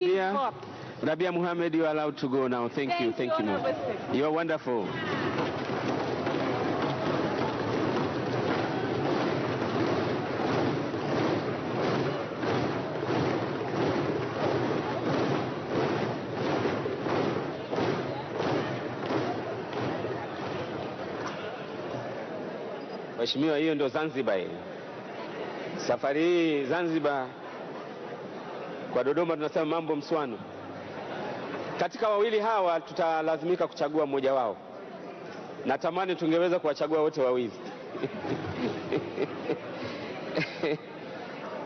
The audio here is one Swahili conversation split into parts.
Rabia, Rabia Muhammad, you are allowed to go now. Thank, you, Thank thank you, you, ma'am. Honorable Speaker. You are wonderful. Mheshimiwa, hiyo ndio Zanzibar. Safari hii Zanzibar, kwa Dodoma tunasema mambo mswano. Katika wawili hawa tutalazimika kuchagua mmoja wao. Natamani tungeweza kuwachagua wote wawili.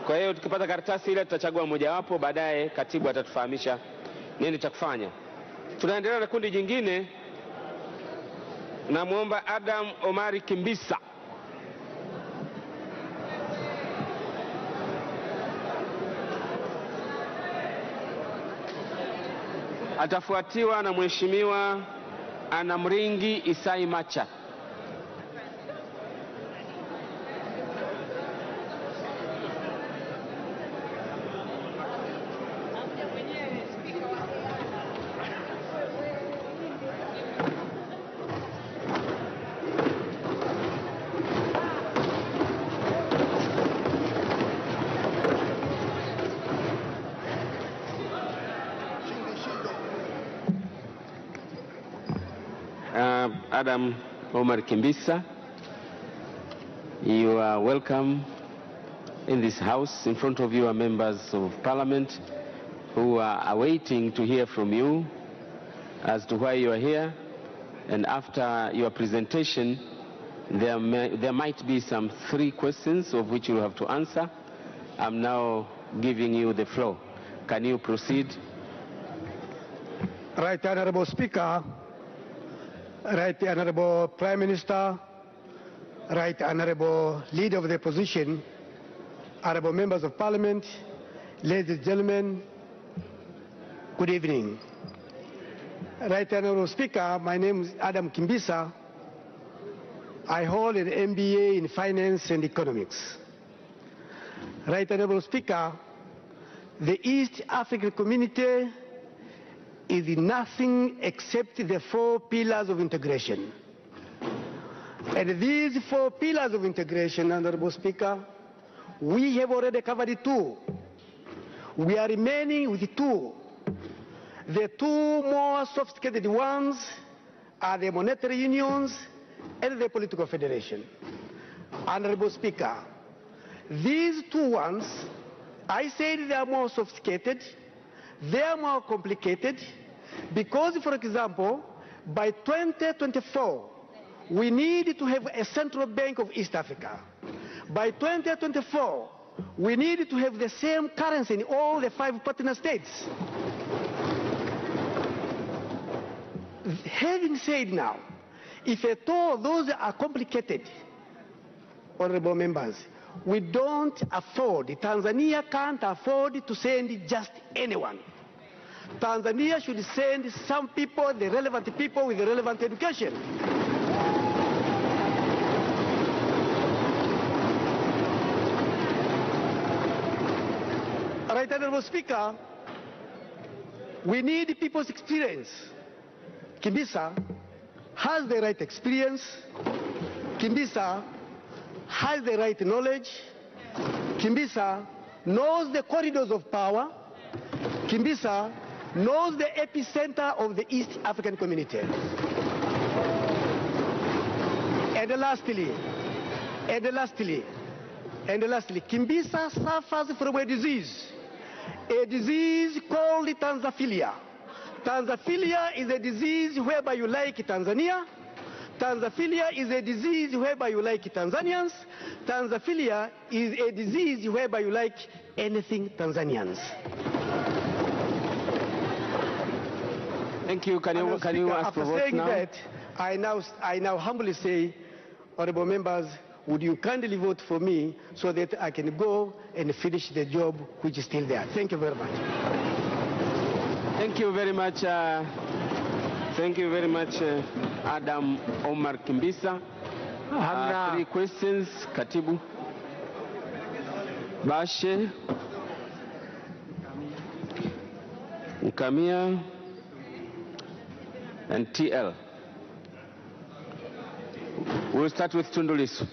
Kwa hiyo tukipata karatasi ile tutachagua mmojawapo, baadaye katibu atatufahamisha nini cha kufanya. Tunaendelea na kundi jingine. Namwomba Adam Omari Kimbisa. Atafuatiwa na Mheshimiwa Anamringi Isai Macha. Adam Omar Kimbisa, you are welcome in this house. In front of you are members of parliament who are awaiting to hear from you as to why you are here. And after your presentation, there, may, there might be some three questions of which you have to answer. I'm now giving you the floor. Can you proceed? Right Honorable Speaker, Right Honorable Prime Minister, Right Honorable Leader of the Opposition, Honorable Members of Parliament, ladies and gentlemen, good evening. Right Honorable Speaker, my name is Adam Kimbisa. I hold an MBA in Finance and Economics. Right Honorable Speaker, the East African Community is nothing except the four pillars of integration. And these four pillars of integration, Honorable Speaker, we have already covered two. We are remaining with two. The two more sophisticated ones are the monetary unions and the political federation. Honorable Speaker, these two ones, I said they are more sophisticated, they are more complicated because, for example, by 2024, we need to have a central bank of East Africa. By 2024, we need to have the same currency in all the five partner states. Having said now, if at all those are complicated, honorable members, we don't afford, Tanzania can't afford to send just anyone. Tanzania should send some people, the relevant people with the relevant education. Right Honorable Speaker, we need people's experience. Kimbisa has the right experience. Kimbisa has the right knowledge. Kimbisa knows the corridors of power. Kimbisa knows the epicenter of the East African community. And lastly, and lastly, and lastly, Kimbisa suffers from a disease, a disease called Tanzaphilia. Tanzaphilia is a disease whereby you like Tanzania. Tanzaphilia is a disease whereby you like Tanzanians. Tanzaphilia is a disease whereby you like anything Tanzanians. Thank you. Can you, Honourable can you Speaker, ask for after votes saying now? that, I now, I now humbly say, honorable members, would you kindly vote for me so that I can go and finish the job which is still there? Thank you very much. Thank you very much. Uh, thank you very much, uh, Adam Omar Kimbisa. Uh, Hamna. three questions, Katibu. Bashe. Nkamia, and TL. We'll start with Tundu Lissu.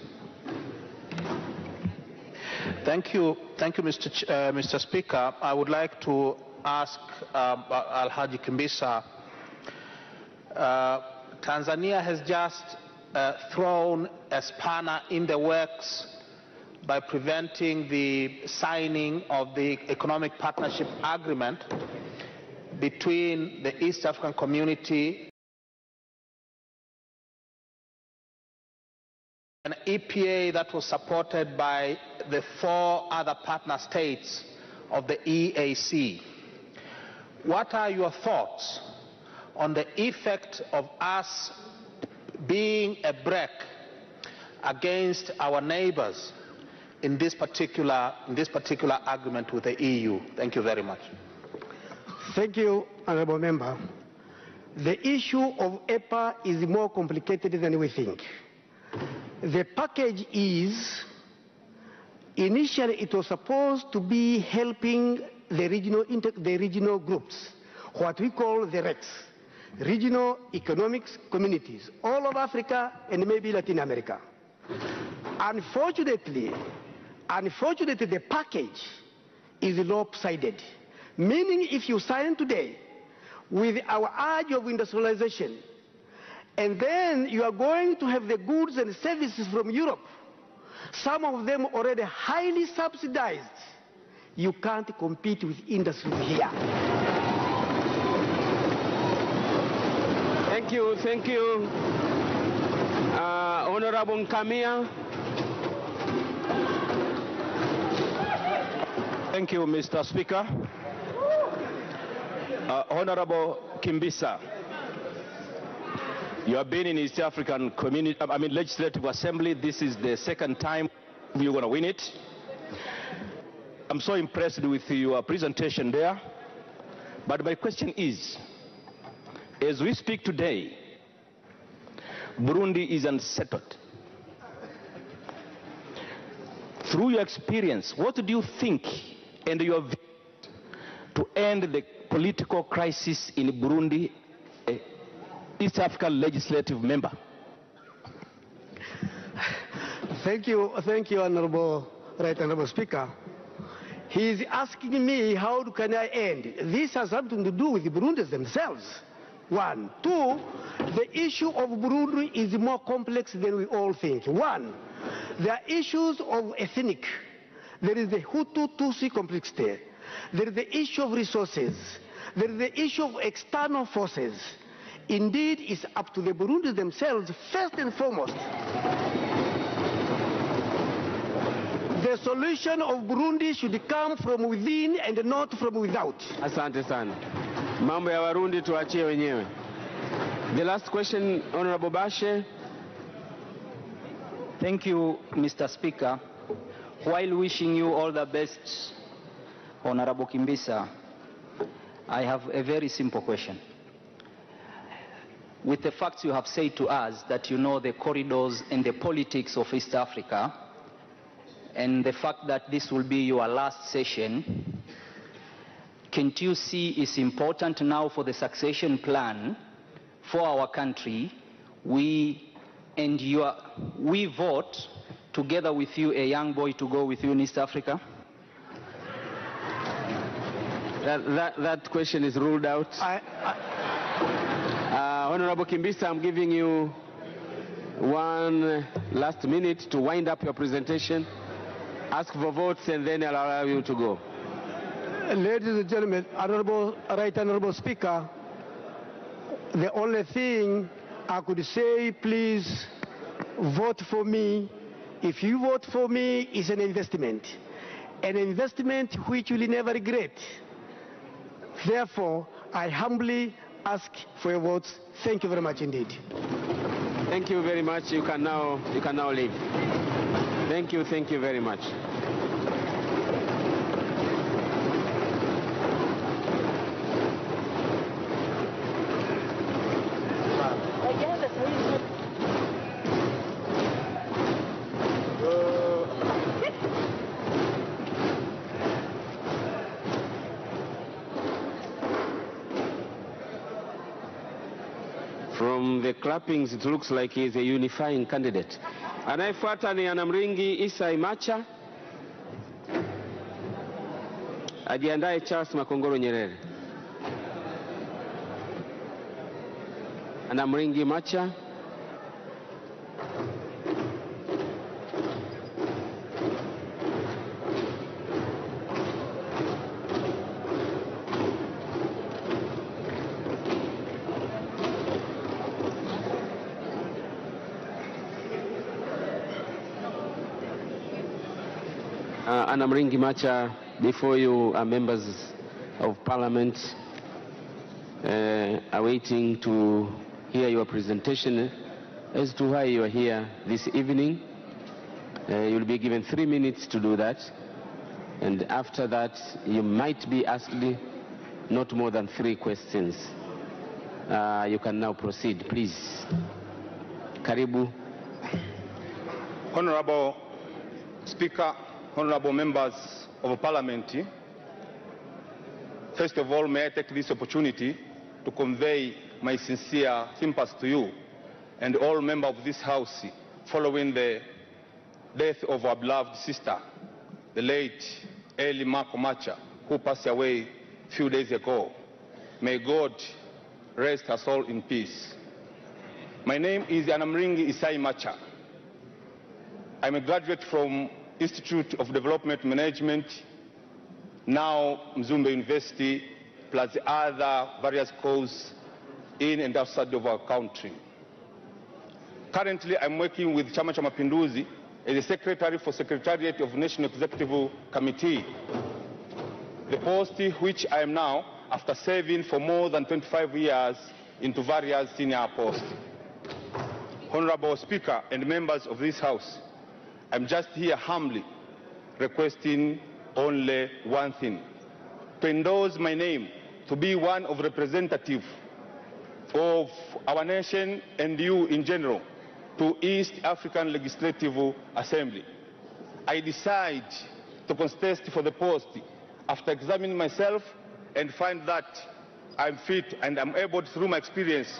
Thank you, thank you, Mr. Ch- uh, Mr. Speaker. I would like to ask um, Alhaji Kimbisa. Uh, Tanzania has just uh, thrown a spanner in the works by preventing the signing of the economic partnership agreement between the East African Community an EPA that was supported by the four other partner states of the EAC. What are your thoughts on the effect of us being a break against our neighbors in this particular, in this particular agreement with the EU? Thank you very much. Thank you, Honorable Member. The issue of EPA is more complicated than we think. The package is, initially it was supposed to be helping the regional, the regional groups, what we call the RECs, regional economics communities, all of Africa and maybe Latin America. Unfortunately, unfortunately the package is lopsided, meaning if you sign today with our urge of industrialization, and then you are going to have the goods and services from Europe, some of them already highly subsidized. You can't compete with industry here. Thank you, thank you. Uh, Honorable Nkamia. Thank you, Mr. Speaker. Uh, Honorable Kimbisa, you have been in East African Community, I mean Legislative Assembly. This is the second time you're going to win it. I'm so impressed with your presentation there. But my question is, as we speak today, Burundi is unsettled. Through your experience, what do you think and your to end the political crisis in Burundi, a East African legislative member? Thank you, thank you, Honorable, Right Honorable Speaker. He is asking me how can I end. This has something to do with the Burundis themselves. One. Two, the issue of Burundi is more complex than we all think. One, there are issues of ethnic. There is the Hutu-Tutsi complexity. There is the issue of resources. There is the issue of external forces. Indeed, it's up to the Burundis themselves, first and foremost, the solution of Burundi should come from within and not from without. Asante sana. Mambo ya Warundi tuachie wenyewe. The last question, Honorable Bashe. Thank you, Mr. Speaker. While wishing you all the best, Honorable Kimbisa, I have a very simple question. With the facts you have said to us that you know the corridors and the politics of East Africa, and the fact that this will be your last session, can't you see it's important now for the succession plan for our country, we and your, we vote together with you a young boy to go with you in East Africa? That, that, that question is ruled out. I, Uh, Honorable Kimbisa, I'm giving you one last minute to wind up your presentation. Ask for votes and then I'll allow you to go. Ladies and gentlemen, honorable, right honorable speaker, the only thing I could say, please vote for me. If you vote for me, it's an investment. An investment which you will never regret. Therefore, I humbly ask for your votes. Thank you very much indeed. Thank you very much. You can now, you can now leave. Thank you, thank you very much. Clappings, it looks like he is a unifying candidate. Anayefuata ni Anamringi Isa Imacha. ajiandaye Charles Makongoro Nyerere. Anamringi Macha. Uh, Anna Mringi Macha, before you are members of parliament, uh, are waiting to hear your presentation as to why you are here this evening. Uh, you'll be given three minutes to do that. And after that, you might be asked not more than three questions. Uh, you can now proceed, please. Karibu. Honorable Speaker, honorable members of Parliament, first of all, may I take this opportunity to convey my sincere sympathy to you and all members of this House following the death of our beloved sister, the late Eli Marco Macha, who passed away a few days ago. May God rest her soul in peace. My name is Anamringi Isai Macha. I'm a graduate from Institute of Development Management, now Mzumbe University, plus other various schools in and outside of our country. Currently, I'm working with Chama cha Mapinduzi as a secretary for Secretariat of National Executive Committee, the post which I am now after serving for more than 25 years into various senior posts. Honorable Speaker and members of this House, I'm just here humbly requesting only one thing, to endorse my name to be one of representative of our nation and you in general to East African Legislative Assembly. I decide to contest for the post after examining myself and find that I'm fit and I'm able through my experience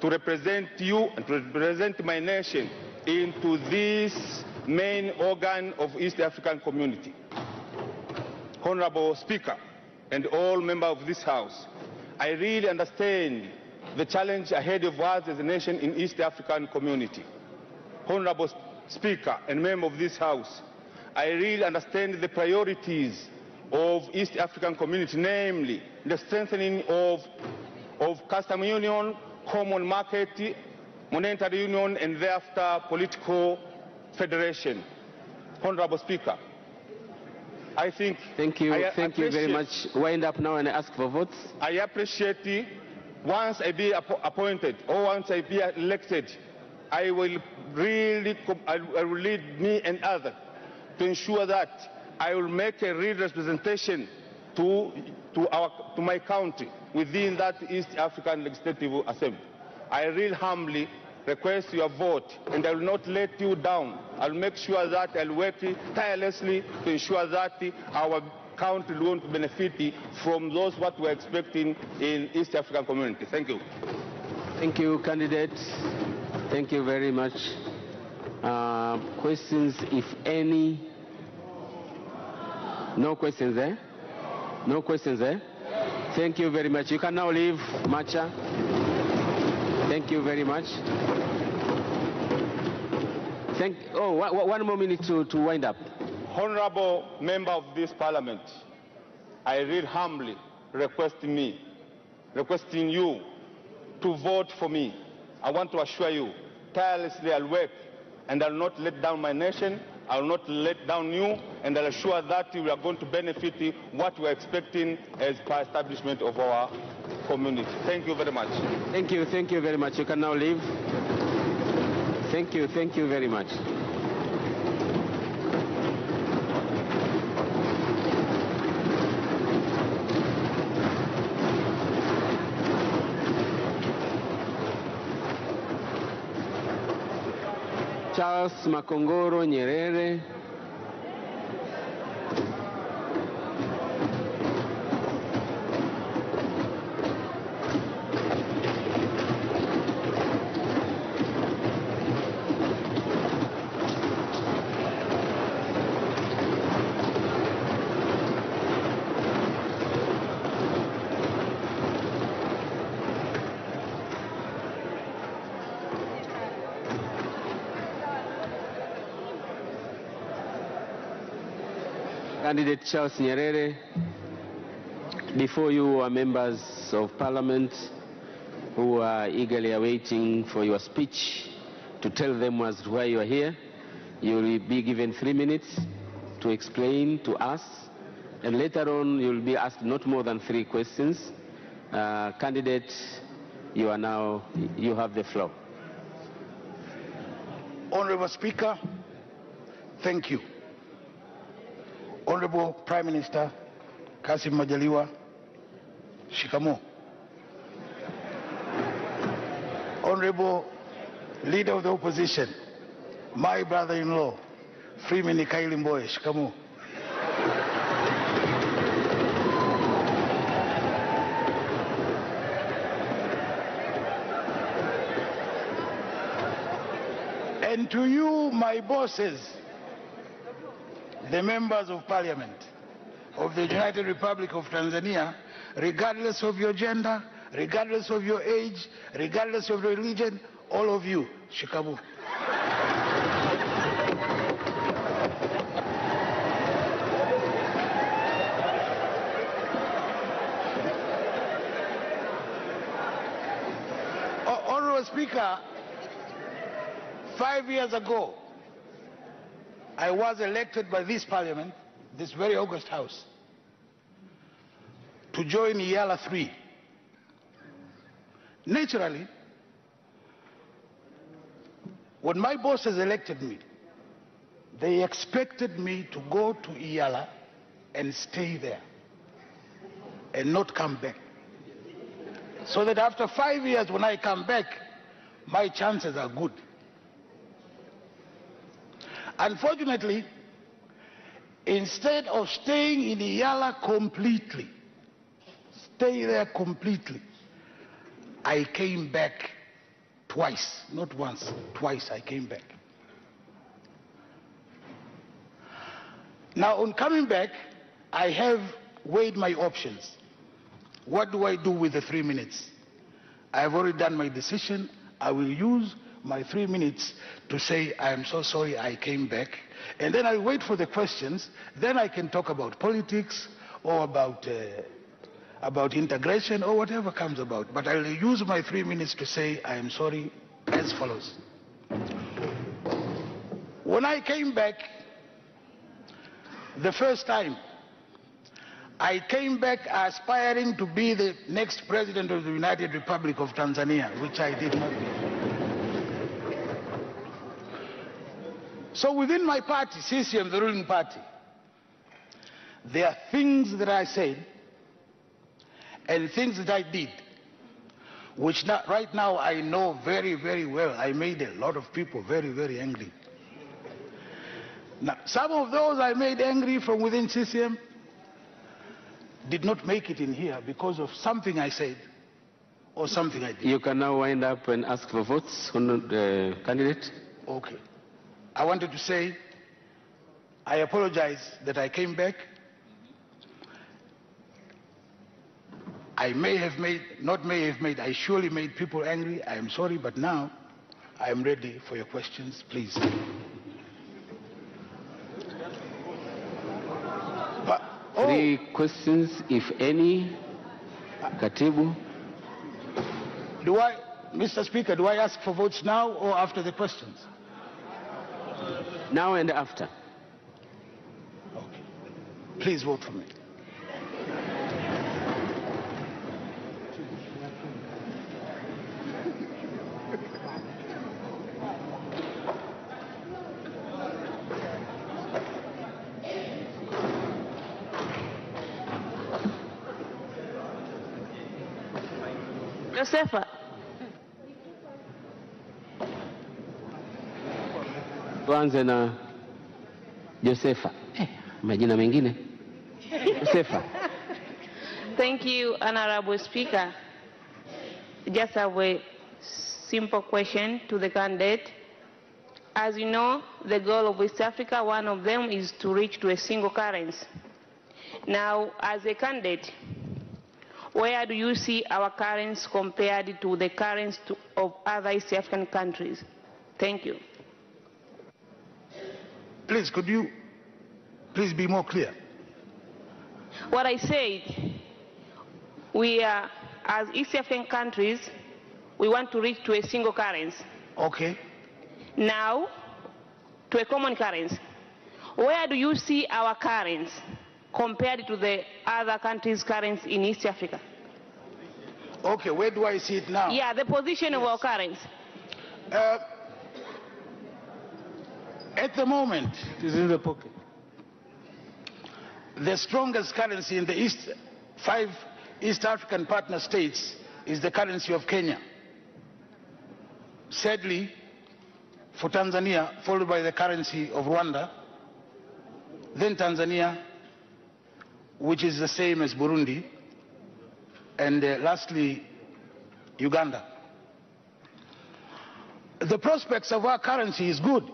to represent you and to represent my nation into this main organ of East African community. Honorable Speaker and all members of this House, I really understand the challenge ahead of us as a nation in East African community. Honorable Speaker and member of this House, I really understand the priorities of East African community, namely the strengthening of, of custom union, common market, monetary union, and thereafter political federation. Honorable Speaker, I think Thank you. I Thank you very much. Wind up now and ask for votes. I appreciate it. once I be appo- appointed or once I be elected, I will really, I will lead me and others to ensure that I will make a real representation to, to, our, to my country within that East African Legislative Assembly. I really humbly request your vote and I will not let you down. I'll make sure that I'll work tirelessly to ensure that our country won't benefit from those what we're expecting in East African community. Thank you. Thank you, candidates. Thank you very much. Uh, questions, if any? No questions, eh? No questions, eh? Thank you very much. You can now leave, Macha. Thank you very much. Thank. Oh, one- more minute to, to wind up. Honorable member of this parliament, I really humbly request me, requesting you to vote for me. I want to assure you, tirelessly I'll work and I'll not let down my nation, I'll not let down you, and I'll assure that we are going to benefit what we're expecting as per establishment of our community. Thank you very much. Thank you, thank you very much. You can now leave. Thank you, thank you very much. Charles Makongoro Nyerere. Candidate Charles Nyerere, before you are members of parliament who are eagerly awaiting for your speech to tell them as to why you are here. You will be given three minutes to explain to us, and later on you will be asked not more than three questions. Uh, candidate, you are now, you have the floor. Honorable Speaker, thank you. Honorable Prime Minister Kasim Majaliwa, shikamo. Honorable Leader of the Opposition, my brother-in-law, Freeman Kaili Mbowe, shikamo. And to you, my bosses, the members of parliament of the United Republic of Tanzania, regardless of your gender, regardless of your age, regardless of your religion, all of you, shikabu. Honorable Speaker, five years ago, I was elected by this parliament, this very August House, to join Yala 3. Naturally, when my bosses elected me, they expected me to go to Iyala and stay there and not come back. So that after five years, when I come back, my chances are good. Unfortunately, instead of staying in Iyala completely, stay there completely, I came back twice, not once, twice I came back. Now, on coming back, I have weighed my options. What do I do with the three minutes? I have already done my decision. I will use my three minutes to say, I am so sorry I came back. And then I wait for the questions. Then I can talk about politics or about, uh, about integration or whatever comes about. But I will use my three minutes to say, I am sorry as follows. When I came back the first time, I came back aspiring to be the next president of the United Republic of Tanzania, which I did not be. So within my party, CCM, the ruling party, there are things that I said and things that I did, which not, right now I know very, very well. I made a lot of people very, very angry. Now, some of those I made angry from within CCM did not make it in here because of something I said or something I did. You can now wind up and ask for votes on the candidate. Okay. I wanted to say, I apologize that I came back. I may have made, not may have made, I surely made people angry. I am sorry, but now I am ready for your questions, please. But, oh, Three questions, if any. Katibu. do I, Mr. Speaker, do I ask for votes now or after the questions? Now and after. Okay. Please vote for me. Josefa. Tuanze na Josefa. Eh, majina mengine. Josefa. Thank you, Honorable Speaker. Just have a simple question to the candidate. As you know, the goal of West Africa, one of them is to reach to a single currency. Now, as a candidate, where do you see our currency compared to the currency of other East African countries? Thank you. Please, could you please be more clear? What I said, we are, as East African countries, we want to reach to a single currency. Okay. Now, to a common currency. Where do you see our currency compared to the other countries' currency in East Africa? Okay, where do I see it now? Yeah, the position of our currency. Uh, at the moment, It is in the pocket. the strongest currency in the East, five East African partner states is the currency of Kenya. Sadly, for Tanzania, followed by the currency of Rwanda, then Tanzania, which is the same as Burundi, and uh, lastly, Uganda. The prospects of our currency is good.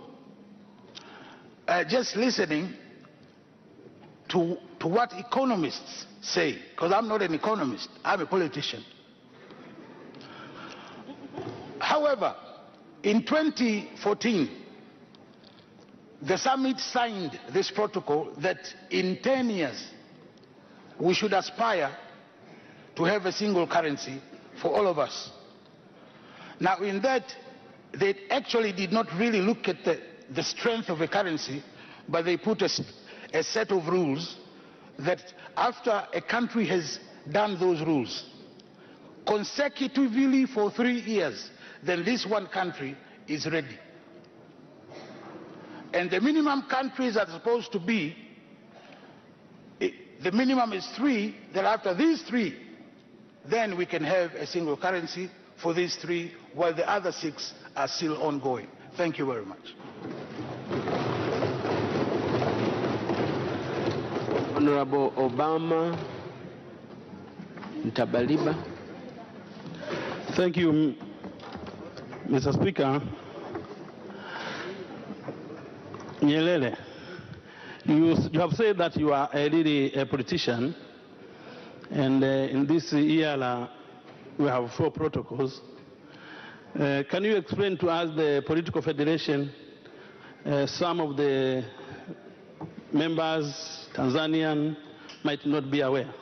Uh, just listening to, to what economists say, because I'm not an economist, I'm a politician. However, in 2014, the summit signed this protocol that in 10 years we should aspire to have a single currency for all of us. Now, in that, they actually did not really look at the, the strength of a currency, but they put a set of rules that after a country has done those rules consecutively for three years, then this one country is ready. And the minimum countries are supposed to be, the minimum is three, then after these three, then we can have a single currency for these three, while the other six are still ongoing. Thank you very much. Honorable Obama Ntabaliba. Thank you, Mr. Speaker. Nyelele, you, you have said that you are a really a politician, and uh, in this year uh, we have four protocols. Uh, can you explain to us the political federation? Uh, some of the members, Tanzanian, might not be aware.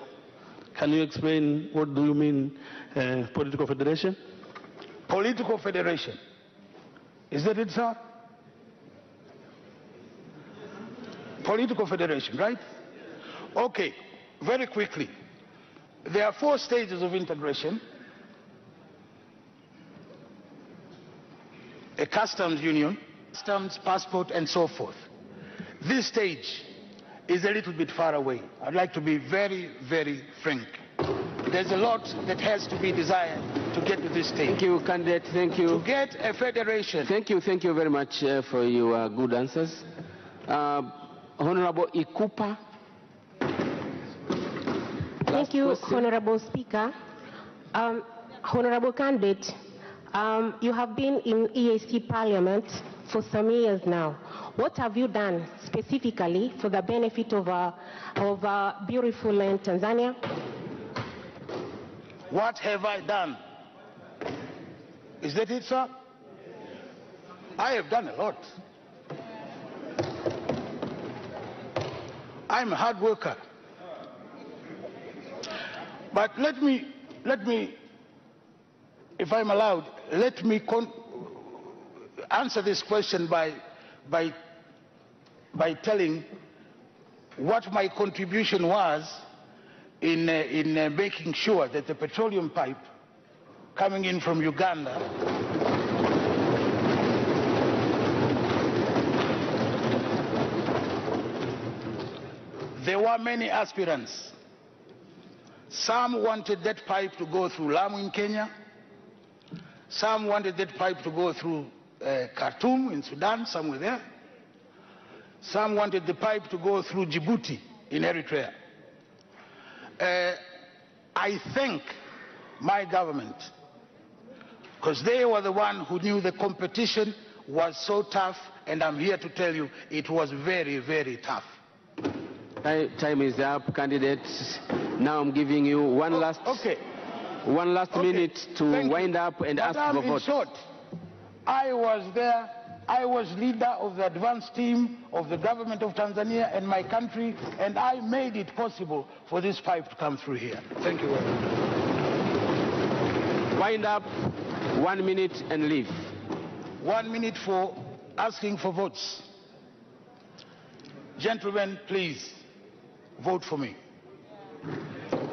Can you explain what do you mean uh, political federation? Political federation. Is that it, sir? Political federation, right? Okay, very quickly. There are four stages of integration. A customs union, customs, passport, and so forth. This stage is a little bit far away. I'd like to be very, very frank. There's a lot that has to be desired to get to this stage. Thank you, candidate. Thank you. To get a federation, Thank you, thank you very much uh, for your uh, good answers. Uh, Honorable Ikupa. Thank you, question. Honorable Speaker. Um, Honorable candidate, um, you have been in EAC Parliament for some years now. What have you done specifically for the benefit of our, of our beautiful land, Tanzania? what have I done? Is that it, sir? I have done a lot. I'm a hard worker. But let me, let me, if I'm allowed, let me answer this question by, by, by telling what my contribution was in, uh, in uh, making sure that the petroleum pipe coming in from Uganda there were many aspirants. Some wanted that pipe to go through Lamu in Kenya. Some wanted that pipe to go through uh, Khartoum in Sudan, somewhere there. Some wanted the pipe to go through Djibouti in Eritrea. Uh, I thank my government because they were the one who knew the competition was so tough and I'm here to tell you it was very, very tough. Time is up, candidates. Now I'm giving you one last, Okay. One last Okay. minute to Thank you. wind up and ask Madam, for in vote. short, I was there I was leader of the advance team of the government of Tanzania and my country, and I made it possible for this pipe to come through here. Thank you very much. Wind up, one minute and leave. One minute for asking for votes. Gentlemen, please vote for me.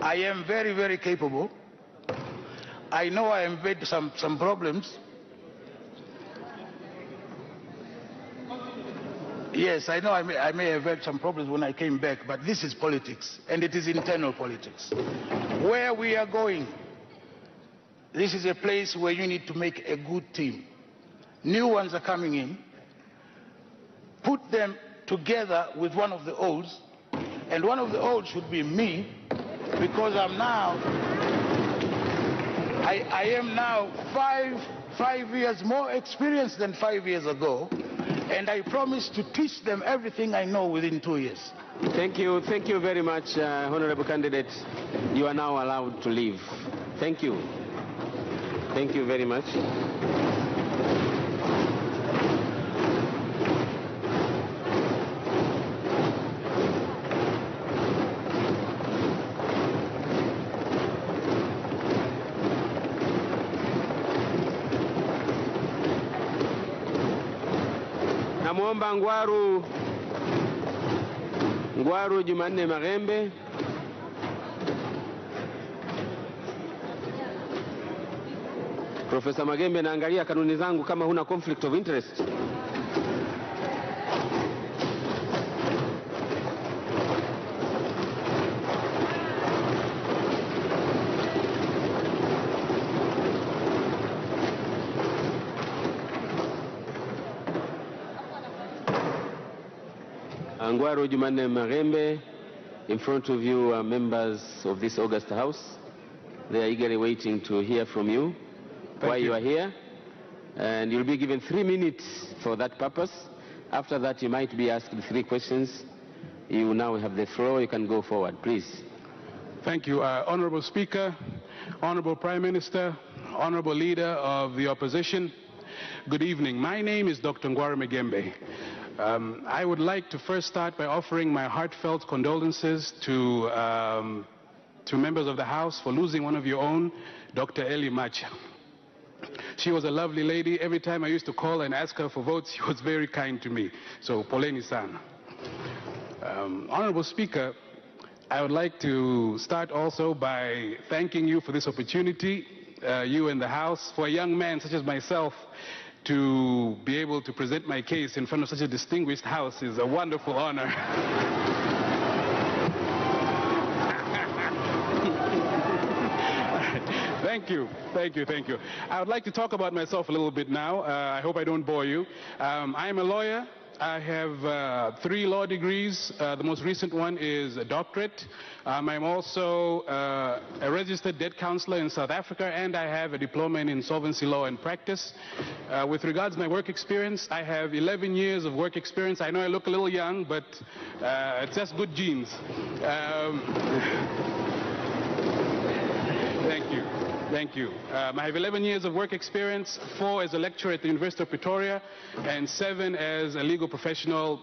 I am very, very capable. I know I have made some, some problems. Yes, I know I may, I may have had some problems when I came back, but this is politics, and it is internal politics. Where we are going, this is a place where you need to make a good team. New ones are coming in. Put them together with one of the olds, and one of the olds should be me, because I'm now, I, I am now five, five years more experienced than five years ago, and I promise to teach them everything I know within two years. Thank you, thank you very much, uh, honorable candidate. You are now allowed to leave. Thank you. Thank you very much. Namwomba Ngwaru Ngwaru Jumanne Magembe Profesa Magembe, naangalia kanuni zangu kama huna conflict of interest. Angwaro Jumanne Magembe, in front of you are members of this August House. They are eagerly waiting to hear from you why you. are here. And you'll be given three minutes for that purpose. After that, you might be asked three questions. You now have the floor. You can go forward, please. Thank you. Uh, Honorable Speaker, Honorable Prime Minister, Honorable Leader of the Opposition, good evening. My name is Dr. Ngwara Megembe. Um, I would like to first start by offering my heartfelt condolences to, um, to members of the House for losing one of your own, Dr. Eli Macha. She was a lovely lady. Every time I used to call and ask her for votes, she was very kind to me. So, poleni sana. Um, Honorable Speaker, I would like to start also by thanking you for this opportunity, uh, you and the House, for a young man such as myself to be able to present my case in front of such a distinguished House is a wonderful honor. Thank you, thank you, thank you. I would like to talk about myself a little bit now. Uh, I hope I don't bore you. Um, I am a lawyer. I have uh, three law degrees. Uh, the most recent one is a doctorate. Um, I'm also uh, a registered debt counselor in South Africa, and I have a diploma in insolvency law and practice. Uh, with regards to my work experience, I have 11 years of work experience. I know I look a little young, but uh, it's just good genes. Um, thank you. Thank you. Um, I have 11 years of work experience, four as a lecturer at the University of Pretoria, and seven as a legal professional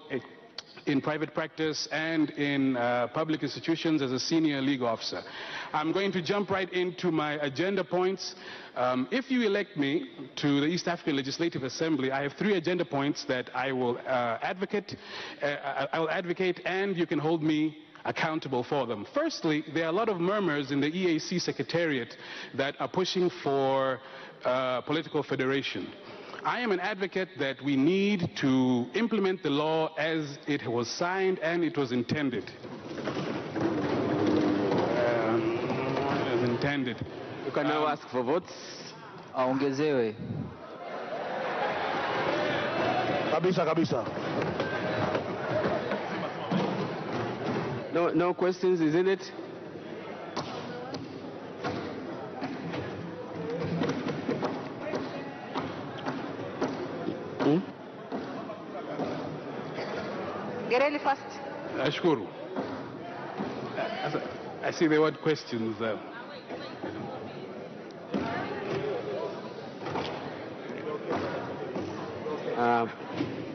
in private practice and in uh, public institutions as a senior legal officer. I'm going to jump right into my agenda points. Um, if you elect me to the East African Legislative Assembly, I have three agenda points that I will uh, advocate. Uh, I will advocate, and you can hold me accountable for them. Firstly, there are a lot of murmurs in the EAC Secretariat that are pushing for uh, political federation. I am an advocate that we need to implement the law as it was signed and it was intended. Uh, as intended. You can now um, ask for votes. Aongezewe. Kabisa, kabisa. No, no questions, isn't it? Hmm? Gereli first. Ashkuru. I see there were questions. Uh, Uh,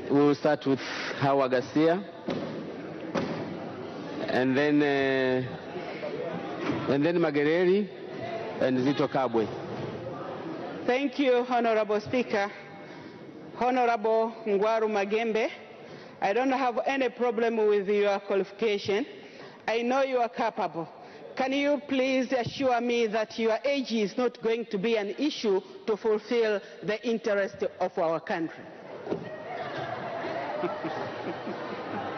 we will start with Hawa Garcia, and then uh, and then Magereri and Zito Kabwe. Thank you, Honorable Speaker. Honorable Ngwaru Magembe, I don't have any problem with your qualification. I know you are capable. Can you please assure me that your age is not going to be an issue to fulfill the interest of our country?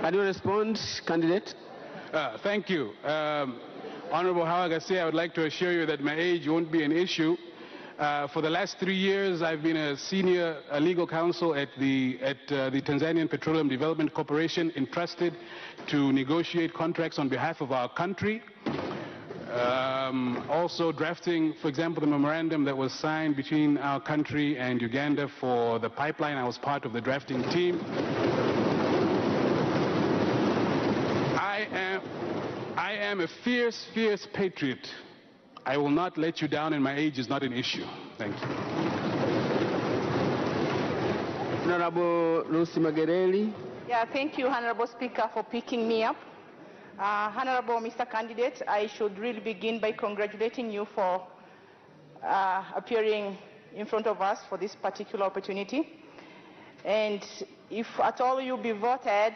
Can you respond, candidate? Uh, thank you. Um, Honorable Hawa Garcia, I would like to assure you that my age won't be an issue. Uh, for the last three years, I've been a senior legal counsel at the, at, uh, the Tanzanian Petroleum Development Corporation, entrusted to negotiate contracts on behalf of our country. Um, also drafting, for example, the memorandum that was signed between our country and Uganda for the pipeline. I was part of the drafting team. I am, I am a fierce, fierce patriot. I will not let you down, and my age is not an issue. Thank you. Honorable Lucy Magereli. Yeah, thank you, Honorable Speaker, for picking me up. Uh, Honorable Mr. Candidate, I should really begin by congratulating you for uh, appearing in front of us for this particular opportunity. And if at all you be voted,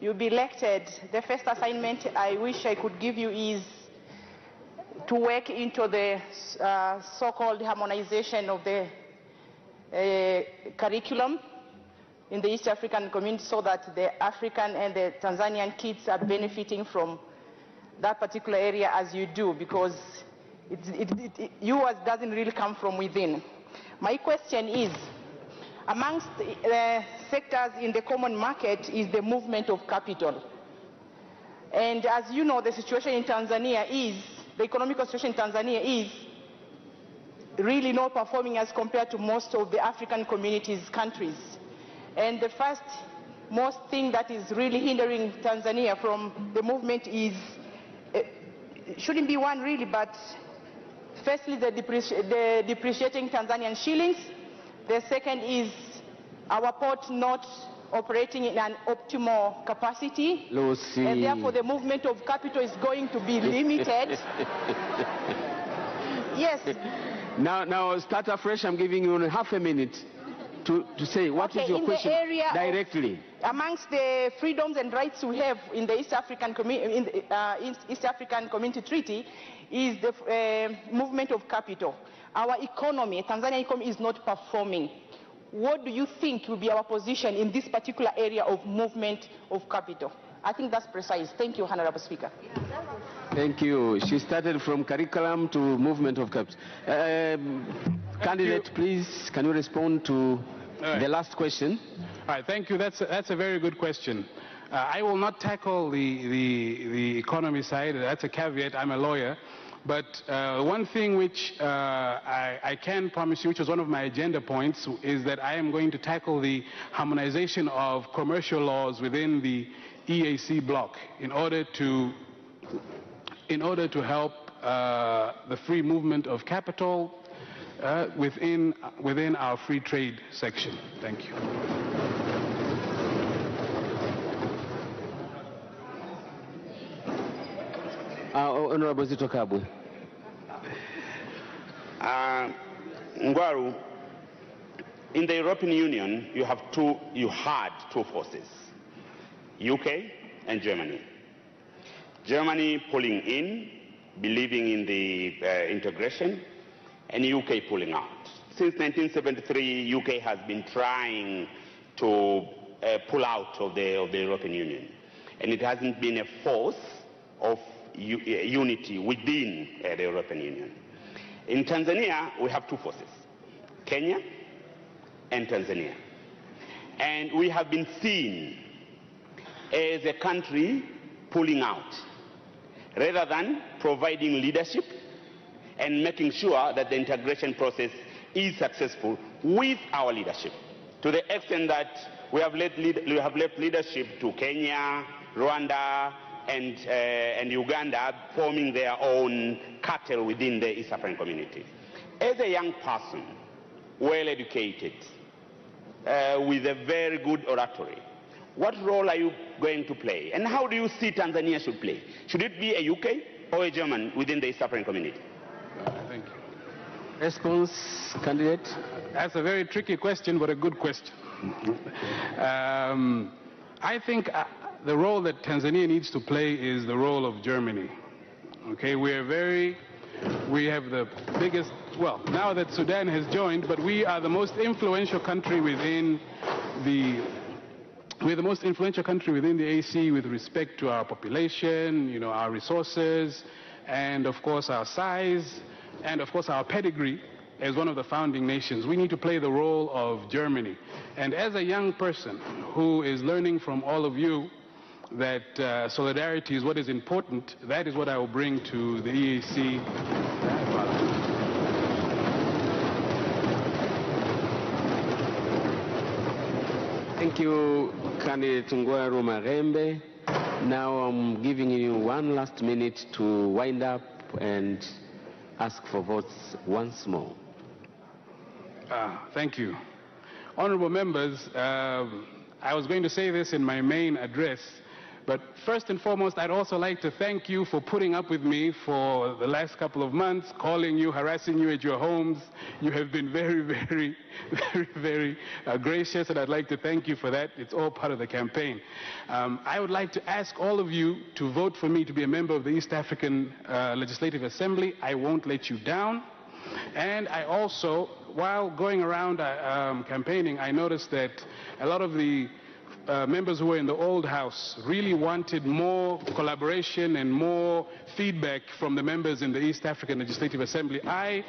you be elected, the first assignment I wish I could give you is to work into the uh, so-called harmonization of the uh, curriculum in the East African community so that the African and the Tanzanian kids are benefiting from that particular area as you do because it, it, it, yours doesn't really come from within. My question is, amongst the sectors in the common market is the movement of capital. And as you know, the situation in Tanzania is, the economic situation in Tanzania is really not performing as compared to most of the African communities, countries. And the first most thing that is really hindering Tanzania from the movement is, uh, shouldn't be one really, but firstly the, depreci the depreciating Tanzanian shillings. The second is our port not operating in an optimal capacity. Lucy. And therefore the movement of capital is going to be limited. yes. Now, now start afresh. I'm giving you half a minute to, to say what okay, is your question directly. Of, amongst the freedoms and rights we have in the East African, in the, uh, East African Community Treaty is the uh, movement of capital. Our economy, Tanzania economy is not performing. What do you think will be our position in this particular area of movement of capital? I think that's precise. Thank you, Honorable Speaker. Thank you. She started from curriculum to movement of capital. Um, candidate, you. please, can you respond to right. the last question? All right, thank you. That's a, that's a very good question. Uh, I will not tackle the, the, the economy side. That's a caveat. I'm a lawyer. But uh, one thing which uh, I, I, can promise you, which was one of my agenda points, is that I am going to tackle the harmonization of commercial laws within the EAC bloc in order to, in order to help uh, the free movement of capital uh, within, within our free trade section. Thank you. Uh, Honorable Zito Kabwe. Uh, Ngwaru, in the European Union, you have two, you had two forces, UK and Germany. Germany pulling in, believing in the uh, integration, and UK pulling out. Since 1973, UK has been trying to uh, pull out of the, of the European Union, and it hasn't been a force of unity within uh, the European Union. In Tanzania, we have two forces, Kenya and Tanzania. And we have been seen as a country pulling out, rather than providing leadership and making sure that the integration process is successful with our leadership, to the extent that we have, led, we have left leadership to Kenya, Rwanda, and, uh, and, Uganda forming their own cartel within the East African community. As a young person, well educated, uh, with a very good oratory. What role are you going to play? And how do you see Tanzania should play? Should it be a UK or a German within the East African community? Thank you. Response, candidate? That's a very tricky question, but a good question. um, I think uh, the role that Tanzania needs to play is the role of Germany. Okay, we are very, we have the biggest, well, now that Sudan has joined, but we are the most influential country within the we're the most influential country within the AC with respect to our population, you know, our resources, and of course our size, and of course our pedigree as one of the founding nations. We need to play the role of Germany. And as a young person who is learning from all of you that uh, solidarity is what is important, that is what I will bring to the EAC. Thank you, candidate Ngwaru Marembe. Now I'm giving you one last minute to wind up and ask for votes once more. Ah, thank you. Honorable members, um, I was going to say this in my main address, but first and foremost, I'd also like to thank you for putting up with me for the last couple of months, calling you, harassing you at your homes. You have been very, very, very, very uh, gracious, and I'd like to thank you for that. It's all part of the campaign. Um, I would like to ask all of you to vote for me to be a member of the East African uh, Legislative Assembly. I won't let you down. And I also, while going around uh, um, campaigning, I noticed that a lot of the uh, members who were in the old house really wanted more collaboration and more feedback from the members in the East African Legislative Assembly. I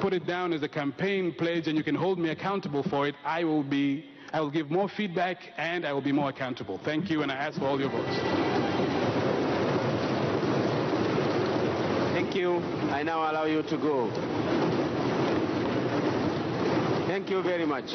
put it down as a campaign pledge, and you can hold me accountable for it. I will be, I will give more feedback, and I will be more accountable. Thank you, and I ask for all your votes. Thank you. I now allow you to go. Thank you very much.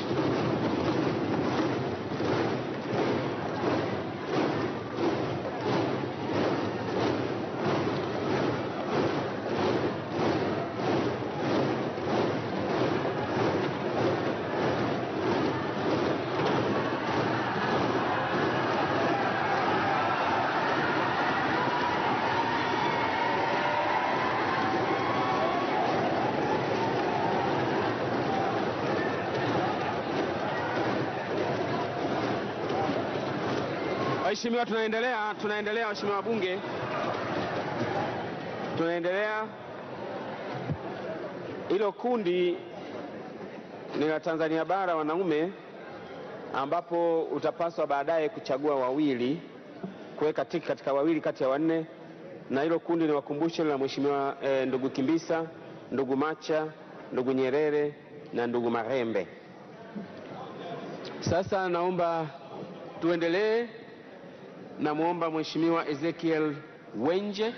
Waheshimiwa, tunaendelea, tunaendelea waheshimiwa wabunge, tunaendelea. Hilo kundi ni la Tanzania Bara wanaume, ambapo utapaswa baadaye kuchagua wawili, kuweka tiki katika wawili kati ya wanne, na hilo kundi ni wakumbushe la Mheshimiwa eh, ndugu Kimbisa, ndugu Macha, ndugu Nyerere na ndugu Marembe. Sasa naomba tuendelee. Namwomba Mheshimiwa Ezekiel Wenje.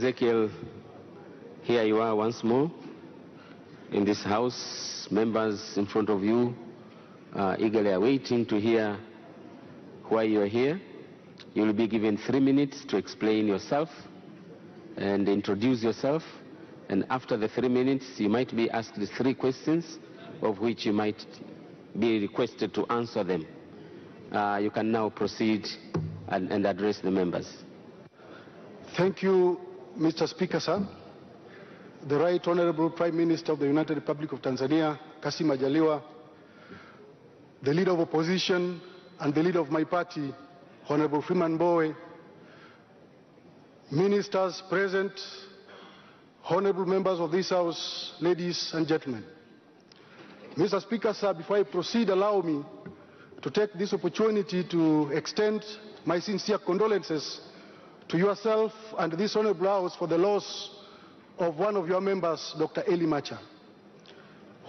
Ezekiel, here you are once more in this house. Members in front of you are eagerly awaiting to hear why you are here. You will be given three minutes to explain yourself and introduce yourself. And after the three minutes, you might be asked three questions, of which you might be requested to answer them. Uh, you can now proceed and, and address the members. Thank you, Mr. Speaker, sir. The Right Honorable Prime Minister of the United Republic of Tanzania, Kassim Majaliwa, the leader of opposition and the leader of my party, Honorable Freeman Mbowe, ministers present, honorable members of this House, ladies and gentlemen. Mr. Speaker, sir, before I proceed, allow me to take this opportunity to extend my sincere condolences to yourself and this honorable House for the loss of one of your members, Dr. Eli Macha.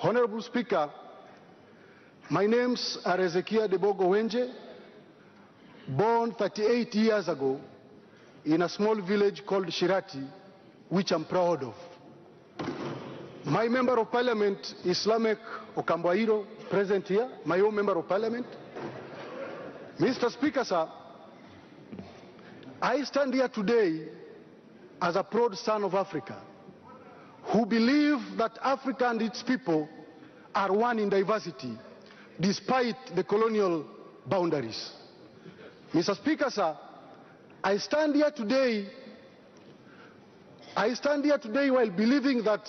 Honorable Speaker, my names are Ezekiel Debogo Wenje, born 38 years ago in a small village called Shirati, which I'm proud of. My member of parliament, Islamic Okambwairo, present here, my own member of parliament. Mr. Speaker, sir, I stand here today as a proud son of Africa who believe that Africa and its people are one in diversity despite the colonial boundaries. Mr. Speaker, sir, I stand here today I stand here today while believing that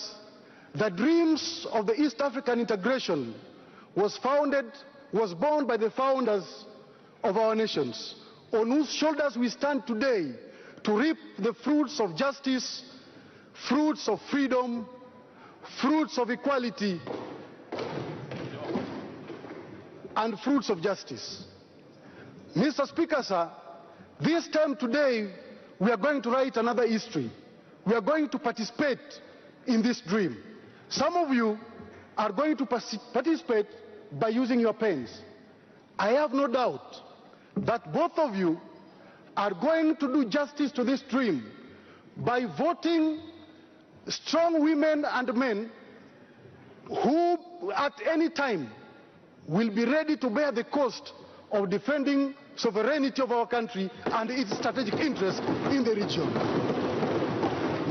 the dreams of the East African integration was founded, was born by the founders of our nations, on whose shoulders we stand today to reap the fruits of justice, fruits of freedom, fruits of equality, and fruits of justice. Mr. Speaker, sir, this time today we are going to write another history. We are going to participate in this dream. Some of you are going to participate by using your pens. I have no doubt that both of you are going to do justice to this dream by voting strong women and men who at any time will be ready to bear the cost of defending sovereignty of our country and its strategic interest in the region.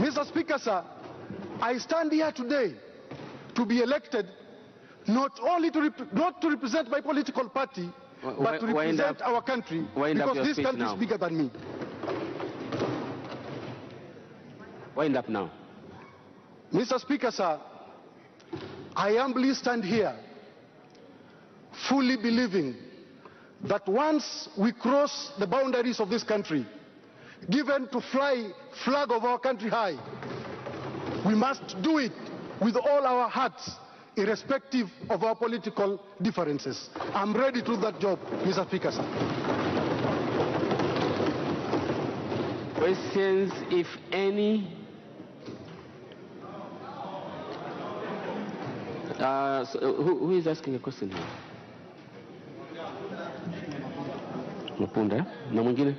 Mr. Speaker, sir, I stand here today to be elected not only to, not to represent my political party, but to represent up- our country, because this country now. is bigger than me. Wind up now. Mr. Speaker, sir, I humbly stand here fully believing that once we cross the boundaries of this country, given to fly flag of our country high, we must do it with all our hearts, irrespective of our political differences. I'm ready to do that job, Mr. Speaker, sir. Questions, if any? Uh, so, uh, who, who is asking a question here? Mapunda, eh? na mwingine?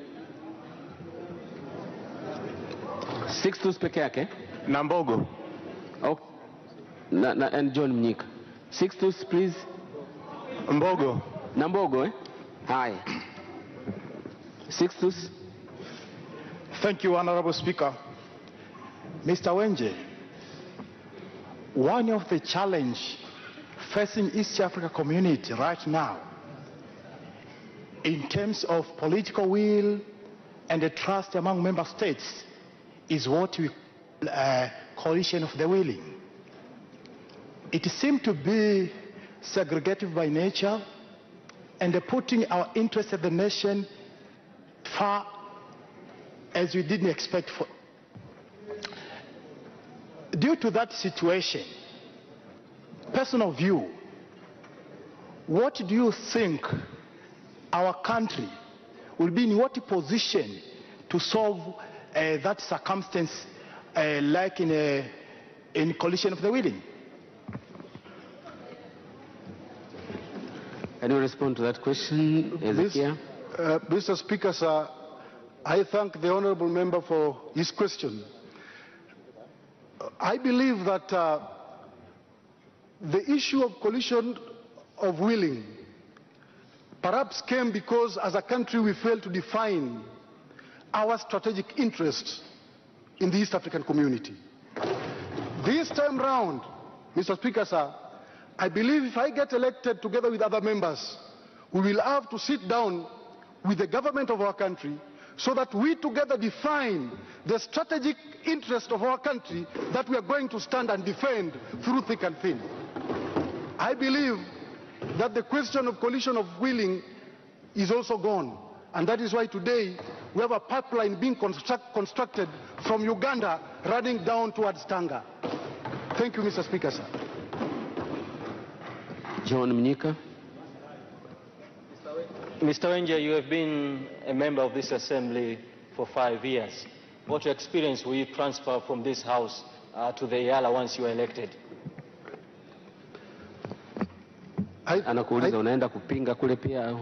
Sixtus peke yake? Na Mbogo. Oh, na, na, and John Mnyika. Sixtus, please. Mbogo. Na Mbogo, eh? Haya. Sixtus. Thank you, Honorable Speaker. Mr. Wenje, one of the challenge facing East Africa community right now in terms of political will and the trust among member states is what we call a coalition of the willing. It seemed to be segregative by nature and putting our interests of the nation far as we didn't expect for. Due to that situation, personal view, what do you think our country will be in what position to solve uh, that circumstance uh, like in a in coalition of the willing? Can you respond to that question, Ezekiel? Uh, Mr. Speaker, sir, I thank the honorable member for his question. I believe that uh, the issue of collision of willing perhaps came because as a country we failed to define our strategic interests in the East African community. This time round, Mr. Speaker, sir, I believe if I get elected together with other members, we will have to sit down with the government of our country so that we together define the strategic interest of our country that we are going to stand and defend through thick and thin. I believe that the question of collision of willing is also gone. And that is why today we have a pipeline being construct, constructed from Uganda running down towards Tanga. Thank you, Mr. Speaker, sir. John Mnyika. Mr. Wenja, you have been a member of this assembly for five years. What experience will you transfer from this house uh, to the IALA once you are elected? Anakuuliza unaenda kupinga kule pia au?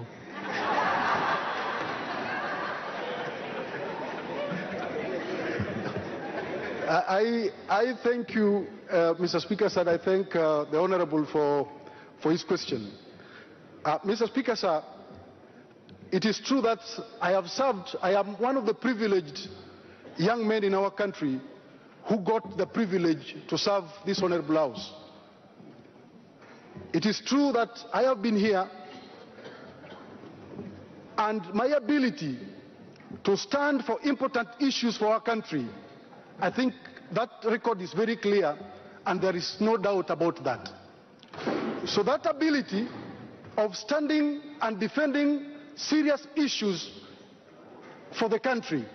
I, I thank you, uh, Mr. Speaker, sir. I thank uh, the Honorable for, for his question. Uh, Mr. Speaker, sir, it is true that I have served, I am one of the privileged young men in our country who got the privilege to serve this Honorable House. It is true that I have been here and my ability to stand for important issues for our country I think that record is very clear and there is no doubt about that. So that ability of standing and defending serious issues for the country,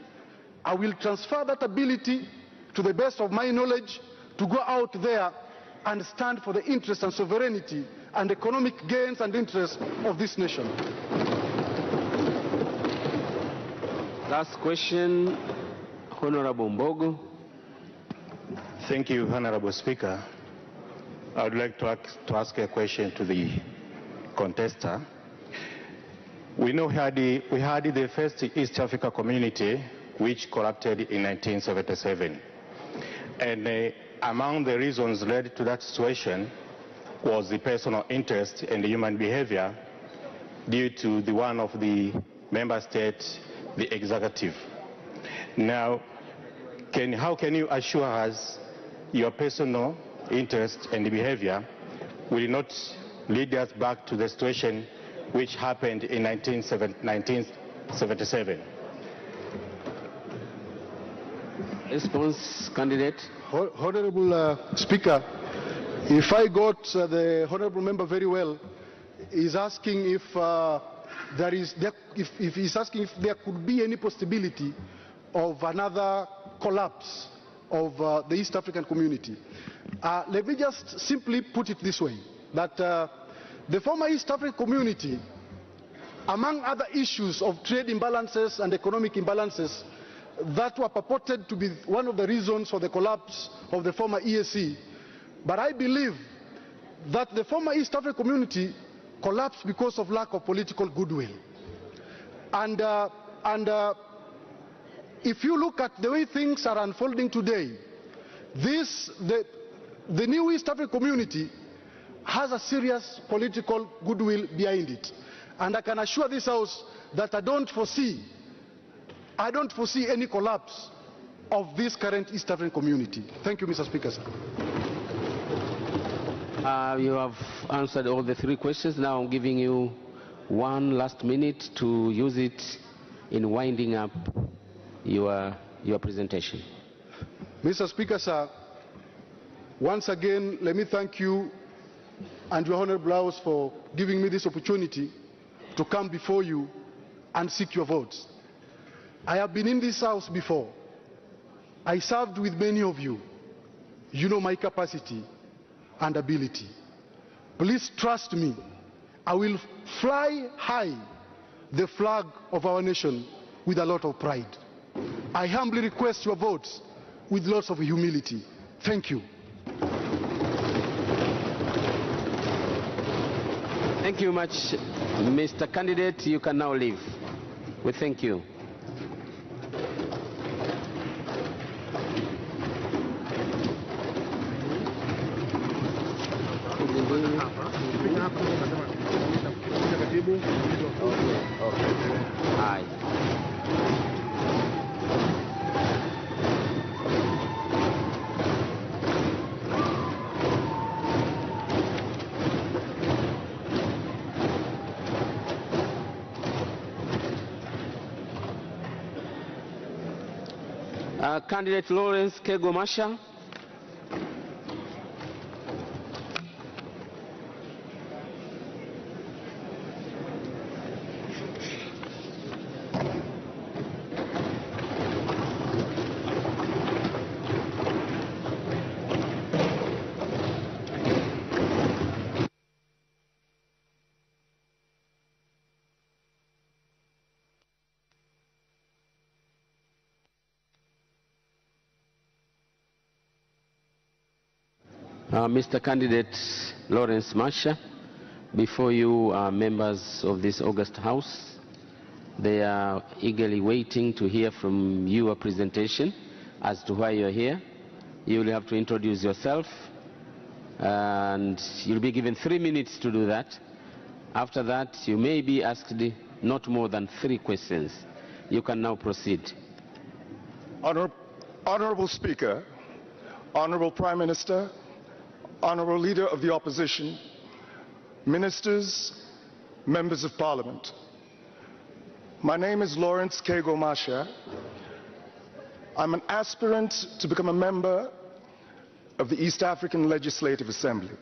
I will transfer that ability to the best of my knowledge to go out there and stand for the interests and sovereignty and economic gains and interests of this nation. Last question, Honorable Mbogo. Thank you, Honorable Speaker. I would like to ask, to ask a question to the contester. We know had the, we had the first East Africa community which collapsed in 1977. And uh, among the reasons led to that situation was the personal interest and the human behavior due to the one of the member states, the executive. Now, can, how can you assure us your personal interest and behavior will not lead us back to the situation which happened in 1977? Response, candidate. Honorable uh, Speaker, if I got uh, the honorable member very well, he's asking if uh, there is, there, if, if he's asking if there could be any possibility of another collapse of uh, the East African community. Uh, let me just simply put it this way, that uh, the former East African community, among other issues of trade imbalances and economic imbalances that were purported to be one of the reasons for the collapse of the former EAC, but I believe that the former East African community collapsed because of lack of political goodwill. And, uh, and uh, if you look at the way things are unfolding today, this, the, the new East African community has a serious political goodwill behind it. And I can assure this House that I don't foresee, I don't foresee any collapse of this current East African community. Thank you, Mr. Speaker. Uh, you have answered all the three questions. Now I'm giving you one last minute to use it in winding up your, your presentation. Mr. Speaker, sir, once again, let me thank you and your Honorable House for giving me this opportunity to come before you and seek your votes. I have been in this House before. I served with many of you. You know my capacity and ability. Please trust me. I will fly high the flag of our nation with a lot of pride. I humbly request your votes with lots of humility. Thank you. Thank you much, Mr. Candidate. You can now leave. We thank you. Uh, candidate Lawrence Kego Masha. Uh, Mr. Candidate Lawrence Masha, before you are members of this August House. They are eagerly waiting to hear from you a presentation as to why you're here. You will have to introduce yourself and you'll be given three minutes to do that. After that, you may be asked not more than three questions. You can now proceed. Honor, Honorable Speaker, Honorable Prime Minister, Honorable Leader of the Opposition, Ministers, Members of Parliament. My name is Lawrence Kego Masha. I'm an aspirant to become a member of the East African Legislative Assembly.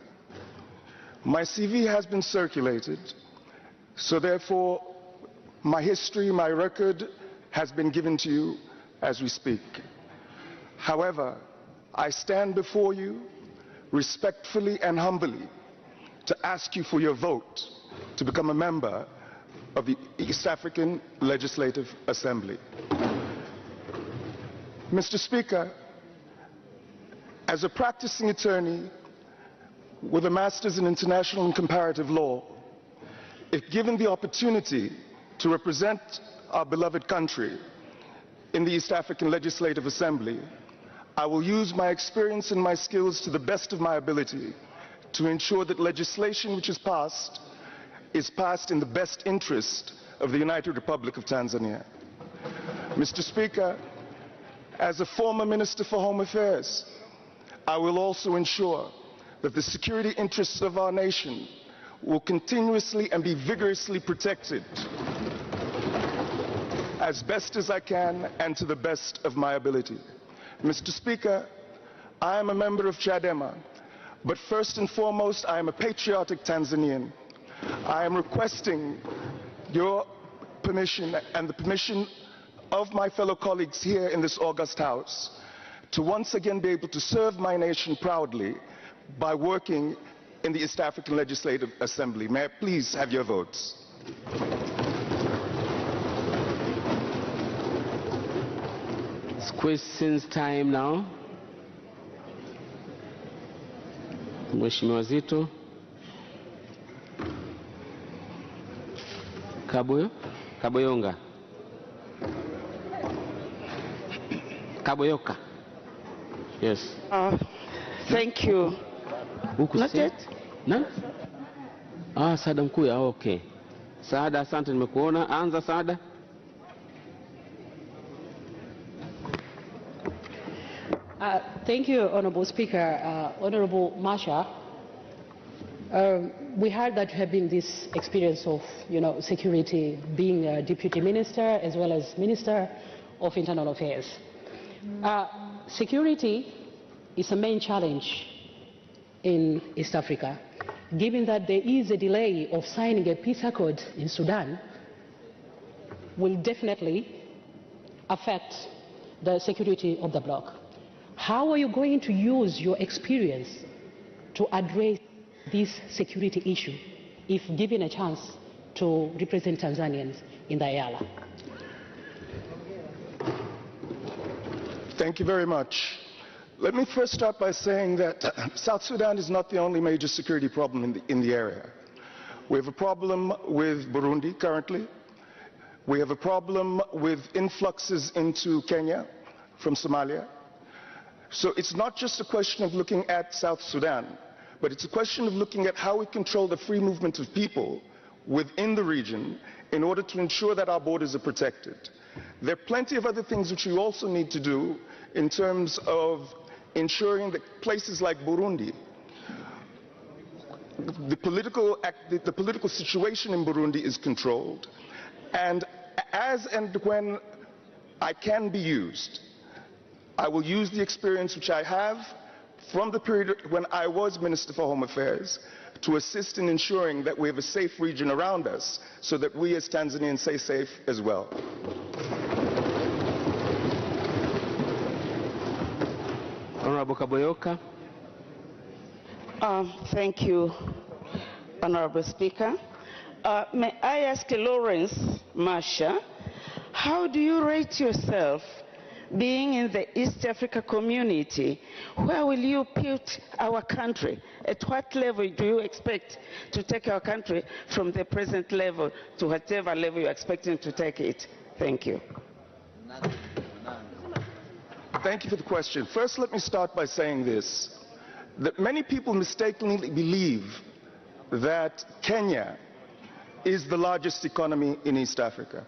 My CV has been circulated, so therefore my history, my record has been given to you as we speak. However, I stand before you respectfully and humbly to ask you for your vote to become a member of the East African Legislative Assembly. Mr. Speaker, as a practicing attorney with a master's in international and comparative law, if given the opportunity to represent our beloved country in the East African Legislative Assembly, I will use my experience and my skills to the best of my ability to ensure that legislation which is passed is passed in the best interest of the United Republic of Tanzania. Mr. Speaker, as a former Minister for Home Affairs, I will also ensure that the security interests of our nation will continuously and be vigorously protected as best as I can and to the best of my ability. Mr. Speaker, I am a member of Chadema, but first and foremost, I am a patriotic Tanzanian. I am requesting your permission and the permission of my fellow colleagues here in this August House to once again be able to serve my nation proudly by working in the East African Legislative Assembly. May I please have your votes? It's questions time now. Mheshimiwa Zito. Kabuyo? Kaboyonga. Kaboyoka. Yes. Uh, thank you. Huku Not yet. Na? Ah, Saada Mkuya, okay. Saada, asante nimekuona. Anza Saada. Uh, Thank you, Honorable Speaker. Uh, Honorable Masha, um, we heard that you have been this experience of, you know, security, being a deputy minister as well as minister of internal affairs. Uh, security is a main challenge in East Africa, given that there is a delay of signing a peace accord in Sudan, will definitely affect the security of the bloc. How are you going to use your experience to address this security issue if given a chance to represent Tanzanians in the EALA? Thank you very much. Let me first start by saying that South Sudan is not the only major security problem in the, in the area. We have a problem with Burundi currently. We have a problem with influxes into Kenya from Somalia. So it's not just a question of looking at South Sudan, but it's a question of looking at how we control the free movement of people within the region in order to ensure that our borders are protected. There are plenty of other things which we also need to do in terms of ensuring that places like Burundi, the political, the political situation in Burundi is controlled, and as and when I can be used, I will use the experience which I have from the period when I was Minister for Home Affairs to assist in ensuring that we have a safe region around us so that we as Tanzanians stay safe as well. Honorable Kaboyoka. Uh, thank you, Honorable Speaker. Uh, may I ask Lawrence Masha, how do you rate yourself being in the East Africa community, where will you put our country? At what level do you expect to take our country from the present level to whatever level you're expecting to take it? Thank you. Thank you for the question. First, let me start by saying this, that many people mistakenly believe that Kenya is the largest economy in East Africa.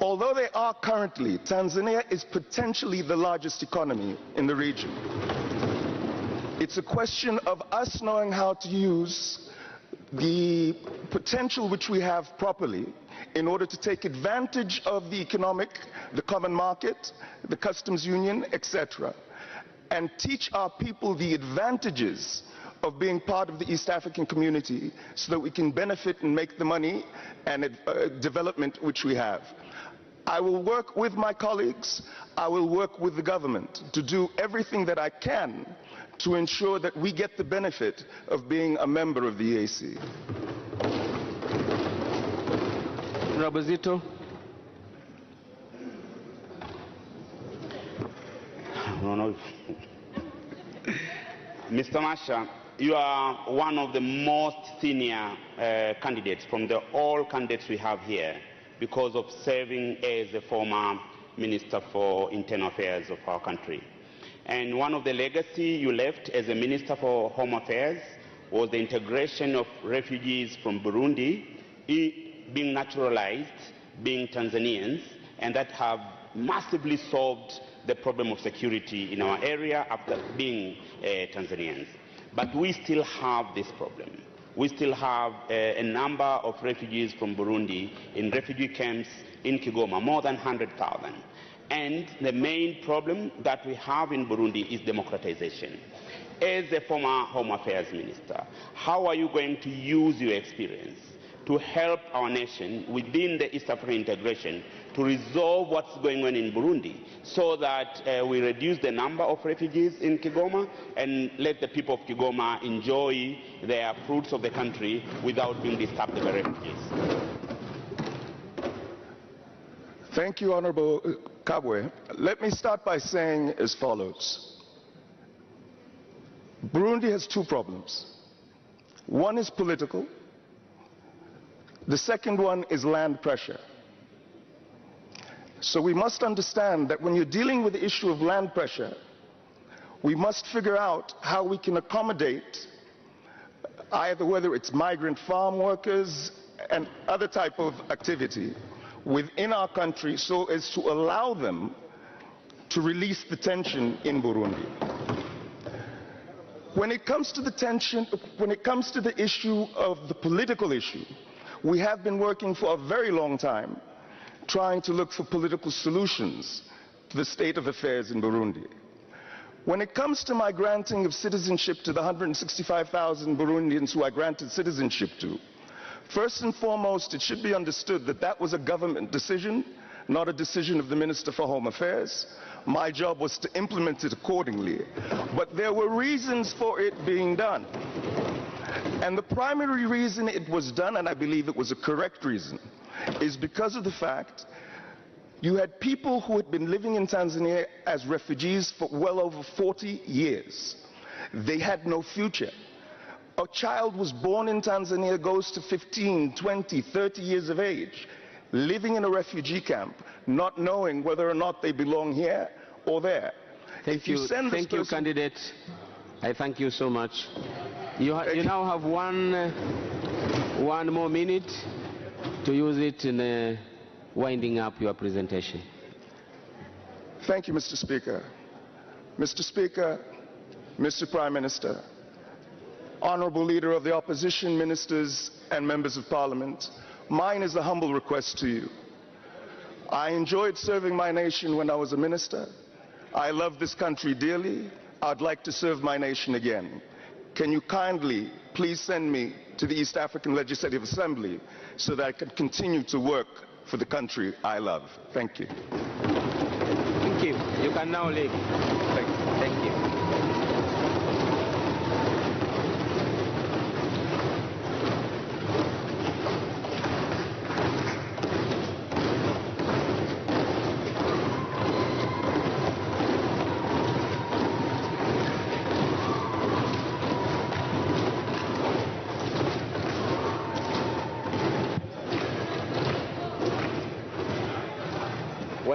Although they are currently, Tanzania is potentially the largest economy in the region. It's a question of us knowing how to use the potential which we have properly in order to take advantage of the economic, the common market, the customs union, etc., and teach our people the advantages of being part of the East African community so that we can benefit and make the money and uh, development which we have. I will work with my colleagues, I will work with the government to do everything that I can to ensure that we get the benefit of being a member of the EAC. Honorable Zito. Mr. Masha, you are one of the most senior uh, candidates from the all candidates we have here because of serving as a former Minister for Internal Affairs of our country. And one of the legacy you left as a Minister for Home Affairs was the integration of refugees from Burundi being naturalized, being Tanzanians, and that have massively solved the problem of security in our area after being uh, Tanzanians. But we still have this problem. We still have uh, a number of refugees from Burundi in refugee camps in Kigoma, more than 100,000. And the main problem that we have in Burundi is democratization. As a former Home Affairs Minister, how are you going to use your experience to help our nation within the East African integration to resolve what's going on in Burundi so that uh, we reduce the number of refugees in Kigoma and let the people of Kigoma enjoy their fruits of the country without being disturbed by refugees. Thank you, Honorable Kabwe. Let me start by saying as follows. Burundi has two problems. One is political. The second one is land pressure. So we must understand that when you're dealing with the issue of land pressure, we must figure out how we can accommodate either whether it's migrant farm workers and other type of activity within our country so as to allow them to release the tension in Burundi. When it comes to the tension, when it comes to the issue of the political issue, we have been working for a very long time trying to look for political solutions to the state of affairs in Burundi. When it comes to my granting of citizenship to the 165,000 Burundians who I granted citizenship to, first and foremost, it should be understood that that was a government decision, not a decision of the Minister for Home Affairs. My job was to implement it accordingly. But there were reasons for it being done. And the primary reason it was done, and I believe it was a correct reason, is because of the fact you had people who had been living in Tanzania as refugees for well over 40 years. They had no future. A child was born in Tanzania, goes to 15, 20, 30 years of age, living in a refugee camp, not knowing whether or not they belong here or there. Thank if you, you, send thank you, person- candidate. I thank you so much. You, you now have one, uh, one more minute to use it in uh, winding up your presentation. Thank you, Mr. Speaker. Mr. Speaker, Mr. Prime Minister, Honorable Leader of the Opposition, Ministers, and Members of Parliament, mine is a humble request to you. I enjoyed serving my nation when I was a minister. I love this country dearly. I'd like to serve my nation again. Can you kindly please send me to the East African Legislative Assembly so that I can continue to work for the country I love? Thank you. Thank you. You can now leave.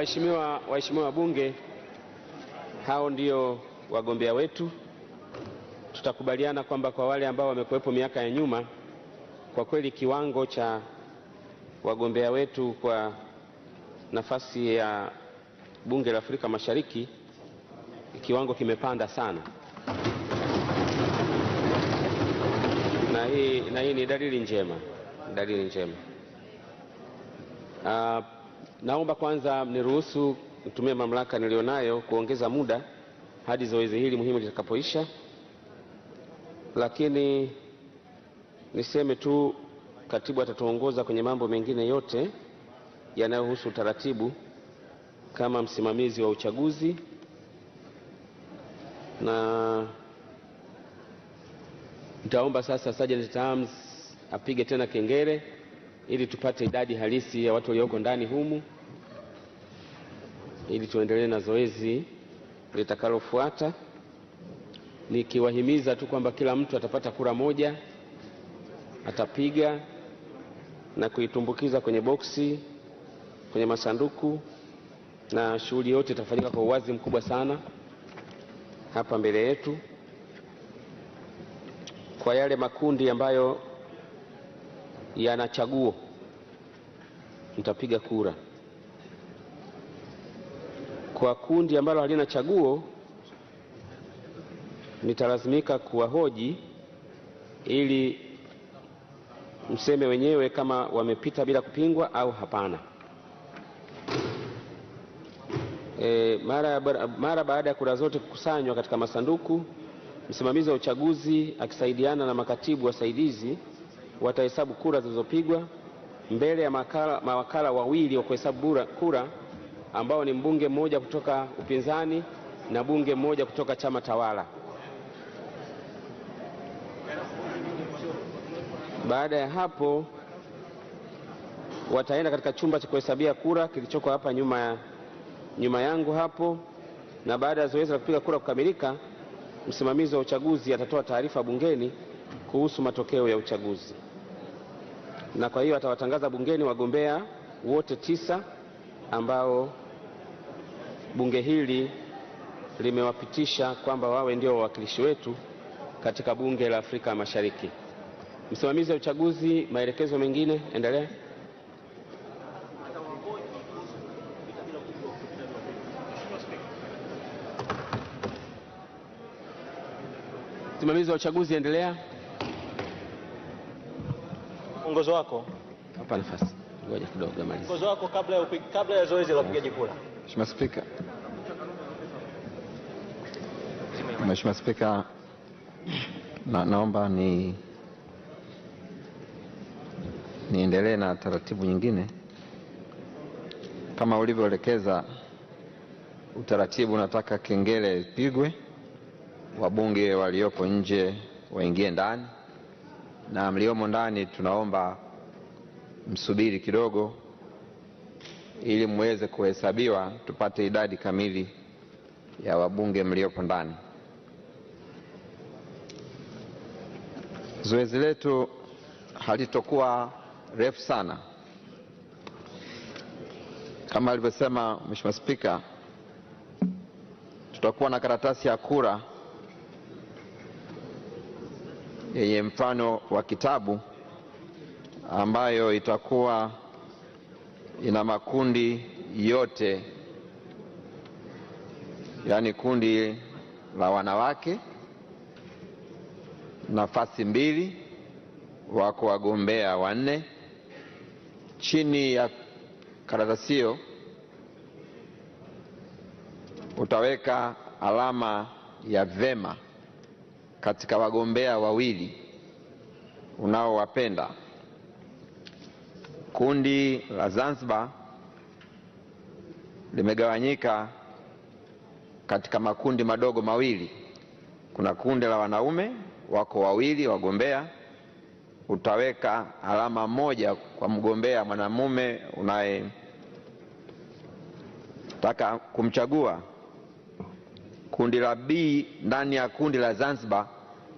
Waheshimiwa waheshimiwa wabunge, hao ndio wagombea wetu. Tutakubaliana kwamba kwa wale ambao wamekuwepo miaka ya nyuma, kwa kweli kiwango cha wagombea wetu kwa nafasi ya bunge la Afrika Mashariki kiwango kimepanda sana, na hii, na hii ni dalili njema, dalili njema. Uh, naomba kwanza mniruhusu nitumie mamlaka nilionayo kuongeza muda hadi zoezi hili muhimu litakapoisha, lakini niseme tu katibu atatuongoza kwenye mambo mengine yote yanayohusu utaratibu kama msimamizi wa uchaguzi na nitaomba sasa Sergeant Tams apige tena kengele ili tupate idadi halisi ya watu walioko ndani humu ili tuendelee na zoezi litakalofuata, nikiwahimiza tu kwamba kila mtu atapata kura moja, atapiga na kuitumbukiza kwenye boksi, kwenye masanduku, na shughuli yote itafanyika kwa uwazi mkubwa sana hapa mbele yetu. Kwa yale makundi ambayo yana chaguo, mtapiga kura. Kwa kundi ambalo halina chaguo, nitalazimika kuwahoji ili mseme wenyewe kama wamepita bila kupingwa au hapana. E, mara, mara baada ya kura zote kukusanywa katika masanduku, msimamizi wa uchaguzi akisaidiana na makatibu wasaidizi watahesabu kura zilizopigwa mbele ya mawakala wawili wa kuhesabu kura ambao ni mbunge mmoja kutoka upinzani na bunge mmoja kutoka chama tawala. Baada ya hapo wataenda katika chumba cha kuhesabia kura kilichoko hapa nyuma, ya, nyuma yangu hapo, na baada ya zoezi la kupiga kura kukamilika, msimamizi wa uchaguzi atatoa taarifa bungeni kuhusu matokeo ya uchaguzi, na kwa hiyo atawatangaza bungeni wagombea wote tisa ambao bunge hili limewapitisha kwamba wawe ndio wawakilishi wetu katika bunge la Afrika Mashariki. Msimamizi wa uchaguzi, maelekezo mengine, endelea. Msimamizi wa uchaguzi, endelea. Mwongozo wako, Hapa nafasi, ngoja kidogo amalize. mwongozo wako kabla ya, kabla ya zoezi la upigaji kura. Mheshimiwa Spika, Mheshimiwa Spika, na, naomba ni niendelee na taratibu nyingine kama ulivyoelekeza. Utaratibu Nataka kengele ipigwe, wabunge waliopo nje waingie ndani, na mliomo ndani tunaomba msubiri kidogo ili muweze kuhesabiwa tupate idadi kamili ya wabunge mliopo ndani. Zoezi letu halitokuwa refu sana. Kama alivyosema Mheshimiwa Spika, tutakuwa na karatasi ya kura yenye mfano wa kitabu ambayo itakuwa ina makundi yote, yaani kundi la wanawake nafasi mbili, wako wagombea wanne. Chini ya karatasi hiyo utaweka alama ya vema katika wagombea wawili unaowapenda. Kundi la Zanzibar limegawanyika katika makundi madogo mawili. Kuna kundi la wanaume wako wawili wagombea, utaweka alama moja kwa mgombea mwanamume unayetaka kumchagua. Kundi la B ndani ya kundi la Zanzibar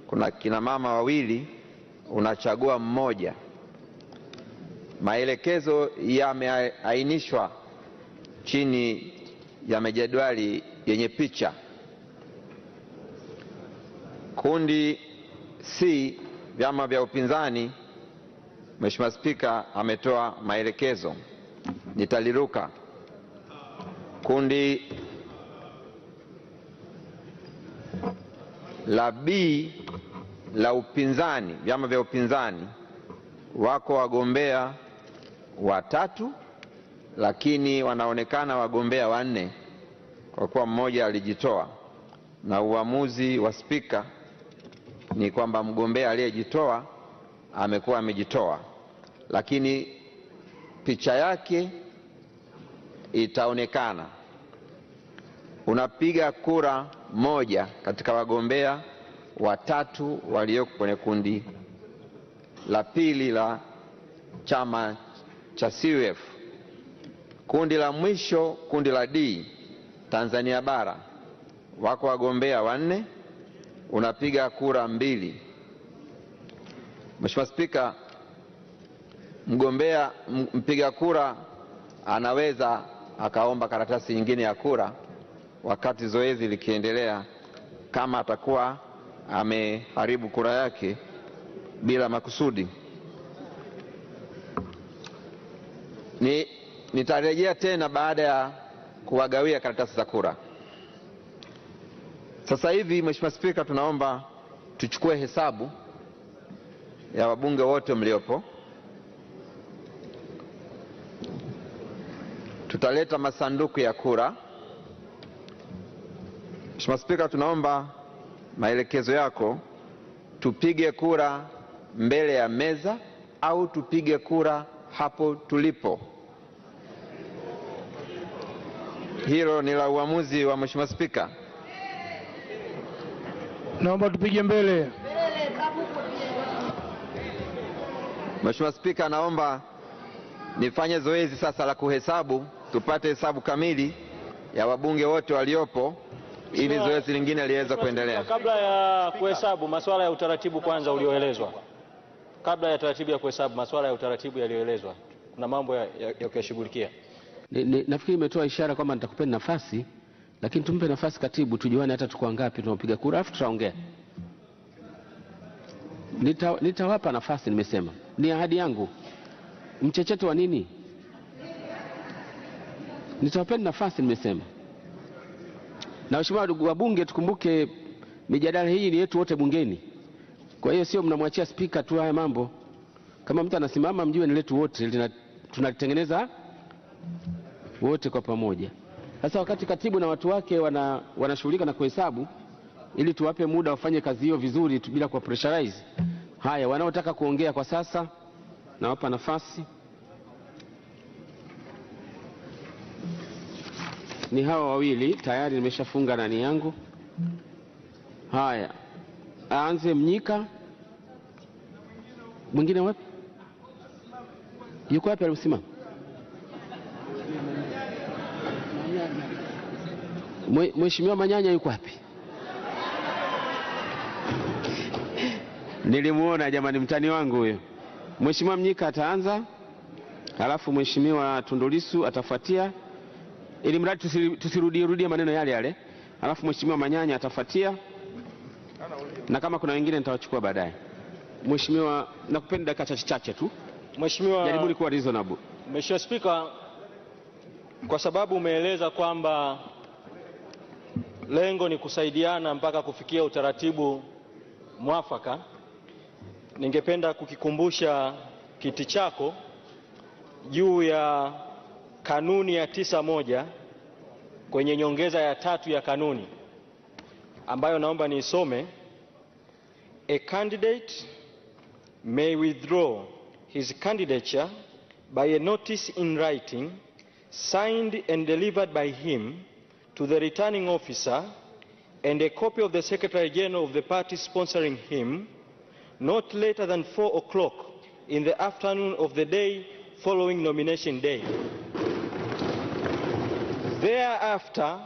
kuna kina mama wawili, unachagua mmoja. Maelekezo yameainishwa chini ya majedwali yenye picha. Kundi C, vyama vya upinzani, Mheshimiwa Spika ametoa maelekezo, nitaliruka. Kundi la B la upinzani, vyama vya upinzani wako wagombea watatu, lakini wanaonekana wagombea wanne kwa kuwa mmoja alijitoa, na uamuzi wa spika ni kwamba mgombea aliyejitoa amekuwa amejitoa, lakini picha yake itaonekana. Unapiga kura moja katika wagombea watatu walioko kwenye kundi la pili la chama cha CUF. Kundi la mwisho, kundi la D, Tanzania Bara, wako wagombea wanne, unapiga kura mbili. Mheshimiwa Spika, mgombea mpiga kura anaweza akaomba karatasi nyingine ya kura wakati zoezi likiendelea, kama atakuwa ameharibu kura yake bila makusudi. Ni, nitarejea tena baada ya kuwagawia karatasi za kura. Sasa hivi Mheshimiwa Spika, tunaomba tuchukue hesabu ya wabunge wote mliopo. Tutaleta masanduku ya kura. Mheshimiwa Spika, tunaomba maelekezo yako, tupige kura mbele ya meza au tupige kura hapo tulipo. Hilo ni la uamuzi wa Mheshimiwa Spika. Naomba tupige mbele. Mheshimiwa Spika, naomba nifanye zoezi sasa la kuhesabu, tupate hesabu kamili ya wabunge wote waliopo ili zoezi lingine liweze kuendelea. Kabla ya kuhesabu masuala ya utaratibu kwanza ulioelezwa, kabla ya taratibu ya kuhesabu masuala ya utaratibu yaliyoelezwa, kuna mambo ya, ya, ya kuyashughulikia. Nafikiri imetoa ishara kwamba nitakupeni nafasi, lakini tumpe nafasi katibu, tujuane hata tuko ngapi tunapiga kura, afu tutaongea. Nita, nitawapa nafasi, nimesema ni ahadi yangu. Mchecheto wa nini? Nitawapeni nafasi, nimesema. Na waheshimiwa wa wabunge, tukumbuke mijadala hii ni yetu wote bungeni. Kwa hiyo sio mnamwachia spika tu haya mambo. Kama mtu anasimama, mjue ni letu wote, tunatengeneza tunalitengeneza wote kwa pamoja. Sasa wakati katibu na watu wake wana, wanashughulika na kuhesabu, ili tuwape muda wafanye kazi hiyo vizuri bila kuwa pressurize. Haya, wanaotaka kuongea kwa sasa nawapa nafasi. Ni hawa wawili tayari, nimeshafunga nani yangu. Haya, aanze Mnyika. Mwingine wapi? Yuko wapi alisimama? Mheshimiwa Manyanya yuko wapi? Nilimuona jamani, mtani wangu huyo. Mheshimiwa Mnyika ataanza, alafu Mheshimiwa Tundulisu atafuatia, ili mradi tusi- tusirudie rudie maneno yale yale, alafu Mheshimiwa Manyanya atafuatia, na kama kuna wengine nitawachukua baadaye. Mheshimiwa, nakupenda dakika chache chache tu. Mheshimiwa Jaribuni kuwa reasonable. Mheshimiwa Spika, kwa sababu umeeleza kwamba lengo ni kusaidiana mpaka kufikia utaratibu mwafaka, ningependa kukikumbusha kiti chako juu ya kanuni ya tisa moja kwenye nyongeza ya tatu ya kanuni ambayo naomba niisome. A candidate may withdraw his candidature by a notice in writing signed and delivered by him to the returning officer and a copy of the Secretary General of the party sponsoring him not later than 4 o'clock in the afternoon of the day following nomination day. Thereafter,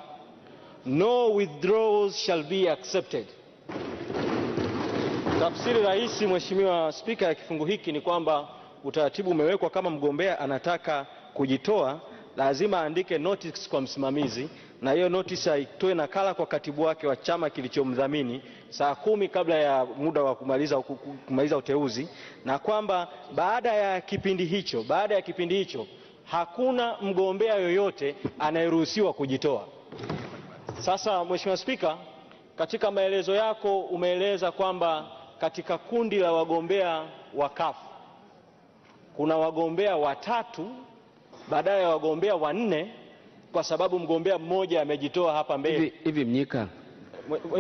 no withdrawals shall be accepted. Tafsiri rahisi, Mheshimiwa Spika, ya kifungu hiki ni kwamba utaratibu umewekwa kama mgombea anataka kujitoa, lazima aandike notice kwa msimamizi, na hiyo notice aitoe nakala kwa katibu wake wa chama kilichomdhamini saa kumi kabla ya muda wa kumaliza, kumaliza uteuzi, na kwamba baada ya kipindi hicho baada ya kipindi hicho hakuna mgombea yoyote anayeruhusiwa kujitoa. Sasa Mheshimiwa Spika, katika maelezo yako umeeleza kwamba katika kundi la wagombea wa CUF kuna wagombea watatu badala ya wagombea wanne kwa sababu mgombea mmoja amejitoa hapa mbele. Hivi, hivi Mnyika,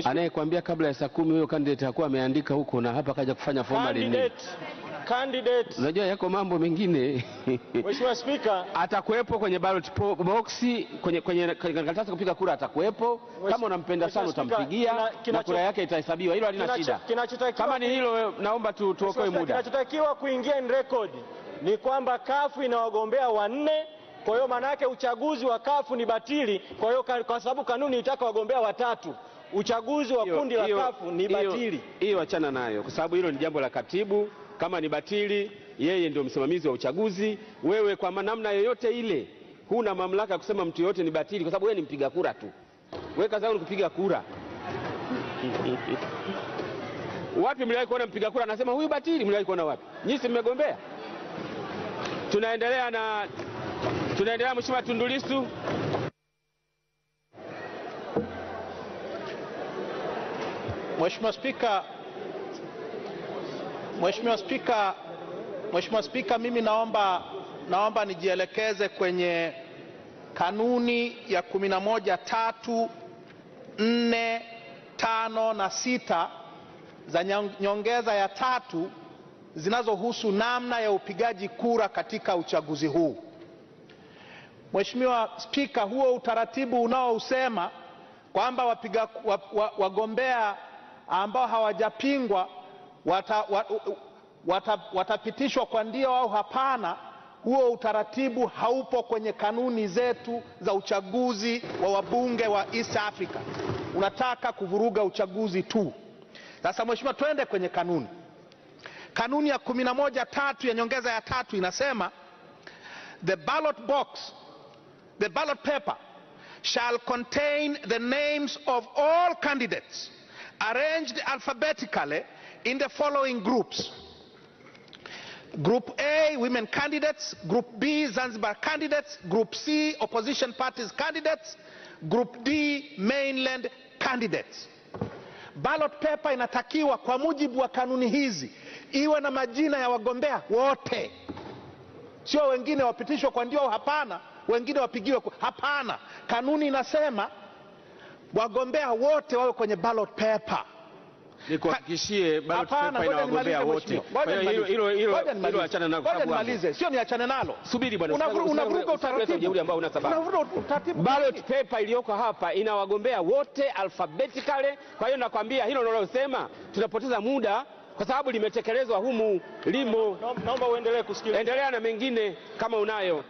anayekwambia kabla ya saa kumi huyo candidate hakuwa ameandika huko na hapa kaja kufanya formally? Candidate. Unajua yako mambo mengine Mheshimiwa Spika, atakuwepo kwenye ballot box kwenye kwenye karatasi kupiga kura atakuwepo. Kama unampenda sana utampigia na kura yake itahesabiwa, hilo halina shida. Kama ni hilo, naomba tu, tuokoe muda. Kinachotakiwa kuingia in record ni kwamba kafu ina wagombea wanne. Kwa hiyo maana yake uchaguzi wa kafu ni batili. Kwa hiyo kwa sababu kanuni itaka wagombea watatu, uchaguzi wa kundi la kafu ni batili. Hiyo achana nayo, kwa sababu hilo ni jambo la katibu. Kama ni batili, yeye ndio msimamizi wa uchaguzi. Wewe kwa namna yoyote ile huna mamlaka ya kusema mtu yoyote ni batili, kwa sababu wewe ni mpiga kura tu. Wewe kazi yako ni kupiga kura. Wapi mliwahi kuona mpiga kura anasema huyu batili? Mliwahi kuona wapi? Nyinyi mmegombea? Tunaendelea na tunaendelea, Mheshimiwa Tundu Lissu. Mheshimiwa Spika, Mheshimiwa Spika, Mheshimiwa Spika, mimi naomba naomba nijielekeze kwenye kanuni ya kumi na moja tatu nne tano na sita za nyongeza ya tatu zinazohusu namna ya upigaji kura katika uchaguzi huu. Mheshimiwa Spika, huo utaratibu unaousema kwamba wapiga wa, wa, wagombea ambao hawajapingwa wata, wa, wata, watapitishwa kwa ndio au hapana, huo utaratibu haupo kwenye kanuni zetu za uchaguzi wa wabunge wa East Africa. Unataka kuvuruga uchaguzi tu. Sasa Mheshimiwa, twende kwenye kanuni. Kanuni ya kumi na moja tatu ya nyongeza ya tatu inasema the ballot box the ballot paper shall contain the names of all candidates arranged alphabetically in the following groups. Group A, women candidates. Group B, Zanzibar candidates. Group C, opposition parties candidates. Group D, mainland candidates. Ballot paper inatakiwa kwa mujibu wa kanuni hizi iwe na majina ya wagombea wote, sio wengine wapitishwe kwa ndio hapana, wengine wapigiwe kwa hapana. Kanuni inasema wagombea wote wawe kwenye ballot paper. Nikuhakikishie bado ngoja wagombea wote. Kwa hiyo hilo hilo hilo Ngoja hilo nimalize. achana nalo. Kwa sababu nimalize, sio niachane nalo. Subiri bwana, unavuruga utaratibu. ambao una sababu. Unavuruga utaratibu. Ballot paper iliyoko hapa ina wagombea wote alphabetically. Kwa hiyo nakwambia hilo unalosema tunapoteza muda kwa sababu limetekelezwa humu, limo. Naomba uendelee kusikiliza. Endelea na mengine kama unayo.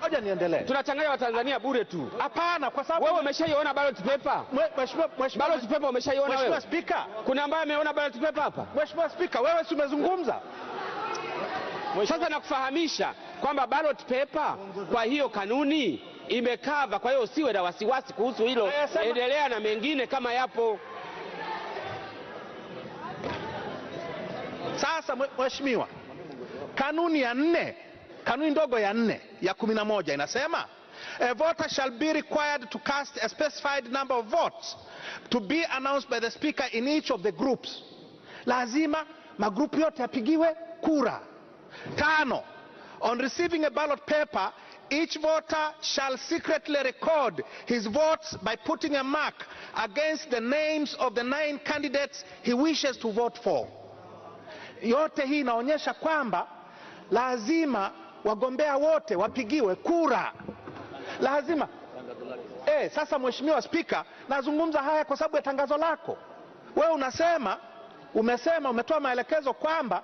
Ngoja niendelee. Tunachanganya Watanzania bure tu. Hapana, kwa sababu wewe umeshaiona ballot paper? Mheshimiwa Mheshimiwa Ballot paper umeshaiona Mheshimiwa wewe? Spika. Kuna ambaye ameona ballot paper hapa? Mheshimiwa Spika, wewe si umezungumza? Sasa nakufahamisha kwamba ballot paper kwa hiyo kanuni imekava, kwa hiyo usiwe na wasiwasi kuhusu hilo. Endelea na mengine kama yapo. Sasa mheshimiwa, kanuni ya nne, kanuni ndogo ya nne ya kumi na moja inasema a voter shall be required to cast a specified number of votes to be announced by the speaker in each of the groups. Lazima magrupu yote yapigiwe kura. Tano, on receiving a ballot paper each voter shall secretly record his votes by putting a mark against the names of the nine candidates he wishes to vote for. Yote hii inaonyesha kwamba lazima wagombea wote wapigiwe kura, lazima E, Sasa Mheshimiwa Spika, nazungumza haya kwa sababu ya tangazo lako. Wewe unasema, umesema, umetoa maelekezo kwamba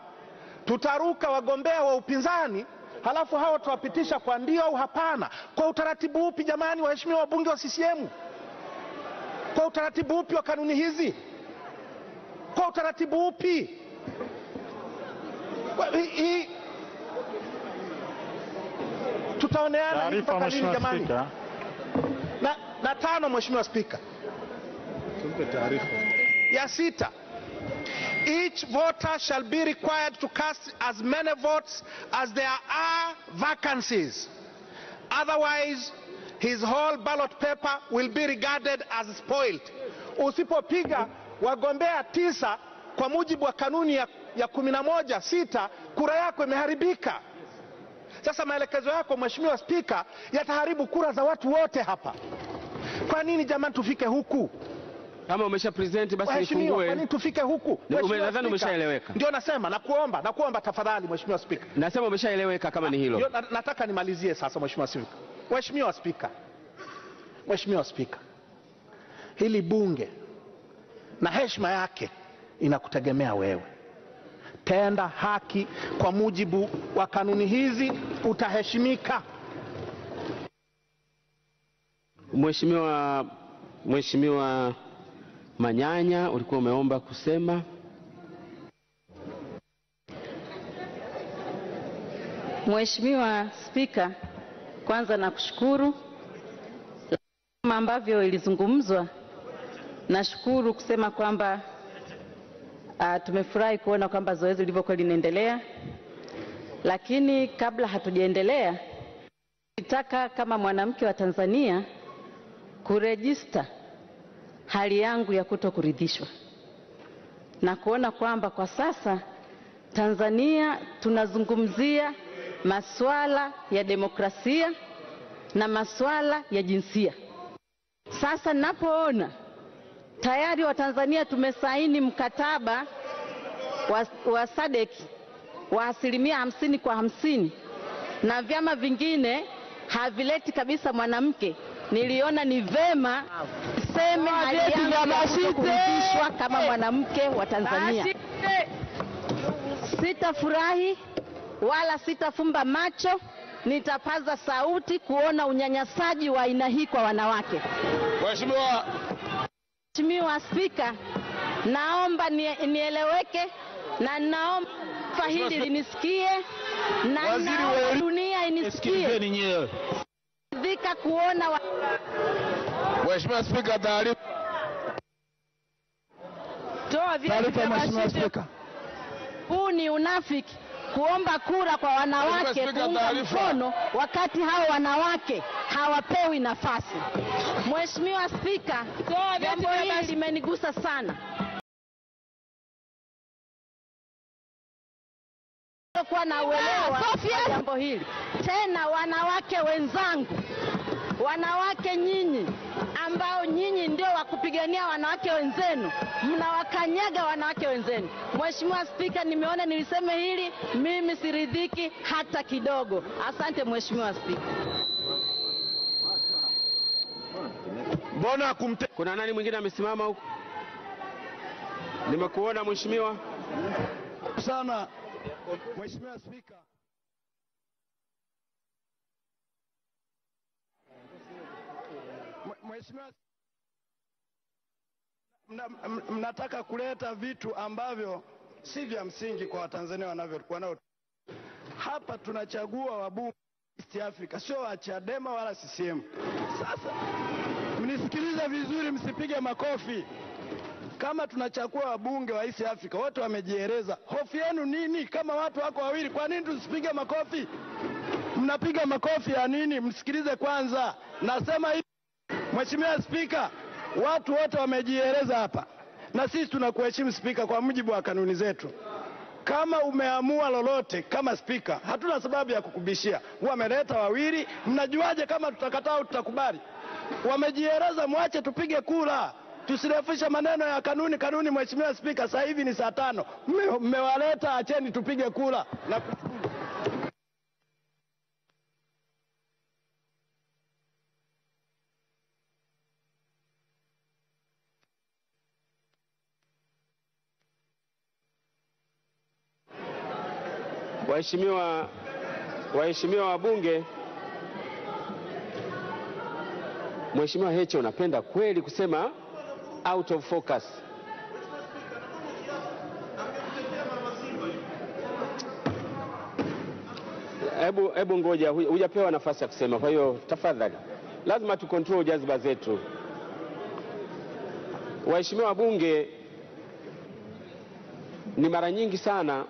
tutaruka wagombea wa upinzani halafu hao tuwapitisha kwa ndio au hapana. Kwa utaratibu upi jamani, waheshimiwa wabunge wa CCM? Kwa utaratibu upi wa kanuni hizi? Kwa utaratibu upi? Hii- Tutaoneana hivi Taarifa, mpaka lini jamani? Na, na tano, Mheshimiwa Spika. Tumpe taarifa. Ya sita, each voter shall be required to cast as many votes as there are vacancies. Otherwise, his whole ballot paper will be regarded as spoiled. Usipopiga wagombea tisa kwa mujibu wa kanuni ya, ya kumi na moja sita, kura yako imeharibika. Sasa maelekezo yako Mheshimiwa Spika yataharibu kura za watu wote hapa. Kwa nini jamani tufike huku? Kama umesha present basi nifungue. kwa nini tufike huku? Nadhani umeshaeleweka. Ndio nasema, nakuomba, nakuomba tafadhali Mheshimiwa Spika. Nasema umeshaeleweka kama ni hilo. Na- nataka nimalizie sasa Mheshimiwa Spika. Mheshimiwa Spika, Mheshimiwa Spika, hili bunge na heshima yake inakutegemea wewe. Tenda haki kwa mujibu wa kanuni hizi, utaheshimika. Mheshimiwa Mheshimiwa Manyanya ulikuwa umeomba kusema. Mheshimiwa Spika, kwanza nakushukuru kama ambavyo ilizungumzwa. Nashukuru kusema kwamba uh, tumefurahi kuona kwamba zoezi lilivyokuwa linaendelea, lakini kabla hatujaendelea, nitaka kama mwanamke wa Tanzania kurejista hali yangu ya kuto kuridhishwa na kuona kwamba kwa sasa Tanzania tunazungumzia masuala ya demokrasia na masuala ya jinsia. Sasa napoona tayari Watanzania tumesaini mkataba wa, wa SADC wa asilimia hamsini kwa hamsini. Na vyama vingine havileti kabisa mwanamke, niliona ni vema seme kutokuridhishwa kama mwanamke wa Tanzania. Sitafurahi wala sitafumba macho, nitapaza sauti kuona unyanyasaji wa aina hii kwa wanawake. Mheshimiwa Mheshimiwa Spika, naomba nieleweke na naomba hili linisikie na naomba dunia inisikie. Dhika kuona wa... Mheshimiwa Spika, taarifa. Toa Taarifa, vya Mheshimiwa Spika. Huu ni unafiki kuomba kura kwa wanawake kuunga mkono wakati hao wanawake hawapewi nafasi. Mheshimiwa Spika, jambo hili limenigusa sana. kuwa na uelewa wa jambo hili. Tena wanawake wenzangu, wanawake nyinyi ambao nyinyi ndio wa kupigania wanawake wenzenu, mnawakanyaga wanawake wenzenu. Mheshimiwa Spika, nimeona niliseme hili, mimi siridhiki hata kidogo. Asante Mheshimiwa Spika. Mbona kumte... Kuna nani mwingine amesimama huku? Nimekuona mheshimiwa. sana Mheshimiwa Spika. Mheshimiwa mna, mnataka kuleta vitu ambavyo si vya msingi kwa Watanzania wanao. Hapa tunachagua wabunge East Africa, sio wa Chadema wala CCM. Sasa mnisikilize vizuri, msipige makofi. Kama tunachagua wabunge wa East Africa wote wamejieleza, hofu yenu nini? Kama watu wako wawili, kwa nini tusipige makofi? Mnapiga makofi ya nini? Msikilize kwanza, nasema hivi Mheshimiwa Spika, watu wote wamejieleza hapa, na sisi tunakuheshimu Spika kwa mujibu wa kanuni zetu. Kama umeamua lolote kama spika, hatuna sababu ya kukubishia. Wameleta wawili, mnajuaje kama tutakataa au tutakubali? Wamejieleza, mwache tupige kura, tusirefushe maneno ya kanuni. Kanuni, Mheshimiwa Spika, sasa hivi ni saa tano. Mmewaleta, acheni tupige kura na Waheshimiwa waheshimiwa wabunge, Mheshimiwa Heche, unapenda kweli kusema out of focus. Hebu hebu ngoja, hujapewa nafasi ya kusema, kwa hiyo tafadhali, lazima tu control jaziba zetu. Waheshimiwa wabunge, ni mara nyingi sana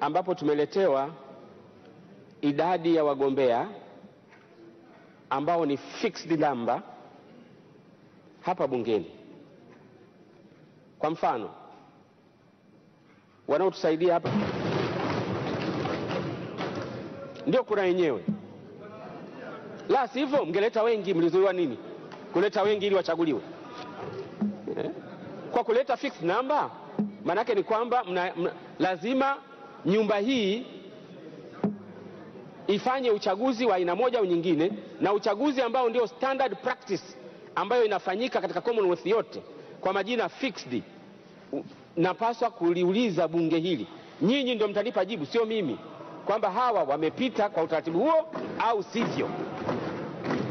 ambapo tumeletewa idadi ya wagombea ambao ni fixed number hapa bungeni. Kwa mfano, wanaotusaidia hapa ndio kura yenyewe, la sivyo mngeleta wengi. Mlizuiwa nini kuleta wengi ili wachaguliwe? Eh? Kwa kuleta fixed number, maanake ni kwamba mna, mna, lazima nyumba hii ifanye uchaguzi wa aina moja au nyingine, na uchaguzi ambao ndio standard practice ambayo inafanyika katika Commonwealth yote kwa majina fixed. Napaswa kuliuliza bunge hili, nyinyi ndio mtanipa jibu, sio mimi, kwamba hawa wamepita kwa utaratibu huo au sivyo.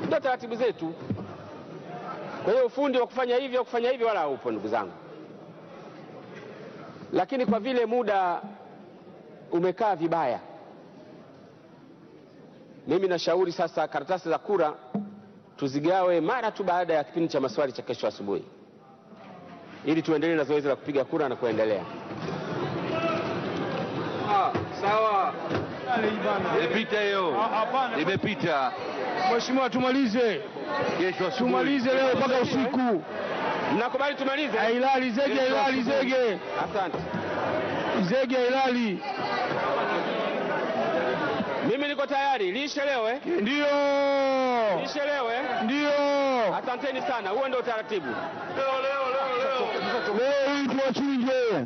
Ndio taratibu zetu. Kwa hiyo ufundi wa kufanya hivyo kufanya hivyo wala haupo, ndugu zangu. Lakini kwa vile muda umekaa vibaya, mimi nashauri sasa karatasi za kura tuzigawe mara tu baada ya kipindi cha maswali cha kesho asubuhi, ili tuendelee na zoezi la kupiga kura na kuendelea. Sawa. Imepita hiyo. Imepita. Mheshimiwa, tumalize. Kesho asubuhi. Tumalize leo mpaka usiku. Mnakubali tumalize? Hilali zege, hilali zege. Asante. Zege hilali. Mimi niko tayari, liishelewe. Ndio. Liishelewe. Ndio. Asanteni sana, huo ndio utaratibu. Leo leo leo leo leo hii tuwachinje.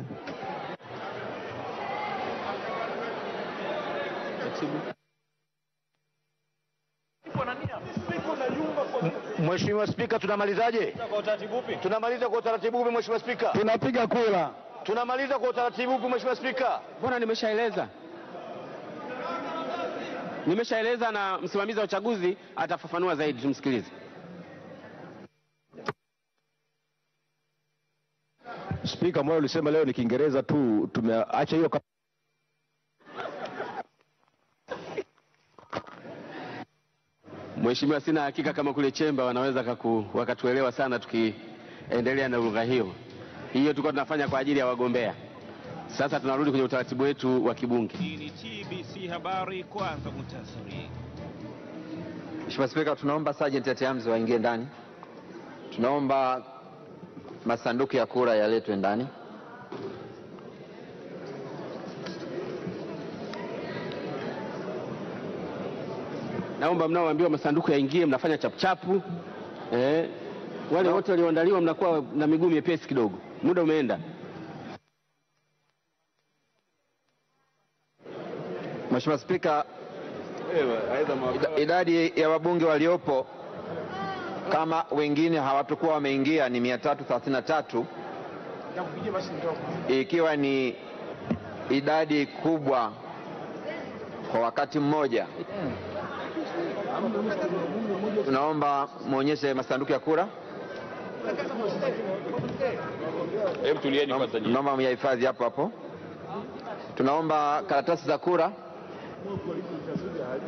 Mheshimiwa Spika, tunamalizaje? Tunamaliza kwa utaratibu upi Mheshimiwa Spika? Tunapiga kura. Tunamaliza kwa utaratibu upi Mheshimiwa Spika? Mbona nimeshaeleza? Nimeshaeleza na msimamizi wa uchaguzi atafafanua zaidi, tumsikilize. Spika, moyo ulisema leo ni Kiingereza tu, tumeacha hiyo ka- Mheshimiwa, sina hakika kama kule Chemba wanaweza kaku, wakatuelewa sana tukiendelea na lugha hiyo. Hiyo tulikuwa tunafanya kwa ajili ya wagombea. Sasa tunarudi kwenye utaratibu wetu wa kibunge. Ni TBC habari, kwanza muhtasari. Mheshimiwa Spika, tunaomba Sergeant Atiamzi waingie ndani. Tunaomba masanduku ya kura yaletwe ndani. Naomba mnaoambiwa masanduku yaingie, mnafanya chapuchapu eh, wale wote walioandaliwa mnakuwa na miguu miepesi kidogo. Muda umeenda. Mheshimiwa Spika, idadi ya wabunge waliopo kama wengine hawatakuwa wameingia ni 333 ikiwa ni idadi kubwa kwa wakati mmoja. Tunaomba mwonyeshe masanduku ya kura. Hebu tulieni kwanza. Naomba hapo hapo. Tunaomba karatasi za kura.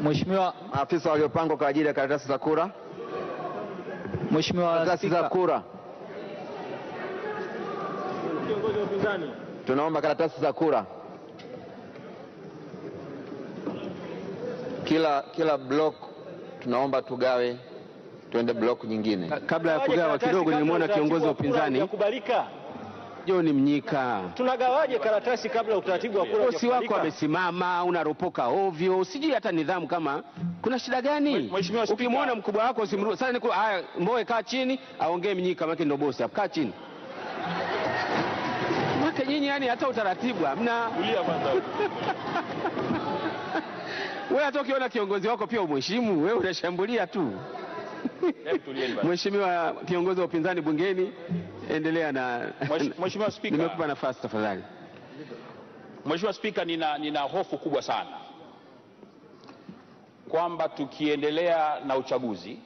Mheshimiwa, afisa waliopangwa kwa ajili ya karatasi za kura. Mheshimiwa, karatasi za kura. Kiongozi wa upinzani. Tunaomba karatasi za kura. Kila kila block tunaomba tugawe tuende block nyingine. Kabla ya kugawa kidogo, nilimwona kiongozi wa upinzani Kubalika. John Mnyika. Tunagawaje karatasi kabla utaratibu wa kura Bosi wako amesimama, unaropoka ovyo, sijui hata nidhamu kama kuna shida gani? Ukimwona mkubwa wako usimruhusu. Sasa niko haya, Mbowe kaa chini, aongee Mnyika, maana ndio bosi hapa. Kaa chini. Mwake nyinyi, yani hata utaratibu hamna. Wewe hata ukiona kiongozi wako pia umheshimu, wewe unashambulia tu. Mheshimiwa kiongozi wa upinzani bungeni, endelea na Mheshimiwa Spika. Nimekupa nafasi tafadhali. Mheshimiwa Spika, nina, nina hofu kubwa sana kwamba tukiendelea na uchaguzi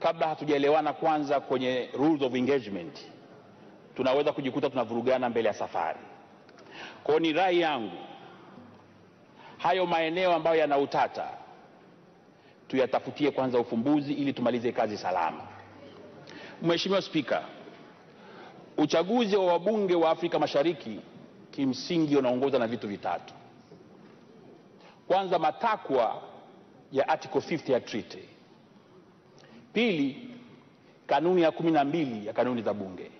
kabla hatujaelewana kwanza kwenye rules of engagement, tunaweza kujikuta tunavurugana mbele ya safari. Kwa hiyo ni rai yangu hayo maeneo ambayo yana utata tuyatafutie kwanza ufumbuzi ili tumalize kazi salama. Mheshimiwa Spika, uchaguzi wa wabunge wa Afrika Mashariki kimsingi unaongozwa na vitu vitatu. Kwanza, matakwa ya Article 50 ya treaty. Pili, kanuni ya kumi na mbili ya kanuni za bunge.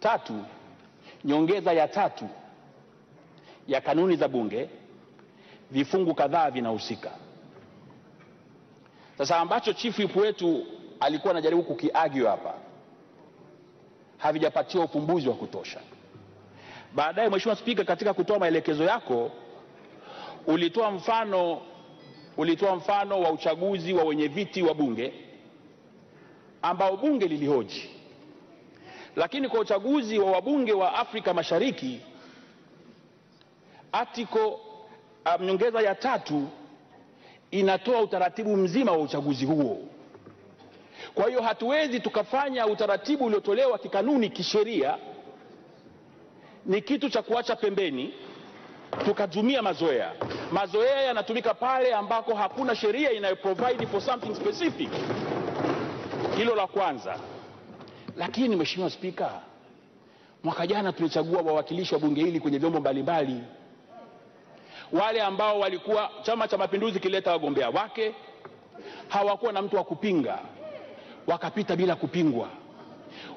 Tatu, nyongeza ya tatu ya kanuni za bunge, vifungu kadhaa vinahusika. Sasa ambacho chief whip wetu alikuwa anajaribu kukiargue hapa havijapatiwa ufumbuzi wa kutosha. Baadaye, Mheshimiwa Spika, katika kutoa maelekezo yako ulitoa mfano, ulitoa mfano wa uchaguzi wa wenye viti wa bunge ambao bunge lilihoji, lakini kwa uchaguzi wa wabunge wa Afrika Mashariki article um, nyongeza ya tatu inatoa utaratibu mzima wa uchaguzi huo. Kwa hiyo hatuwezi tukafanya utaratibu uliotolewa kikanuni, kisheria, ni kitu cha kuacha pembeni tukatumia mazoea. Mazoea yanatumika pale ambako hakuna sheria inayoprovide for something specific. Hilo la kwanza. Lakini Mheshimiwa Spika, mwaka jana tulichagua wawakilishi wa bunge hili kwenye vyombo mbalimbali wale ambao walikuwa Chama cha Mapinduzi kileta wagombea wake, hawakuwa na mtu wa kupinga, wakapita bila kupingwa.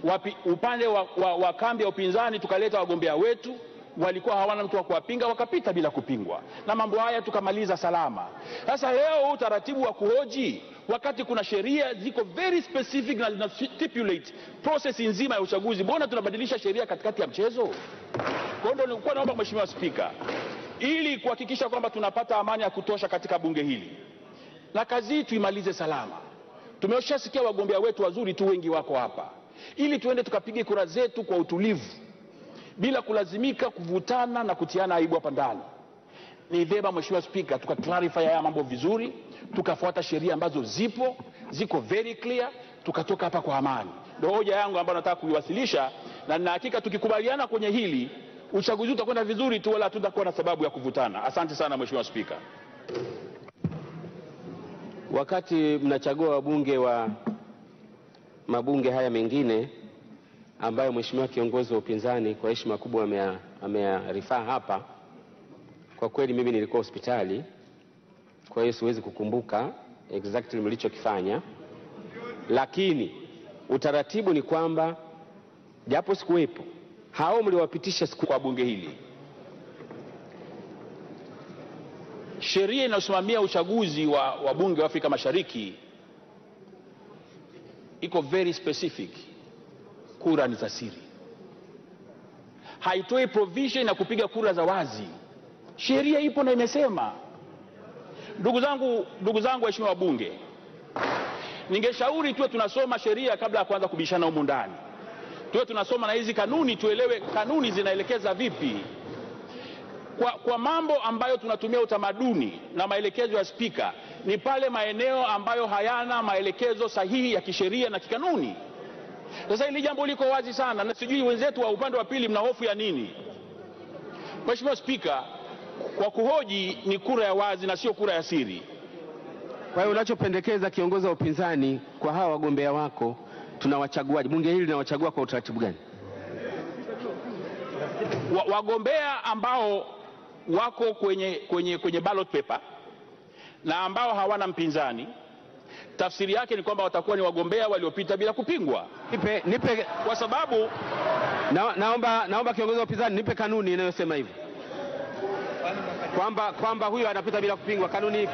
Wapi, upande wa, wa, wa kambi ya upinzani tukaleta wagombea wetu, walikuwa hawana mtu wa kuwapinga, wakapita bila kupingwa, na mambo haya tukamaliza salama. Sasa leo utaratibu wa kuhoji wakati kuna sheria ziko very specific na zina stipulate process nzima ya uchaguzi, mbona tunabadilisha sheria katikati ya mchezo? Kwa hiyo ndio nilikuwa naomba Mheshimiwa Spika, ili kuhakikisha kwamba tunapata amani ya kutosha katika bunge hili na kazi hii tuimalize salama. Tumeshasikia wagombea wetu wazuri tu, wengi wako hapa, ili tuende tukapige kura zetu kwa utulivu bila kulazimika kuvutana na kutiana aibu hapa ndani. Ni vyema Mheshimiwa Spika, tuka clarify haya mambo vizuri, tukafuata sheria ambazo zipo ziko very clear, tukatoka hapa kwa amani. Ndio hoja yangu ambayo nataka kuiwasilisha, na nina hakika tukikubaliana kwenye hili uchaguzi utakwenda vizuri tu, wala hatutakuwa na sababu ya kuvutana. Asante sana Mheshimiwa Spika. Wakati mnachagua wabunge wa mabunge haya mengine ambayo mheshimiwa kiongozi wa upinzani kwa heshima kubwa ameyarifaa hapa, kwa kweli mimi nilikuwa hospitali, kwa hiyo siwezi kukumbuka exactly mlichokifanya, lakini utaratibu ni kwamba japo sikuwepo, hao mliwapitisha siku kwa bunge hili. Sheria inayosimamia uchaguzi wa wabunge wa Afrika Mashariki iko very specific. Kura ni za siri, haitoi provision ya kupiga kura za wazi. Sheria ipo na imesema. Ndugu zangu, ndugu zangu waheshimiwa wabunge, ningeshauri tuwe tunasoma sheria kabla ya kuanza kubishana humu ndani, tuwe tunasoma na hizi kanuni, tuelewe kanuni zinaelekeza vipi kwa, kwa mambo ambayo tunatumia utamaduni na maelekezo ya spika ni pale maeneo ambayo hayana maelekezo sahihi ya kisheria na kikanuni. Sasa hili jambo liko wazi sana, na sijui wenzetu wa upande wa pili mna hofu ya nini? Mheshimiwa Spika, kwa kuhoji ni kura ya wazi na sio kura ya siri. Kwa hiyo unachopendekeza kiongozi wa upinzani, kwa hawa wagombea wako tunawachaguaje? Bunge hili linawachagua kwa utaratibu gani? Wa, wagombea ambao wako kwenye, kwenye, kwenye ballot paper na ambao hawana mpinzani, tafsiri yake ni kwamba watakuwa ni wagombea waliopita bila kupingwa. Nipe, nipe, kwa sababu na, naomba, naomba kiongozi wa upinzani nipe kanuni inayosema hivyo kwamba kwamba huyo anapita bila kupingwa. Kanuni ipi?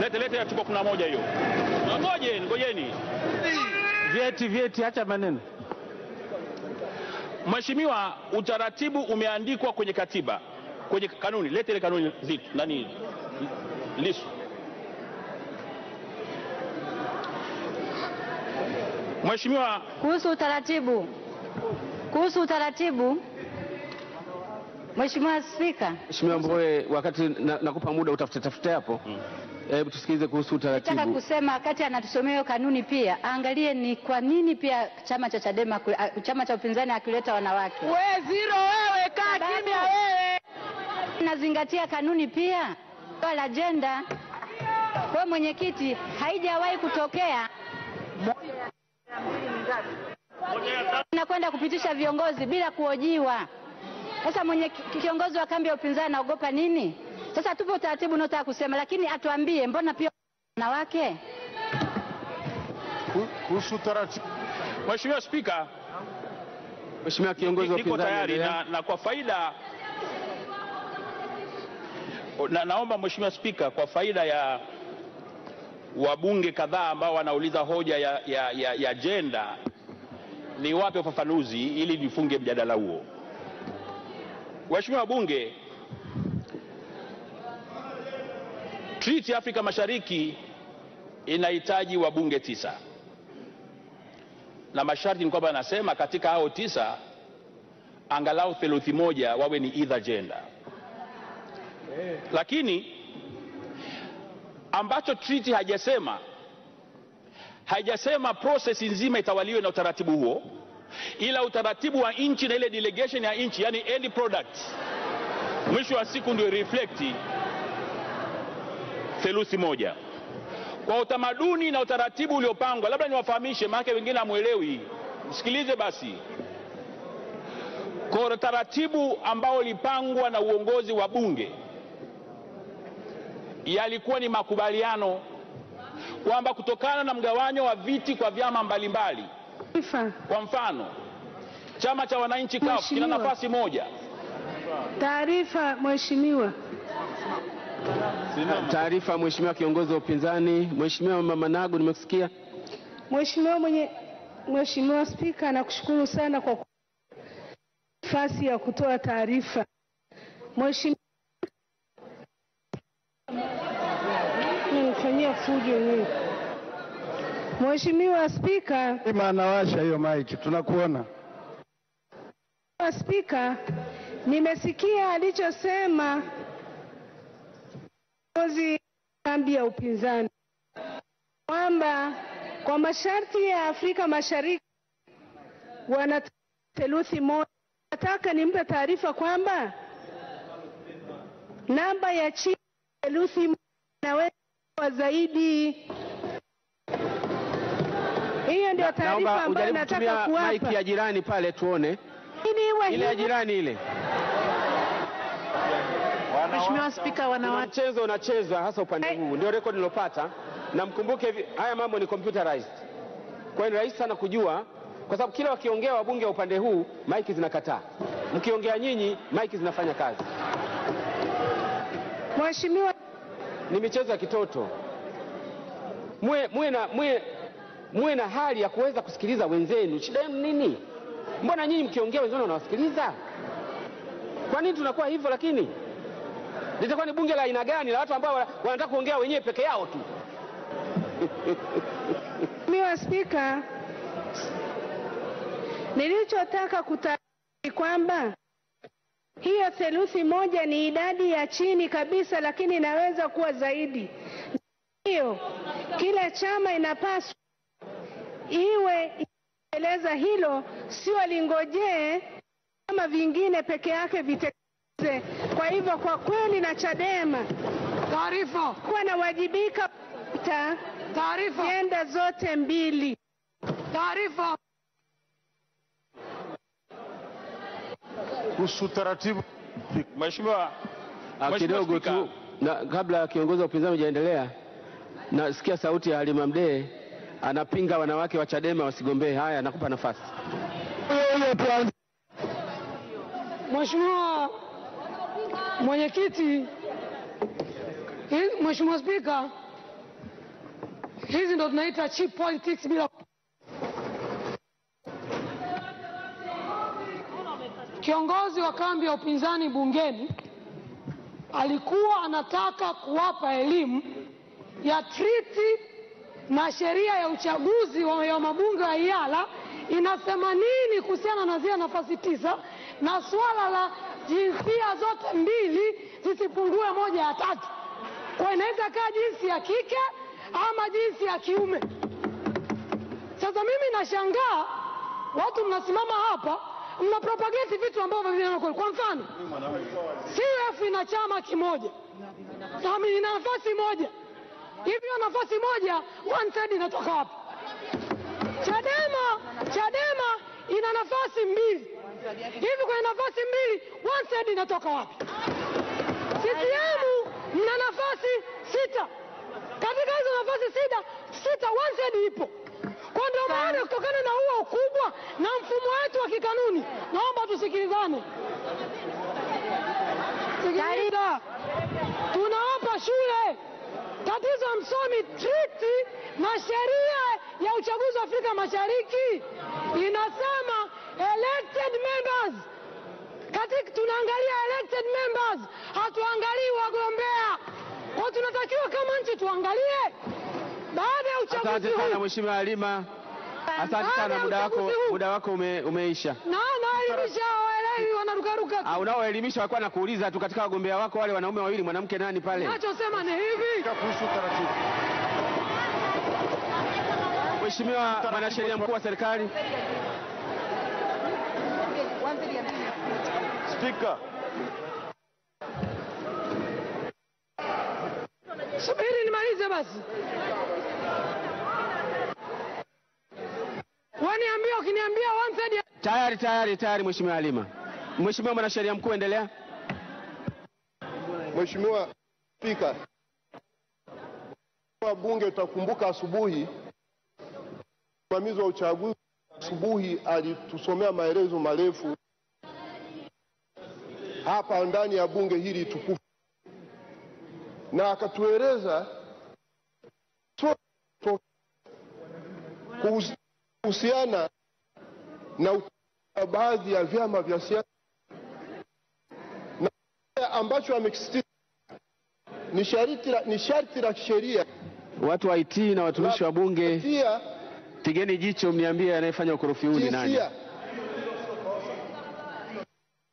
Lete lete chukua kuna moja hiyo. Ngojeni, ngojeni. Vyeti, vyeti, acha maneno. Mheshimiwa, utaratibu umeandikwa kwenye katiba, kwenye kanuni. Lete ile kanuni zitu nani, Lisu. Mheshimiwa, Kuhusu utaratibu, kuhusu utaratibu, Mheshimiwa Spika, Mheshimiwa Mbowe, wakati nakupa na- muda utafute tafute hapo, hebu tusikilize kuhusu utaratibu. nataka kusema wakati anatusomea hiyo kanuni pia aangalie ni kwa nini pia chama cha Chadema chama cha upinzani akileta wanawake. We zero wewe, kaa kimya wewe. nazingatia kanuni pia kwa la jenda. Kwa mwenyekiti, haijawahi kutokea nakwenda kupitisha viongozi bila kuhojiwa. Sasa mwenye kiongozi wa kambi ya upinzani anaogopa nini? Sasa tupo utaratibu unaotaka kusema, lakini atuambie mbona pia wanawake kuhusu taratibu. Mheshimiwa Spika, Mheshimiwa kiongozi wa niko upinzani, tayari na, na kwa faida na, naomba Mheshimiwa Spika, kwa faida ya wabunge kadhaa ambao wanauliza hoja ya, ya, ya, ya jenda niwape ufafanuzi ili nifunge mjadala huo. Waheshimiwa wabunge, Treaty ya Afrika Mashariki inahitaji wabunge tisa na masharti ni kwamba anasema katika hao tisa angalau theluthi moja wawe ni either gender. Lakini ambacho treaty haijasema haijasema process nzima itawaliwe na utaratibu huo, ila utaratibu wa nchi na ile delegation ya nchi, yani end product, mwisho wa siku ndio reflect theluthi moja kwa utamaduni na utaratibu uliopangwa. Labda niwafahamishe, maana wengine hamwelewi, msikilize basi. Kwa utaratibu ambao ulipangwa na uongozi wa bunge, yalikuwa ni makubaliano kwamba kutokana na mgawanyo wa viti kwa vyama mbalimbali, kwa mfano chama cha wananchi CUF kina nafasi moja Taarifa Mheshimiwa. Taarifa, Mheshimiwa kiongozi wa upinzani. Mheshimiwa Mama Nagu, nimekusikia. Mheshimiwa mwenye Mheshimiwa Spika, nakushukuru sana kwa nafasi ya kutoa taarifa. Mheshimiwa Nifanyia fujo nyingi. Mheshimiwa Spika, Anawasha hiyo maiki, tunakuona. Mheshimiwa Spika, nimesikia alichosema kiongozi kambi ya upinzani kwamba kwa masharti ya Afrika Mashariki wana theluthi moja. Nataka nimpe taarifa kwamba namba ya chini theluthi moja inaweza kuwa zaidi. Hiyo ndio taarifa ambayo nataka kuwapa. maiki ya jirani pale tuone. Ile ya jirani ile. Mheshimiwa Spika, wanawake mchezo unachezwa hasa upande huu, ndio rekodi nilopata, na mkumbuke haya mambo ni computerized. Kwa hiyo ni rahisi sana kujua, kwa sababu kila wakiongea wabunge wa upande huu maiki zinakataa, mkiongea nyinyi maiki zinafanya kazi. Mheshimiwa, ni michezo ya kitoto. Mwe, mwe na, muwe, muwe na hali ya kuweza kusikiliza wenzenu. Shida yenu nini? Mbona nyinyi mkiongea wenzenu wanawasikiliza? Kwa nini tunakuwa hivyo? Lakini litakuwa ni bunge la aina gani la watu ambao wanataka kuongea wenyewe peke yao tu? Mheshimiwa Spika, nilichotaka kutaarifu kwamba hiyo theluthi moja ni idadi ya chini kabisa, lakini inaweza kuwa zaidi. Hiyo kila chama inapaswa iwe eleza hilo, sio alingojee kama vingine peke yake vitekeleze. Kwa hivyo kwa kweli na Chadema taarifa. kuwa nawajibika ta taarifa. yenda zote mbili. Taarifa. Kuhusu taratibu. Mheshimiwa Ah, kidogo tu. Na, kabla ya kiongozi wa upinzani hujaendelea, nasikia sauti ya Halima Mdee anapinga wanawake wa Chadema wasigombee. Haya, nakupa nafasi. Mheshimiwa Mwenyekiti, hi- Mheshimiwa Spika, hizi ndo tunaita cheap politics bila Kiongozi wa kambi ya upinzani bungeni alikuwa anataka kuwapa elimu ya triti na sheria ya uchaguzi wa ya mabunge wa IALA inasema nini kuhusiana na zile nafasi tisa na swala la jinsia zote mbili zisipungue moja ya tatu, kwa inaweza kaa jinsi ya kike ama jinsi ya kiume. Sasa mimi nashangaa watu mnasimama hapa mna propagate vitu ambavyo vina kweli. Kwa mfano, CUF ina chama kimoja, ina nafasi moja, hivyo nafasi moja one third inatoka wapi? Chadema, Chadema ina nafasi mbili, hivi kwenye nafasi mbili one third inatoka wapi? CCM mna nafasi sita, katika hizo nafasi sita sita one third ipo kwa ndio maana kutokana na huo ukubwa na mfumo wetu wa kikanuni, naomba tusikilizane. Sikiliza, tunawapa shule tatizo, msomi triti na sheria ya uchaguzi wa Afrika Mashariki inasema elected members. Katika, tunaangalia elected members, hatuangalii wagombea. Kwa tunatakiwa kama nchi tuangalie baada ya uchaguzi Asante sana Mheshimiwa Halima, asante sana, muda wako muda wako ume, umeisha. na naelimisha wanarukaruka tu. Ah, unaoelimisha walikuwa nakuuliza tu katika wagombea wako wale wanaume wawili, mwanamke nani pale? Nachosema ni hivi, Mheshimiwa mwanasheria mkuu wa serikali. Spika. subiri nimalize basi. Waniambia, ukiniambia one side. ya- Tayari tayari tayari, Mheshimiwa Halima. Mheshimiwa mwanasheria mkuu, endelea. Mheshimiwa Spika, bunge utakumbuka asubuhi msimamizi wa uchaguzi asubuhi alitusomea maelezo marefu hapa ndani ya bunge hili tukufu, na akatueleza kuhusiana na baadhi ya vyama vya siasa ambacho amekisitiza ni sharti la, ni sharti la kisheria Watu wa IT na watumishi wa bunge, tigeni jicho, mniambie anayefanya ukorofi huu ni nani?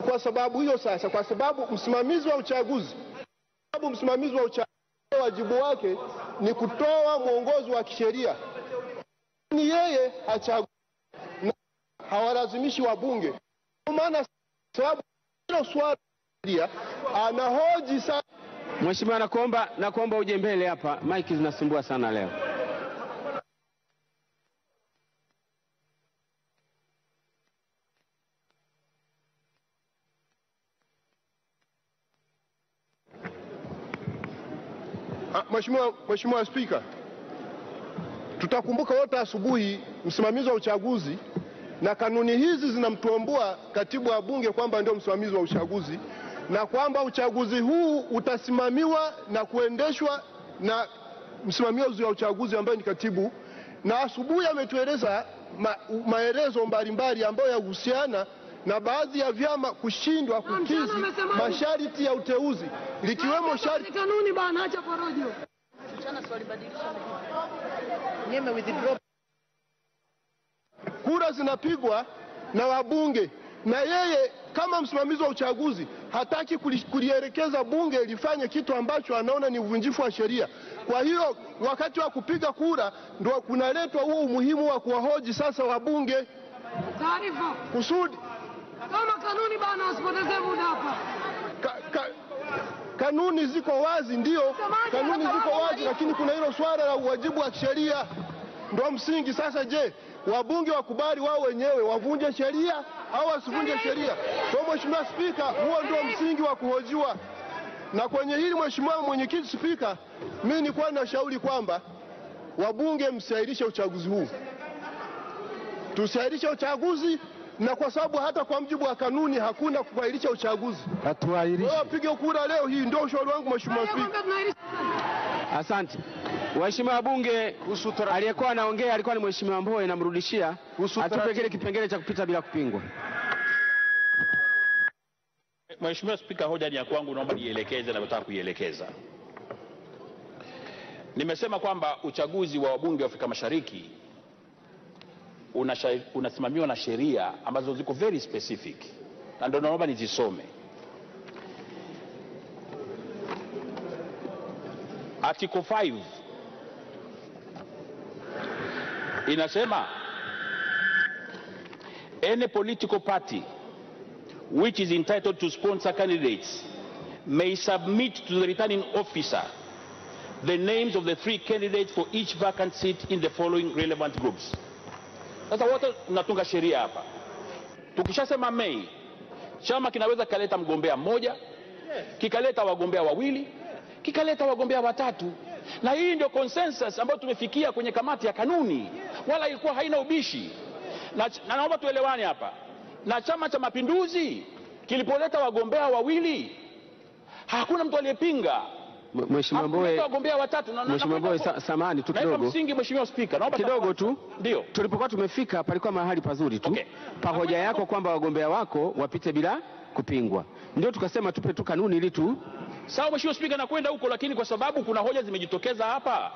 Kwa sababu hiyo sasa, kwa sababu msimamizi wa uchaguzi, sababu msimamizi wa uchaguzi wajibu wake ni kutoa mwongozo wa kisheria, ni yeye hachagui na hawalazimishi wabunge. Kwa maana sababu hilo swala anahoji sana. Mheshimiwa, nakuomba nakuomba uje mbele hapa, maiki zinasumbua sana leo. Ah, Mheshimiwa Mheshimiwa Spika, tutakumbuka wote asubuhi msimamizi wa uchaguzi na kanuni hizi zinamtuambua katibu wa bunge kwamba ndio msimamizi wa uchaguzi na kwamba uchaguzi huu utasimamiwa na kuendeshwa na msimamizi wa uchaguzi ambaye ni katibu, na asubuhi ametueleza ma, maelezo mbalimbali ambayo yahusiana na baadhi ya vyama kushindwa kukidhi masharti ya uteuzi likiwemo sharti kanuni bana, acha porojo. kura zinapigwa na wabunge, na yeye kama msimamizi wa uchaguzi hataki kulielekeza bunge lifanye kitu ambacho anaona ni uvunjifu wa sheria. Kwa hiyo wakati wa kupiga kura ndio kunaletwa huo umuhimu wa kuwahoji sasa wabunge Taarifa kusudi kama kanuni bana, asipoteze muda hapa. ka, ka, kanuni ziko wazi, ndio kanuni ziko wazi, lakini kuna hilo swala la uwajibu wa kisheria ndio msingi. Sasa je, wabunge wakubali wao wenyewe wavunje sheria au wasivunje sheria? Kwa Mheshimiwa Spika, huo ndio msingi wa kuhojiwa. Na kwenye hili Mheshimiwa Mwenyekiti Spika, mimi nilikuwa nashauri kwamba wabunge msiahirishe uchaguzi huu, tusiahirishe uchaguzi, na kwa sababu hata kwa mjibu wa kanuni hakuna kuahirisha uchaguzi. Hatuahirishi. Wewe wapige kura leo hii, ndio ushauri wangu Mheshimiwa Spika. Asante waheshimiwa wabunge. Aliyekuwa anaongea alikuwa ni Mheshimiwa Mbowe, namrudishia atupe kile kipengele cha kupita bila kupingwa. Mheshimiwa Spika, hoja ni ya kwangu, naomba niielekeze navyotaka kuielekeza. Nimesema kwamba uchaguzi wa wabunge wa Afrika Mashariki unasimamiwa unasimamiwa na sheria ambazo ziko very specific, na ndio naomba nizisome. Article 5 inasema any political party which is entitled to sponsor candidates may submit to the returning officer the names of the three candidates for each vacant seat in the following relevant groups. Sasa wote tunatunga sheria hapa. Tukishasema Mei, chama kinaweza kikaleta mgombea mmoja, kikaleta wagombea wawili, kikaleta wagombea watatu, na hii ndio consensus ambayo tumefikia kwenye kamati ya kanuni, wala ilikuwa haina ubishi na, na naomba tuelewane hapa. Na Chama cha Mapinduzi kilipoleta wagombea wawili, hakuna mtu aliyepinga. Mheshimiwa Mbowe, wagombea watatu. Mheshimiwa Mbowe, sa- samahani tu kidogo msingi, Mheshimiwa Spika, naomba kidogo tu. Ndio. Tulipokuwa tumefika palikuwa mahali pazuri tu pa hoja yako kwamba wagombea wako wapite bila kupingwa, ndio tukasema tupe tu kanuni ili tu Sawa Mheshimiwa Spika, nakwenda huko, lakini kwa sababu kuna hoja zimejitokeza hapa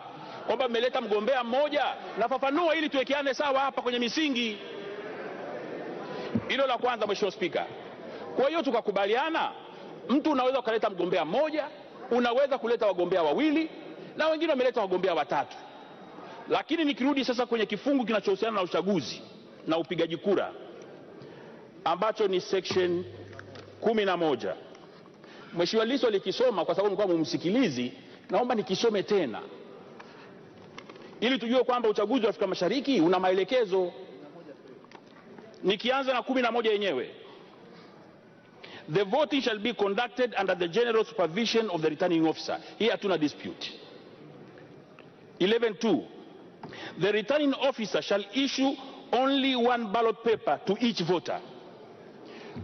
kwamba mmeleta mgombea mmoja, nafafanua ili tuwekeane sawa hapa kwenye misingi. Hilo la kwanza, Mheshimiwa Spika. Kwa hiyo tukakubaliana, mtu unaweza ukaleta mgombea mmoja, unaweza kuleta wagombea wawili, na wengine wameleta wagombea watatu. Lakini nikirudi sasa kwenye kifungu kinachohusiana na uchaguzi na upigaji kura ambacho ni section kumi na moja Mheshimiwa Lissu alikisoma kwa sababu nilikuwa mumsikilizi, naomba nikisome tena ili tujue kwamba uchaguzi wa Afrika Mashariki una maelekezo. Nikianza na kumi na moja yenyewe, the voting shall be conducted under the general supervision of the returning officer. Hii hatuna dispute. 11.2 the returning officer shall issue only one ballot paper to each voter.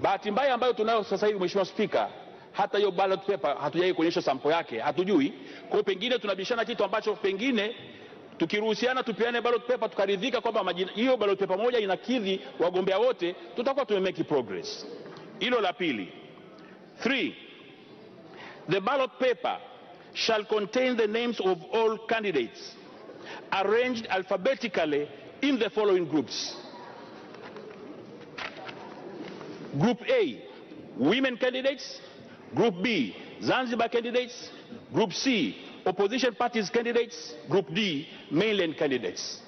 Bahati mbaya ambayo tunayo sasa hivi, Mheshimiwa Spika, hata hiyo ballot paper hatujai kuonyesha sampo yake, hatujui. Kwa hiyo pengine tunabishana kitu ambacho pengine tukiruhusiana tupeane ballot paper tukaridhika kwamba hiyo ballot paper moja inakidhi wagombea wote, tutakuwa tumemake progress. Hilo la pili. Three, the ballot paper shall contain the names of all candidates arranged alphabetically in the following groups. Group A, women candidates. Group B, Zanzibar candidates. Group C, opposition parties candidates. Group D, mainland candidates.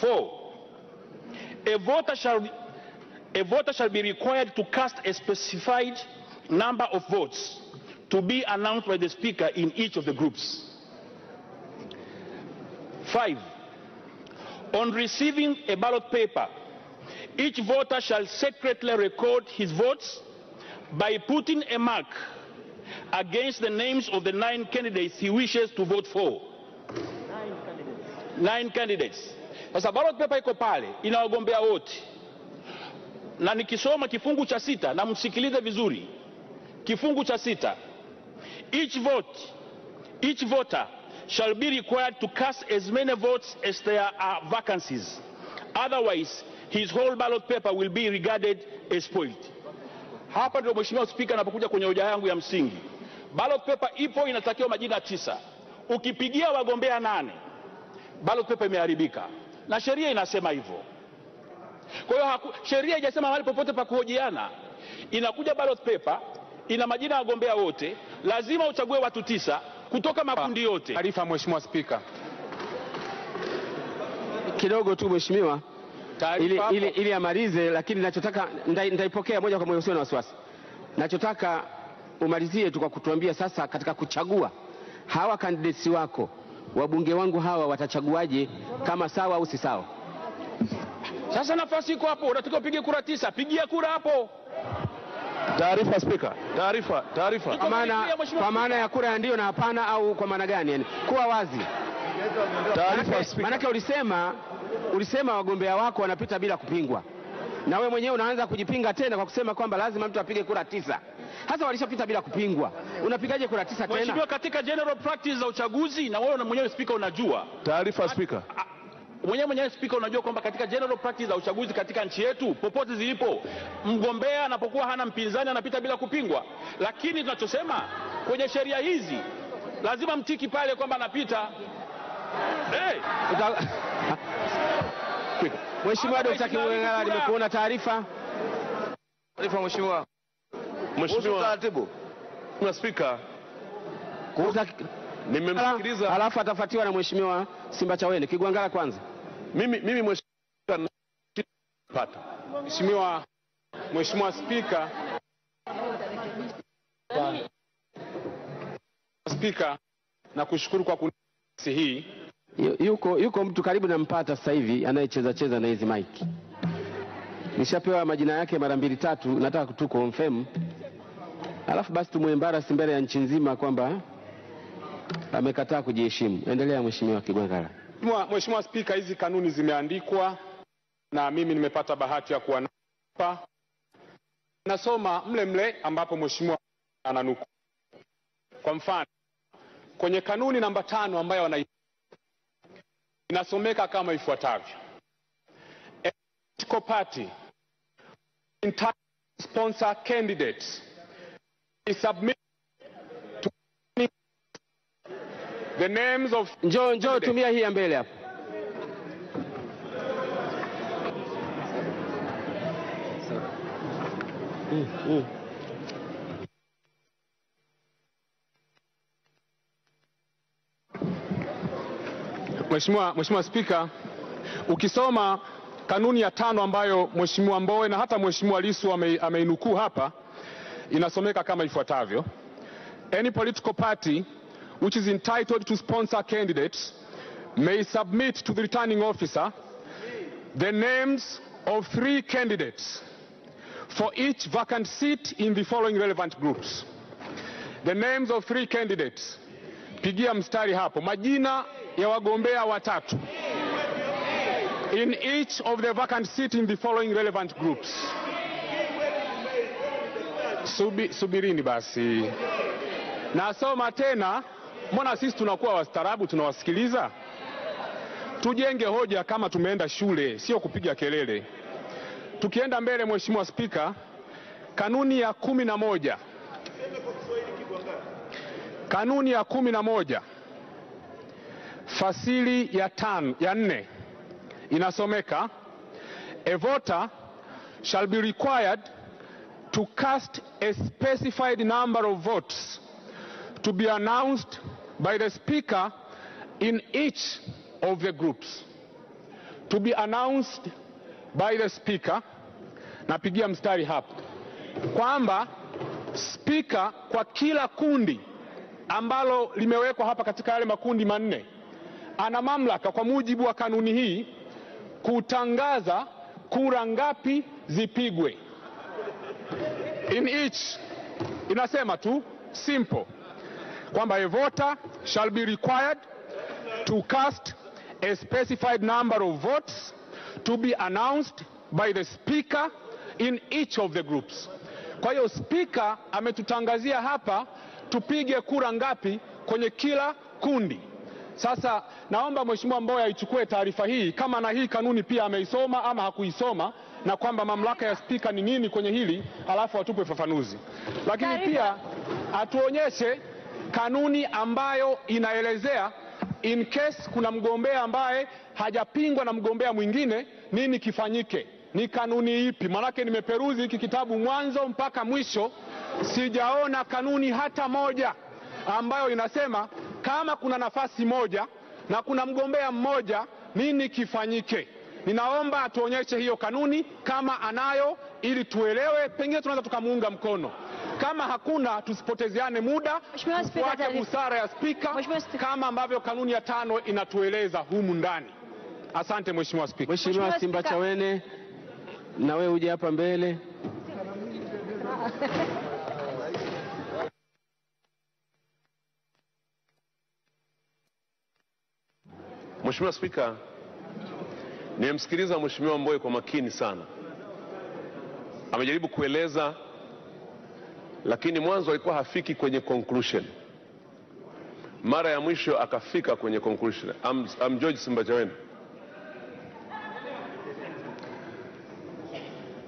Four, a voter shall, a voter shall be required to cast a specified number of votes to be announced by the speaker in each of the groups. Five, on receiving a ballot paper, each voter shall secretly record his votes by putting a mark against the names of the nine candidates he wishes to vote for. Nine candidates. Sasa ballot paper iko pale, ina wagombea wote, na nikisoma kifungu cha sita, na msikilize vizuri, kifungu cha sita, each vote, each voter shall be required to cast as many votes as there are vacancies. Otherwise, his whole ballot paper will be regarded as spoiled. Hapa ndio Mheshimiwa Spika anapokuja kwenye hoja yangu ya msingi. Ballot paper ipo, inatakiwa majina tisa. Ukipigia wagombea nane, ballot paper imeharibika, na sheria inasema hivyo. Kwa hiyo sheria haijasema mahali popote pa kuhojiana. Inakuja ballot paper, ina majina ya wagombea wote, lazima uchague watu tisa kutoka makundi yote. Taarifa Mheshimiwa Spika. Kidogo tu Mheshimiwa, ili, ili, ili amalize, lakini nachotaka nita- nitaipokea moja kwa moja, usio na wasiwasi. Nachotaka umalizie tu kwa kutuambia sasa, katika kuchagua hawa candidates wako, wabunge wangu hawa watachaguaje, kama sawa au si sawa? Sasa nafasi iko hapo, unatakiwa upige kura tisa, pigia kura hapo. Taarifa Spika. Taarifa, taarifa. Kwa maana kwa maana ya kura ya ndio na hapana, au kwa maana gani? Yani kuwa wazi. Taarifa Spika. Maanake ulisema ulisema wagombea wako wanapita bila kupingwa, na wewe mwenyewe unaanza kujipinga tena kwa kusema kwamba lazima mtu apige kura tisa. Hasa walishapita bila kupingwa, unapigaje kura tisa tena? Mheshimiwa, katika general practice za uchaguzi, na wewe mwenyewe spika unajua Taarifa Spika. mwenyewe mwenyewe spika unajua kwamba katika general practice za uchaguzi katika nchi yetu popote zilipo, mgombea anapokuwa hana mpinzani anapita bila kupingwa. Lakini tunachosema kwenye sheria hizi lazima mtiki pale kwamba anapita. Hey. Mheshimiwa Dkt. Kiwengala, nimekuona taarifa. Taarifa Mheshimiwa. Mheshimiwa. Taratibu. Mheshimiwa Spika. Nimemsikiliza. Alafu atafuatiwa na Mheshimiwa Simba Chawene. Kigwangala kwanza. Mimi mimi Mheshimiwa pata. Mheshimiwa Mheshimiwa Spika, Spika, nakushukuru kwa nafasi hii. Yuko, yuko mtu karibu nampata sasa hivi anayecheza cheza na hizi mike. Nishapewa majina yake mara mbili tatu, nataka tu confirm, alafu basi tumwembarasi mbele ya nchi nzima kwamba amekataa kujiheshimu. Endelea Mheshimiwa Kigwangala. Mheshimiwa Spika, hizi kanuni zimeandikwa na mimi nimepata bahati ya kuwa hapa. Nasoma mle mle ambapo Mheshimiwa ananukuu. Kwa mfano, kwenye kanuni namba tano ambayo wana inasomeka kama ifuatavyo: A political party entitled sponsor candidates is submit to the names of Njoo njoo, tumia hii ya mbele hapo. Mm, mm. Mheshimiwa Mheshimiwa Spika, ukisoma kanuni ya tano ambayo Mheshimiwa Mbowe na hata Mheshimiwa Lissu ame, ameinukuu hapa inasomeka kama ifuatavyo: Any political party which is entitled to sponsor candidates may submit to the returning officer the names of three candidates for each vacant seat in the following relevant groups. The names of three candidates. Pigia mstari hapo. Majina ya wagombea watatu in each of the vacant seat in the following relevant groups. Subi, subirini basi. Nasoma tena, mbona sisi tunakuwa wastaarabu tunawasikiliza? Tujenge hoja kama tumeenda shule, sio kupiga kelele. Tukienda mbele, Mheshimiwa Spika, kanuni ya kumi na moja kanuni ya kumi na moja. Fasili ya tan, ya nne. Inasomeka a voter shall be required to cast a specified number of votes to be announced by the speaker in each of the groups. To be announced by the speaker napigia mstari hapo kwamba spika kwa kila kundi ambalo limewekwa hapa katika yale makundi manne. Ana mamlaka kwa mujibu wa kanuni hii kutangaza kura ngapi zipigwe. In each inasema tu simple kwamba a voter shall be required to cast a specified number of votes to be announced by the speaker in each of the groups. Kwa hiyo spika ametutangazia hapa tupige kura ngapi kwenye kila kundi. Sasa naomba mheshimiwa mboya aichukue taarifa hii kama na hii kanuni pia ameisoma ama hakuisoma na kwamba mamlaka ya spika ni nini kwenye hili alafu atupe ufafanuzi. Lakini pia atuonyeshe kanuni ambayo inaelezea in case kuna mgombea ambaye hajapingwa na mgombea mwingine nini kifanyike ni kanuni ipi? Maanake nimeperuzi hiki kitabu mwanzo mpaka mwisho. Sijaona kanuni hata moja ambayo inasema kama kuna nafasi moja na kuna mgombea mmoja nini kifanyike? Ninaomba atuonyeshe hiyo kanuni kama anayo ili tuelewe pengine tunaweza tukamuunga mkono. Kama hakuna tusipotezeane muda tufuate busara ya spika kama ambavyo kanuni ya tano inatueleza humu ndani. Asante mheshimiwa spika. Mheshimiwa Simba Chawene, na wewe uje hapa mbele. Mheshimiwa Spika, nimemsikiliza Mheshimiwa mboye kwa makini sana. Amejaribu kueleza, lakini mwanzo alikuwa hafiki kwenye conclusion. Mara ya mwisho akafika kwenye conclusion. I'm, I'm George Simbachawene.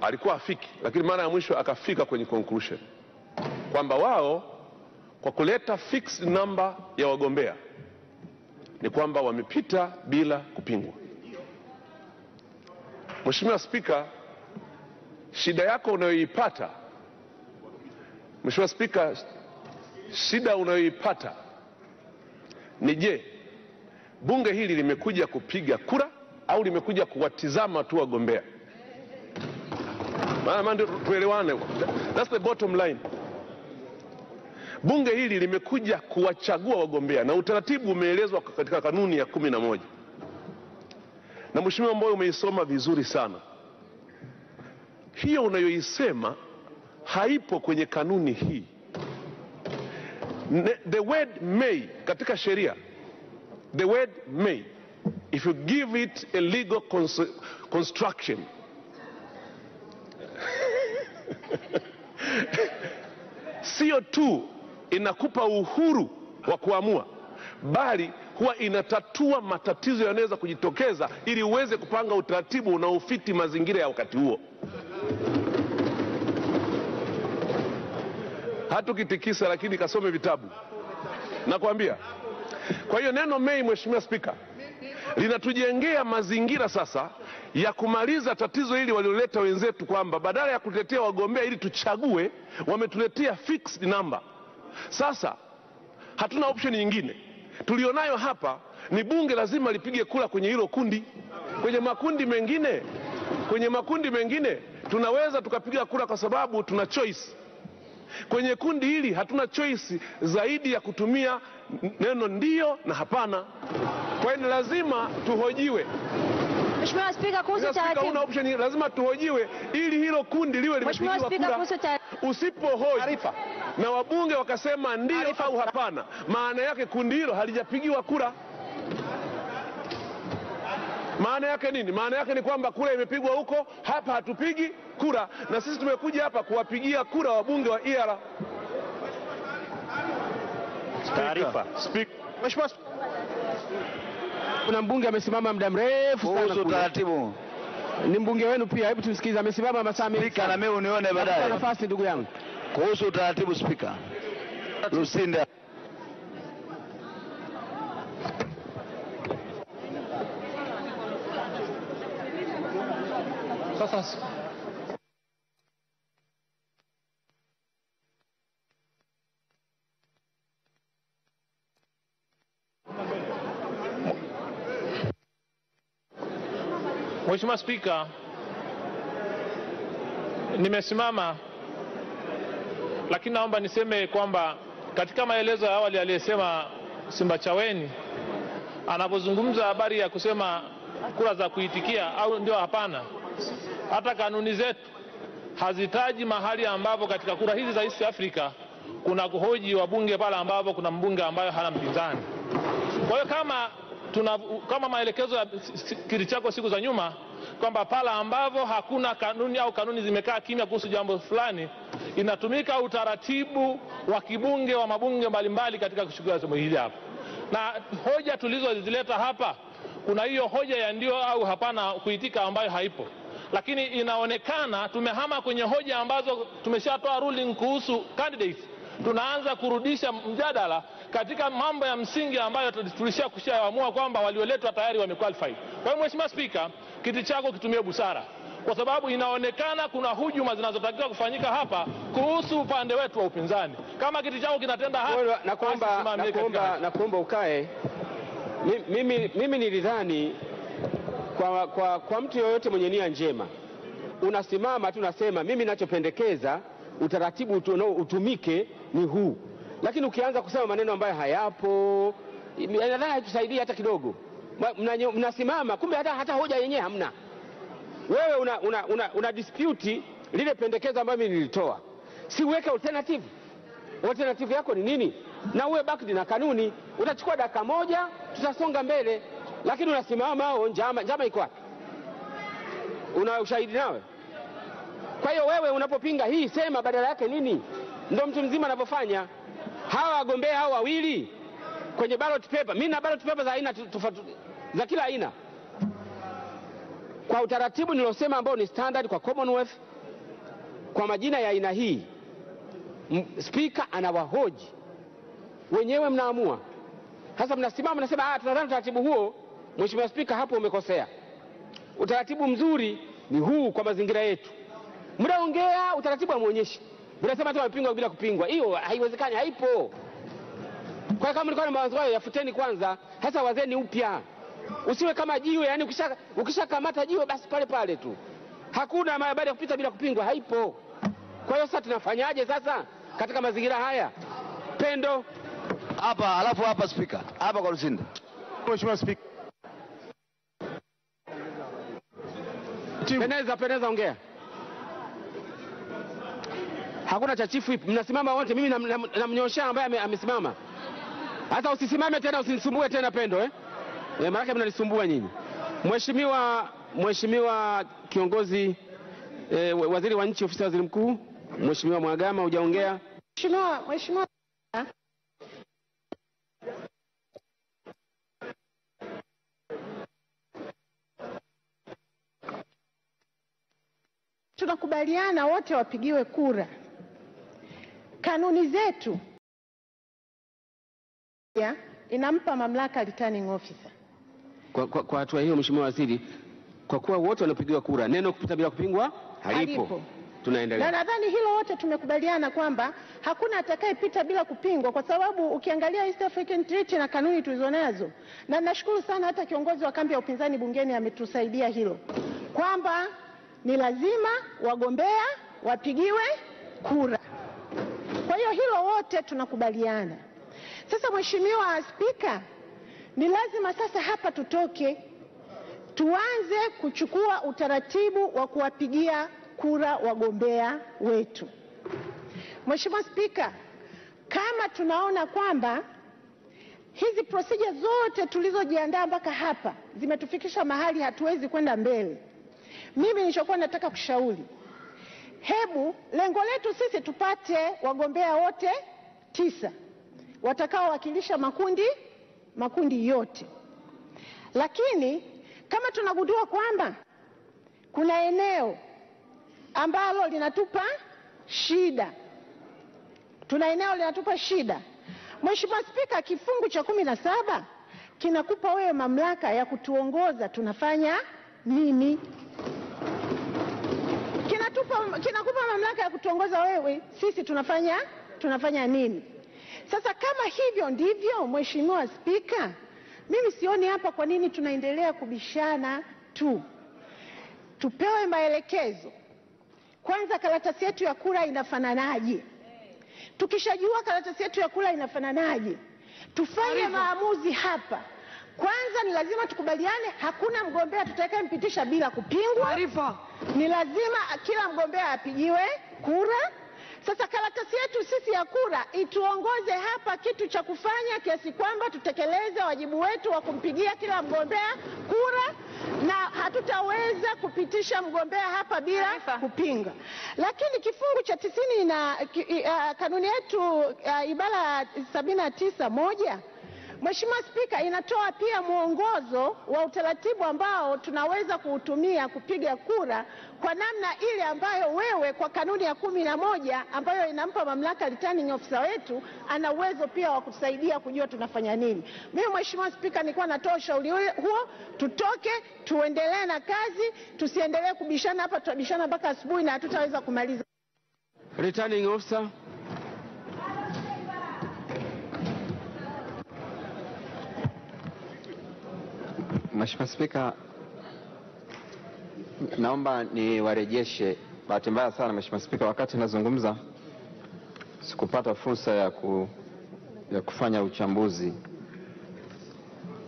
Alikuwa afiki, lakini mara ya mwisho akafika kwenye conclusion kwamba wao kwa kuleta fixed number ya wagombea ni kwamba wamepita bila kupingwa. Mheshimiwa Spika, shida yako unayoipata Mheshimiwa Spika, shida unayoipata ni je, bunge hili limekuja kupiga kura au limekuja kuwatizama tu wagombea? Maana ndio tuelewane, that's the bottom line. Bunge hili limekuja kuwachagua wagombea na utaratibu umeelezwa katika kanuni ya kumi na moja na Mheshimiwa Mbowe umeisoma vizuri sana. Hiyo unayoisema haipo kwenye kanuni hii. The word may katika sheria, the word may, if you give it a legal construction sio tu inakupa uhuru wa kuamua, bali huwa inatatua matatizo yanayoweza kujitokeza ili uweze kupanga utaratibu unaofiti mazingira ya wakati huo. Hatukitikisa, lakini kasome vitabu, nakwambia. Kwa hiyo neno Mei, Mheshimiwa Spika, linatujengea mazingira sasa ya kumaliza tatizo hili walioleta wenzetu, kwamba badala ya kutetea wagombea ili tuchague, wametuletea fixed number. Sasa hatuna option nyingine tulionayo hapa ni bunge lazima lipige kura kwenye hilo kundi. Kwenye makundi mengine, kwenye makundi mengine tunaweza tukapiga kura kwa sababu tuna choice. Kwenye kundi hili hatuna choice zaidi ya kutumia neno ndio na hapana. Kwa hiyo ni lazima tuhojiwe. Mheshimiwa Spika, kuhusu taratibu. Una option lazima tuhojiwe ili hilo kundi liwe Mheshimiwa limepigiwa Spika, kura. Usipohoji na wabunge wakasema ndio au hapana, maana yake kundi hilo halijapigiwa kura. Maana yake nini? Maana yake ni kwamba kura imepigwa huko, hapa hatupigi kura, na sisi tumekuja hapa kuwapigia kura wabunge wa IARA. Taarifa. Mheshimiwa Spika, kuna mbunge amesimama muda mrefu sana Kuhusu kule. taratibu. Ni mbunge wenu pia, hebu tumsikilize. Amesimama masaa mengi. Spika, na mimi unione baadaye. nafasi ndugu yangu. Kuhusu utaratibu, Spika. Lusinda. Sasa Mheshimiwa Spika, nimesimama lakini naomba niseme kwamba katika maelezo ya awali aliyesema simba chaweni anapozungumza habari ya kusema kura za kuitikia au ndio hapana, hata kanuni zetu hazitaji mahali ambapo katika kura hizi za East Africa kuna kuhoji wabunge pale ambapo kuna mbunge ambayo hana mpinzani. Kwa hiyo kama tuna, kama maelekezo ya Kirichako siku za nyuma kwamba pala ambavyo hakuna kanuni au kanuni zimekaa kimya kuhusu jambo fulani, inatumika utaratibu wa kibunge wa mabunge mbalimbali katika kushughulikia jambo hili hapa, na hoja tulizozileta hapa, kuna hiyo hoja ya ndio au hapana kuitika ambayo haipo, lakini inaonekana tumehama kwenye hoja ambazo tumeshatoa ruling kuhusu candidates tunaanza kurudisha mjadala katika mambo ya msingi ambayo tulishia kushaamua kwamba walioletwa tayari wamequalified. Kwa hiyo Mheshimiwa Spika, kiti chako kitumie busara, kwa sababu inaonekana kuna hujuma zinazotakiwa kufanyika hapa kuhusu upande wetu wa upinzani. Kama kiti chako kinatenda hapa, Nakuomba, nakuomba, nakuomba ukae. Mimi, mimi nilidhani kwa, kwa, kwa mtu yoyote mwenye nia njema unasimama tu unasema mimi nachopendekeza utaratibu utu- utumike ni huu, lakini ukianza kusema maneno ambayo hayapo nadhani haitusaidii hata kidogo. Mnasimama kumbe hata, hata hoja yenyewe hamna. Wewe una, una, una, una dispute lile pendekezo ambayo mimi nilitoa, si uweke alternative alternative yako ni nini? Na uwe backed na kanuni. Utachukua dakika moja, tutasonga mbele, lakini unasimama au njama, njama iko wapi? Una ushahidi nawe? Kwa hiyo wewe unapopinga hii, sema badala yake nini? Ndio mtu mzima anavyofanya. Hawa wagombea hao wawili kwenye ballot paper, mimi na ballot paper za aina tofauti za kila aina, kwa utaratibu niliosema ambao ni standard kwa Commonwealth, kwa majina ya aina hii spika anawahoji wenyewe, mnaamua sasa. Mnasimama mnasema, ah, tunadhani utaratibu huo, mheshimiwa spika, hapo umekosea. Utaratibu mzuri ni huu kwa mazingira yetu. Mnaongea utaratibu amwonyeshi, mnasema tu wamepingwa bila kupingwa. Hiyo haiwezekani, haipo. Kwa hiyo kama mlikuwa na mawazo hayo, yafuteni kwanza, sasa wazeni upya. Usiwe kama jiwe, yani ukisha ukishakamata jiwe basi pale pale tu. Hakuna baada ya kupita bila kupingwa, haipo. Kwa hiyo sasa tunafanyaje sasa katika mazingira haya? Pendo hapa, alafu hapa spika hapa kwa Lusinda. Mheshimiwa Spika. Peneza, peneza, ongea. Hakuna cha chifu ipo. mnasimama wote, mimi namnyoshea ambaye ame- amesimama. Hata usisimame tena, usinisumbue tena Pendo eh? Eh, maanake mnanisumbua nyinyi. Mheshimiwa Mheshimiwa kiongozi eh, waziri wa nchi ofisi ya waziri mkuu, Mheshimiwa Mwagama, hujaongea. Mheshimiwa Mheshimiwa tunakubaliana wote wapigiwe kura. Kanuni zetu ya, inampa mamlaka returning officer. Kwa, kwa, kwa hatua hiyo Mheshimiwa Waziri, kwa kuwa wote wanapigiwa kura, neno kupita bila kupingwa halipo. Halipo. Tunaendelea Na nadhani hilo wote tumekubaliana kwamba hakuna atakayepita bila kupingwa, kwa sababu ukiangalia East African Treaty na kanuni tulizonazo, na nashukuru sana hata kiongozi wa kambi ya upinzani bungeni ametusaidia hilo, kwamba ni lazima wagombea wapigiwe kura. Kwa hiyo hilo wote tunakubaliana. Sasa Mheshimiwa Spika, ni lazima sasa hapa tutoke tuanze kuchukua utaratibu wa kuwapigia kura wagombea wetu. Mheshimiwa Spika, kama tunaona kwamba hizi procedure zote tulizojiandaa mpaka hapa zimetufikisha mahali hatuwezi kwenda mbele, mimi nilichokuwa nataka kushauri, hebu lengo letu sisi tupate wagombea wote tisa watakaowakilisha makundi makundi yote, lakini kama tunagundua kwamba kuna eneo ambalo linatupa shida, tuna eneo linatupa shida, Mheshimiwa Spika, kifungu cha kumi na saba kinakupa wewe mamlaka ya kutuongoza tunafanya nini. Kinatupa, kinakupa mamlaka ya kutuongoza wewe sisi tunafanya tunafanya nini. Sasa kama hivyo ndivyo, Mheshimiwa Spika, mimi sioni hapa kwa nini tunaendelea kubishana tu. Tupewe maelekezo kwanza, karatasi yetu ya kura inafananaje? Tukishajua karatasi yetu ya kura inafananaje, tufanye maamuzi hapa. Kwanza ni lazima tukubaliane, hakuna mgombea tutakayempitisha bila kupingwa. Ni lazima kila mgombea apigiwe kura. Sasa karatasi yetu sisi ya kura ituongoze hapa kitu cha kufanya, kiasi kwamba tutekeleze wajibu wetu wa kumpigia kila mgombea kura, na hatutaweza kupitisha mgombea hapa bila kupinga. Lakini kifungu cha tisini na ki, uh, kanuni yetu uh, ibara sabini na tisa moja Mheshimiwa Spika, inatoa pia mwongozo wa utaratibu ambao tunaweza kuutumia kupiga kura kwa namna ile ambayo wewe kwa kanuni ya kumi na moja ambayo inampa mamlaka returning officer wetu ana uwezo pia wa kutusaidia kujua tunafanya nini. Mimi Mheshimiwa Spika, nilikuwa natoa ushauri huo, tutoke tuendelee na kazi, tusiendelee kubishana hapa, tutabishana mpaka asubuhi na hatutaweza kumaliza. Returning officer. Mheshimiwa Spika, naomba niwarejeshe. Bahati mbaya sana Mheshimiwa Spika, wakati nazungumza sikupata fursa ya, ku, ya kufanya uchambuzi.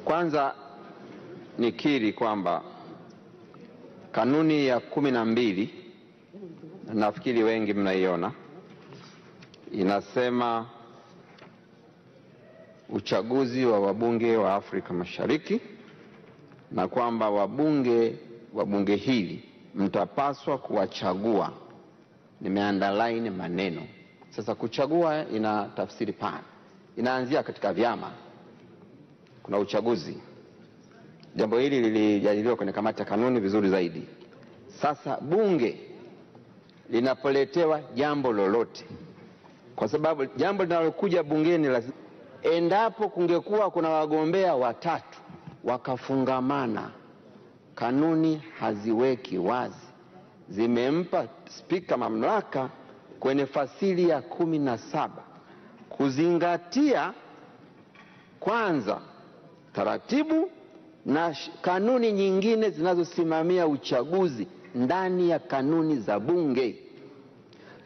Kwanza nikiri kwamba kanuni ya kumi na mbili nafikiri wengi mnaiona, inasema uchaguzi wa wabunge wa Afrika Mashariki na kwamba wabunge wa bunge hili mtapaswa kuwachagua. Nimeandalaini maneno sasa. Kuchagua ina tafsiri pana, inaanzia katika vyama, kuna uchaguzi. Jambo hili lilijadiliwa kwenye kamati ya kanuni vizuri zaidi. Sasa bunge linapoletewa jambo lolote, kwa sababu jambo linalokuja bungeni endapo kungekuwa kuna wagombea watatu wakafungamana, kanuni haziweki wazi, zimempa spika mamlaka kwenye fasili ya kumi na saba kuzingatia kwanza taratibu na kanuni nyingine zinazosimamia uchaguzi ndani ya kanuni za bunge.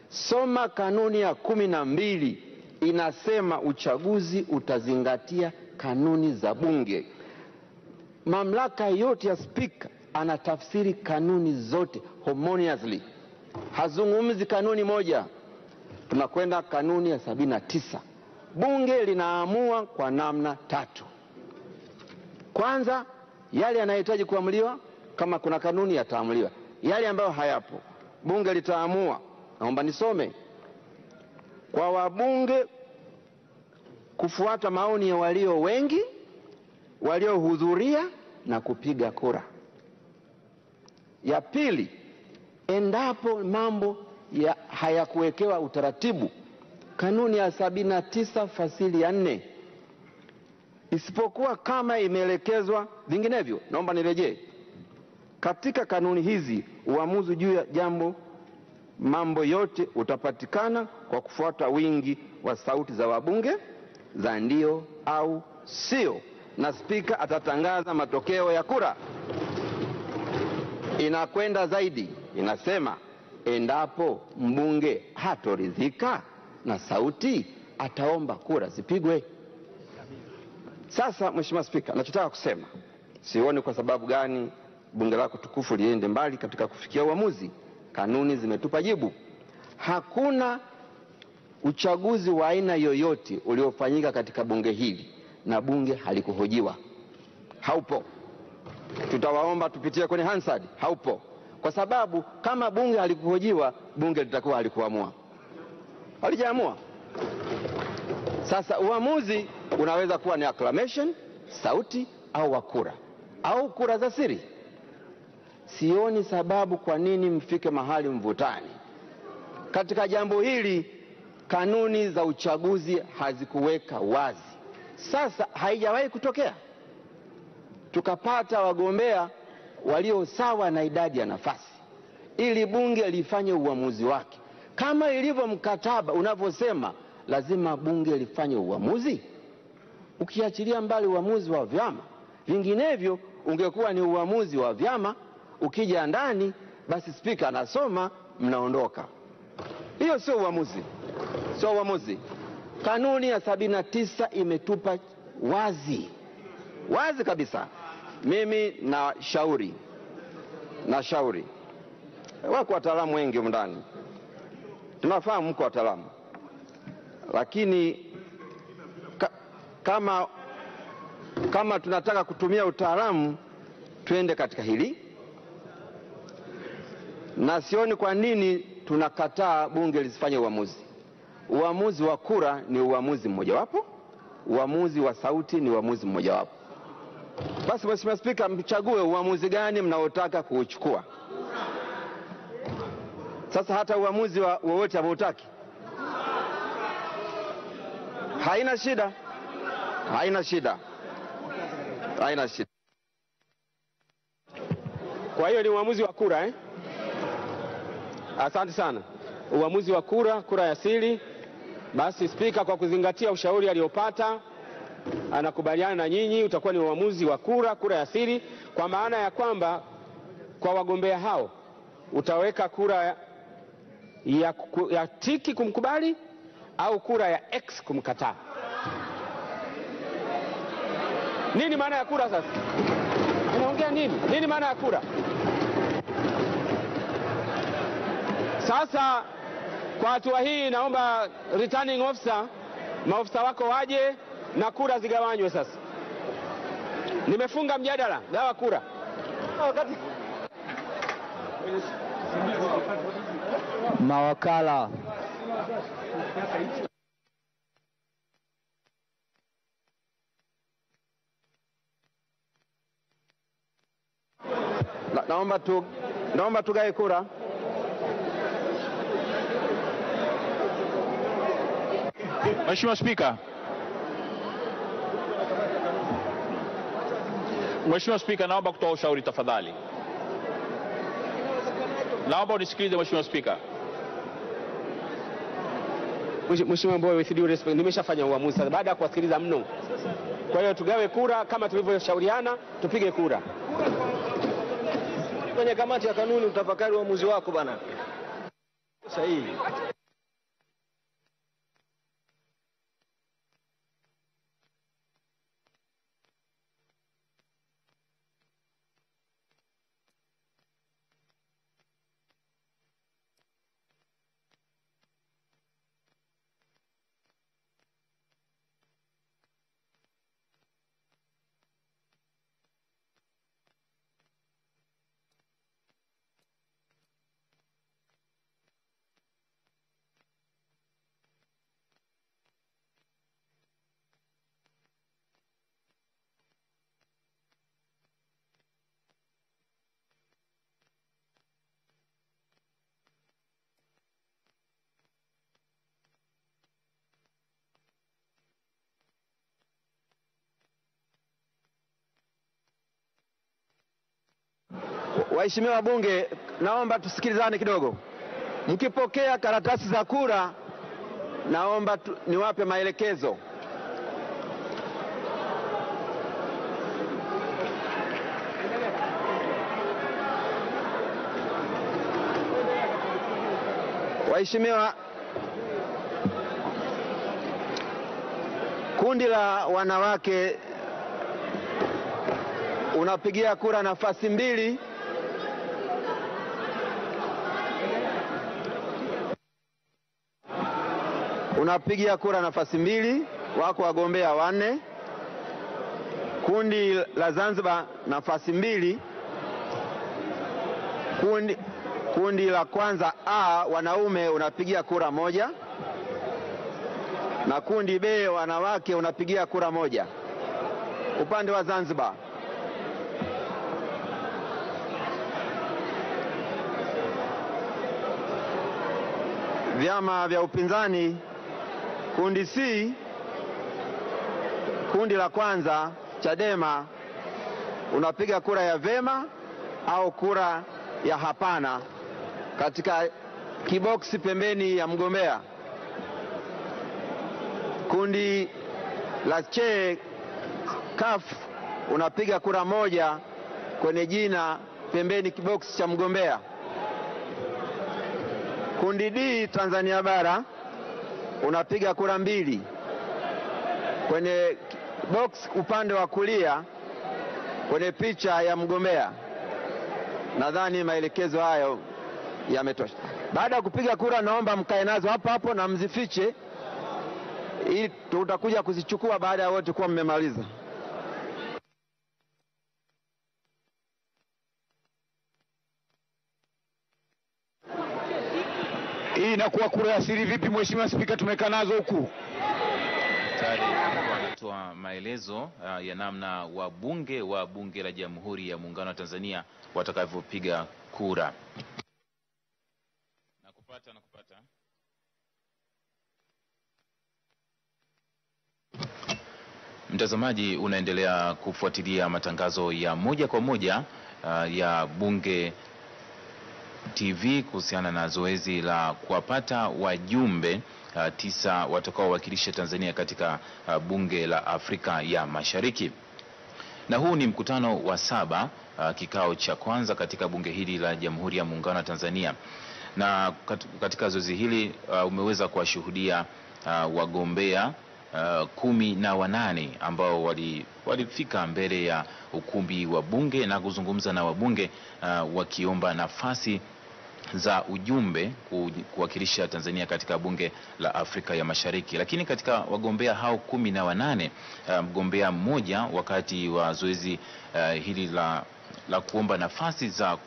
Soma kanuni ya kumi na mbili inasema uchaguzi utazingatia kanuni za bunge. Mamlaka yote ya spika anatafsiri kanuni zote harmoniously, hazungumzi kanuni moja. Tunakwenda kanuni ya sabini na tisa. Bunge linaamua kwa namna tatu. Kwanza, yale yanayohitaji kuamuliwa, kama kuna kanuni yataamuliwa. Yale ambayo hayapo, bunge litaamua. Naomba nisome kwa wabunge kufuata maoni ya walio wengi waliohudhuria na kupiga kura. Ya pili, endapo mambo ya hayakuwekewa utaratibu, kanuni ya sabini na tisa fasili ya nne, isipokuwa kama imeelekezwa vinginevyo. Naomba nirejee katika kanuni hizi, uamuzi juu ya jambo mambo yote utapatikana kwa kufuata wingi wa sauti za wabunge za ndio au sio, na spika atatangaza matokeo ya kura. Inakwenda zaidi, inasema endapo mbunge hatoridhika na sauti, ataomba kura zipigwe. Sasa Mheshimiwa Spika, nachotaka kusema, sioni kwa sababu gani bunge lako tukufu liende mbali katika kufikia uamuzi. Kanuni zimetupa jibu. Hakuna uchaguzi wa aina yoyote uliofanyika katika bunge hili na bunge halikuhojiwa, haupo. Tutawaomba tupitie kwenye Hansard, haupo, kwa sababu kama bunge halikuhojiwa, bunge litakuwa halikuamua, halijaamua. Sasa uamuzi unaweza kuwa ni acclamation, sauti au wakura au kura za siri. Sioni sababu kwa nini mfike mahali mvutani katika jambo hili. Kanuni za uchaguzi hazikuweka wazi. Sasa haijawahi kutokea tukapata wagombea walio sawa na idadi ya nafasi, ili bunge lifanye uamuzi wake kama ilivyo mkataba unavyosema, lazima bunge lifanye uamuzi, ukiachilia mbali uamuzi wa vyama. Vinginevyo ungekuwa ni uamuzi wa vyama, ukija ndani, basi spika anasoma, mnaondoka. Hiyo sio uamuzi, sio uamuzi. Kanuni ya sabini na tisa imetupa wazi. Wazi kabisa. Mimi na shauri na shauri, wako wataalamu wengi humu ndani, tunafahamu mko wataalamu, lakini ka, kama, kama tunataka kutumia utaalamu twende katika hili, na sioni kwa nini tunakataa bunge lisifanye uamuzi. Uamuzi wa kura ni uamuzi mmojawapo, uamuzi wa sauti ni uamuzi mmojawapo. Basi Mheshimiwa Spika, mchague uamuzi gani mnaotaka kuuchukua. Sasa hata uamuzi wa wowote ameutaki, haina shida, haina shida, haina shida. Kwa hiyo ni uamuzi wa kura eh? Asante sana. Uamuzi wa kura, kura ya siri. Basi Spika, kwa kuzingatia ushauri aliopata anakubaliana na nyinyi, utakuwa ni uamuzi wa kura, kura ya siri, kwa maana ya kwamba kwa wagombea hao utaweka kura ya, ya tiki kumkubali au kura ya X kumkataa. Nini maana ya kura sasa? Unaongea nini? Nini maana ya kura? Sasa kwa hatua hii, naomba returning officer, maofisa wako waje na kura zigawanywe. Sasa nimefunga mjadala, gawa kura. Mawakala Na, naomba tu, naomba tugawe kura. Mheshimiwa Spika. Mheshimiwa Spika, naomba kutoa ushauri tafadhali. Naomba unisikilize Mheshimiwa Spika. Mheshimiwa Mbowe, with due respect, nimeshafanya uamuzi sasa baada ya kuwasikiliza mno. Kwa hiyo tugawe kura kama tulivyoshauriana, tupige kura. kwenye kamati ya kanuni utafakari uamuzi wako bana. Sahihi. Waheshimiwa wabunge, naomba tusikilizane kidogo. Mkipokea karatasi za kura, naomba tu, niwape maelekezo. Waheshimiwa, kundi la wanawake unapigia kura nafasi mbili unapigia kura nafasi mbili, wako wagombea wanne. Kundi la Zanzibar nafasi mbili. Kundi, kundi la kwanza A wanaume unapigia kura moja, na kundi B wanawake unapigia kura moja. Upande wa Zanzibar vyama vya upinzani kundi C, kundi la kwanza Chadema unapiga kura ya vema au kura ya hapana katika kiboksi pembeni ya mgombea. Kundi la che CUF unapiga kura moja kwenye jina pembeni kiboksi cha mgombea. Kundi D Tanzania bara unapiga kura mbili kwenye box upande wa kulia kwenye picha ya mgombea. Nadhani maelekezo hayo yametosha. Baada ya kupiga kura, naomba mkae nazo hapo hapo na mzifiche, ili tutakuja kuzichukua baada ya wote kuwa mmemaliza. Hii inakuwa kura ya siri vipi, Mheshimiwa Spika? Tumekaa nazo huku Daktari anatoa maelezo uh, ya namna wabunge wa Bunge la Jamhuri ya Muungano wa Tanzania watakavyopiga kura. Nakupata, nakupata. Mtazamaji, unaendelea kufuatilia matangazo ya moja kwa moja uh, ya Bunge TV kuhusiana na zoezi la kuwapata wajumbe uh, tisa watakaowakilisha Tanzania katika uh, bunge la Afrika ya Mashariki. Na huu ni mkutano wa saba uh, kikao cha kwanza katika bunge hili la Jamhuri ya Muungano wa Tanzania. Na katika zoezi hili uh, umeweza kuwashuhudia uh, wagombea uh, kumi na wanane ambao wali- walifika mbele ya ukumbi wa bunge na kuzungumza na wabunge uh, wakiomba nafasi za ujumbe kuwakilisha Tanzania katika bunge la Afrika ya Mashariki. Lakini katika wagombea hao kumi na wanane uh, mgombea mmoja wakati wa zoezi uh, hili la la kuomba nafasi za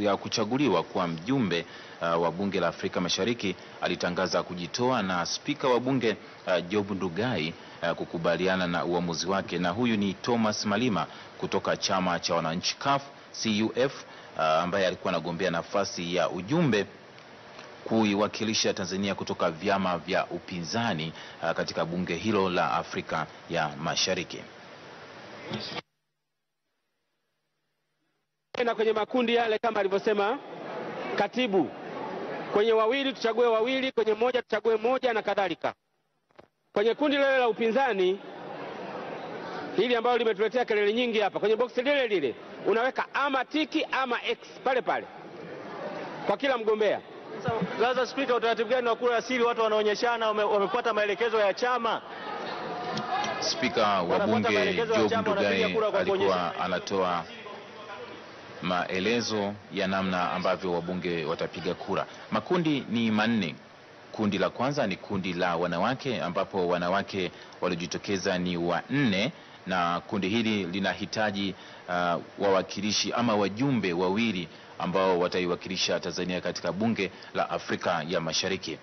ya kuchaguliwa kwa mjumbe uh, wa bunge la Afrika Mashariki alitangaza kujitoa na spika wa bunge uh, Job Ndugai uh, kukubaliana na uamuzi wake, na huyu ni Thomas Malima kutoka chama cha wananchi CUF uh, ambaye alikuwa anagombea nafasi ya ujumbe kuiwakilisha Tanzania kutoka vyama vya upinzani uh, katika bunge hilo la Afrika ya Mashariki. na kwenye makundi yale kama alivyosema katibu, kwenye wawili tuchague wawili, kwenye moja tuchague moja na kadhalika. Kwenye kundi lile la upinzani hili ambalo limetuletea kelele nyingi hapa, kwenye boksi lile lile unaweka ama tiki ama x pale pale kwa kila mgombea. Sasa Spika, utaratibu gani wa kura ya siri? Watu wanaonyeshana wame- wamepata maelekezo ya chama. Spika wa bunge Job Ndugai alikuwa anatoa maelezo ya namna ambavyo wabunge watapiga kura. Makundi ni manne. Kundi la kwanza ni kundi la wanawake, ambapo wanawake waliojitokeza ni wanne, na kundi hili linahitaji uh, wawakilishi ama wajumbe wawili ambao wataiwakilisha Tanzania katika bunge la Afrika ya Mashariki.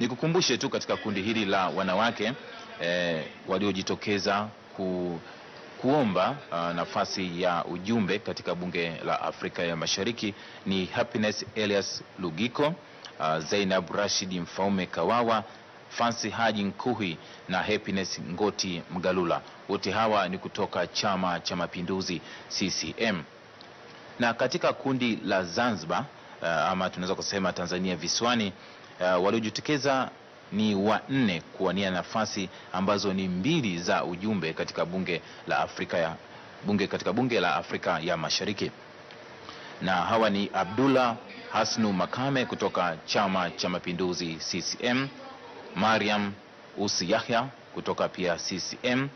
Nikukumbushe tu katika kundi hili la wanawake eh, waliojitokeza ku, kuomba uh, nafasi ya ujumbe katika bunge la Afrika ya Mashariki ni Happiness Elias Lugiko, uh, Zainab Rashid Mfaume Kawawa, Fancy Haji Nkuhi na Happiness Ngoti Mgalula. Wote hawa ni kutoka Chama cha Mapinduzi CCM na katika kundi la Zanzibar uh, ama tunaweza kusema Tanzania visiwani uh, waliojitokeza ni wanne kuwania nafasi ambazo ni mbili za ujumbe katika bunge la Afrika ya bunge katika bunge la Afrika ya Mashariki. Na hawa ni Abdullah Hasnu Makame kutoka Chama cha Mapinduzi CCM, Mariam Usi Yahya kutoka pia CCM,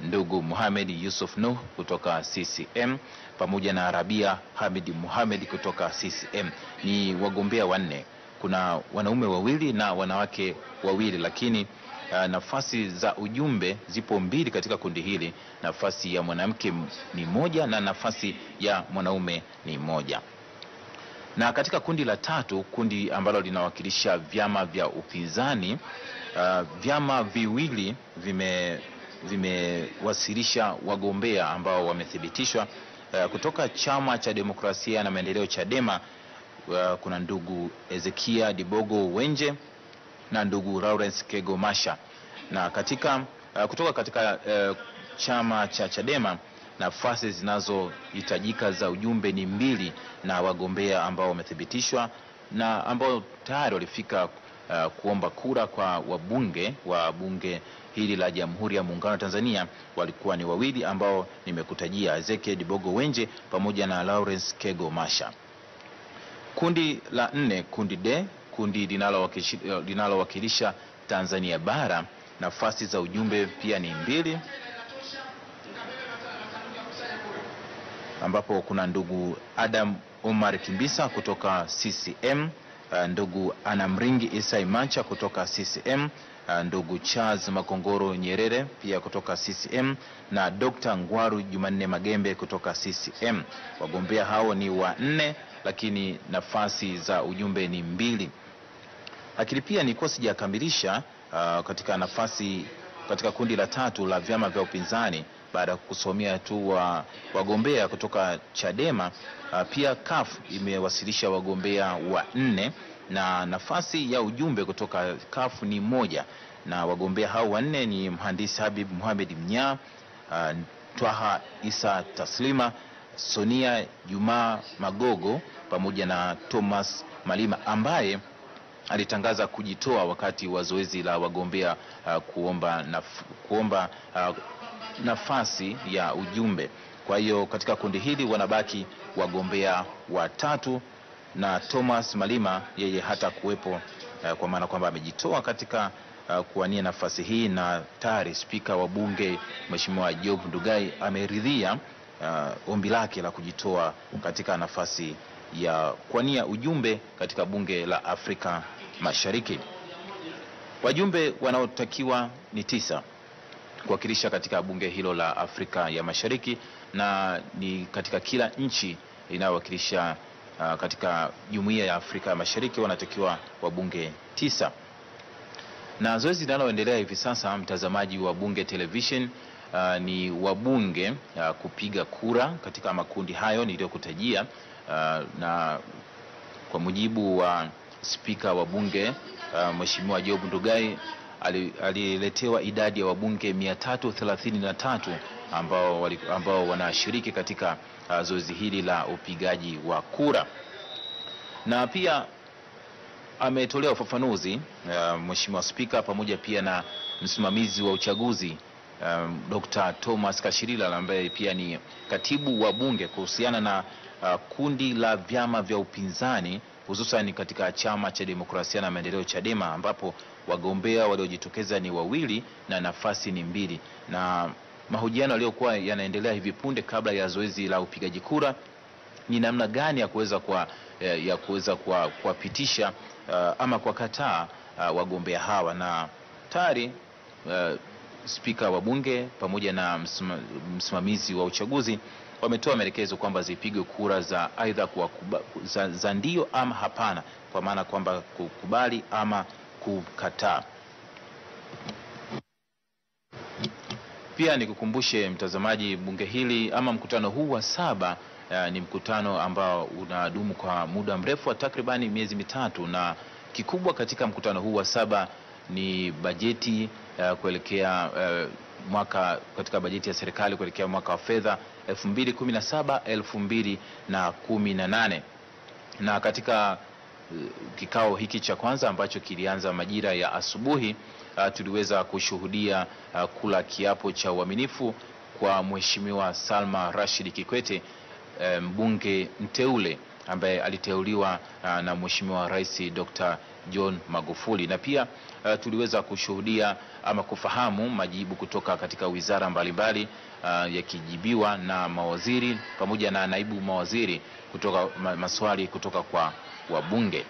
ndugu Muhamed Yusuf Nuh kutoka CCM pamoja na Rabia Hamid Muhamed kutoka CCM. Ni wagombea wanne. Kuna wanaume wawili na wanawake wawili, lakini uh, nafasi za ujumbe zipo mbili katika kundi hili. Nafasi ya mwanamke ni moja na nafasi ya mwanaume ni moja na katika kundi la tatu, kundi ambalo linawakilisha vyama vya upinzani uh, vyama viwili vime vimewasilisha wagombea ambao wamethibitishwa uh, kutoka chama cha demokrasia na maendeleo Chadema. Uh, kuna ndugu Ezekia Dibogo Wenje na ndugu Lawrence kegomasha na katika uh, kutoka katika uh, chama cha Chadema nafasi zinazohitajika za ujumbe ni mbili na wagombea ambao wamethibitishwa na ambao tayari walifika uh, kuomba kura kwa wabunge wa bunge hili la Jamhuri ya Muungano wa Tanzania walikuwa ni wawili ambao nimekutajia, Ezekiel Dibogo Wenje pamoja na Lawrence Kego Masha. Kundi la nne, kundi D, kundi linalowakilisha linalowakilisha Tanzania bara, nafasi za ujumbe pia ni mbili ambapo kuna ndugu Adam Omar Kimbisa kutoka CCM, ndugu Ana Mringi Isai Macha kutoka CCM, uh, ndugu Charles Makongoro Nyerere pia kutoka CCM na Dr. Ngwaru Jumanne Magembe kutoka CCM. Wagombea hao ni wanne, lakini nafasi za ujumbe ni mbili. Lakini pia nilikuwa sijakamilisha uh, katika nafasi katika kundi la tatu la vyama vya upinzani baada ya kusomea tu wa wagombea kutoka Chadema. Uh, pia CUF imewasilisha wagombea wanne na nafasi ya ujumbe kutoka CUF ni moja, na wagombea hao wanne ni mhandisi Habib Mohamed Mnyaa, uh, Twaha Isa Taslima, Sonia Jumaa Magogo pamoja na Thomas Malima ambaye alitangaza kujitoa wakati wa zoezi la wagombea uh, kuomba, na kuomba uh, nafasi ya ujumbe. Kwa hiyo katika kundi hili wanabaki wagombea watatu na Thomas Malima yeye hata kuwepo uh, kwa maana kwamba amejitoa katika uh, kuwania nafasi hii, na tayari spika wa bunge Mheshimiwa Job Ndugai ameridhia uh, ombi lake la kujitoa katika nafasi ya kuwania ujumbe katika bunge la Afrika Mashariki. Wajumbe wanaotakiwa ni tisa kuwakilisha katika bunge hilo la Afrika ya Mashariki na ni katika kila nchi inayowakilisha uh, katika jumuiya ya Afrika ya Mashariki wanatakiwa wabunge tisa. Na zoezi linaloendelea hivi sasa, mtazamaji wa Bunge Television, uh, ni wabunge uh, kupiga kura katika makundi hayo niliyokutajia, uh, na kwa mujibu wa spika wa bunge uh, Mheshimiwa Job Ndugai aliletewa idadi ya wabunge 333 ambao, ambao wanashiriki katika uh, zoezi hili la upigaji wa kura na pia ametolea ufafanuzi uh, Mheshimiwa Spika pamoja pia na msimamizi wa uchaguzi um, Dr. Thomas Kashirila ambaye pia ni katibu wa bunge kuhusiana na uh, kundi la vyama vya upinzani hususan katika chama cha demokrasia na maendeleo Chadema, ambapo wagombea waliojitokeza ni wawili na nafasi ni mbili, na mahojiano yaliyokuwa yanaendelea hivi punde kabla ya zoezi la upigaji kura ni namna gani ya kuweza kwa ya kuweza kuwapitisha uh, ama kuwakataa uh, wagombea hawa. Na tayari uh, spika wa bunge pamoja na msima, msimamizi wa uchaguzi wametoa maelekezo kwamba zipigwe kura za aidha za, za ndio ama hapana, kwa maana kwamba kukubali ama kukataa. Pia nikukumbushe mtazamaji, bunge hili ama mkutano huu wa saba uh, ni mkutano ambao unadumu kwa muda mrefu wa takribani miezi mitatu, na kikubwa katika mkutano huu wa saba ni bajeti uh, kuelekea uh, mwaka katika bajeti ya serikali kuelekea mwaka wa fedha 2017 2018 na katika uh, kikao hiki cha kwanza ambacho kilianza majira ya asubuhi uh, tuliweza kushuhudia uh, kula kiapo cha uaminifu kwa Mheshimiwa Salma Rashid Kikwete mbunge um, mteule ambaye aliteuliwa uh, na Mheshimiwa Rais Dr. John Magufuli na pia uh, tuliweza kushuhudia ama kufahamu majibu kutoka katika wizara mbalimbali uh, yakijibiwa na mawaziri pamoja na naibu mawaziri kutoka ma, maswali kutoka kwa wabunge.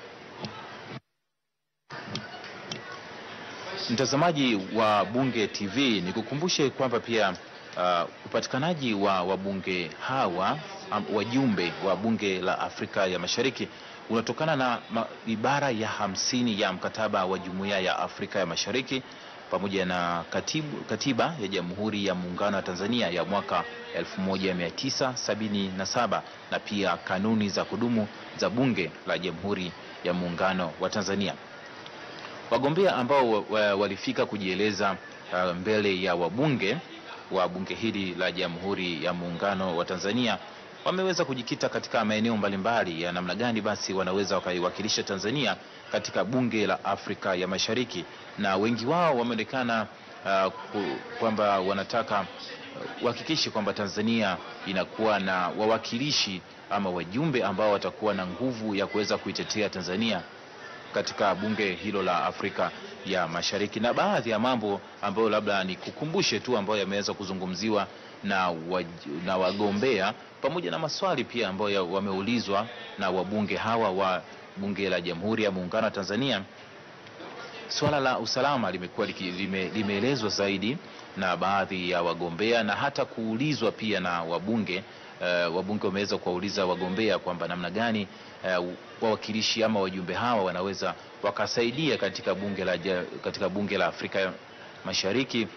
Mtazamaji wa Bunge TV, nikukumbushe kwamba pia uh, upatikanaji wa wabunge hawa um, wajumbe wa bunge la Afrika ya Mashariki unatokana na ibara ya hamsini ya mkataba wa Jumuiya ya Afrika ya Mashariki pamoja na katibu, katiba ya Jamhuri ya Muungano wa Tanzania ya mwaka 1977 na pia kanuni za kudumu za Bunge la Jamhuri ya Muungano wa Tanzania. Wagombea ambao walifika kujieleza uh, mbele ya wabunge wa bunge hili la Jamhuri ya Muungano wa Tanzania wameweza kujikita katika maeneo mbalimbali ya namna gani basi wanaweza wakaiwakilisha Tanzania katika bunge la Afrika ya Mashariki, na wengi wao wameonekana uh, kwamba wanataka uhakikishe uh, kwamba Tanzania inakuwa na wawakilishi ama wajumbe ambao watakuwa na nguvu ya kuweza kuitetea Tanzania katika bunge hilo la Afrika ya Mashariki, na baadhi ya mambo ambayo labda ni kukumbushe tu ambayo yameweza kuzungumziwa na, waj, na wagombea pamoja na maswali pia ambayo wameulizwa na wabunge hawa wa bunge la Jamhuri ya Muungano wa Tanzania. Swala la usalama limekuwa lime, limeelezwa zaidi na baadhi ya wagombea na hata kuulizwa pia na wabunge. Uh, wabunge wameweza kuwauliza wagombea kwamba namna gani uh, wawakilishi ama wajumbe hawa wanaweza wakasaidia katika bunge la, katika bunge la Afrika Mashariki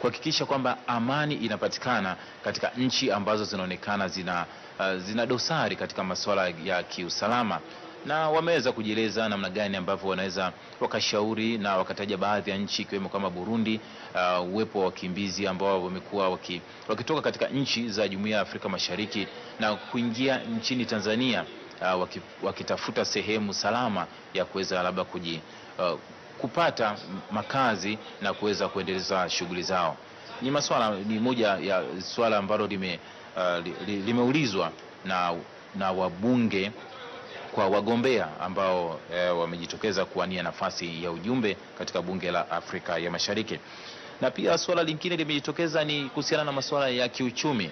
kuhakikisha kwamba amani inapatikana katika nchi ambazo zinaonekana zina, uh, zina dosari katika masuala ya kiusalama, na wameweza kujieleza namna gani ambavyo wanaweza wakashauri na wakataja baadhi ya nchi ikiwemo kama Burundi, uh, uwepo wa wakimbizi ambao wamekuwa waki, wakitoka katika nchi za Jumuiya ya Afrika Mashariki na kuingia nchini Tanzania uh, wakitafuta sehemu salama ya kuweza labda kuji uh, kupata makazi na kuweza kuendeleza shughuli zao. Ni maswala ni moja ya swala ambalo lime, uh, li, limeulizwa na, na wabunge kwa wagombea ambao eh, wamejitokeza kuwania nafasi ya ujumbe katika bunge la Afrika ya Mashariki. Na pia swala lingine limejitokeza ni kuhusiana na masuala ya kiuchumi,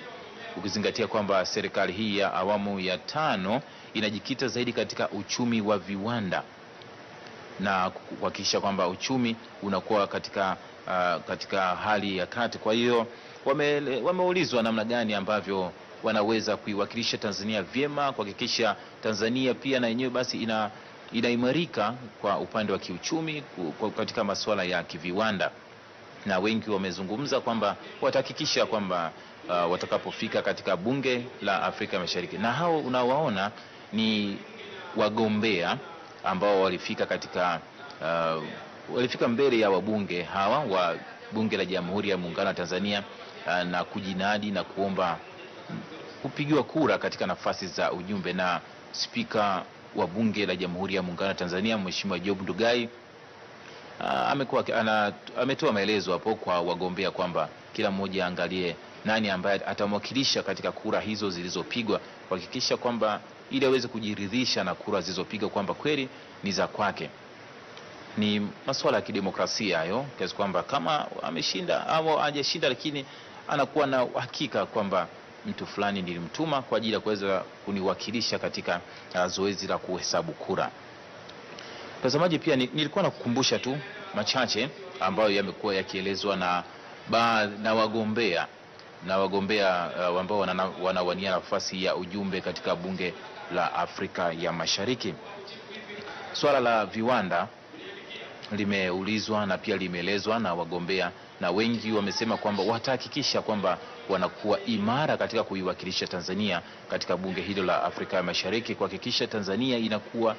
ukizingatia kwamba serikali hii ya awamu ya tano inajikita zaidi katika uchumi wa viwanda na kuhakikisha kwamba uchumi unakuwa katika, uh, katika hali ya kati. Kwa hiyo wame, wameulizwa namna gani ambavyo wanaweza kuiwakilisha Tanzania vyema, kuhakikisha Tanzania pia na yenyewe basi ina inaimarika kwa upande wa kiuchumi katika masuala ya kiviwanda, na wengi wamezungumza kwamba watahakikisha kwamba uh, watakapofika katika bunge la Afrika Mashariki, na hao unawaona ni wagombea ambao walifika katika uh, walifika mbele ya wabunge hawa wa bunge la Jamhuri ya Muungano wa Tanzania uh, na kujinadi na kuomba kupigiwa kura katika nafasi za ujumbe na spika wa bunge la Jamhuri ya Muungano wa Tanzania Mheshimiwa Job Ndugai. Uh, amekuwa ametoa maelezo hapo kwa wagombea kwamba kila mmoja aangalie nani ambaye atamwakilisha katika kura hizo zilizopigwa, kuhakikisha kwamba ili aweze kujiridhisha na kura zilizopiga kwamba kweli ni za kwake. Ni masuala ya kidemokrasia hayo, kiasi kwamba kama ameshinda au hajashinda, lakini anakuwa na uhakika kwamba mtu fulani nilimtuma kwa ajili ya kuweza kuniwakilisha katika uh, zoezi la kuhesabu kura. Mtazamaji, pia ni- nilikuwa nakukumbusha tu machache ambayo yamekuwa yakielezwa na na wagombea na wagombea uh, ambao wanawania nafasi ya ujumbe katika bunge la Afrika ya Mashariki. Swala la viwanda limeulizwa na pia limeelezwa na wagombea, na wengi wamesema kwamba watahakikisha kwamba wanakuwa imara katika kuiwakilisha Tanzania katika bunge hilo la Afrika ya Mashariki, kuhakikisha Tanzania inakuwa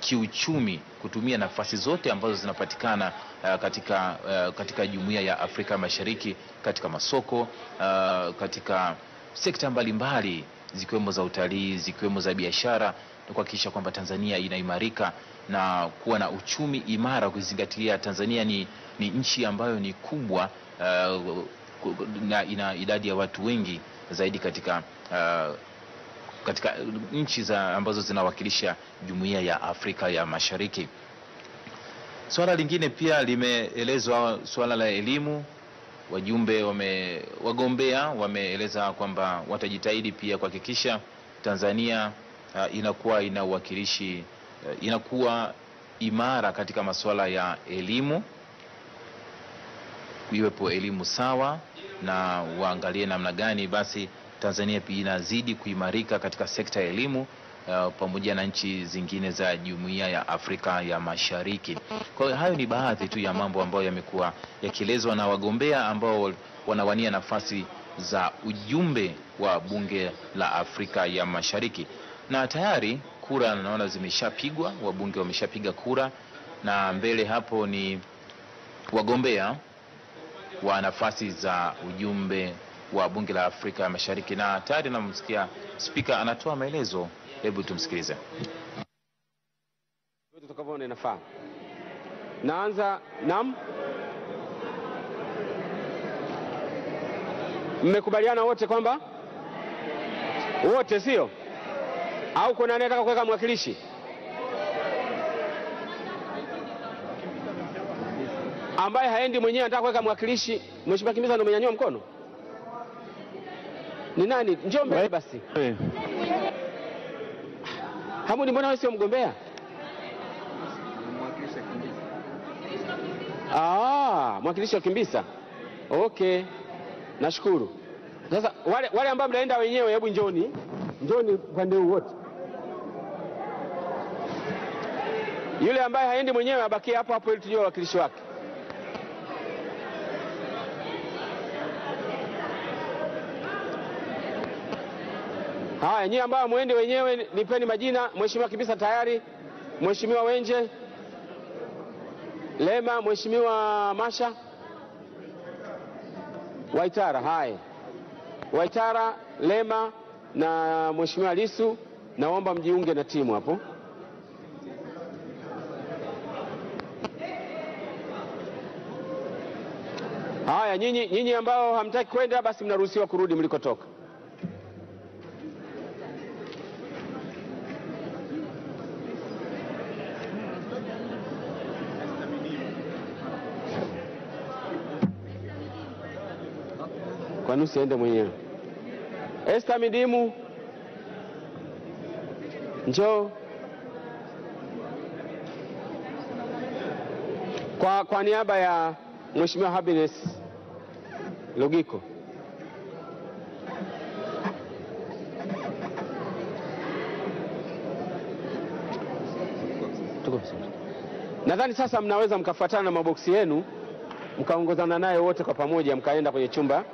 kiuchumi, kutumia nafasi zote ambazo zinapatikana uh, katika, uh, katika jumuiya ya Afrika Mashariki, katika masoko uh, katika sekta mbalimbali zikiwemo za utalii, zikiwemo za biashara na kuhakikisha kwamba Tanzania inaimarika na kuwa na uchumi imara, kuzingatia Tanzania ni, ni nchi ambayo ni kubwa uh, na ina idadi ya watu wengi zaidi katika uh, katika nchi za ambazo zinawakilisha jumuiya ya Afrika ya Mashariki. Swala lingine pia limeelezwa swala la elimu. Wajumbe wame, wagombea wameeleza kwamba watajitahidi pia kuhakikisha Tanzania uh, inakuwa ina uwakilishi uh, inakuwa imara katika masuala ya elimu, iwepo elimu sawa, na waangalie namna gani basi Tanzania pia inazidi kuimarika katika sekta ya elimu uh, pamoja na nchi zingine za jumuiya ya Afrika ya Mashariki. Kwa hiyo hayo ni baadhi tu ya mambo ambayo yamekuwa yakielezwa na wagombea ambao wanawania nafasi za ujumbe wa bunge la Afrika ya Mashariki, na tayari kura naona zimeshapigwa, wabunge wameshapiga kura, na mbele hapo ni wagombea wa nafasi za ujumbe wa bunge la Afrika ya Mashariki, na tayari namsikia spika anatoa maelezo. Hebu tumsikilize. tutakavyoona inafaa. Naanza nam, mmekubaliana wote kwamba wote, sio? Au kuna anayetaka kuweka mwakilishi? ambaye haendi mwenyewe anataka kuweka mwakilishi. Mheshimiwa Kimiza ndo umenyanyua mkono, ni nani? Njoo mbele basi. Hamudi, mbona wewe sio mgombea? Ah, mwakilishi wa Kimbisa. Okay, nashukuru. Sasa wale, wale ambao mnaenda wenyewe, hebu njoni, njoni upande huu wote. Yule ambaye haendi mwenyewe abakie hapo hapo ili tujue wakilishi wake. Haya, nyie ambao mwende wenyewe, nipeni majina. Mheshimiwa Kibisa tayari, Mheshimiwa Wenje Lema, Mheshimiwa Masha Waitara. Haya, Waitara, Lema na Mheshimiwa Lisu, naomba mjiunge na timu hapo. Haya, nyinyi nyinyi ambao hamtaki kwenda, basi mnaruhusiwa kurudi mlikotoka. Kwani aende mwenyewe? Esta Midimu, njoo kwa, kwa niaba ya Mheshimiwa Happiness Lugiko. Nadhani sasa mnaweza mkafuatana na maboksi yenu mkaongozana naye wote kwa pamoja mkaenda kwenye chumba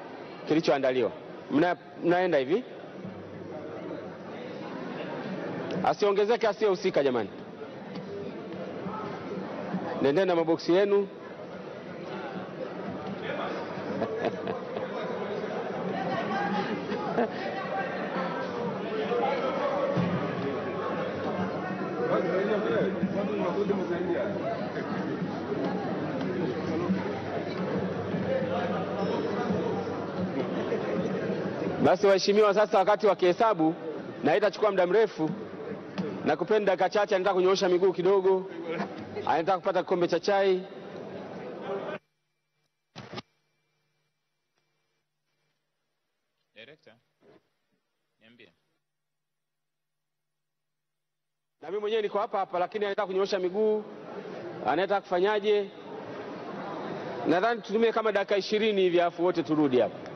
kilichoandaliwa. Mna, mnaenda hivi, asiongezeke asiyehusika. Jamani, nendeni na maboksi yenu. Basi waheshimiwa, sasa wakati wa kihesabu na haitachukua muda mrefu, na kupenda dakika chache, anataka kunyoosha miguu kidogo, anataka kupata kikombe cha chai. Na mimi mwenyewe niko hapa hapa, lakini anataka kunyoosha miguu, anataka kufanyaje? Nadhani tutumie kama dakika ishirini hivi, afu wote turudi hapa.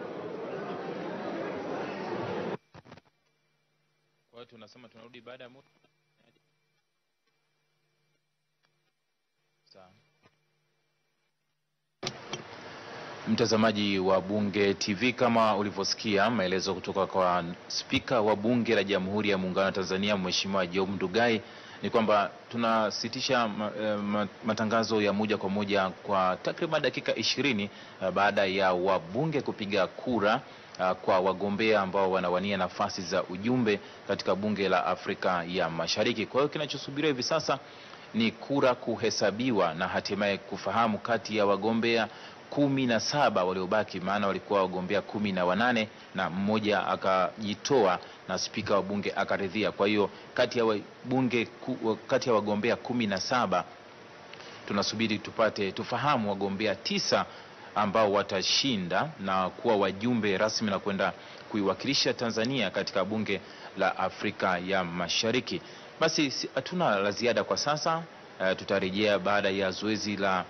Kwa hiyo tunasema baada ya muda. Mtazamaji wa Bunge TV, kama ulivyosikia maelezo kutoka kwa Spika wa Bunge la Jamhuri ya Muungano wa Tanzania Mheshimiwa Job Ndugai ni kwamba tunasitisha eh, ma- matangazo ya moja kwa moja kwa takriban dakika ishirini eh, baada ya wabunge kupiga kura uh, kwa wagombea ambao wanawania nafasi za ujumbe katika bunge la Afrika ya Mashariki. Kwa hiyo kinachosubiriwa hivi sasa ni kura kuhesabiwa na hatimaye kufahamu kati ya wagombea kumi na saba waliobaki, maana walikuwa wagombea kumi na wanane na mmoja akajitoa na spika wa bunge akaridhia. Kwa hiyo kati ya wabunge kati ya wagombea kumi na saba tunasubiri tupate tufahamu wagombea tisa ambao watashinda na kuwa wajumbe rasmi na kwenda kuiwakilisha Tanzania katika bunge la Afrika ya Mashariki. Basi hatuna la ziada kwa sasa. Uh, tutarejea baada ya zoezi la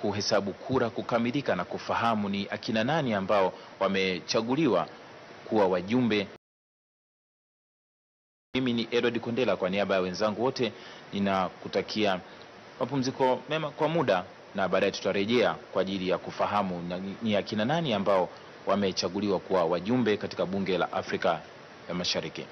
kuhesabu kura kukamilika na kufahamu ni akina nani ambao wamechaguliwa kuwa wajumbe. Mimi ni Edward Kondela kwa niaba ya wenzangu wote ninakutakia mapumziko mema kwa muda, na baadaye tutarejea kwa ajili ya kufahamu na- ni- akina nani ambao wamechaguliwa kuwa wajumbe katika bunge la Afrika ya Mashariki.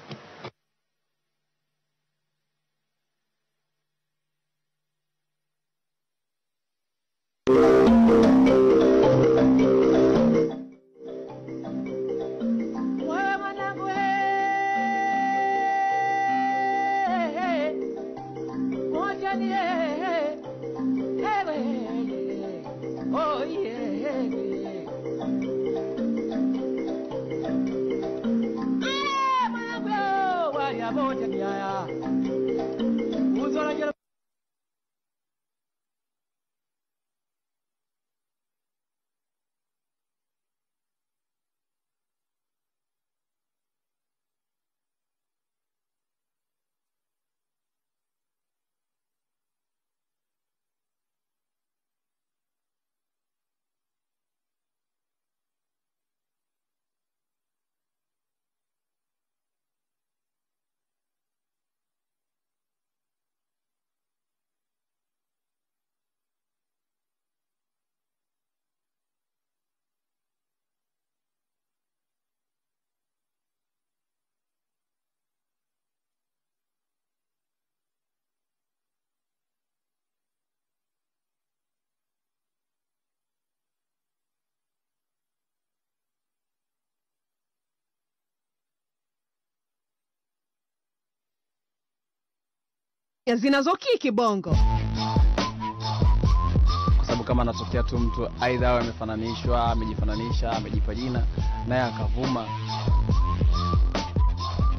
Zinazokiki bongo kwa sababu kama anatokea tu mtu aidha awe amefananishwa amejifananisha amejipa jina naye akavuma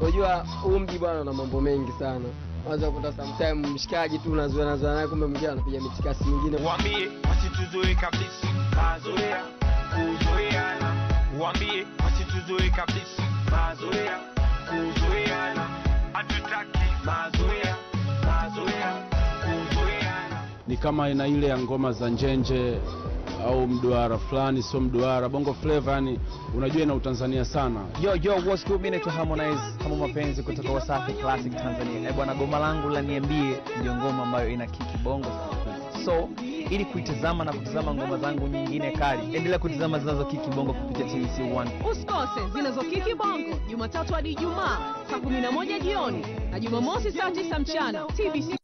Unajua huu mji bwana una mambo mengi sana. kwanza kuta sometime mshikaji tu unazoea nazoea naye, kumbe mwingine anapiga mitikasi mingine. Waambie wasituzoe kabisa mazoea kuzoeana, waambie wasituzoe kabisa mazoea kuzoeana, hatutaki mazoea. Ni kama aina ile ya ngoma za njenje au mduara fulani, sio mduara, bongo flava, yani unajua ina utanzania sana. yo yo what's good? Mimi naitwa Harmonize. Kama mapenzi kutoka Wasafi Classic Tanzania. Eh bwana goma langu la niambie ndio ngoma ambayo ina kiki bongo. So ili kuitazama na kutazama ngoma zangu nyingine kali endelea kutazama zinazokiki bongo kupitia TBC1 usikose zinazokiki bongo jumatatu hadi ijumaa saa 11 jioni na jumamosi saa 9 mchana tbc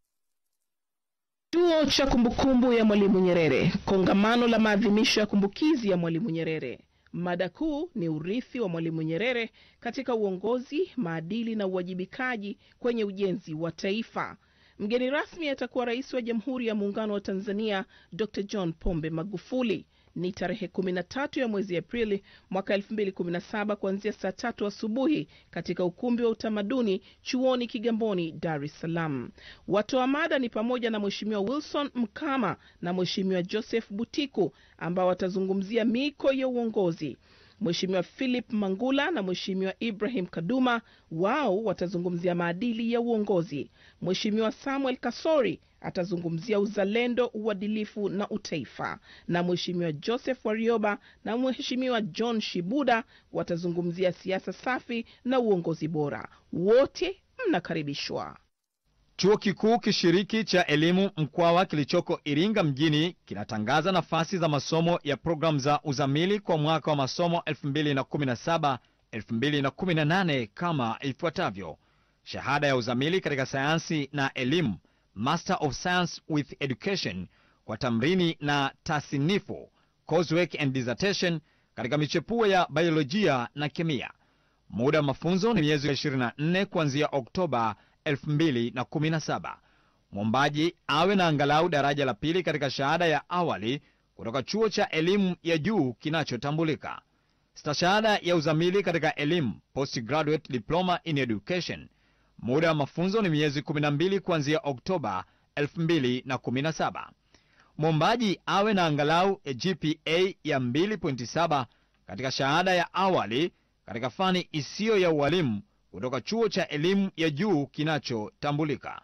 Chuo cha kumbukumbu ya Mwalimu Nyerere, kongamano la maadhimisho ya kumbukizi ya Mwalimu Nyerere. Mada kuu ni urithi wa Mwalimu Nyerere katika uongozi, maadili na uwajibikaji kwenye ujenzi wa taifa. Mgeni rasmi atakuwa Rais wa Jamhuri ya Muungano wa Tanzania Dr. John Pombe Magufuli. Ni tarehe 13 ya mwezi Aprili mwaka 2017 kuanzia saa tatu asubuhi katika ukumbi wa utamaduni chuoni Kigamboni, Dar es Salaam. Watoa mada ni pamoja na Mheshimiwa Wilson Mkama na Mheshimiwa Joseph Butiku ambao watazungumzia miko ya uongozi. Mheshimiwa Philip Mangula na Mheshimiwa Ibrahim Kaduma wao watazungumzia maadili ya uongozi. Mheshimiwa Samuel Kasori atazungumzia uzalendo, uadilifu na utaifa, na Mheshimiwa Joseph Warioba na Mheshimiwa John Shibuda watazungumzia siasa safi na uongozi bora. Wote mnakaribishwa. Chuo Kikuu Kishiriki cha Elimu Mkwawa kilichoko Iringa mjini kinatangaza nafasi za masomo ya programu za uzamili kwa mwaka wa masomo 2017-2018 kama ifuatavyo: shahada ya uzamili katika sayansi na elimu, Master of Science with Education kwa tamrini na tasinifu, coursework and dissertation katika michepuo ya biolojia na kemia. Muda wa mafunzo ni miezi 24 kuanzia Oktoba 2017. Mwombaji awe na angalau daraja la pili katika shahada ya awali kutoka chuo cha elimu ya juu kinachotambulika. Stashahada ya uzamili katika elimu, postgraduate diploma in education. Muda wa mafunzo ni miezi 12 kuanzia Oktoba 2017. Mwombaji awe na angalau ya GPA ya 2.7 katika shahada ya awali katika fani isiyo ya ualimu kutoka chuo cha elimu ya juu kinachotambulika.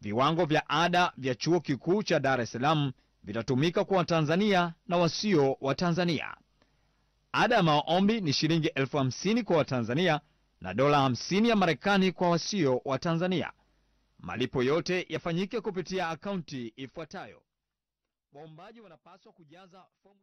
Viwango vya ada vya chuo kikuu cha Dar es Salaam vitatumika kwa Watanzania na wasio Watanzania. Ada ya maombi ni shilingi elfu hamsini kwa Watanzania na dola hamsini ya Marekani kwa wasio Watanzania. Malipo yote yafanyike kupitia akaunti ifuatayo. Waombaji wanapaswa kujaza fomu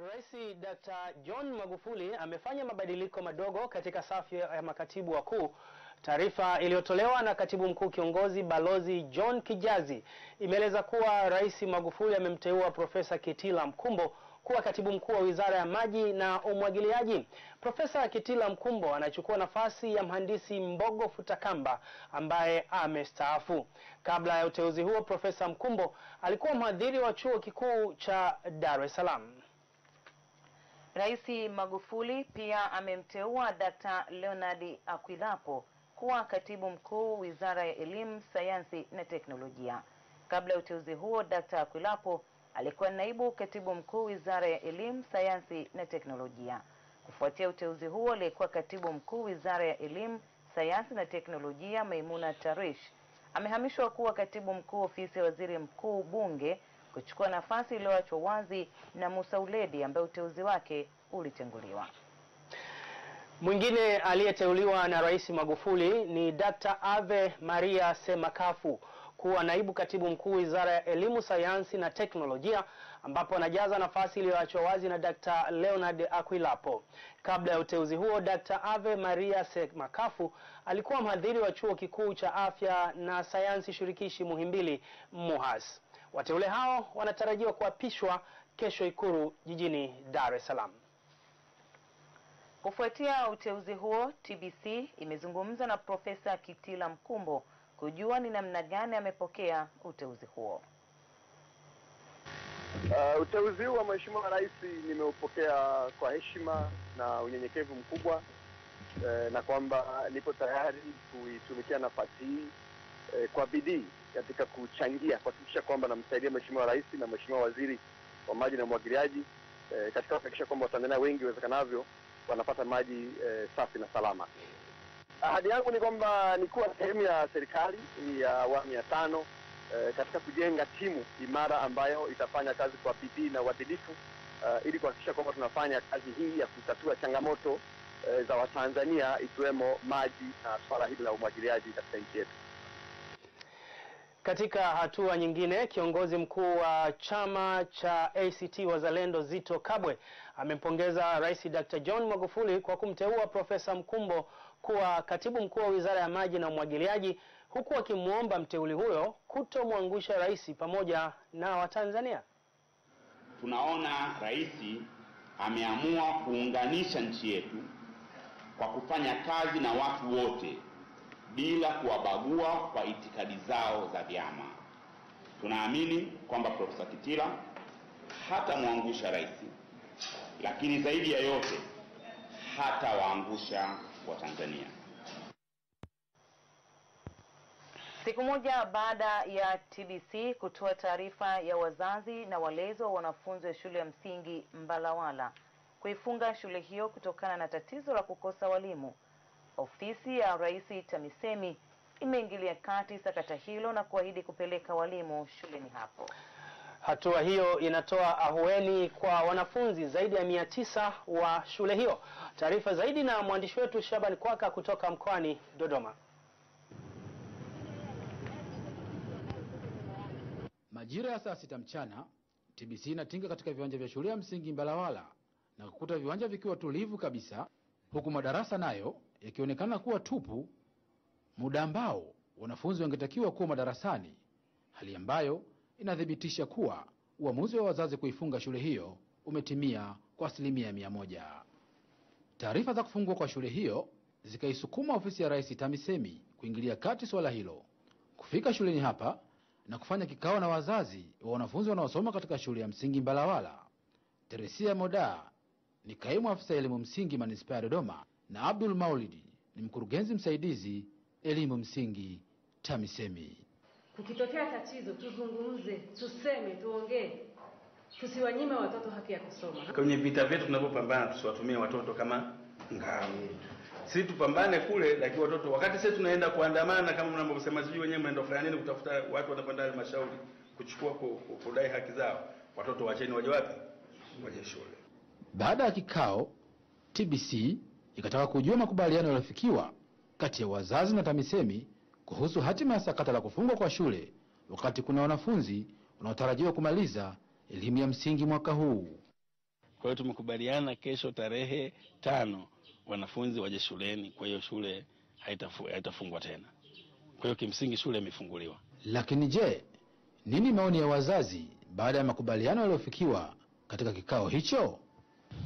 Rais Dr. John Magufuli amefanya mabadiliko madogo katika safu ya makatibu wakuu. Taarifa iliyotolewa na katibu mkuu kiongozi Balozi John Kijazi imeeleza kuwa Rais Magufuli amemteua Profesa Kitila Mkumbo kuwa katibu mkuu wa Wizara ya Maji na Umwagiliaji. Profesa Kitila Mkumbo anachukua nafasi ya mhandisi Mbogo Futakamba ambaye amestaafu. Kabla ya uteuzi huo, Profesa Mkumbo alikuwa mhadhiri wa chuo kikuu cha Dar es Salaam. Rais Magufuli pia amemteua Dr. Leonard Akwilapo kuwa katibu mkuu Wizara ya Elimu, Sayansi na Teknolojia. Kabla ya uteuzi huo, Dr. Akwilapo alikuwa naibu katibu mkuu Wizara ya Elimu, Sayansi na Teknolojia. Kufuatia uteuzi huo, aliyekuwa katibu mkuu Wizara ya Elimu, Sayansi na Teknolojia Maimuna Tarish amehamishwa kuwa katibu mkuu ofisi ya Waziri Mkuu Bunge kuchukua nafasi iliyoachwa wazi na Musa Uledi ambaye uteuzi wake ulitenguliwa. Mwingine aliyeteuliwa na Rais Magufuli ni Dr. Ave Maria Semakafu kuwa naibu katibu mkuu Wizara ya Elimu, Sayansi na Teknolojia ambapo anajaza nafasi iliyoachwa wazi na Dr. Leonard Akwilapo. Kabla ya uteuzi huo, Dr. Ave Maria Semakafu alikuwa mhadhiri wa Chuo Kikuu cha Afya na Sayansi Shirikishi Muhimbili MUHAS. Wateule hao wanatarajiwa kuapishwa kesho Ikulu jijini Dar es Salaam. Kufuatia uteuzi huo, TBC imezungumza na Profesa Kitila Mkumbo kujua ni namna gani amepokea uteuzi huo. Uh, uteuzi huu wa Mheshimiwa Rais nimeupokea kwa heshima na unyenyekevu mkubwa eh, na kwamba nipo tayari kuitumikia nafasi hii eh, kwa bidii katika kuchangia kuhakikisha kwamba namsaidia Mheshimiwa Rais na Mheshimiwa Waziri wa Maji na Umwagiliaji e, katika kuhakikisha kwamba Watanzania wengi iwezekanavyo wanapata maji e, safi na salama. Ahadi yangu ni kwamba ni kuwa sehemu ya serikali ya awamu ya tano e, katika kujenga timu imara ambayo itafanya kazi kwa bidii na uadilifu uh, ili kuhakikisha kwamba tunafanya kazi hii ya kutatua changamoto uh, za Watanzania ikiwemo maji na swala hili la umwagiliaji katika nchi yetu. Katika hatua nyingine, kiongozi mkuu wa chama cha ACT Wazalendo Zito Kabwe amempongeza Rais Dr. John Magufuli kwa kumteua Profesa Mkumbo kuwa katibu mkuu wa Wizara ya Maji na Umwagiliaji huku akimwomba mteuli huyo kutomwangusha rais pamoja na Watanzania. Tunaona rais ameamua kuunganisha nchi yetu kwa kufanya kazi na watu wote bila kuwabagua kwa itikadi zao za vyama. Tunaamini kwamba Profesa Kitila hatamwangusha rais, lakini zaidi ya yote hatawaangusha Watanzania. Siku moja baada ya TBC kutoa taarifa ya wazazi na walezi wa wanafunzi wa shule ya msingi Mbalawala kuifunga shule hiyo kutokana na tatizo la kukosa walimu, ofisi ya Rais TAMISEMI imeingilia kati sakata hilo na kuahidi kupeleka walimu shuleni hapo. Hatua hiyo inatoa ahueni kwa wanafunzi zaidi ya mia tisa wa shule hiyo. Taarifa zaidi na mwandishi wetu Shaban Kwaka kutoka mkoani Dodoma. Majira ya saa sita mchana TBC inatinga katika viwanja vya shule ya msingi Mbalawala na kukuta viwanja vikiwa tulivu kabisa, huku madarasa nayo yakionekana kuwa tupu, muda ambao wanafunzi wangetakiwa kuwa madarasani, hali ambayo inathibitisha kuwa uamuzi wa wazazi kuifunga shule hiyo umetimia kwa asilimia mia moja. Taarifa za kufungwa kwa shule hiyo zikaisukuma ofisi ya Rais TAMISEMI kuingilia kati swala hilo, kufika shuleni hapa na kufanya kikao na wazazi wa wanafunzi wanaosoma katika shule ya msingi Mbalawala. Teresia Moda ni kaimu afisa elimu msingi manispaa ya Dodoma na Abdul Maulidi ni mkurugenzi msaidizi elimu msingi TAMISEMI. Kukitokea tatizo tuzungumze, tuseme, tuongee, tusiwanyime watoto haki ya kusoma. Kwenye vita vyetu tunavyopambana, tusiwatumie watoto kama ngao. Sisi tupambane kule, lakini watoto, wakati sisi tunaenda kuandamana kama mnavyosema, sijui wenyewe mnaenda kufanya nini, kutafuta watu wanakwenda halmashauri kuchukua ku- ku- kudai haki zao, watoto wacheni waje wapi? Waje shule. Baada ya kikao, TBC ikataka kujua makubaliano yaliyofikiwa kati ya wazazi na TAMISEMI kuhusu hatima ya sakata la kufungwa kwa shule wakati kuna wanafunzi wanaotarajiwa kumaliza elimu ya msingi mwaka huu. Kwa hiyo tumekubaliana kesho tarehe tano wanafunzi waje shuleni, kwa hiyo shule haitafu, haitafungwa tena. Kwa hiyo kimsingi shule imefunguliwa. Lakini je, nini maoni ya wazazi baada ya makubaliano yaliyofikiwa katika kikao hicho?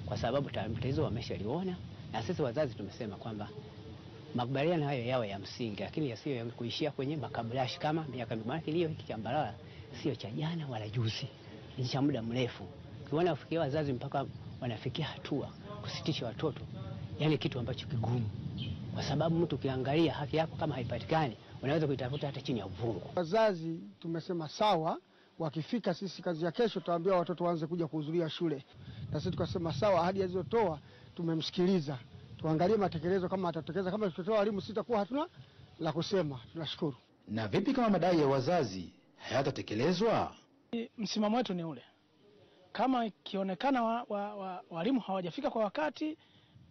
kwa sababu tatizo wameshaliona, na sisi wazazi tumesema kwamba makubaliano hayo yawe ya msingi, lakini yasiyo ya kuishia kwenye makabrashi kama miaka mingi. kilio hiki cha Mbarara sio cha jana wala juzi, ni cha muda mrefu. Ukiona wafikia wazazi mpaka wanafikia hatua kusitisha watoto, yani kitu ambacho kigumu, kwa sababu mtu ukiangalia haki yako kama haipatikani, unaweza kuitafuta hata chini ya uvungu. Wazazi tumesema sawa, wakifika sisi kazi ya kesho tutawaambia watoto waanze kuja kuhudhuria shule, na sisi tukasema sawa, ahadi alizotoa tumemsikiliza, tuangalie matekelezo kama atatekeleza. Kama tutatoa walimu sitakuwa hatuna la kusema. Tunashukuru. Na vipi kama madai ya wazazi hayatatekelezwa? Msimamo wetu ni ule, kama ikionekana wa, wa, wa, walimu hawajafika kwa wakati,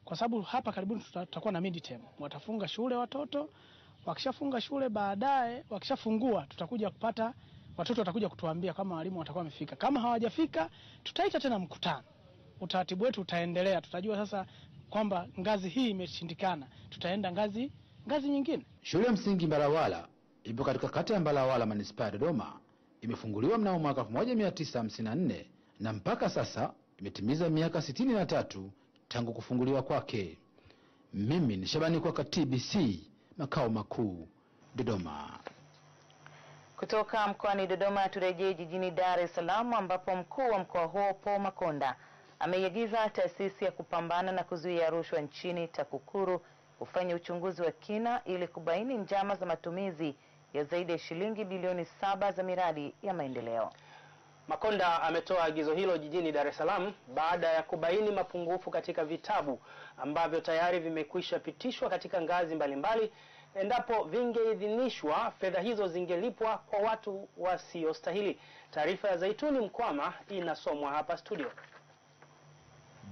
kwa sababu hapa karibuni tutakuwa na midterm, watafunga shule watoto. Wakishafunga shule, baadaye wakishafungua, tutakuja kupata watoto watakuja kutuambia kama walimu watakuwa wamefika. Kama hawajafika, tutaita tena mkutano, utaratibu wetu utaendelea. Tutajua sasa kwamba ngazi hii imeshindikana, tutaenda ngazi ngazi nyingine. Shule ya msingi Mbalawala ipo katika kata ya Mbalawala, manispaa ya Dodoma. Imefunguliwa mnamo mwaka 1954 na mpaka sasa imetimiza miaka 63 tangu kufunguliwa kwake. Mimi ni Shabani Kwaka, TBC makao makuu Dodoma. Kutoka mkoani Dodoma turejee jijini Dar es Salaam ambapo mkuu wa mkoa huo Paul Makonda ameiagiza taasisi ya kupambana na kuzuia rushwa nchini TAKUKURU kufanya uchunguzi wa kina ili kubaini njama za matumizi ya zaidi ya shilingi bilioni saba za miradi ya maendeleo. Makonda ametoa agizo hilo jijini Dar es Salaam baada ya kubaini mapungufu katika vitabu ambavyo tayari vimekwisha pitishwa katika ngazi mbalimbali. Endapo vingeidhinishwa, fedha hizo zingelipwa kwa watu wasiostahili. Taarifa ya Zaituni Mkwama inasomwa hapa studio.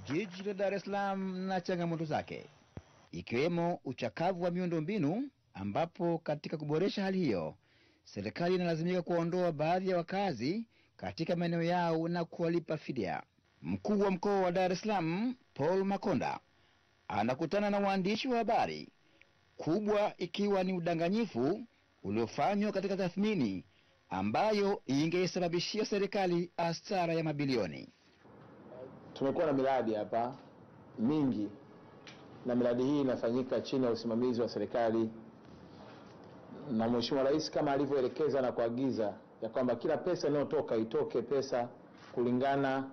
Jiji la Dar es Salaam na changamoto zake ikiwemo uchakavu wa miundombinu, ambapo katika kuboresha hali hiyo serikali inalazimika kuondoa baadhi ya wakazi katika maeneo yao na kuwalipa fidia. Mkuu wa mkoa wa Dar es Salaam Paul Makonda anakutana na waandishi wa habari, kubwa ikiwa ni udanganyifu uliofanywa katika tathmini ambayo ingeisababishia serikali hasara ya mabilioni. Tumekuwa na miradi hapa mingi na miradi hii inafanyika chini ya usimamizi wa serikali na Mheshimiwa Rais kama alivyoelekeza na kuagiza ya kwamba kila pesa inayotoka itoke pesa kulingana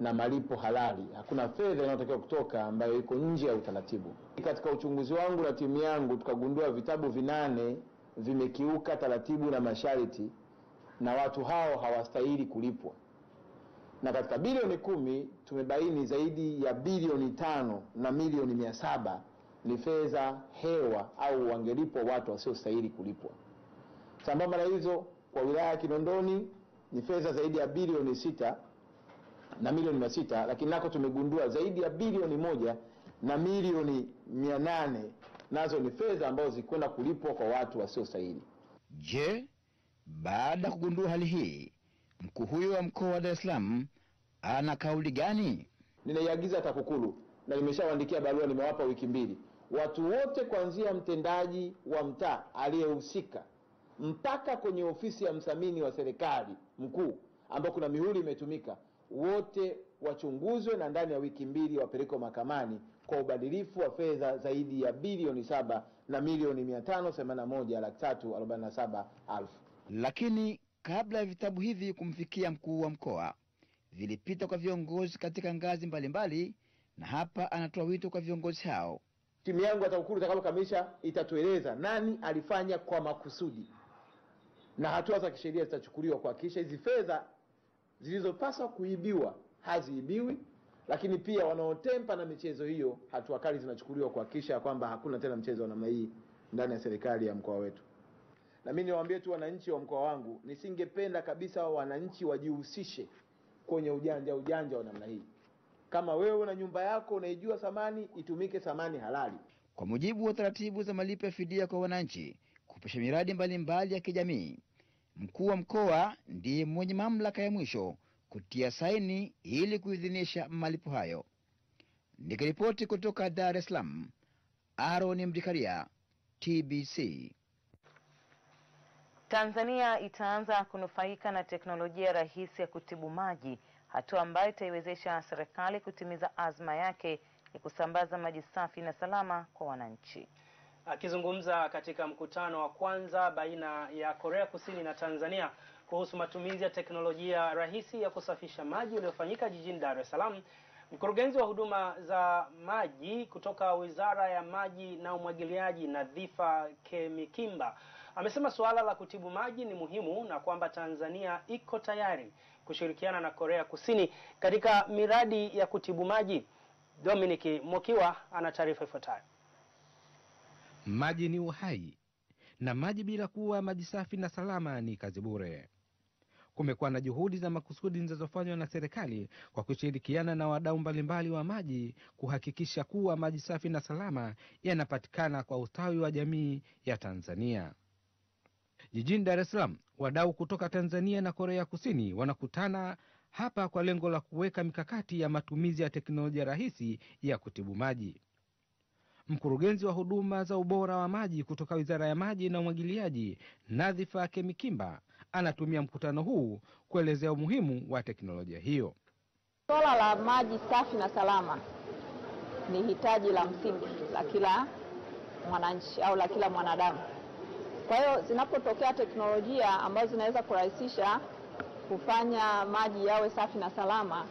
na malipo halali. Hakuna fedha inayotakiwa kutoka ambayo iko nje ya utaratibu. Katika uchunguzi wangu na timu yangu tukagundua vitabu vinane vimekiuka taratibu na masharti na watu hao hawastahili kulipwa na katika bilioni kumi tumebaini zaidi ya bilioni tano na milioni mia saba ni fedha hewa au wangelipwa watu wasiostahili kulipwa. Sambamba na hizo, kwa wilaya ya Kinondoni ni fedha zaidi ya bilioni sita na milioni mia sita lakini nako tumegundua zaidi ya bilioni moja na milioni mia nane nazo ni fedha ambazo zikwenda kulipwa kwa watu wasiostahili. Je, baada ya kugundua hali hii, mkuu huyo wa mkoa wa Dar es Salaam ana kauli gani? Ninaiagiza TAKUKURU na nimeshawaandikia barua, nimewapa wiki mbili, watu wote kuanzia mtendaji wa mtaa aliyehusika mpaka kwenye ofisi ya mthamini wa serikali mkuu ambao kuna mihuri imetumika, wote wachunguzwe na ndani ya wiki mbili wapelekwe mahakamani kwa ubadilifu wa fedha zaidi ya bilioni saba na milioni mia tano themanini na moja laki tatu arobaini na saba elfu. Lakini kabla ya vitabu hivi kumfikia mkuu wa mkoa, vilipita kwa viongozi katika ngazi mbalimbali, mbali, na hapa anatoa wito kwa viongozi hao. Timu yangu ya TAKUKURU itakapokamilisha itatueleza nani alifanya kwa makusudi na hatua za kisheria zitachukuliwa kuhakikisha hizi fedha zilizopaswa kuibiwa haziibiwi, lakini pia wanaotempa na michezo hiyo, hatua kali zinachukuliwa kuhakikisha kwamba hakuna tena mchezo wa namna hii ndani ya serikali ya mkoa wetu. Na mimi niwaambie tu wananchi wa mkoa wangu, nisingependa kabisa wananchi wajihusishe kwenye ujanja ujanja wa namna hii. Kama wewe na nyumba yako unaijua thamani, itumike thamani halali. Kwa mujibu wa taratibu za malipo ya fidia kwa wananchi kupisha miradi mbalimbali ya kijamii, mkuu wa mkoa ndiye mwenye mamlaka ya mwisho kutia saini ili kuidhinisha malipo hayo. Nikiripoti kutoka Dar es Salaam, Aaron Mdikaria, TBC. Tanzania itaanza kunufaika na teknolojia rahisi ya kutibu maji, hatua ambayo itaiwezesha serikali kutimiza azma yake ya kusambaza maji safi na salama kwa wananchi. Akizungumza katika mkutano wa kwanza baina ya Korea Kusini na Tanzania kuhusu matumizi ya teknolojia rahisi ya kusafisha maji uliofanyika jijini Dar es Salaam, mkurugenzi wa huduma za maji kutoka Wizara ya Maji na Umwagiliaji Nadhifa Kemikimba amesema suala la kutibu maji ni muhimu na kwamba Tanzania iko tayari kushirikiana na Korea Kusini katika miradi ya kutibu maji. Dominic Mokiwa ana taarifa ifuatayo. Maji ni uhai na maji bila kuwa maji safi na salama ni kazi bure. Kumekuwa na juhudi za makusudi zinazofanywa na serikali kwa kushirikiana na wadau mbalimbali wa maji kuhakikisha kuwa maji safi na salama yanapatikana kwa ustawi wa jamii ya Tanzania. Jijini Dar es Salaam, wadau kutoka Tanzania na Korea Kusini wanakutana hapa kwa lengo la kuweka mikakati ya matumizi ya teknolojia rahisi ya kutibu maji. Mkurugenzi wa huduma za ubora wa maji kutoka Wizara ya Maji na Umwagiliaji, Nadhifa Kemikimba, anatumia mkutano huu kuelezea umuhimu wa teknolojia hiyo. Swala la maji safi na salama ni hitaji la msingi la kila mwananchi au la kila mwanadamu. Kwa hiyo zinapotokea teknolojia ambazo zinaweza kurahisisha kufanya maji yawe safi na salama,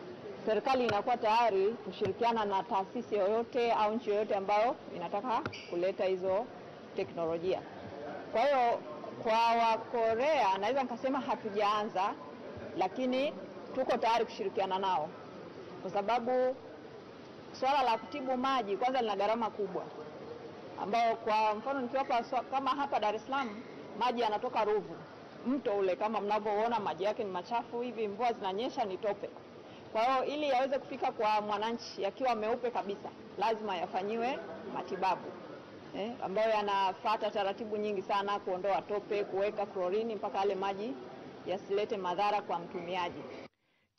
serikali inakuwa tayari kushirikiana na taasisi yoyote au nchi yoyote ambayo inataka kuleta hizo teknolojia. Kwa hiyo kwa Wakorea naweza nikasema hatujaanza, lakini tuko tayari kushirikiana nao kwa sababu swala la kutibu maji kwanza lina gharama kubwa, ambao kwa mfano nikiwapa kama hapa Dar es Salaam maji yanatoka Ruvu, mto ule kama mnavyoona maji yake ni machafu hivi, mvua zinanyesha ni tope. Kwa hiyo ili yaweze kufika kwa mwananchi yakiwa meupe kabisa, lazima yafanyiwe matibabu eh, ambayo yanafata taratibu nyingi sana, kuondoa tope, kuweka klorini mpaka yale maji yasilete madhara kwa mtumiaji.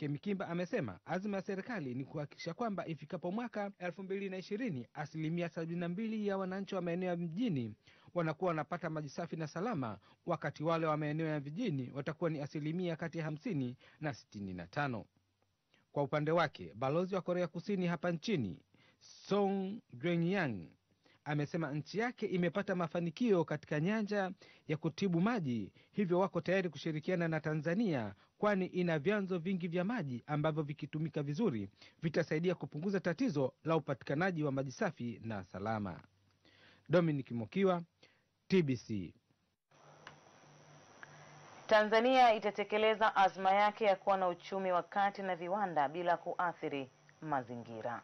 Kemikimba amesema azma ya serikali ni kuhakikisha kwamba ifikapo mwaka elfu mbili na ishirini asilimia sabini na mbili ya wananchi wa maeneo ya mjini wanakuwa wanapata maji safi na salama, wakati wale wa maeneo ya vijijini watakuwa ni asilimia kati ya hamsini na sitini na tano. Kwa upande wake balozi wa Korea Kusini hapa nchini Song Gwenyang amesema nchi yake imepata mafanikio katika nyanja ya kutibu maji, hivyo wako tayari kushirikiana na Tanzania, kwani ina vyanzo vingi vya maji ambavyo vikitumika vizuri vitasaidia kupunguza tatizo la upatikanaji wa maji safi na salama. Dominic Mokiwa, TBC. Tanzania itatekeleza azma yake ya kuwa na uchumi wa kati na viwanda bila kuathiri mazingira.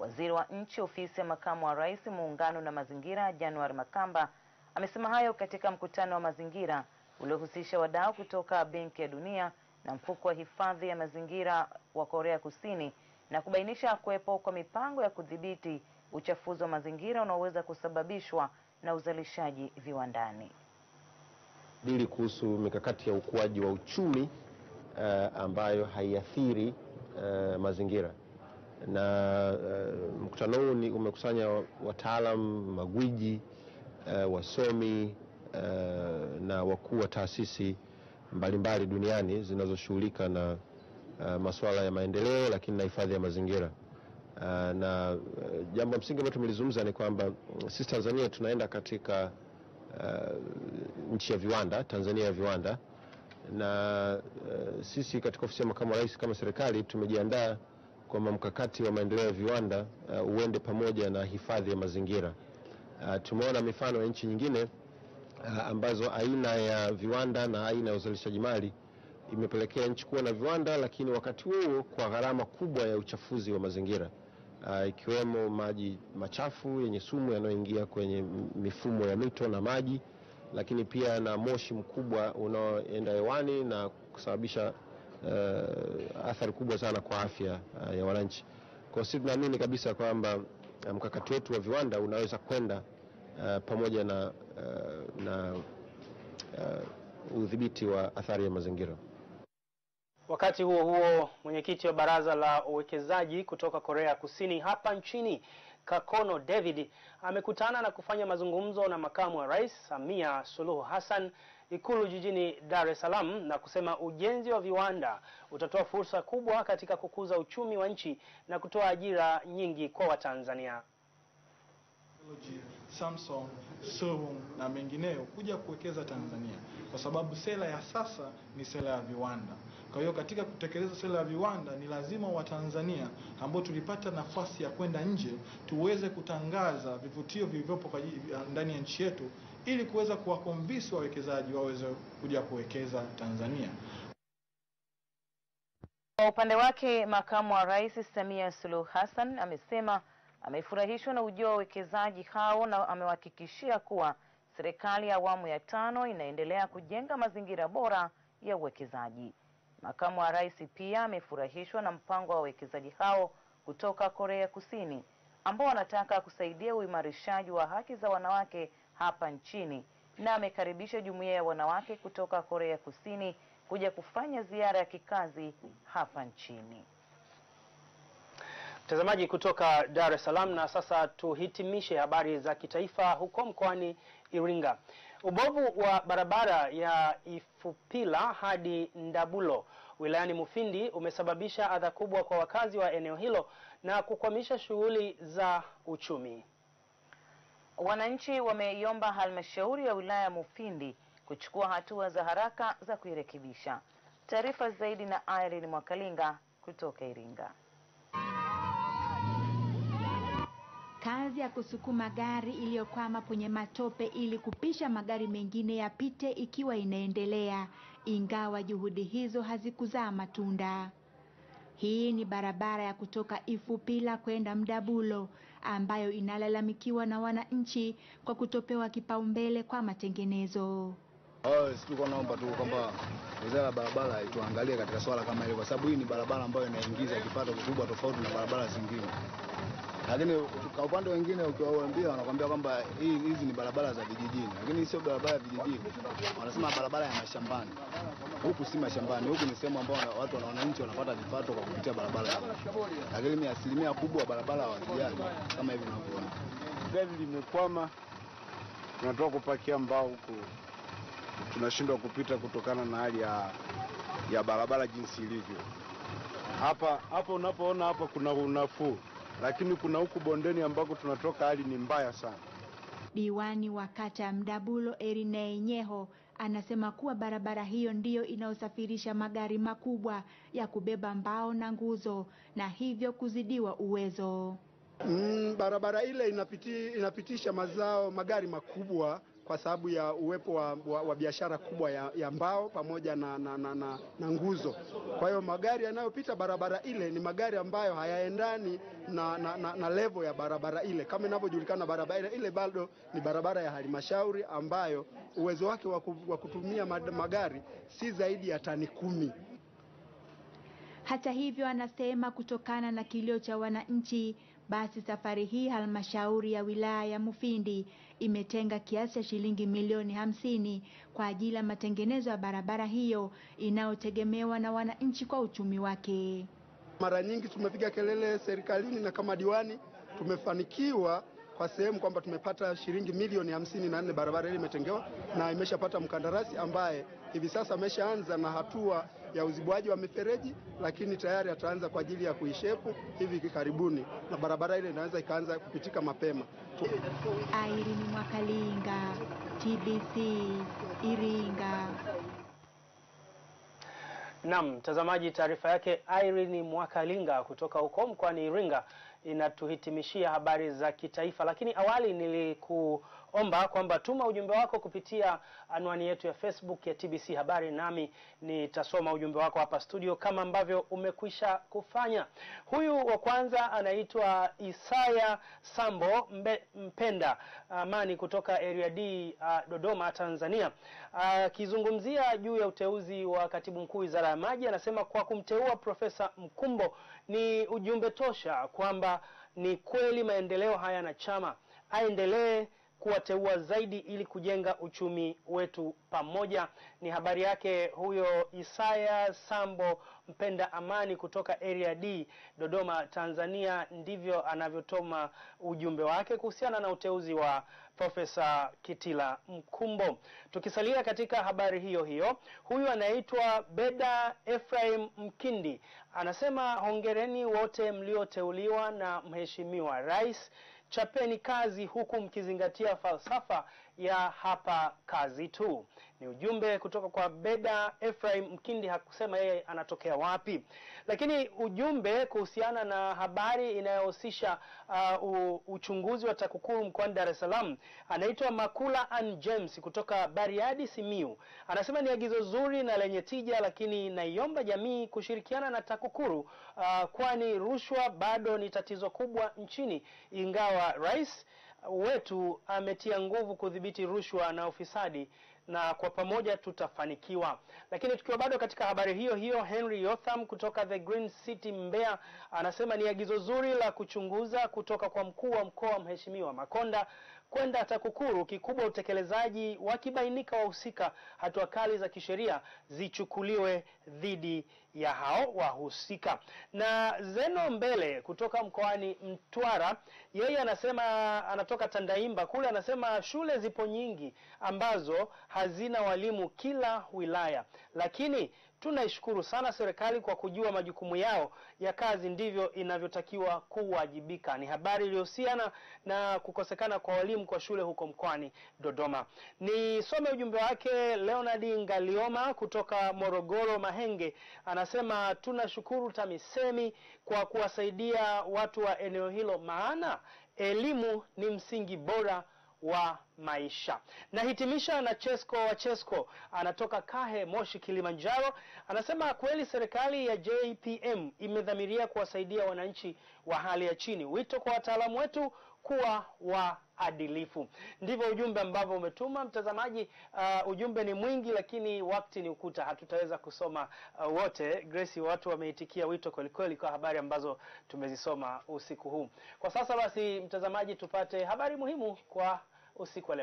Waziri wa Nchi, Ofisi ya Makamu wa Rais, Muungano na Mazingira, Januari Makamba amesema hayo katika mkutano wa mazingira uliohusisha wadau kutoka Benki ya Dunia na Mfuko wa Hifadhi ya Mazingira wa Korea Kusini na kubainisha kuwepo kwa mipango ya kudhibiti uchafuzi wa mazingira unaoweza kusababishwa na uzalishaji viwandani. dili kuhusu mikakati ya ukuaji wa uchumi uh, ambayo haiathiri uh, mazingira na uh, mkutano huu ni umekusanya wataalam, magwiji, uh, wasomi uh, na wakuu wa taasisi mbalimbali duniani zinazoshughulika na uh, masuala ya maendeleo lakini na hifadhi ya mazingira. Uh, na uh, jambo msingi ambalo tumelizungumza ni kwamba sisi Tanzania tunaenda katika uh, nchi ya viwanda, Tanzania ya viwanda, na uh, sisi katika ofisi ya makamu wa rais kama serikali tumejiandaa kwamba mkakati wa maendeleo ya viwanda uh, uende pamoja na hifadhi ya mazingira. Uh, tumeona mifano ya nchi nyingine uh, ambazo aina ya viwanda na aina ya uzalishaji mali imepelekea nchi kuwa na viwanda, lakini wakati huo kwa gharama kubwa ya uchafuzi wa mazingira uh, ikiwemo maji machafu yenye sumu yanayoingia kwenye mifumo ya mito na maji, lakini pia na moshi mkubwa unaoenda hewani na kusababisha uh, athari kubwa sana kwa afya uh, ya wananchi. Kwa sisi tunaamini kabisa kwamba uh, mkakati wetu wa viwanda unaweza kwenda uh, pamoja na, uh, na uh, udhibiti wa athari ya mazingira. Wakati huo huo, mwenyekiti wa baraza la uwekezaji kutoka Korea Kusini hapa nchini Kakono David amekutana na kufanya mazungumzo na makamu wa rais Samia Suluhu Hassan Ikulu jijini Dar es Salaam na kusema ujenzi wa viwanda utatoa fursa kubwa katika kukuza uchumi wa nchi na kutoa ajira nyingi kwa Watanzania. Samsung, Sewung na mengineyo kuja kuwekeza Tanzania, kwa sababu sera ya sasa ni sera ya viwanda. Kwa hiyo katika kutekeleza sera ya viwanda ni lazima Watanzania ambao tulipata nafasi ya kwenda nje tuweze kutangaza vivutio vilivyopo ndani ya nchi yetu ili kuweza kuwakomvisi wawekezaji waweze kuja kuwekeza Tanzania. Kwa upande wake makamu wa rais Samia Suluhu Hassan amesema amefurahishwa na ujio wa wawekezaji hao na amewahakikishia kuwa serikali ya awamu ya tano inaendelea kujenga mazingira bora ya uwekezaji. Makamu wa rais pia amefurahishwa na mpango wa wawekezaji hao kutoka Korea Kusini ambao wanataka kusaidia uimarishaji wa haki za wanawake hapa nchini na amekaribisha jumuiya ya wanawake kutoka Korea Kusini kuja kufanya ziara ya kikazi hapa nchini. Mtazamaji kutoka Dar es Salaam, na sasa tuhitimishe habari za kitaifa huko mkoani Iringa. Ubovu wa barabara ya Ifupila hadi Ndabulo wilayani Mufindi umesababisha adha kubwa kwa wakazi wa eneo hilo na kukwamisha shughuli za uchumi. Wananchi wameiomba halmashauri ya wilaya ya Mufindi kuchukua hatua za haraka za kuirekebisha. Taarifa zaidi na Irene Mwakalinga kutoka Iringa. Kazi ya kusukuma gari iliyokwama kwenye matope ili kupisha magari mengine yapite ikiwa inaendelea, ingawa juhudi hizo hazikuzaa matunda. Hii ni barabara ya kutoka Ifupila kwenda Mdabulo ambayo inalalamikiwa na wananchi kwa kutopewa kipaumbele kwa matengenezo. Tulikuwa naomba tu kwamba wizara ya barabara ituangalie katika swala kama hilo, kwa sababu hii ni barabara ambayo inaingiza kipato kikubwa tofauti na barabara zingine. Lakini kwa upande wengine ukiwaambia, wanakwambia kwamba hizi ni barabara za vijijini, lakini sio barabara ya vijijini. Wanasema barabara ya mashambani. Huku si mashambani, huku ni sehemu ambao watu na wananchi wanapata vipato kwa kupitia barabara hii. Lakini ni asilimia kubwa barabara hawazijali kama hivi unavyoona. Gari limekwama, tunatoka kupakia mbao huku, tunashindwa kupita kutokana na hali ya, ya barabara jinsi ilivyo. Hapa hapa unapoona hapa kuna unafuu, lakini kuna huku bondeni ambako tunatoka hali ni mbaya sana. Diwani wa kata ya Mdabulo Erinei Nyeho anasema kuwa barabara hiyo ndiyo inayosafirisha magari makubwa ya kubeba mbao na nguzo na hivyo kuzidiwa uwezo. Mm, barabara ile inapiti, inapitisha mazao magari makubwa kwa sababu ya uwepo wa, wa, wa biashara kubwa ya, ya mbao pamoja na, na, na, na, na nguzo. Kwa hiyo magari yanayopita barabara ile ni magari ambayo hayaendani na, na, na, na levo ya barabara ile. Kama inavyojulikana, barabara ile, bado ni barabara ya halmashauri ambayo uwezo wake wa kutumia magari si zaidi ya tani kumi. Hata hivyo, anasema kutokana na kilio cha wananchi, basi safari hii halmashauri ya wilaya ya Mufindi imetenga kiasi cha shilingi milioni hamsini kwa ajili ya matengenezo ya barabara hiyo inayotegemewa na wananchi kwa uchumi wake. Mara nyingi tumepiga kelele serikalini na kama diwani tumefanikiwa kwa sehemu kwamba tumepata shilingi milioni hamsini na nne barabara ile imetengewa na imeshapata mkandarasi ambaye hivi sasa ameshaanza na hatua ya uzibuaji wa mifereji, lakini tayari ataanza kwa ajili ya kuishepu hivi karibuni, na barabara ile inaweza ikaanza kupitika mapema. Irene Mwakalinga, TBC, Iringa. Naam, mtazamaji, taarifa yake Irene Mwakalinga kutoka huko mkoani Iringa inatuhitimishia habari za kitaifa, lakini awali nilikuomba kwamba tuma ujumbe wako kupitia anwani yetu ya Facebook ya TBC Habari, nami nitasoma ujumbe wako hapa studio kama ambavyo umekwisha kufanya. Huyu wa kwanza anaitwa Isaya Sambo Mbe, Mpenda Amani kutoka area D uh, Dodoma, Tanzania, akizungumzia juu ya uteuzi wa katibu mkuu wizara ya maji, anasema kwa kumteua Profesa Mkumbo ni ujumbe tosha kwamba ni kweli maendeleo haya na chama, aendelee kuwateua zaidi ili kujenga uchumi wetu pamoja. Ni habari yake huyo Isaya Sambo mpenda amani kutoka area D Dodoma, Tanzania. Ndivyo anavyotoma ujumbe wake kuhusiana na uteuzi wa Profesa Kitila Mkumbo. Tukisalia katika habari hiyo hiyo, huyu anaitwa Beda Ephraim Mkindi anasema hongereni wote mlioteuliwa na Mheshimiwa Rais, chapeni kazi huku mkizingatia falsafa ya hapa kazi tu. Ni ujumbe kutoka kwa Beda Ephraim Mkindi, hakusema yeye anatokea wapi, lakini ujumbe kuhusiana na habari inayohusisha uh, uchunguzi wa TAKUKURU mkoani Dar es Salaam, anaitwa Makula Ann James kutoka Bariadi Simiu, anasema ni agizo zuri na lenye tija, lakini naiomba jamii kushirikiana na TAKUKURU uh, kwani rushwa bado ni tatizo kubwa nchini, ingawa rais wetu ametia nguvu kudhibiti rushwa na ufisadi na kwa pamoja tutafanikiwa. Lakini tukiwa bado katika habari hiyo hiyo, Henry Yotham kutoka The Green City Mbeya anasema ni agizo zuri la kuchunguza kutoka kwa mkuu wa mkoa Mheshimiwa Makonda kwenda TAKUKURU. Kikubwa utekelezaji, wakibainika wahusika, hatua kali za kisheria zichukuliwe dhidi ya hao wahusika. Na Zeno Mbele kutoka mkoani Mtwara, yeye anasema anatoka Tandaimba kule, anasema shule zipo nyingi ambazo hazina walimu kila wilaya, lakini tunaishukuru sana serikali kwa kujua majukumu yao ya kazi, ndivyo inavyotakiwa kuwajibika. Ni habari iliyohusiana na kukosekana kwa walimu kwa shule huko mkoani Dodoma. Nisome ujumbe wake. Leonard Ngalioma kutoka Morogoro Mahenge anasema tunashukuru TAMISEMI kwa kuwasaidia watu wa eneo hilo, maana elimu ni msingi bora wa maisha. Nahitimisha na Chesco wa Chesco, anatoka Kahe, Moshi, Kilimanjaro. Anasema kweli serikali ya JPM imedhamiria kuwasaidia wananchi wa hali ya chini. Wito kwa wataalamu wetu kuwa waadilifu. Ndivyo ujumbe ambavyo umetuma mtazamaji. Uh, ujumbe ni mwingi, lakini wakati ni ukuta, hatutaweza kusoma uh, wote. Grace, watu wameitikia wito kwelikweli kwa habari ambazo tumezisoma usiku huu. Kwa sasa basi, mtazamaji, tupate habari muhimu kwa usiku wa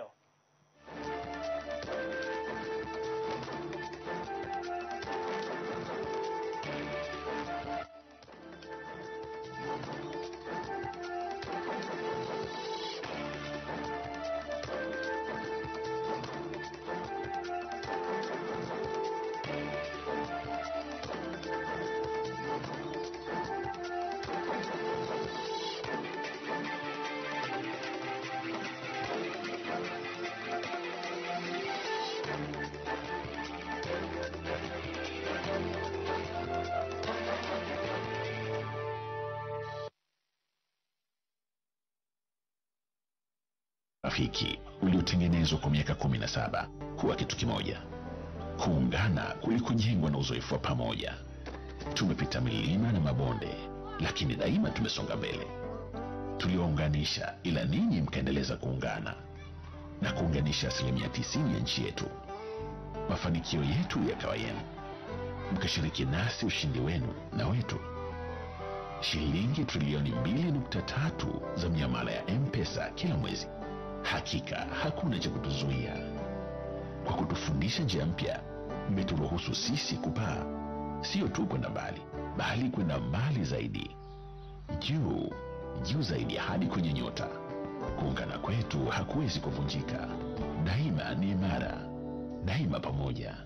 Rafiki uliotengenezwa kwa miaka kumi na saba kuwa kitu kimoja. Kuungana kulikojengwa na uzoefu wa pamoja. Tumepita milima na mabonde, lakini daima tumesonga mbele. Tuliwaunganisha, ila ninyi mkaendeleza kuungana na kuunganisha asilimia tisini ya nchi yetu. Mafanikio yetu yakawa yenu, mkashiriki nasi ushindi wenu na wetu. Shilingi trilioni mbili nukta tatu za miamala ya M-Pesa kila mwezi. Hakika hakuna cha kutuzuia. Kwa kutufundisha njia mpya, mmeturuhusu sisi kupaa, sio tu kwenda mbali, bali kwenda mbali zaidi, juu juu zaidi, hadi kwenye nyota. Kuungana kwetu hakuwezi kuvunjika. Daima ni imara, daima pamoja.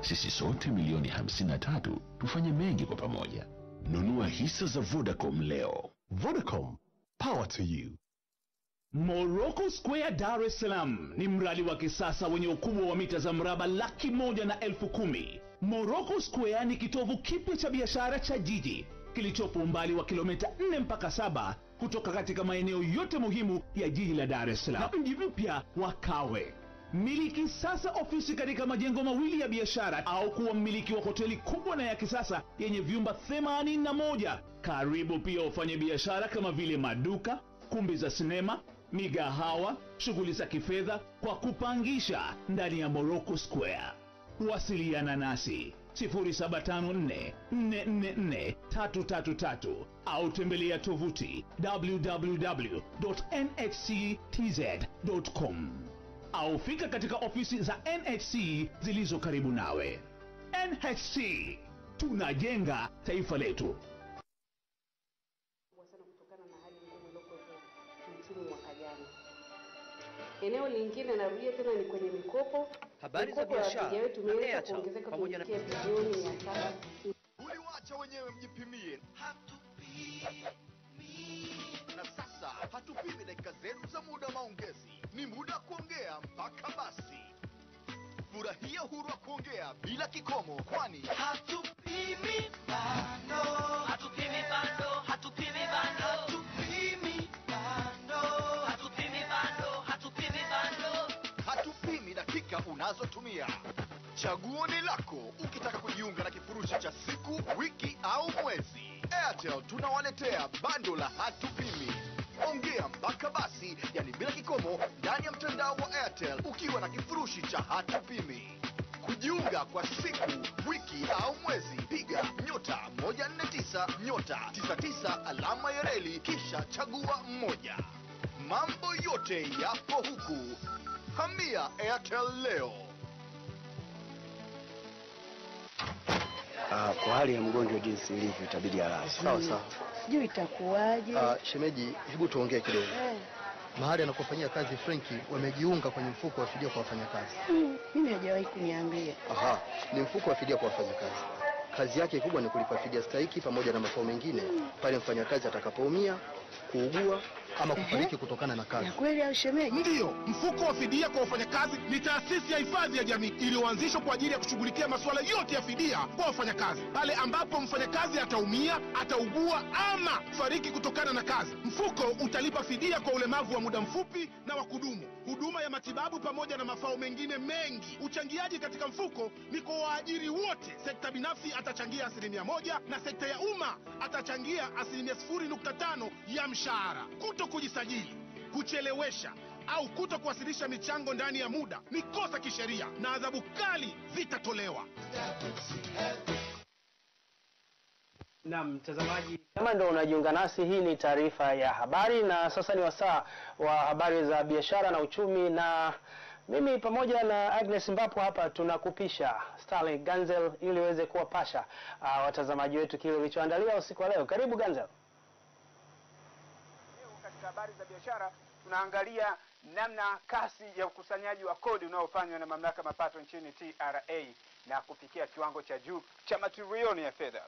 Sisi sote milioni 53 tufanye mengi kwa pamoja. Nunua hisa za Vodacom leo. Vodacom, power to you. Morocco Square Dar es Salaam ni mradi wa kisasa wenye ukubwa wa mita za mraba laki moja na elfu kumi. Morocco Square ni kitovu kipya cha biashara cha jiji kilichopo umbali wa kilomita 4 mpaka saba kutoka katika maeneo yote muhimu ya jiji la Dar es Salaam na mji mpya wa Kawe. Miliki sasa ofisi katika majengo mawili ya biashara au kuwa mmiliki wa hoteli kubwa na ya kisasa yenye vyumba 81. Karibu pia ufanye biashara kama vile maduka, kumbi za sinema, migahawa, shughuli za kifedha kwa kupangisha ndani ya Morocco Square. Wasiliana nasi 0754444333 au tembelea tovuti www.nhctz.com au fika katika ofisi za NHC zilizo karibu nawe. NHC tunajenga taifa letu. Eneo lingine narudia tena ni kwenye mikopo. Habari za biashara Airtel kuongezeka pamoja na bilioni mia saba Uliwacha wenyewe mjipimie. Na sasa hatupimi dakika zenu za muda maongezi, ni muda wa kuongea mpaka basi. Furahia uhuru wa kuongea bila kikomo, kwani hatupimi bando, hatupimi bando, hatupimi bando, dakika unazotumia. Chaguo ni lako ukitaka kujiunga na kifurushi cha siku, wiki au mwezi. Airtel tunawaletea bando la hatupimi. Ongea mpaka basi, yani bila kikomo, ndani ya mtandao wa Airtel ukiwa na kifurushi cha hatupimi. Kujiunga kwa siku, wiki au mwezi, piga nyota 149 nyota 99 alama ya reli, kisha chagua mmoja. Mambo yote yapo huku. Hamia Airtel leo. Ah, kwa hali ya mgonjwa jinsi ilivyo itabidi alazwe. Sawa sawa. sijui itakuwaje. Ah, shemeji, hebu tuongee kidogo. Mahali anakofanyia kazi Frenki wamejiunga kwenye mfuko wa fidia kwa wafanyakazi. Mm, mimi hajawahi kuniambia. Aha, ni mfuko wa fidia kwa wafanyakazi. Kazi yake kubwa ni kulipa fidia stahiki pamoja na mafao mengine mm. pale mfanyakazi atakapoumia, kuugua ama kufariki kutokana na kazi. Kweli au shemeji? Ndiyo, mfuko wa fidia kwa wafanyakazi ni taasisi ya hifadhi ya jamii iliyoanzishwa kwa ajili ya kushughulikia masuala yote ya fidia kwa wafanyakazi pale ambapo mfanyakazi ataumia, ataugua ama kufariki kutokana na kazi. Mfuko utalipa fidia kwa ulemavu wa muda mfupi na wa kudumu, huduma ya matibabu pamoja na mafao mengine mengi. Uchangiaji katika mfuko ni kwa waajiri wote. Sekta binafsi atachangia asilimia moja na sekta ya umma atachangia asilimia sifuri nukta tano ya mshahara. Kuto kujisajili kuchelewesha au kuto kuwasilisha michango ndani ya muda ni kosa kisheria na adhabu kali zitatolewa. Na mtazamaji, kama ndo unajiunga nasi, hii ni taarifa ya habari, na sasa ni wasaa wa habari za biashara na uchumi, na mimi pamoja na Agnes Mbapo hapa tunakupisha Starling Ganzel ili uweze kuwapasha uh, watazamaji wetu kile ulichoandalia usiku wa leo. Karibu Ganzel. Katika habari za biashara tunaangalia namna kasi ya ukusanyaji wa kodi unaofanywa na mamlaka mapato nchini TRA na kufikia kiwango cha juu cha matrilioni ya fedha.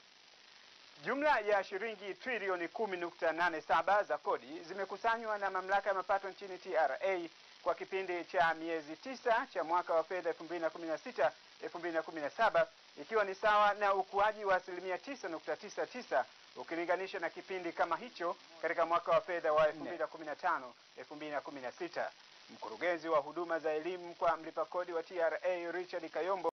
Jumla ya shilingi trilioni kumi nukta nane saba za kodi zimekusanywa na mamlaka ya mapato nchini TRA kwa kipindi cha miezi tisa cha mwaka wa fedha 2016 2017 ikiwa ni sawa na ukuaji wa asilimia 9.99 ukilinganisha na kipindi kama hicho katika mwaka wa fedha wa 2015 2016. Mkurugenzi wa huduma za elimu kwa mlipa kodi wa TRA Richard Kayombo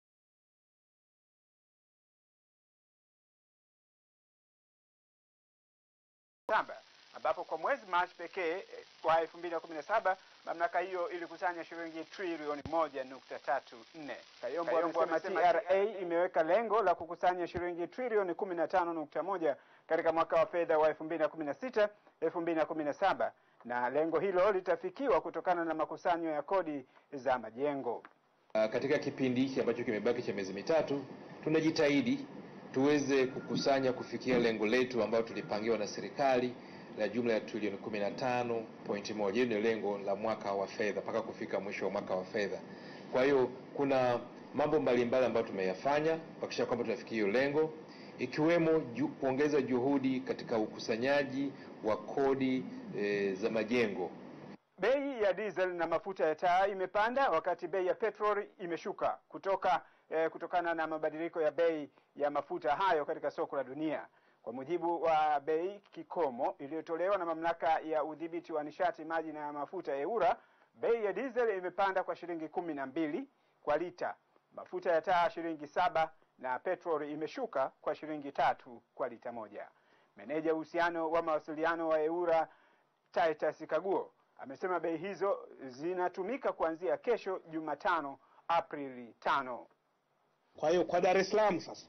ambapo kwa mwezi Machi pekee eh, wa 2017 mamlaka hiyo ilikusanya shilingi trilioni 1.34. Kayombo amesema TRA imeweka lengo la kukusanya shilingi trilioni 15.1 katika mwaka wa fedha wa 2016 2017 na lengo hilo litafikiwa kutokana na makusanyo ya kodi za majengo. Uh, katika kipindi hiki ambacho kimebaki cha miezi mitatu tunajitahidi tuweze kukusanya kufikia lengo letu ambayo tulipangiwa na serikali la jumla ya trilioni 15.1. Hiyo ni lengo la mwaka wa fedha mpaka kufika mwisho wa mwaka wa fedha. Kwa hiyo kuna mambo mbalimbali ambayo tumeyafanya kuhakikisha kwamba tunafikia hiyo lengo, ikiwemo ju, kuongeza juhudi katika ukusanyaji wa kodi e, za majengo Bei ya diesel na mafuta ya taa imepanda wakati bei ya petrol imeshuka kutoka eh, kutokana na mabadiliko ya bei ya mafuta hayo katika soko la dunia. Kwa mujibu wa bei kikomo iliyotolewa na mamlaka ya udhibiti wa nishati, maji na mafuta eura bei ya diesel imepanda kwa shilingi kumi na mbili kwa lita, mafuta ya taa shilingi saba na petrol imeshuka kwa shilingi tatu kwa lita moja. Meneja uhusiano wa mawasiliano wa EWURA Titus Kaguo amesema bei hizo zinatumika kuanzia kesho Jumatano Aprili tano. Kwa hiyo kwa Dar es Salaam sasa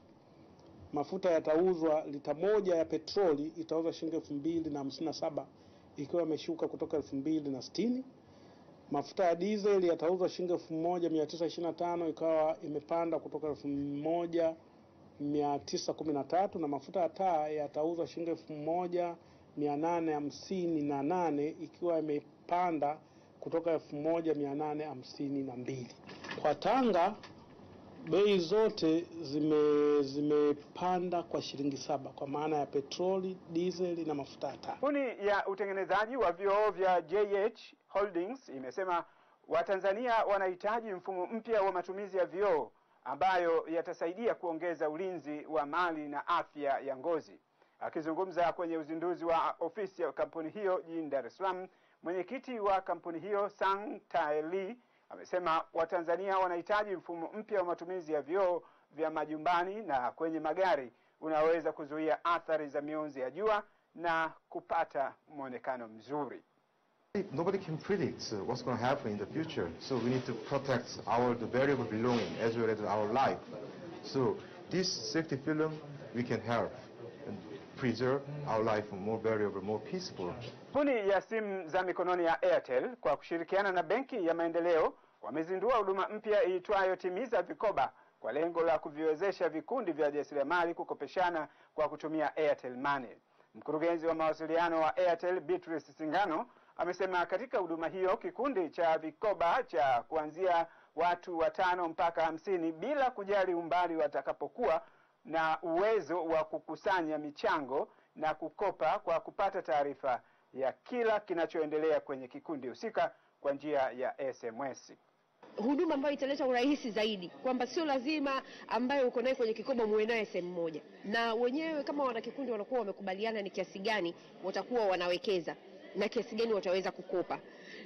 mafuta yatauzwa, lita moja ya petroli itauzwa shilingi elfu mbili na hamsini na saba ikiwa imeshuka kutoka elfu mbili na sitini. Mafuta ya diesel yatauzwa shilingi elfu moja mia tisa ishirini na tano ikawa imepanda kutoka elfu moja mia tisa kumi na tatu na mafuta ya taa yatauzwa shilingi elfu moja mia nane hamsini na nane ikiwa imepanda kutoka elfu moja mia nane hamsini na mbili. Kwa Tanga bei zote zime zimepanda kwa shilingi saba kwa maana ya petroli, diesel na mafuta ya taa. Kampuni ya utengenezaji wa vioo vya JH Holdings imesema Watanzania wanahitaji mfumo mpya wa matumizi ya vioo ambayo yatasaidia kuongeza ulinzi wa mali na afya ya ngozi. Akizungumza kwenye uzinduzi wa ofisi ya kampuni hiyo jijini Dar es Salaam, mwenyekiti wa kampuni hiyo Sang Taeli amesema Watanzania wanahitaji mfumo mpya wa matumizi ya vyoo vya majumbani na kwenye magari unaweza kuzuia athari za mionzi ya jua na kupata mwonekano mzuri. Nobody can predict uh, what's going to happen in the future, so we need to protect our the variable belonging as well as our life. So this safety film we can help and preserve our life more variable, more peaceful. Kampuni ya simu za mikononi ya Airtel kwa kushirikiana na Benki ya Maendeleo wamezindua huduma mpya iitwayo Timiza Vikoba kwa lengo la kuviwezesha vikundi vya jasiriamali kukopeshana kwa kutumia Airtel Money. Mkurugenzi wa mawasiliano wa Airtel Beatrice Singano amesema katika huduma hiyo kikundi cha vikoba cha kuanzia watu watano mpaka hamsini bila kujali umbali watakapokuwa na uwezo wa kukusanya michango na kukopa kwa kupata taarifa ya kila kinachoendelea kwenye kikundi husika kwa njia ya SMS. huduma ambayo italeta urahisi zaidi, kwamba sio lazima ambayo uko naye kwenye kikoba muwe naye sehemu moja, na wenyewe kama wanakikundi wanakuwa wamekubaliana ni kiasi gani watakuwa wanawekeza na kiasi gani wataweza kukopa,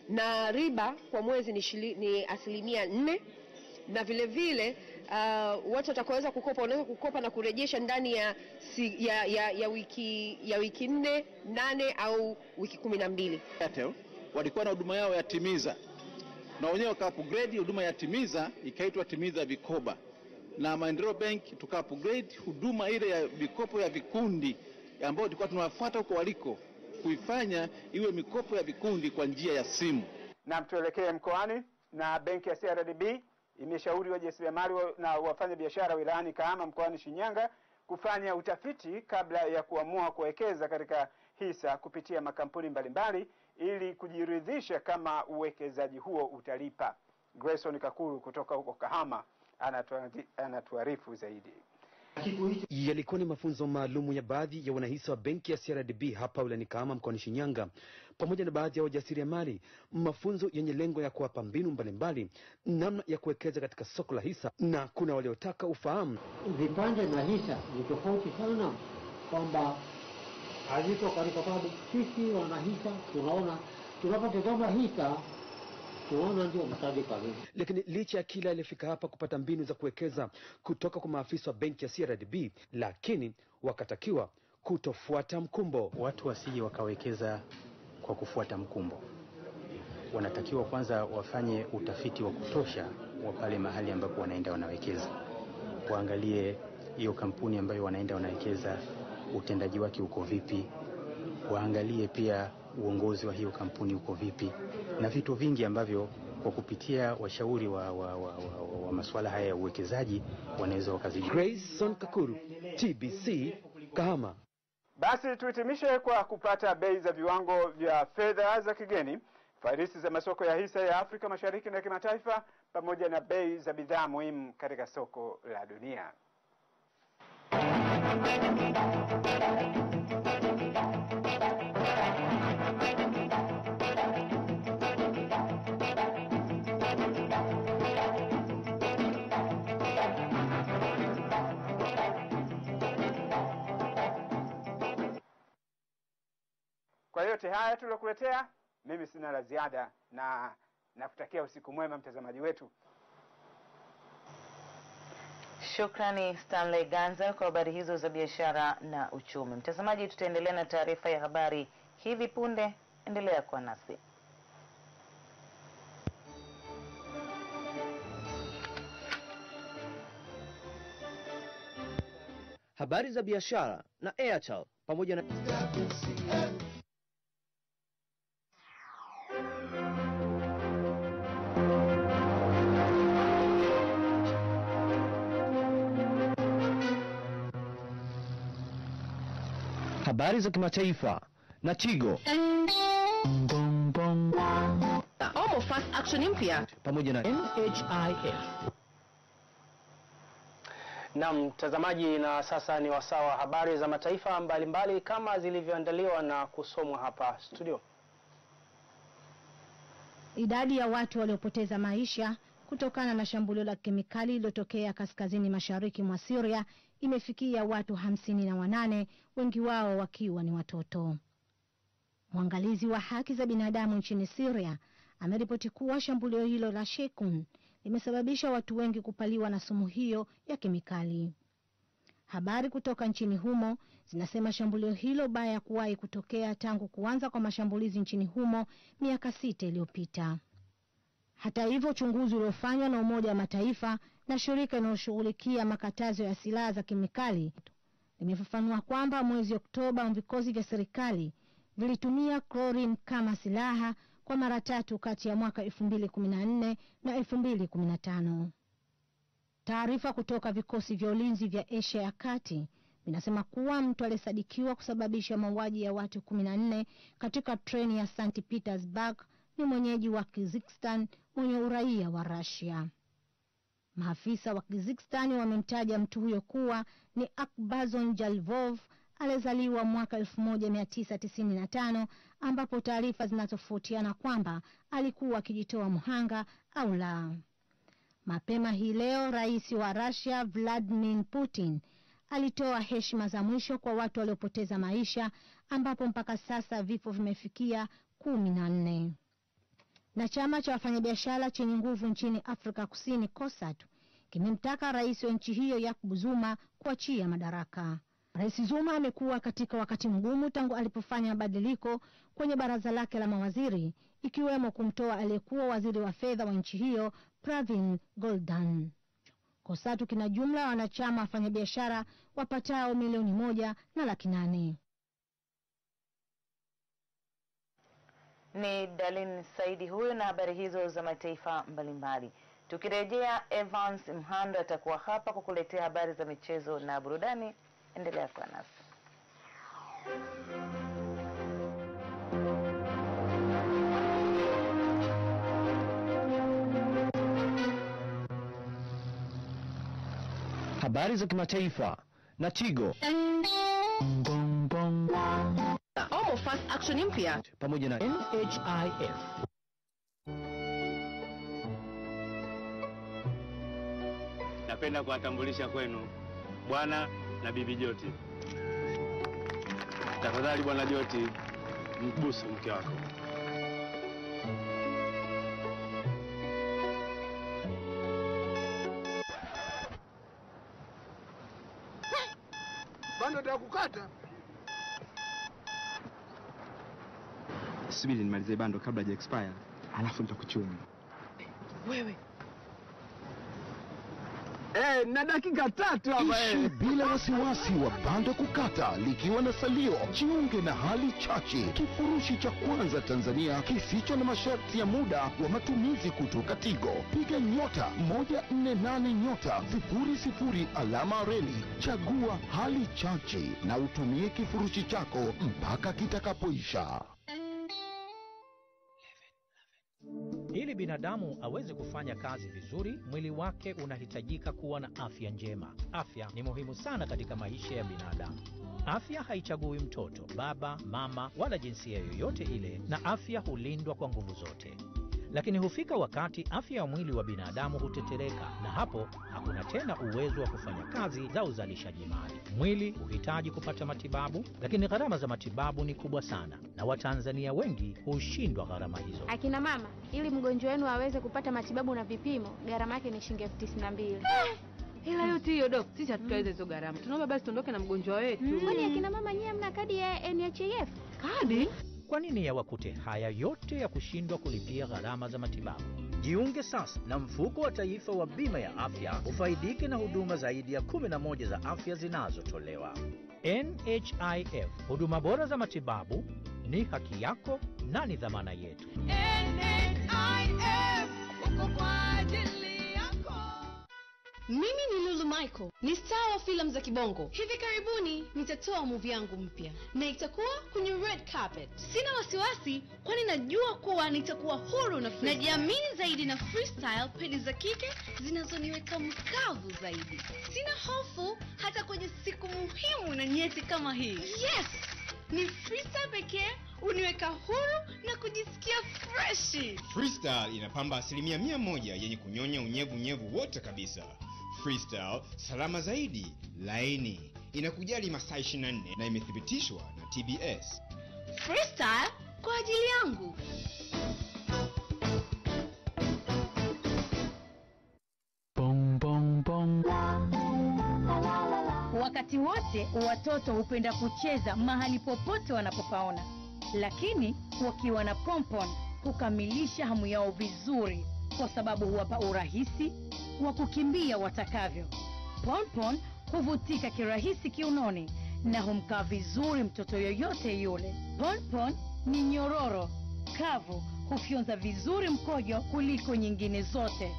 na riba kwa mwezi ni, shili, ni asilimia nne. Na vilevile vile uh, watu watakaoweza kukopa wanaweza kukopa na kurejesha ndani ya, si, ya, ya, ya wiki ya wiki nne nane au wiki kumi na mbili. Airtel walikuwa na huduma yao ya Timiza na wenyewe waka upgrade huduma ya Timiza ikaitwa Timiza Vikoba, na Maendeleo Bank tuka upgrade huduma ile ya mikopo ya vikundi ambayo tulikuwa tunawafuata huko waliko kuifanya iwe mikopo ya vikundi kwa njia ya simu. Na tuelekee mkoani na benki ya CRDB imeshauri wajasiriamali wa- na wafanya biashara wilayani Kahama mkoani Shinyanga kufanya utafiti kabla ya kuamua kuwekeza katika hisa kupitia makampuni mbalimbali ili kujiridhisha kama uwekezaji huo utalipa. Grayson Kakuru kutoka huko Kahama anatuarifu zaidi. Yalikuwa ni mafunzo maalumu ya baadhi ya wanahisa wa benki ya CRDB hapa wilayani Kahama mkoani Shinyanga, pamoja na baadhi ya wajasiriamali, mafunzo yenye lengo ya kuwapa mbinu mbalimbali namna ya kuwekeza katika soko la hisa, na kuna waliotaka ufahamu vipande na hisa ni tofauti sana, kwamba haziko katika, sababu sisi wanahisa tunaona tunapotazama hisa. Lakini licha ya kila aliyefika hapa kupata mbinu za kuwekeza kutoka kwa maafisa wa benki ya CRDB, lakini wakatakiwa kutofuata mkumbo. Watu wasije wakawekeza kwa kufuata mkumbo. Wanatakiwa kwanza wafanye utafiti wa kutosha wa pale mahali ambapo wanaenda wanawekeza, waangalie hiyo kampuni ambayo wanaenda wanawekeza utendaji wake uko vipi, waangalie pia uongozi wa hiyo kampuni uko vipi, na vitu vingi ambavyo kwa kupitia washauri wa, wa, wa, wa, wa, masuala haya ya uwekezaji wanaweza wakazijua. Grayson Kakuru, TBC, Kahama. Basi tuhitimishe kwa kupata bei za viwango vya fedha za kigeni, farisi za masoko ya hisa ya Afrika Mashariki na kimataifa, pamoja na bei za bidhaa muhimu katika soko la dunia. Kwa yote haya tuliokuletea, mimi sina la ziada na nakutakia usiku mwema mtazamaji wetu. Shukrani Stanley Ganza kwa habari hizo za biashara na uchumi. Mtazamaji, tutaendelea na taarifa ya habari hivi punde. Endelea kuwa nasi. habari za biashara na Airtel pamoja na habari za kimataifa na Tigo Omo Fast Action mpya pamoja na NHIF. Na mtazamaji, na sasa ni wasaa wa habari za mataifa mbalimbali mbali kama zilivyoandaliwa na kusomwa hapa studio. Idadi ya watu waliopoteza maisha kutokana na shambulio la kemikali lililotokea kaskazini mashariki mwa Syria imefikia watu hamsini na wanane, wengi wao wakiwa ni watoto. Mwangalizi wa haki za binadamu nchini Syria ameripoti kuwa shambulio hilo la Shekun limesababisha watu wengi kupaliwa na sumu hiyo ya kemikali. Habari kutoka nchini humo zinasema shambulio hilo baya kuwahi kutokea tangu kuanza kwa mashambulizi nchini humo miaka sita iliyopita. Hata hivyo, uchunguzi uliofanywa na Umoja wa Mataifa na shirika linaloshughulikia makatazo ya silaha za kemikali limefafanua kwamba mwezi Oktoba vikosi vya serikali vilitumia chlorine kama silaha kwa mara tatu kati ya mwaka 2014 na 2015. Taarifa kutoka vikosi vya ulinzi vya Asia ya Kati vinasema kuwa mtu aliyesadikiwa kusababisha mauaji ya watu 14 katika treni ya St Petersburg ni mwenyeji wa Kazakhstan mwenye uraia wa Russia. Maafisa wa Kazakhstan wamemtaja mtu huyo kuwa ni Akbazon Jalvov aliyezaliwa mwaka 1995 ambapo taarifa zinatofautiana kwamba alikuwa akijitoa mhanga au la. Mapema hii leo rais wa Russia Vladimir Putin alitoa heshima za mwisho kwa watu waliopoteza maisha ambapo mpaka sasa vifo vimefikia kumi na nne. Na chama cha wafanyabiashara chenye nguvu nchini Afrika Kusini COSATU kimemtaka rais wa nchi hiyo Jacob Zuma kuachia madaraka. Rais Zuma amekuwa katika wakati mgumu tangu alipofanya mabadiliko kwenye baraza lake la mawaziri ikiwemo kumtoa aliyekuwa waziri wa fedha wa nchi hiyo Pravin Gordhan. COSATU kina jumla ya wanachama wafanyabiashara wapatao milioni moja na laki nane. Ni Dalin Saidi huyo na habari hizo za mataifa mbalimbali. Tukirejea, Evans Mhando atakuwa hapa kukuletea habari za michezo na burudani. Endelea kwa nasi. habari za kimataifa na Tigo Fast Action mpya pamoja na NHIF. Napenda kuwatambulisha kwenu bwana na bibi Joti. Tafadhali bwana Joti, mbusu mke wako. bando ta subiri nimalize bando kabla haja expire alafu nitakuchuma wewe Eh, na dakika tatu hapa eh. bila wasiwasi wa bando kukata likiwa na salio. Jiunge na hali chache, kifurushi cha kwanza Tanzania kisicho na masharti ya muda wa matumizi kutoka Tigo. Piga nyota 148 nyota 00 alama reli, chagua hali chache na utumie kifurushi chako mpaka kitakapoisha. Binadamu aweze kufanya kazi vizuri, mwili wake unahitajika kuwa na afya njema. Afya ni muhimu sana katika maisha ya binadamu. Afya haichagui mtoto, baba, mama wala jinsia yoyote ile, na afya hulindwa kwa nguvu zote. Lakini hufika wakati afya ya mwili wa binadamu hutetereka, na hapo hakuna tena uwezo wa kufanya kazi za uzalishaji mali. Mwili huhitaji kupata matibabu, lakini gharama za matibabu ni kubwa sana, na Watanzania wengi hushindwa gharama hizo. Akina mama, ili mgonjwa wenu aweze kupata matibabu na vipimo, gharama yake ni shilingi elfu tisini na mbili. Hela yote hiyo dok, sisi hatutaweza hizo gharama. Tunaomba basi tuondoke na mgonjwa wetu. Kwani akina mama nyie mna kadi ya NHIF? Kadi? Kwa nini yawakute haya yote ya kushindwa kulipia gharama za matibabu? Jiunge sasa na mfuko wa taifa wa bima ya afya ufaidike na huduma zaidi ya 11 za afya zinazotolewa. NHIF, huduma bora za matibabu ni haki yako na ni dhamana yetu. Mimi ni Lulu Michael, ni star wa filamu za kibongo. Hivi karibuni nitatoa movie yangu mpya na itakuwa kwenye red carpet. Sina wasiwasi, kwani najua kuwa nitakuwa huru na. Najiamini zaidi na freestyle, pedi za kike zinazoniweka mkavu zaidi. Sina hofu hata kwenye siku muhimu na nyeti kama hii. Yes, ni freestyle pekee uniweka huru na kujisikia freshi. Freestyle inapamba asilimia mia moja yenye kunyonya unyevu unyevu wote kabisa. Freestyle salama zaidi, laini, inakujali masaa 24 na imethibitishwa na TBS. Freestyle kwa ajili yangu. Bong, bong, bong. Wakati wote watoto hupenda kucheza mahali popote wanapopaona, lakini wakiwa na pompon hukamilisha hamu yao vizuri, kwa sababu huwapa urahisi wa kukimbia watakavyo. Ponpon huvutika kirahisi kiunoni na humkaa vizuri mtoto yoyote yule. Ponpon ni nyororo, kavu, hufyonza vizuri mkojo kuliko nyingine zote,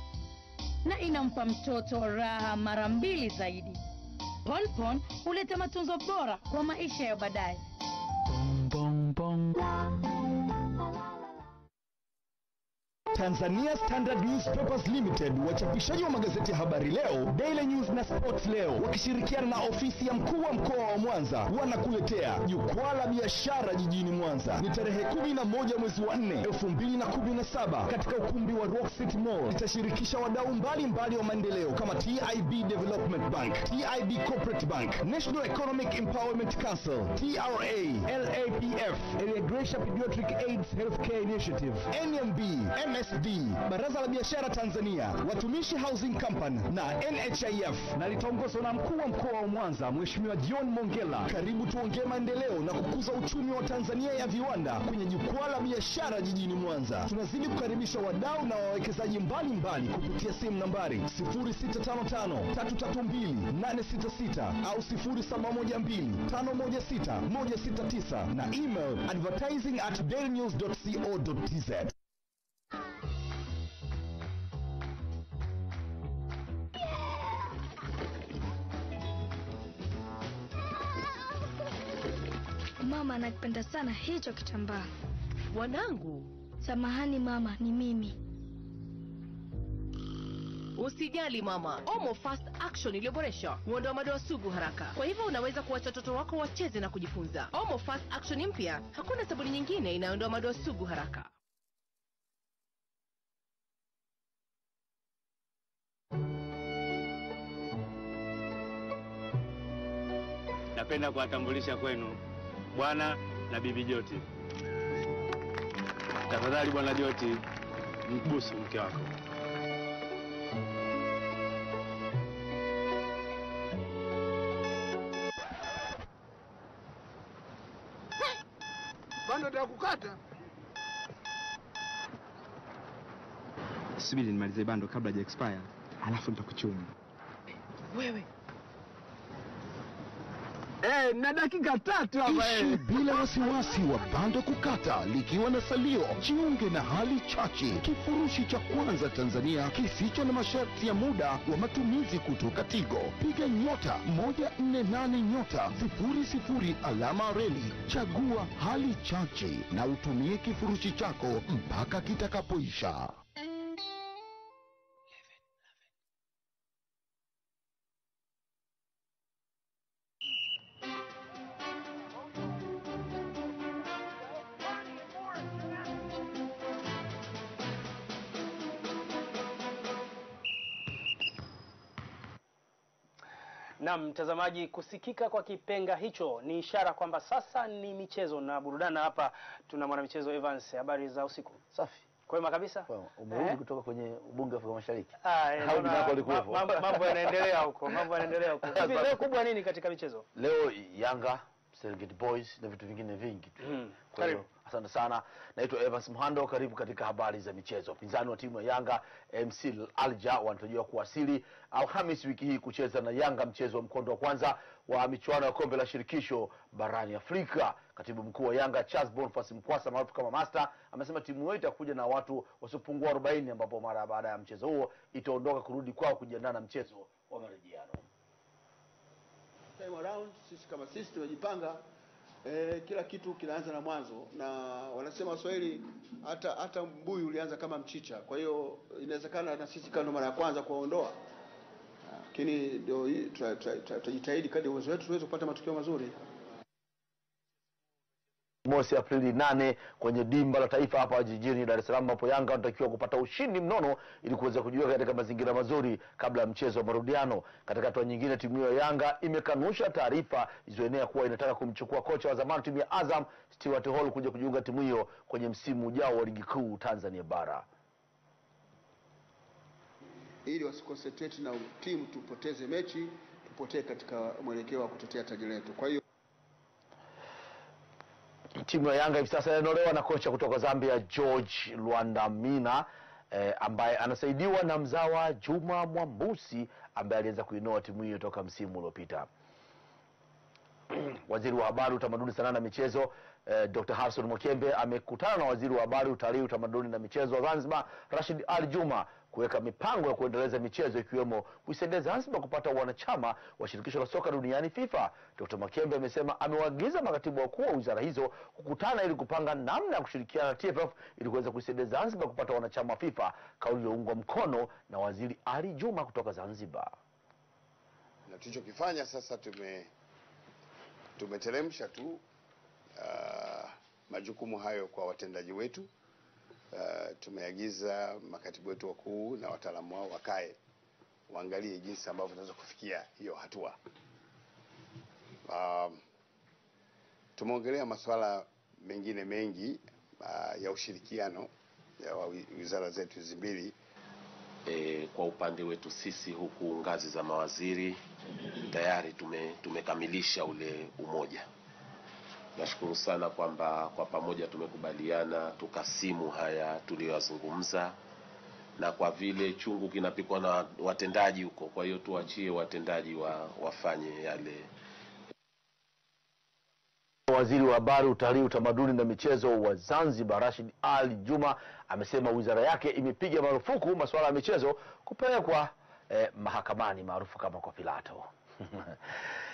na inampa mtoto raha mara mbili zaidi. Ponpon huleta matunzo bora kwa maisha ya baadaye. Tanzania Standard Newspapers Limited, wachapishaji wa magazeti ya Habari Leo, Daily News na Sports Leo, wakishirikiana na ofisi ya mkuu wa mkoa wa Mwanza, wanakuletea jukwaa la biashara jijini Mwanza. Ni tarehe 11 mwezi wa 4 2017 katika ukumbi wa Rock City Mall. Itashirikisha wadau mbalimbali wa maendeleo kama TIB Development Bank, TIB Corporate Bank, National Economic Empowerment Council, TRA, LAPF, Area Gracia Pediatric AIDS Healthcare Initiative, NMB, MSD, Baraza la Biashara Tanzania, Watumishi Housing Company na NHIF, na litaongozwa na mkuu wa mkoa wa Mwanza Mheshimiwa John Mongela. Karibu tuongee maendeleo na kukuza uchumi wa Tanzania ya viwanda kwenye jukwaa la biashara jijini Mwanza. Tunazidi kukaribisha wadau na wawekezaji mbalimbali kupitia simu nambari 0655332866 au 0712516169 na email advertising at dailynews.co.tz. Mama anakipenda sana hicho kitambaa. Mwanangu, Samahani mama, ni mimi. usijali mama. Omo Fast Action iliyoboreshwa huondoa madoa sugu haraka, kwa hivyo unaweza kuwacha watoto wako wacheze na kujifunza. Omo Fast Action mpya, hakuna sabuni nyingine inayoondoa madoa sugu haraka. Napenda kuwatambulisha kwenu bwana na bibi Joti. Tafadhali bwana Joti, mbusu mke wako. bando la kukata Subiri nimalize bando kabla haja expire, alafu nitakuchuma. wewe Eh, na dakika tatu hapa Ishi bila wasiwasi wa bando kukata likiwa na salio. Jiunge na hali chachi, kifurushi cha kwanza Tanzania kisicho na masharti ya muda wa matumizi kutoka Tigo. Piga nyota 148 nyota 00 alama reli, chagua hali chachi na utumie kifurushi chako mpaka kitakapoisha. Naam, mtazamaji, kusikika kwa kipenga hicho ni ishara kwamba sasa ni michezo na burudana. Hapa tuna mwanamichezo Evans, habari za usiku. Safi. Kwema kabisa. Umerudi Eh? kutoka kwenye ubunge wa Afrika Mashariki. Ah, eh, mambo- yanaendelea huko, mambo yanaendelea huko. Hivi leo kubwa nini katika michezo? Leo Yanga, Serengeti Boys na vitu vingine vingi tu. Mm. Kwa hiyo. Asante sana, naitwa Evans Mhando. Karibu katika habari za michezo. Pinzani wa timu ya Yanga MC Alja wanatarajiwa kuwasili Alhamis wiki hii kucheza na Yanga mchezo wa mkondo wa kwanza wa michuano ya kombe la shirikisho barani Afrika. Katibu mkuu wa Yanga Charles Boniface Mkwasa maarufu kama Master amesema timu hiyo itakuja na watu wasiopungua 40 ambapo mara baada ya mchezo huo itaondoka kurudi kwao kujiandaa na mchezo wa marejeano. time around sisi kama sisi tumejipanga eh, kila kitu kinaanza na mwanzo na wanasema waswahili hata hata mbuyu ulianza kama mchicha. Kwa hiyo inawezekana na sisi kama mara ya kwanza kuwaondoa. Lakini ndio tutajitahidi kadri uwezo wetu tuweze kupata matokeo mazuri mosi Aprili nane kwenye dimba la taifa hapa jijini Dar es Salaam, ambapo Yanga wanatakiwa kupata ushindi mnono ili kuweza kujiweka katika mazingira mazuri kabla ya mchezo wa marudiano. Katika hatua nyingine, timu hiyo ya Yanga imekanusha taarifa zilizoenea kuwa inataka kumchukua kocha wa zamani timu ya Azam Stewart Hall kuja kujiunga timu hiyo kwenye msimu ujao wa ligi kuu Tanzania bara. ili wasiconcentrate na timu tupoteze mechi tupotee katika mwelekeo wa kutetea taji letu kwa hiyo timu ya Yanga hivi sasa inaolewa na kocha kutoka Zambia George Lwandamina eh, ambaye anasaidiwa na mzawa Juma Mwambusi ambaye aliweza kuinoa timu hiyo toka msimu uliopita. Waziri wa Habari, Utamaduni, Sanaa na Michezo eh, Dr. Harrison Mwakembe amekutana na waziri wa Habari, Utalii, Utamaduni na Michezo wa Zanzibar Rashid Ali Juma kuweka mipango ya kuendeleza michezo ikiwemo kuisaidia Zanzibar kupata wanachama wa shirikisho la soka duniani FIFA. Dr. Makembe amesema amewaagiza makatibu wakuu wa wizara hizo kukutana ili kupanga namna ya kushirikiana na TFF ili kuweza kuisaidia Zanzibar kupata wanachama wa FIFA, kauli iliyoungwa mkono na waziri Ali Juma kutoka Zanzibar. na tulichokifanya sasa tume tumeteremsha tu uh, majukumu hayo kwa watendaji wetu. Uh, tumeagiza makatibu wetu wakuu na wataalamu wao wakae waangalie jinsi ambavyo tunaweza kufikia hiyo hatua. Um, tumeongelea masuala mengine mengi uh, ya ushirikiano ya wizara zetu hizi mbili e, kwa upande wetu sisi huku ngazi za mawaziri tayari tume, tumekamilisha ule umoja. Nashukuru sana kwamba kwa pamoja tumekubaliana tukasimu haya tuliyoyazungumza, na kwa vile chungu kinapikwa na watendaji huko, kwa hiyo tuachie watendaji wa, wafanye yale Waziri wa Habari, Utalii, Utamaduni na Michezo wa Zanzibar Rashid Ali Juma amesema wizara yake imepiga marufuku masuala ya michezo kupelekwa eh, mahakamani maarufu kama kwa Pilato.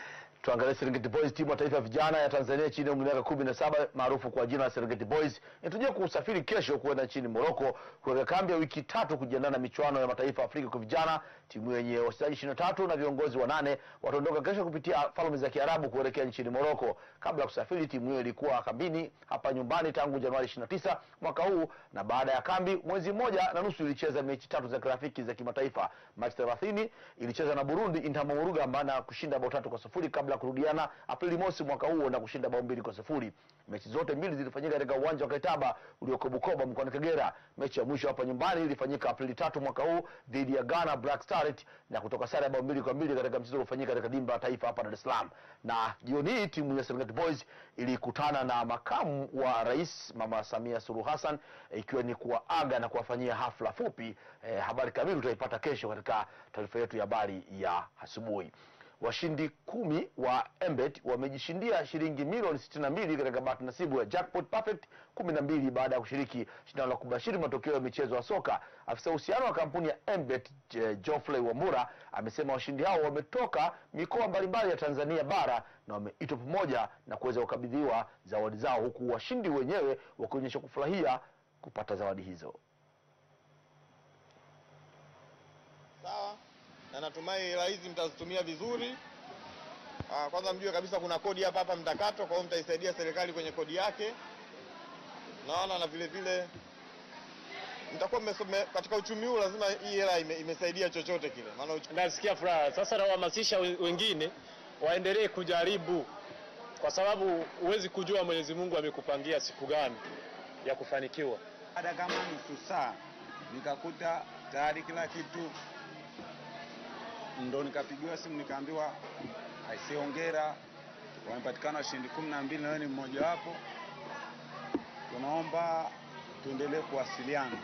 Tuangalie Serengeti Boys, timu ya taifa vijana ya Tanzania chini ya umri miaka kumi na saba maarufu kwa jina la Serengeti Boys inatarajiwa kusafiri kesho kwenda nchini Morocco kuweka kambi ya wiki tatu kujiandaa na michuano ya mataifa Afrika kwa vijana. Timu yenye wachezaji ishirini na viongozi wanane wataondoka kesho kupitia Falme za Kiarabu kuelekea nchini Moroko. Kabla ya kusafiri, timu hiyo ilikuwa kambini hapa nyumbani tangu Januari 29 mwaka huu, na baada ya kambi mwezi mmoja na nusu ilicheza mechi tatu za kirafiki za kimataifa. Machi 30 ilicheza na Burundi Intamamuruga na kushinda bao tatu kwa sufuri kabla ya kurudiana Aprili mosi mwaka huo na kushinda bao mbili kwa sufuri. Mechi zote mbili zilifanyika katika uwanja wa Kaitaba ulioko Bukoba mkoani Kagera. Mechi ya mwisho hapa nyumbani ilifanyika Aprili tatu mwaka huu dhidi ya Ghana Black Stars na kutoka sare ya bao mbili kwa mbili katika mchezo uliofanyika katika dimba la taifa hapa Dar es Salaam. Na jioni hii timu ya Serengeti Boys ilikutana na makamu wa rais Mama Samia Suluhu Hassan eh, ikiwa ni kuwaaga na kuwafanyia hafla fupi. Eh, habari kamili utaipata kesho katika taarifa yetu ya habari ya asubuhi. Washindi kumi wa Embet wamejishindia shilingi milioni 62 katika bahati nasibu ya Jackpot Perfect 12 baada ya kushiriki shindano la kubashiri matokeo ya michezo ya soka. Afisa uhusiano wa kampuni ya Embet Geoffrey Wambura amesema washindi hao wametoka mikoa mbalimbali ya Tanzania bara na wameitwa pamoja na kuweza kukabidhiwa zawadi zao, huku washindi wenyewe wakionyesha kufurahia kupata zawadi hizo. sawa na natumai hela hizi mtazitumia vizuri. Ah, kwanza mjue kabisa kuna kodi hapa hapa mtakato, kwa hiyo mtaisaidia serikali kwenye kodi yake. Naona na vile vile mtakuwa mmesome katika uchumi huu, lazima hii hela ime, imesaidia chochote kile, maana nasikia furaha sasa. Nawahamasisha wengine waendelee kujaribu, kwa sababu huwezi kujua Mwenyezi Mungu amekupangia siku gani ya kufanikiwa. Hata kama nusu saa nikakuta tayari kila kitu, ndo nikapigiwa simu nikaambiwa aisiongera wamepatikana washindi kumi na mbili nawe ni mmoja wapo. tunaomba tuendelee kuwasiliana.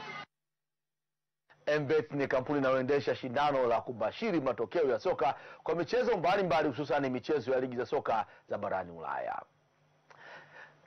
MBet ni kampuni inayoendesha shindano la kubashiri matokeo ya soka kwa michezo mbalimbali hususan michezo ya ligi za soka za barani Ulaya.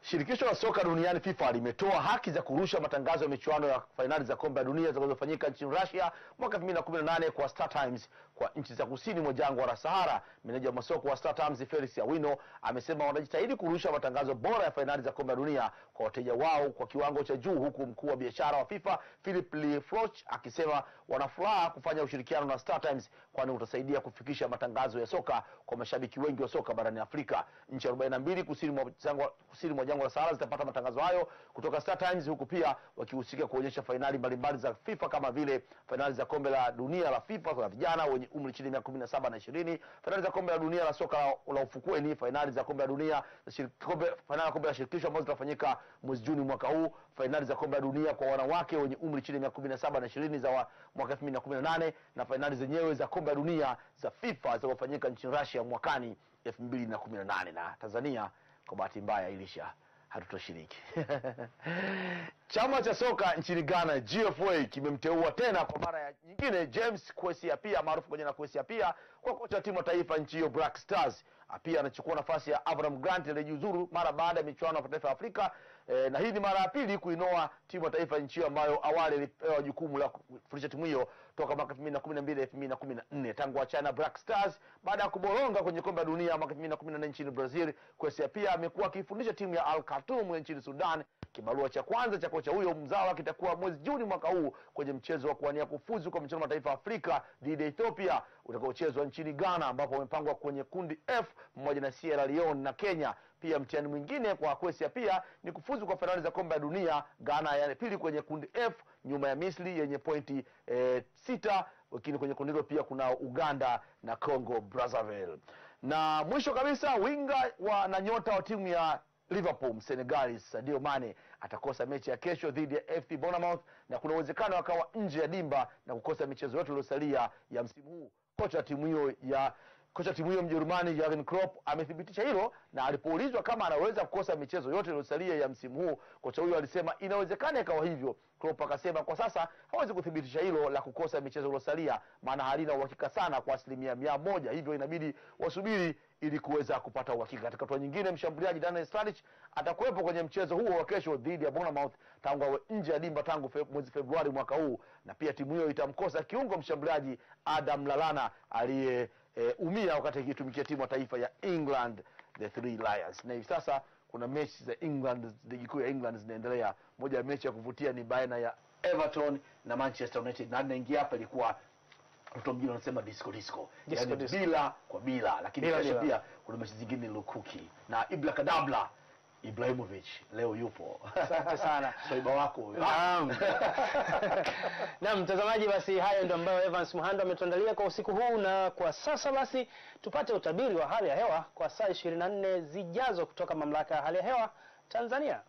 Shirikisho la soka duniani FIFA limetoa haki za kurusha matangazo ya michuano ya fainali za kombe la dunia zitakazofanyika nchini Russia mwaka 2018 kwa Star Times kwa nchi za kusini mwa jangwa la Sahara. Meneja wa masoko wa StarTimes Felix Awino amesema wanajitahidi kurusha matangazo bora ya fainali za kombe la dunia kwa wateja wao kwa kiwango cha juu, huku mkuu wa biashara wa FIFA Philip Lefroch akisema wanafuraha kufanya ushirikiano na StarTimes, kwani utasaidia kufikisha matangazo ya soka kwa mashabiki wengi wa soka barani Afrika. Nchi 42 kusini mwa jangwa kusini mwa jangwa la Sahara zitapata matangazo hayo kutoka StarTimes, huku pia wakihusika kuonyesha fainali mbalimbali za FIFA kama vile fainali za kombe la dunia la FIFA kwa vijana wenye umri chini ya miaka 17 na 20, fainali za kombe la dunia la soka la, la ufukweni, fainali za kombe la dunia fainali za kombe la shirikisho ambazo zitafanyika mwezi Juni mwaka huu, fainali za kombe la dunia kwa wanawake wenye umri chini ya miaka 17 na 20 za wa, mwaka 2018 na fainali zenyewe za kombe la dunia za FIFA zitakofanyika nchini Russia mwakani 2018 na Tanzania kwa bahati mbaya ilisha hatutoshiriki. Chama cha soka nchini Ghana GFA kimemteua tena kwa mara ya nyingine James Kwesi Appiah maarufu kwa jina Kwesi Appiah kwa kocha timu ya taifa nchi hiyo Black Stars. Appiah anachukua nafasi ya Avram Grant aliyejiuzuru mara baada ya michuano ya mataifa ya Afrika e, na hii ni mara ya pili kuinoa timu ya taifa nchi hiyo ambayo awali ilipewa jukumu la kufundisha timu hiyo toka mwaka 2012 2014 tangu achana Black Stars baada ya kuboronga kwenye kombe la dunia mwaka 2014 nchini Brazil. Kwesi pia amekuwa akifundisha timu ya Al Khartoum nchini Sudan. Kibarua cha kwanza cha kocha huyo mzawa kitakuwa mwezi Juni mwaka huu kwenye mchezo wa kuwania kufuzu kwa michuano mataifa Afrika dhidi ya Ethiopia utakaochezwa nchini Ghana, ambapo wamepangwa kwenye kundi F pamoja na Sierra Leone na Kenya. Pia mtihani mwingine kwa Kwesi pia ni kufuzu kwa fainali za kombe la dunia. Ghana ya pili kwenye kundi F nyuma ya Misri yenye pointi e, sita, lakini kwenye kundi hilo pia kuna Uganda na Congo Brazzaville. Na mwisho kabisa winga wa na nyota wa timu ya Liverpool Msenegali Sadio Mane atakosa mechi ya kesho dhidi ya FC Bournemouth na kuna uwezekano akawa nje ya dimba na kukosa michezo yote iliyosalia ya msimu huu. Kocha wa timu hiyo ya kocha timu hiyo Mjerumani Jurgen Klopp amethibitisha hilo, na alipoulizwa kama anaweza kukosa michezo yote iliyosalia ya msimu huu, kocha huyo alisema inawezekana ikawa hivyo. Klopp akasema kwa sasa hawezi kuthibitisha hilo la kukosa michezo iliyosalia, maana halina uhakika sana kwa asilimia mia moja, hivyo inabidi wasubiri ili kuweza kupata uhakika. Katika hatua nyingine, mshambuliaji Daniel Sturridge atakuwepo kwenye mchezo huo wa kesho dhidi ya Bournemouth tangu awe nje ya dimba tangu fe, mwezi Februari mwaka huu, na pia timu hiyo itamkosa kiungo mshambuliaji Adam lalana aliye e, umia wakati akitumikia timu ya taifa ya England the Three Lions. Na hivi sasa kuna mechi za England, ligi kuu ya England zinaendelea. Moja ya mechi ya kuvutia ni baina ya Everton na Manchester United, na naingia hapa ilikuwa mtu mjini wanasema disco disco, Disco, yani disco. bila kwa bila, lakini Bila, bila. pia kuna mechi zingine lukuki na Ibla Kadabla Ibrahimovic leo yupo. Asante sana. Swaiba wako huyo. Naam. Naam, mtazamaji, basi hayo ndio ambayo Evans Muhando ametuandalia kwa usiku huu, na kwa sasa basi tupate utabiri wa hali ya hewa kwa saa 24 zijazo kutoka mamlaka ya hali ya hewa Tanzania.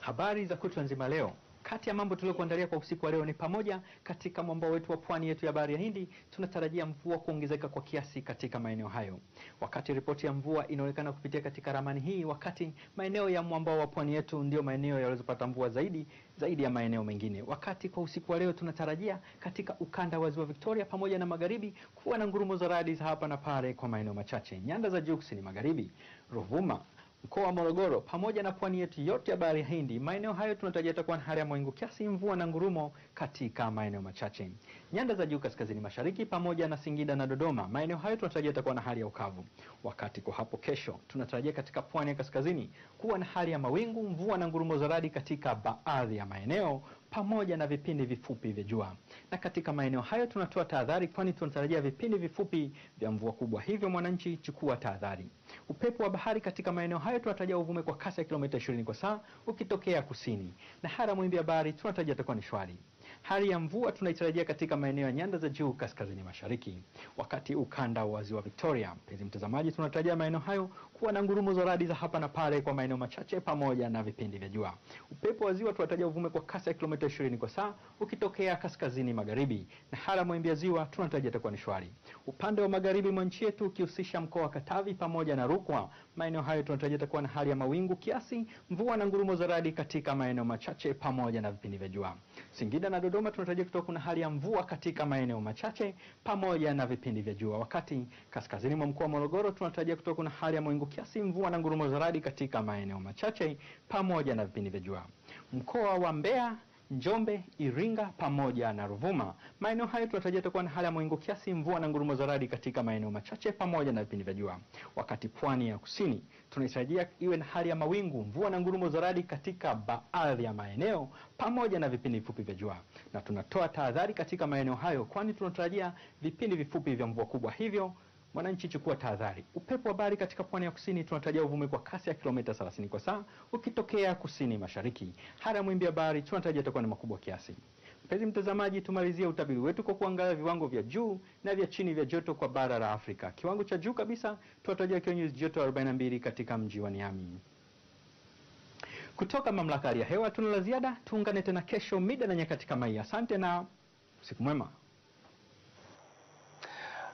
Habari za kutwa nzima leo. Kati ya mambo tuliyokuandalia kwa usiku wa leo ni pamoja, katika mwambao wetu wa pwani yetu ya bahari ya Hindi tunatarajia mvua kuongezeka kwa kiasi katika maeneo hayo, wakati ripoti ya mvua inaonekana kupitia katika ramani hii, wakati maeneo ya mwambao wa pwani yetu ndio maeneo yaliyopata mvua zaidi zaidi ya maeneo mengine. Wakati kwa usiku wa leo tunatarajia katika ukanda wa ziwa Victoria pamoja na magharibi kuwa na ngurumo za radi hapa na pale kwa maeneo machache. Nyanda za juu kusini magharibi, Ruvuma mkoa wa Morogoro pamoja na pwani yetu yote ya bahari Hindi, maeneo hayo tunatarajia yatakuwa na hali ya mawingu kiasi, mvua na ngurumo katika maeneo machache. Nyanda za juu kaskazini mashariki pamoja na Singida na Dodoma, maeneo hayo tunatarajia yatakuwa na hali ya ukavu. Wakati kwa hapo kesho, tunatarajia katika pwani ya kaskazini kuwa na hali ya mawingu, mvua na ngurumo za radi katika baadhi ya maeneo pamoja na vipindi vifupi vya jua. Na katika maeneo hayo tunatoa tahadhari, kwani tunatarajia vipindi vifupi vya mvua kubwa, hivyo mwananchi, chukua tahadhari. Upepo wa bahari katika maeneo hayo tunatarajia uvume kwa kasi ya kilomita 20 kwa saa ukitokea kusini, na hara ya ya bahari tunatarajia itakuwa ni shwari. Hali ya mvua tunaitarajia katika maeneo ya nyanda za juu kaskazini mashariki, wakati ukanda wa ziwa Victoria. Mpenzi mtazamaji, tunatarajia maeneo hayo kuwa na ngurumo za radi za hapa na pale kwa maeneo machache pamoja na vipindi vya jua. Upepo wa ziwa tunatarajia uvume kwa kasi ya kilomita 20 kwa saa ukitokea kaskazini magharibi, na hali ya ziwa tunatarajia itakuwa ni shwari. Upande wa magharibi mwa nchi yetu ukihusisha mkoa wa Katavi pamoja na Rukwa, maeneo hayo tunatarajia itakuwa na hali ya mawingu kiasi, mvua na ngurumo za radi katika maeneo machache pamoja na vipindi vya jua. Singida na Dodoma tunatarajia kutoka kuna hali ya mvua katika maeneo machache pamoja na vipindi vya jua, wakati kaskazini mwa mkoa wa Morogoro tunatarajia kutoka kuna hali ya mawingu kiasi, mvua na ngurumo za radi katika maeneo machache pamoja na vipindi vya jua. Mkoa wa Mbeya Njombe, Iringa pamoja na Ruvuma. Maeneo hayo tunatarajia itakuwa na hali ya mawingu kiasi, mvua na ngurumo za radi katika maeneo machache pamoja na vipindi vya jua. Wakati pwani ya kusini tunaitarajia iwe na hali ya mawingu, mvua na ngurumo za radi katika baadhi ya maeneo pamoja na vipindi vifupi vya jua, na tunatoa tahadhari katika maeneo hayo, kwani tunatarajia vipindi vifupi vya mvua kubwa, hivyo Mwananchi, chukua tahadhari. Upepo wa bahari katika pwani ya kusini tunatarajia uvume kwa kasi ya kilomita 30 kwa saa ukitokea kusini mashariki. Hali ya mawimbi ya bahari tunatarajia itakuwa ni makubwa kiasi. Mpenzi mtazamaji, tumalizie utabiri wetu kwa kuangalia viwango vya juu na vya chini vya joto kwa bara la Afrika. Kiwango cha juu kabisa tunatarajia nyuzi joto 42 katika mji wa Niamey. Kutoka mamlaka ya hewa tuna la ziada, tuungane tena kesho mida na nyakati kama hii. Asante na usiku mwema.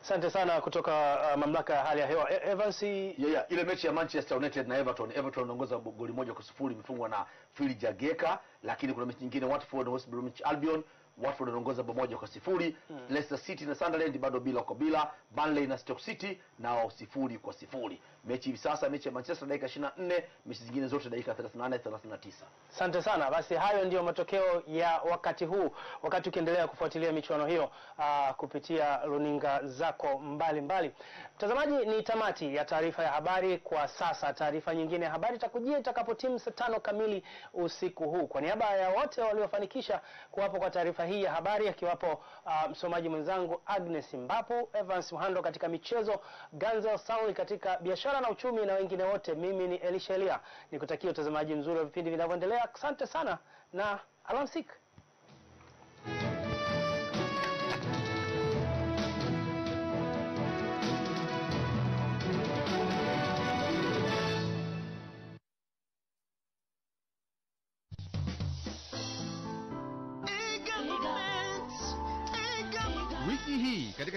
Asante sana kutoka uh, mamlaka ya hali ya hewa E- Evans. Yeah, yeah. Ile mechi ya Manchester United na Everton, Everton inaongoza goli moja kwa sifuri imefungwa na Phil Jageka, lakini kuna mechi nyingine Watford West Bromwich Albion Watford wanaongoza bao moja kwa sifuri hmm. Leicester City na Sunderland bado bila kwa bila Burnley na Stoke City nao sifuri kwa sifuri mechi hivi sasa mechi ya Manchester dakika 24 mechi zingine zote dakika 38 39 Asante sana. Basi hayo ndiyo matokeo ya wakati huu, wakati ukiendelea kufuatilia michuano hiyo aa, kupitia runinga zako mbalimbali. Mtazamaji, ni tamati ya taarifa ya habari kwa sasa. Taarifa nyingine ya habari itakujia itakapotimu saa tano kamili usiku huu. Kwa niaba ya wote waliofanikisha kuwapo kwa taarifa hii ya habari, akiwapo msomaji msomaji mwenzangu Agnes Mbapu, Evans Mhando katika michezo, Ganzel Sauli katika biashara na uchumi, na wengine wote, mimi ni Elisha Elia nikutakia utazamaji mzuri wa vipindi vinavyoendelea. Asante sana na alamsik.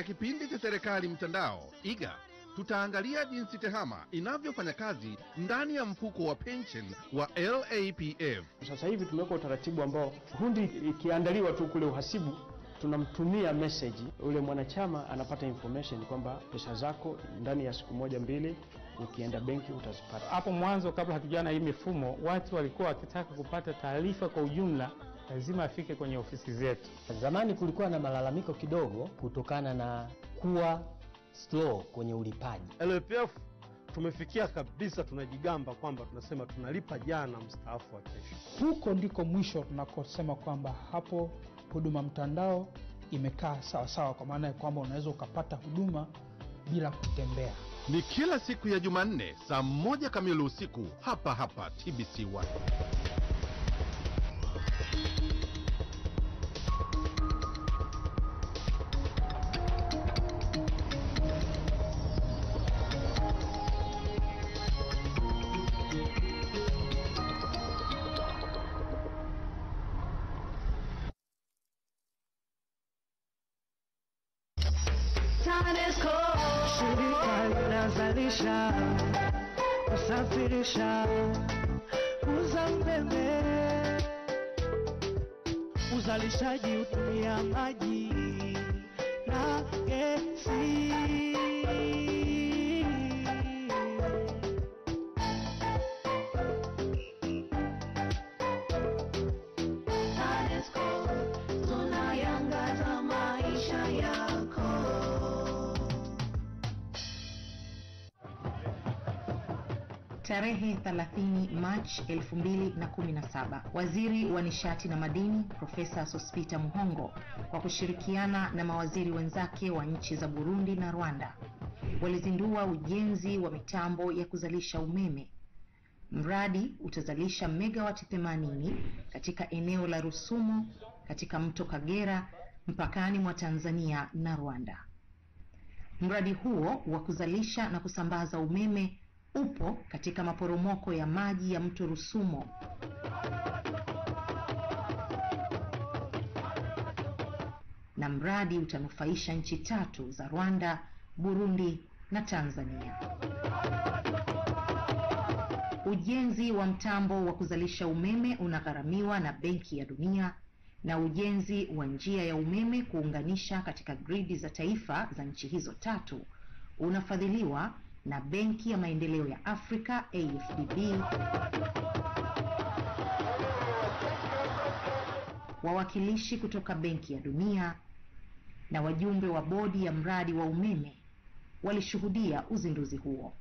Katika kipindi cha serikali mtandao iga tutaangalia jinsi tehama inavyofanya kazi ndani ya mfuko wa pension wa LAPF. Sasa hivi tumeweka utaratibu ambao hundi ikiandaliwa tu kule uhasibu, tunamtumia message ule mwanachama, anapata information kwamba pesa zako ndani ya siku moja mbili, ukienda benki utazipata. Hapo mwanzo kabla hatujana na hii mifumo, watu walikuwa wakitaka kupata taarifa kwa ujumla, lazima afike kwenye ofisi zetu. Zamani kulikuwa na malalamiko kidogo kutokana na kuwa slow kwenye ulipaji. LPF tumefikia kabisa, tunajigamba kwamba tunasema tunalipa jana, mstaafu wa kesho. Huko ndiko mwisho tunakosema kwamba hapo huduma mtandao imekaa sawasawa, sawa, kwa maana ya kwamba unaweza ukapata huduma bila kutembea. Ni kila siku ya Jumanne saa moja kamili usiku hapa hapa TBC1. Kusafirisha, uzambeme umeme, uzalishaji utumia maji na Tarehe 30 Machi 2017, Waziri wa Nishati na Madini Profesa sospita Muhongo kwa kushirikiana na mawaziri wenzake wa nchi za Burundi na Rwanda walizindua ujenzi wa mitambo ya kuzalisha umeme. Mradi utazalisha megawati 80 katika eneo la Rusumo katika mto Kagera mpakani mwa Tanzania na Rwanda. Mradi huo wa kuzalisha na kusambaza umeme upo katika maporomoko ya maji ya mto Rusumo na mradi utanufaisha nchi tatu za Rwanda, Burundi na Tanzania. Ujenzi wa mtambo wa kuzalisha umeme unagharamiwa na Benki ya Dunia na ujenzi wa njia ya umeme kuunganisha katika gridi za taifa za nchi hizo tatu unafadhiliwa na Benki ya Maendeleo ya Afrika AfDB. Wawakilishi kutoka Benki ya Dunia na wajumbe wa bodi ya mradi wa umeme walishuhudia uzinduzi huo.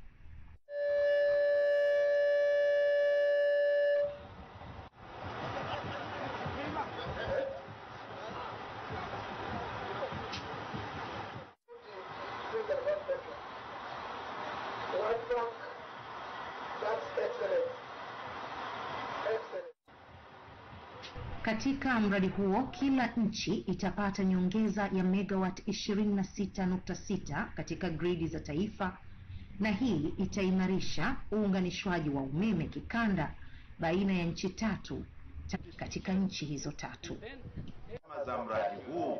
Mradi huo kila nchi itapata nyongeza ya megawatt 26.6 katika gridi za taifa, na hii itaimarisha uunganishwaji wa umeme kikanda baina ya nchi tatu katika nchi hizo tatu. Za mradi huu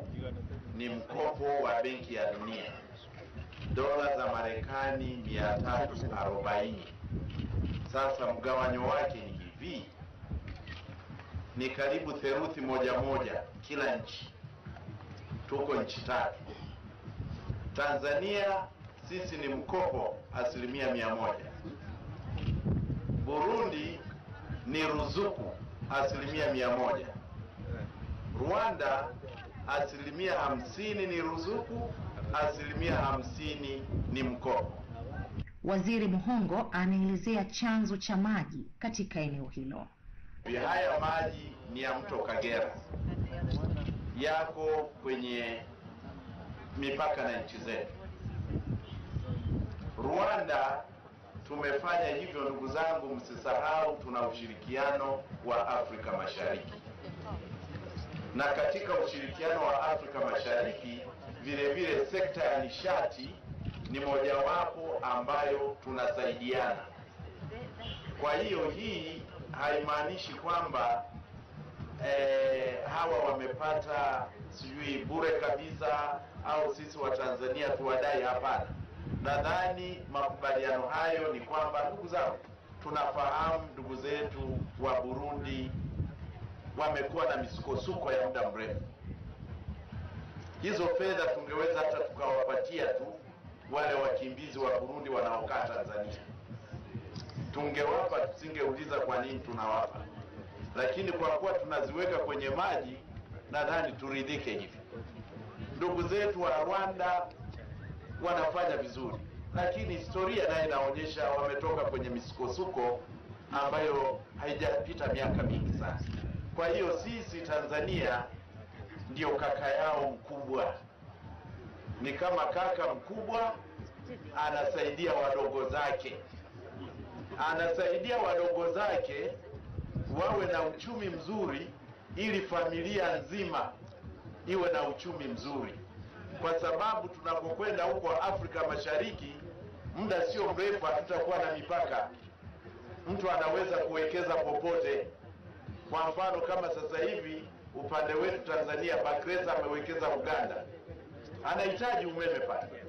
ni mkopo wa Benki ya Dunia dola za Marekani 340. Sasa mgawanyo wake ni hivi, ni karibu theruthi moja moja kila nchi. Tuko nchi tatu. Tanzania sisi ni mkopo asilimia mia moja. Burundi ni ruzuku asilimia mia moja. Rwanda asilimia hamsini ni ruzuku, asilimia hamsini ni mkopo. Waziri Muhongo anaelezea chanzo cha maji katika eneo hilo. Haya maji ni ya mto Kagera, yako kwenye mipaka na nchi zetu. Rwanda tumefanya hivyo, ndugu zangu, msisahau tuna ushirikiano wa Afrika Mashariki, na katika ushirikiano wa Afrika Mashariki vile vile sekta ya nishati ni mojawapo ambayo tunasaidiana. Kwa hiyo hii haimaanishi kwamba eh, hawa wamepata sijui bure kabisa au sisi wa Tanzania tuwadai. Hapana, nadhani makubaliano hayo ni kwamba, ndugu zangu, tunafahamu ndugu zetu wa Burundi wamekuwa na misukosuko ya muda mrefu. Hizo fedha tungeweza hata tukawapatia tu wale wakimbizi wa Burundi wanaokaa Tanzania, tungewapa, tusingeuliza kwa nini tunawapa, lakini kwa kuwa tunaziweka kwenye maji, nadhani turidhike hivi. Ndugu zetu wa Rwanda wanafanya vizuri, lakini historia naye inaonyesha wametoka kwenye misukosuko ambayo haijapita miaka mingi sana. Kwa hiyo sisi Tanzania ndio kaka yao mkubwa, ni kama kaka mkubwa anasaidia wadogo zake, anasaidia wadogo zake wawe na uchumi mzuri, ili familia nzima iwe na uchumi mzuri, kwa sababu tunapokwenda huko Afrika Mashariki, muda sio mrefu hatutakuwa na mipaka. Mtu anaweza kuwekeza popote. Kwa mfano kama sasa hivi upande wetu Tanzania, Bakresa amewekeza Uganda, anahitaji umeme pale.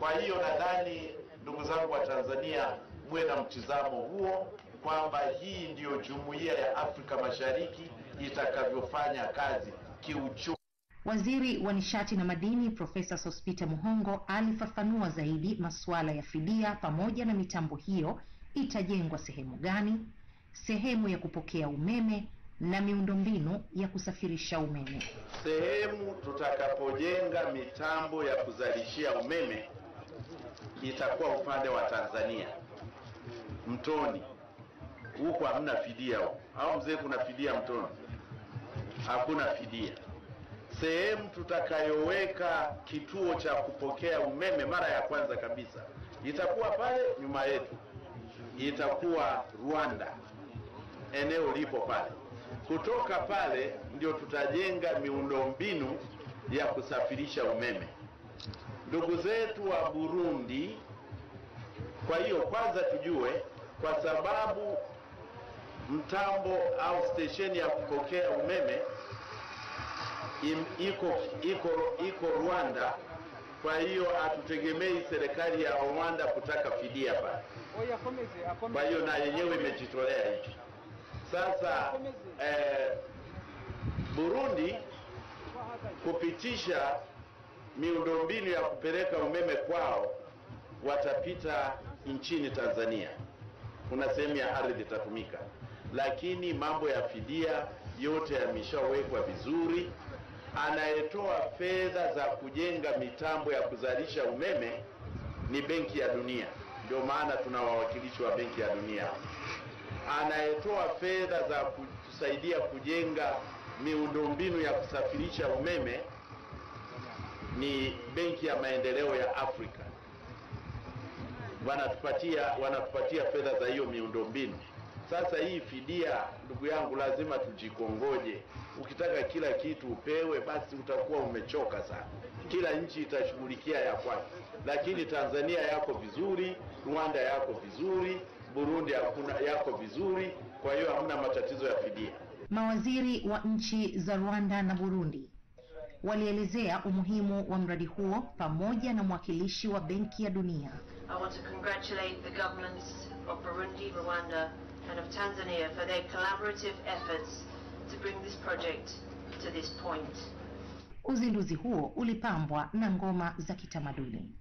Kwa hiyo nadhani ndugu zangu wa Tanzania, muwe na mtizamo huo kwamba hii ndiyo jumuiya ya Afrika Mashariki itakavyofanya kazi kiuchumi. Waziri wa nishati na madini Profesa Sospita Muhongo alifafanua zaidi masuala ya fidia pamoja na mitambo hiyo itajengwa sehemu gani, sehemu ya kupokea umeme na miundombinu ya kusafirisha umeme. Sehemu tutakapojenga mitambo ya kuzalishia umeme itakuwa upande wa Tanzania, Mtoni. huko hamna fidia au mzee, kuna fidia Mtoni? Hakuna fidia. Sehemu tutakayoweka kituo cha kupokea umeme mara ya kwanza kabisa itakuwa pale nyuma yetu, itakuwa Rwanda, eneo lipo pale. Kutoka pale ndio tutajenga miundombinu ya kusafirisha umeme. Ndugu zetu wa Burundi, kwa hiyo kwanza tujue, kwa sababu mtambo au stesheni ya kupokea umeme iko iko iko Rwanda. Kwa hiyo hatutegemei serikali ya Rwanda kutaka fidia pale. Kwa hiyo na yenyewe imejitolea hicho. Sasa eh, Burundi kupitisha miundombinu ya kupeleka umeme kwao, watapita nchini Tanzania, kuna sehemu ya ardhi itatumika, lakini mambo ya fidia yote yameshawekwa vizuri. Anayetoa fedha za kujenga mitambo ya kuzalisha umeme ni Benki ya Dunia, ndio maana tuna wawakilishi wa Benki ya Dunia. Anayetoa fedha za kusaidia kujenga miundombinu ya kusafirisha umeme ni Benki ya Maendeleo ya Afrika. Wanatupatia wanatupatia fedha za hiyo miundombinu. Sasa hii fidia, ndugu yangu, lazima tujikongoje. Ukitaka kila kitu upewe, basi utakuwa umechoka sana. Kila nchi itashughulikia ya kwake, lakini Tanzania yako vizuri, Rwanda yako vizuri, Burundi hakuna yako vizuri, kwa hiyo hamna matatizo ya fidia. Mawaziri wa nchi za Rwanda na Burundi walielezea umuhimu wa mradi huo pamoja na mwakilishi wa Benki ya Dunia. I want to congratulate the governments of Burundi, Rwanda, and of Tanzania for their collaborative efforts to bring this project to this point. Uzinduzi huo ulipambwa na ngoma za kitamaduni.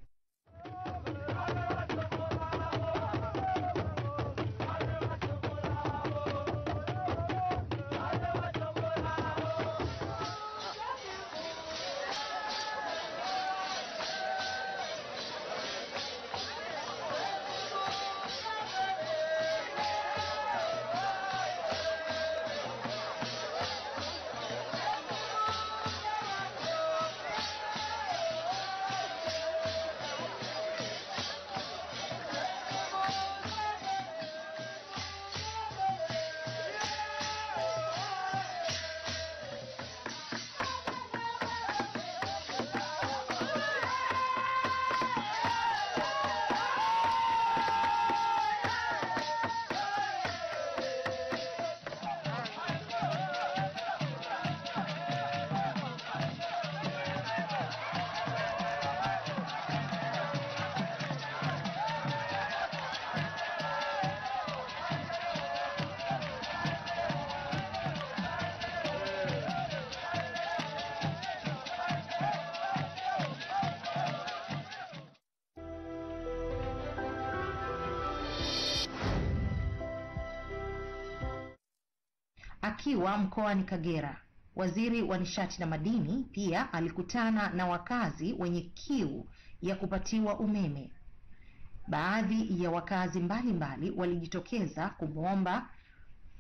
Mkoani Kagera, waziri wa nishati na madini pia alikutana na wakazi wenye kiu ya kupatiwa umeme. Baadhi ya wakazi mbalimbali walijitokeza kumwomba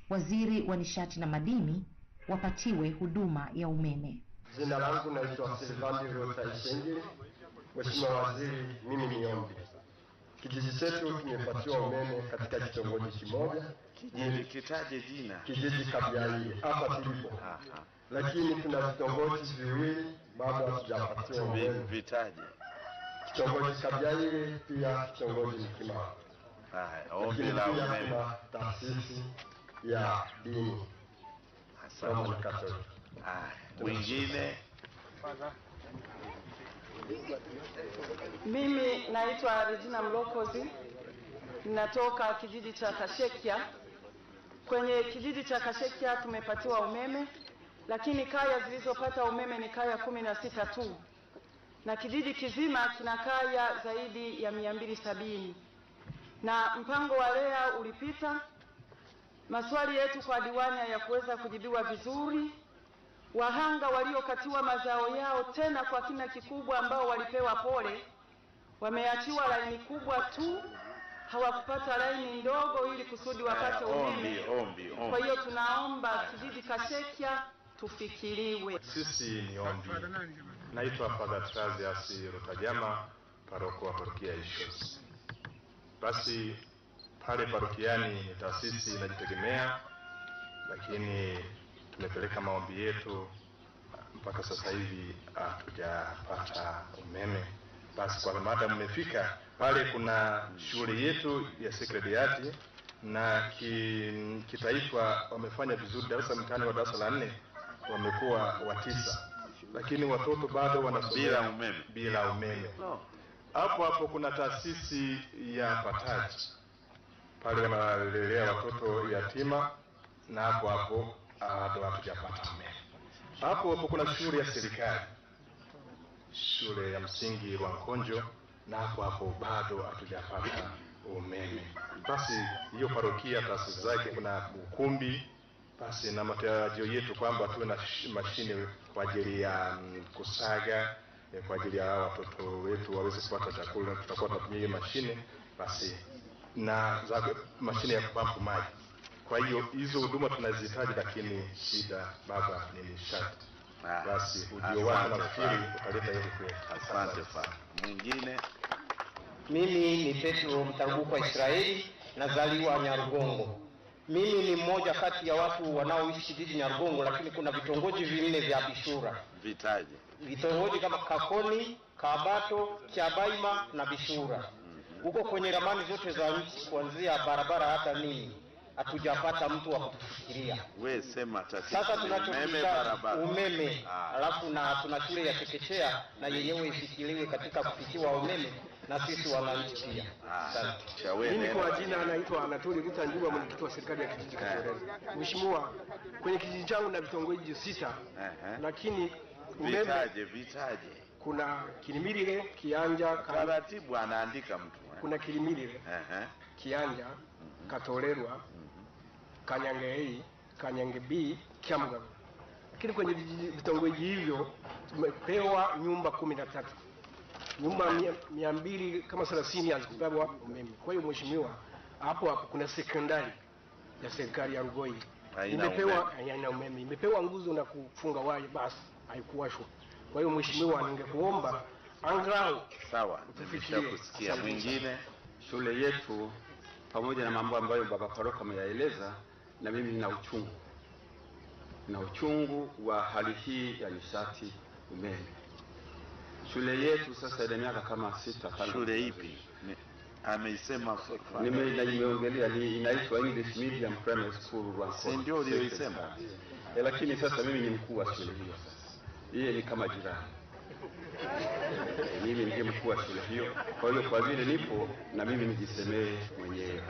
waziri wa nishati na madini wapatiwe huduma ya umeme. Jina langu naitwa Silvandi Rutaishengili. Mheshimiwa Waziri, mimi ni ombi, kijiji chetu kimepatiwa umeme katika kitongoji kimoja, Kijiji kitaje jina? kijiji Kabyai hapa tulipo, lakini kuna vitongoji viwili bado hatujapatiwa umeme, Vitaje. kitongoji Kabyai pia kitongoji Mkimao. Haya, ombi Lakini la pia umeme. kuna taasisi ya dini Roman Catholic. Wengine Mimi naitwa Regina Mlokozi, ninatoka kijiji cha Kashekia. Kwenye kijiji cha Kashekia tumepatiwa umeme, lakini kaya zilizopata umeme ni kaya kumi na sita tu, na kijiji kizima kina kaya zaidi ya mia mbili sabini na mpango wa REA ulipita. Maswali yetu kwa diwani ya kuweza kujibiwa vizuri. Wahanga waliokatiwa mazao yao tena kwa kina kikubwa, ambao walipewa pole, wameachiwa laini kubwa tu, hawakupata laini ndogo ili kusudi wapate umeme. ombi, ombi. Kwa hiyo tunaomba kijiji Kashekia tufikiriwe. Sisi ni ombi. Naitwa Father Trazias Rutajama, paroko wa parokia Issues. Basi pale parokiani ni taasisi inajitegemea, lakini tumepeleka maombi yetu, mpaka sasa hivi hatujapata umeme. Basi kwa maadamu mmefika pale, kuna shule yetu ya sekretariati na na ki, kitaifa wamefanya vizuri, darasa mtihani wa darasa la nne wamekuwa wa tisa, lakini watoto bado wanasubira Bila umeme. bila umeme. Hapo hapo kuna taasisi ya Pataji pale wanalelea watoto yatima, na hapo hapo bado hatujapata umeme. Hapo hapo kuna shule ya serikali, shule ya msingi Rwankonjo, na hapo hapo bado hatujapata umeme. Basi hiyo parokia taasisi zake kuna ukumbi basi, na matarajio yetu kwamba tuwe na mashine kwa ajili ya mm, kusaga eh, kwa ajili ya watoto wetu waweze kupata chakula, tutakuwa tunatumia hiyo mashine basi na za mashine ya kupampu maji. Kwa hiyo hizo huduma tunazihitaji, lakini shida baba ni nishati. Basi ujio wako nafikiri utaleta hili kwetu. Asante sana. Mwingine Mimi ni Petro Mtarubuka Israeli, nazaliwa Nyarugongo. Mimi ni mmoja kati ya watu wanaoishi kijiji Nyarugongo, lakini kuna vitongoji vinne vya Bishura, vitaje. vitongoji kama Kakoni, Kabato, Chabaima na Bishura. Huko kwenye ramani zote za nchi, kuanzia barabara hata nini, hatujapata mtu wa kutufikiria. We sema tatizo Sasa tunachokisha umeme tunachohitaji barabara. umeme, Ah. alafu na tuna shule ya chekechea na yenyewe ifikiriwe katika kufikiwa umeme na sisi wananchi pia. Asante. Mimi kwa jina anaitwa Anatoli Ruta Njuga, mwenyekiti wa serikali ya kijiji cha Katorero. Mheshimiwa, kwenye kijiji changu na vitongoji sita, lakini umeme Vitaje, vitaje. kuna Kilimilile, Kianja, Taratibu anaandika mtu. eh. kuna Kilimirire, Ehe. Kianja, Katorerwa, A, Kanyange B, Kyamgabo. Lakini kwenye vitongoji hivyo tumepewa nyumba kumi na tatu nyumba mia, mia mbili kama thelathini hazikupewa umeme. Kwa hiyo mheshimiwa, hapo hapo kuna sekondari ya serikali ya Rugoi imepewa haina umeme, imepewa nguzo na kufunga waya, basi haikuwashwa. Kwa hiyo mheshimiwa, ningekuomba angalau Sawa, nimeshakusikia. Mwingine shule yetu pamoja na mambo ambayo baba paroko ameyaeleza, na mimi nina uchungu na uchungu wa hali hii ya nishati umeme. Shule yetu sasa ina miaka kama sita shule ipi? Ameisema Nime- nimeongelea ni inaitwa English Medium Primary School. Si ndio uliyoisema? Eh, lakini sasa mimi ni mkuu wa shule hiyo sasa. Yeye ni kama jirani. Mimi ndiye mkuu wa shule hiyo. Kwa hiyo kwa vile nipo na mimi nijisemee mwenyewe.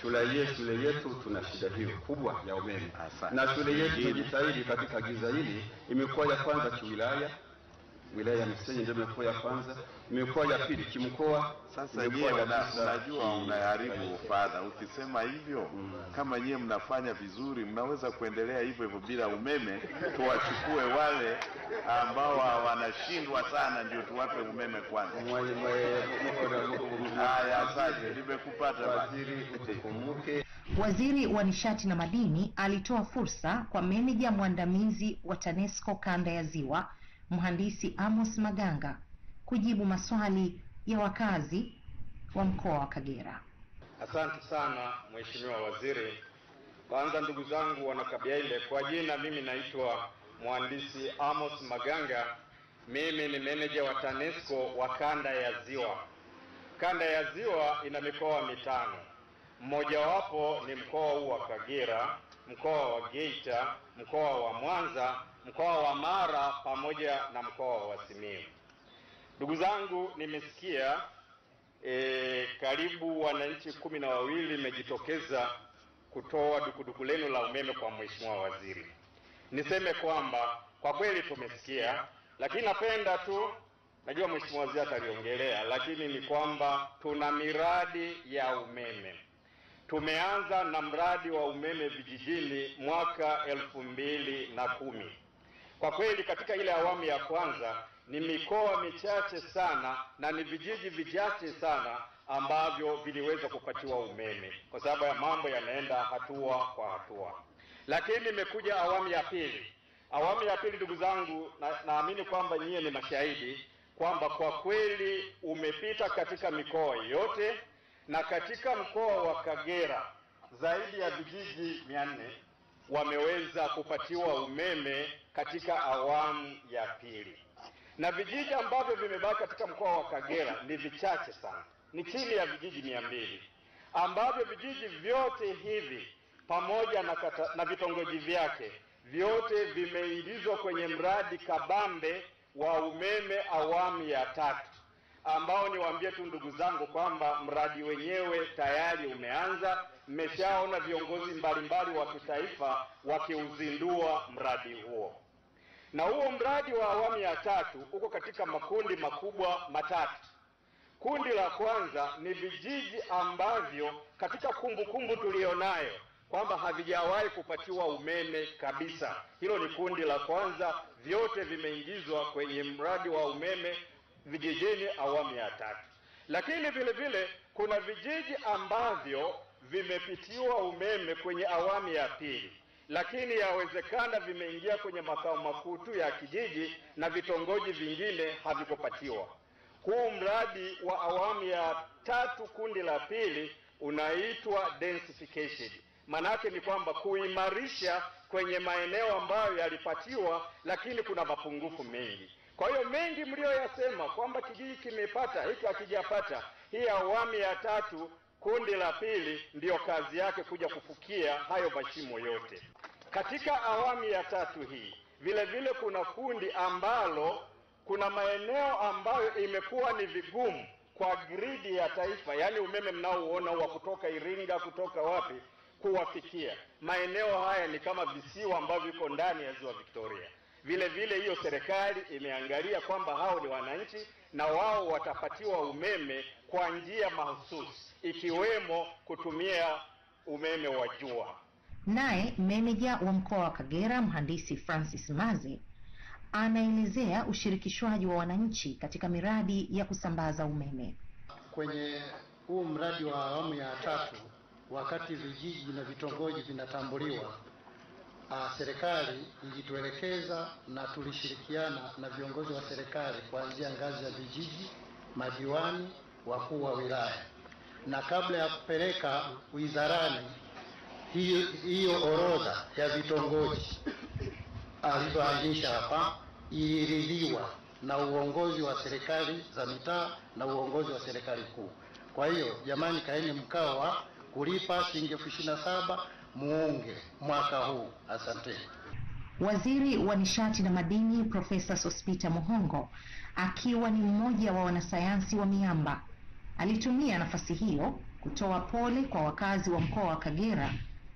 Shule yetu shule yetu tuna shida hiyo kubwa ya umeme. Na shule yetu imejitahidi katika giza hili, imekuwa ya kwanza kiwilaya wilaya ya Misenyi ndio imekuwa ya kwanza, imekuwa ya pili kimkoa. Sasa nyie ki- unaharibu ufadha. Ukisema hivyo, mm. kama nyie mnafanya vizuri, mnaweza kuendelea hivyo hivyo bila umeme, tuwachukue wale ambao wanashindwa sana, ndio tuwape umeme kwanza. Haya, asante, nimekupata waziri. Ukumbuke Waziri wa nishati na madini alitoa fursa kwa meneja mwandamizi wa TANESCO kanda ya Ziwa, mhandisi Amos Maganga kujibu maswali ya wakazi wa mkoa wa Kagera. Asante sana Mheshimiwa Waziri. Kwanza ndugu zangu wanakabiaile, kwa jina mimi naitwa mhandisi Amos Maganga. Mimi ni meneja wa TANESCO wa kanda ya Ziwa. Kanda ya Ziwa ina mikoa mitano, mmojawapo ni mkoa huu wa Kagera, mkoa wa Geita, mkoa wa Mwanza, mkoa wa Mara pamoja na mkoa wa Simiyu. Ndugu zangu, nimesikia e, karibu wananchi kumi na wawili mmejitokeza kutoa dukuduku lenu la umeme kwa Mheshimiwa Waziri. Niseme kwamba kwa kweli tumesikia, lakini napenda tu, najua Mheshimiwa Waziri ataliongelea, lakini ni kwamba tuna miradi ya umeme. Tumeanza na mradi wa umeme vijijini mwaka elfu mbili na kumi. Kwa kweli katika ile awamu ya kwanza ni mikoa michache sana na ni vijiji vichache sana ambavyo viliweza kupatiwa umeme, kwa sababu ya mambo yanaenda hatua kwa hatua. Lakini imekuja awamu ya pili. Awamu ya pili, ndugu zangu, na- naamini kwamba nyie ni mashahidi kwamba kwa kweli umepita katika mikoa yote na katika mkoa wa Kagera zaidi ya vijiji mia nne wameweza kupatiwa umeme katika awamu ya pili, na vijiji ambavyo vimebaki katika mkoa wa Kagera ni vichache sana, ni chini ya vijiji mia mbili ambavyo vijiji vyote hivi pamoja na, kata, na vitongoji vyake vyote vimeingizwa kwenye mradi kabambe wa umeme awamu ya tatu ambao niwaambie tu ndugu zangu kwamba mradi wenyewe tayari umeanza. Mmeshaona viongozi mbalimbali wa kitaifa wakiuzindua mradi huo, na huo mradi wa awamu ya tatu uko katika makundi makubwa matatu. Kundi la kwanza ni vijiji ambavyo katika kumbukumbu tuliyonayo kwamba havijawahi kupatiwa umeme kabisa. Hilo ni kundi la kwanza, vyote vimeingizwa kwenye mradi wa umeme vijijini awamu ya tatu. Lakini vile vile kuna vijiji ambavyo vimepitiwa umeme kwenye awamu ya pili, lakini yawezekana vimeingia kwenye makao makuu tu ya kijiji na vitongoji vingine havikopatiwa. Huu mradi wa awamu ya tatu kundi la pili unaitwa densification. Maana yake ni kwamba kuimarisha kwenye maeneo ambayo yalipatiwa, lakini kuna mapungufu mengi. Kwa hiyo mengi mliyoyasema kwamba kijiji kimepata hiki hakijapata, hii awamu ya tatu kundi la pili ndiyo kazi yake kuja kufukia hayo mashimo yote. Katika awamu ya tatu hii vile vile kuna kundi ambalo kuna maeneo ambayo imekuwa ni vigumu kwa gridi ya taifa, yaani umeme mnaouona wa kutoka Iringa, kutoka wapi kuwafikia. Maeneo haya ni kama visiwa ambavyo viko ndani ya ziwa Victoria. Vile vile hiyo serikali imeangalia kwamba hao ni wananchi na wao watapatiwa umeme kwa njia mahususi ikiwemo kutumia umeme wa jua. Naye meneja wa mkoa wa Kagera mhandisi Francis Mazi anaelezea ushirikishwaji wa wananchi katika miradi ya kusambaza umeme. Kwenye huu mradi wa awamu ya tatu, wakati vijiji na vitongoji vinatambuliwa, serikali ilituelekeza na tulishirikiana na viongozi wa serikali kuanzia ngazi ya vijiji, madiwani, wakuu wa wilaya, na kabla ya kupeleka wizarani hiyo hiyo orodha ya vitongoji alivyoanzisha hapa iliridhiwa na uongozi wa serikali za mitaa na uongozi wa serikali kuu. Kwa hiyo jamani, kaeni mkao wa kulipa shilingi elfu ishirini na saba muunge mwaka huu. Asanteni. Waziri wa nishati na madini Profesa Sospita Muhongo akiwa ni mmoja wa wanasayansi wa miamba alitumia nafasi hiyo kutoa pole kwa wakazi wa mkoa wa Kagera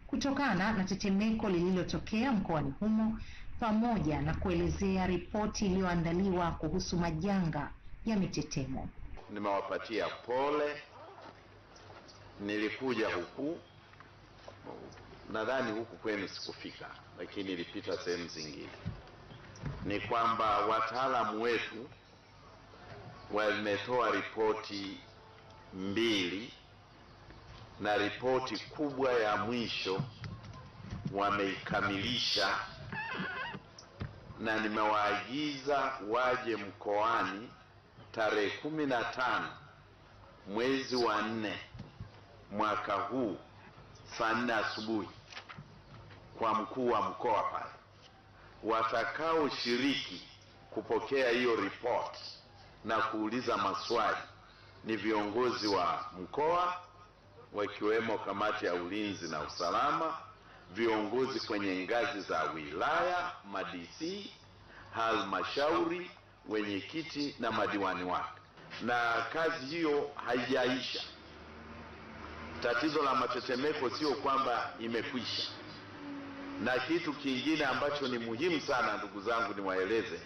kutokana na tetemeko lililotokea mkoani humo pamoja na kuelezea ripoti iliyoandaliwa kuhusu majanga ya mitetemo. Nimewapatia pole. Nilikuja huku, nadhani huku kwenu sikufika, lakini nilipita sehemu zingine. Ni kwamba wataalamu wetu wametoa ripoti mbili na ripoti kubwa ya mwisho wameikamilisha, na nimewaagiza waje mkoani tarehe kumi na tano mwezi wa nne mwaka huu saa nne asubuhi kwa mkuu wa mkoa pale. Watakaoshiriki kupokea hiyo ripoti na kuuliza maswali ni viongozi wa mkoa wakiwemo kamati ya ulinzi na usalama, viongozi kwenye ngazi za wilaya, madc, halmashauri, wenyekiti na madiwani wake. Na kazi hiyo haijaisha. Tatizo la matetemeko sio kwamba imekwisha. Na kitu kingine ambacho ni muhimu sana, ndugu zangu, niwaeleze,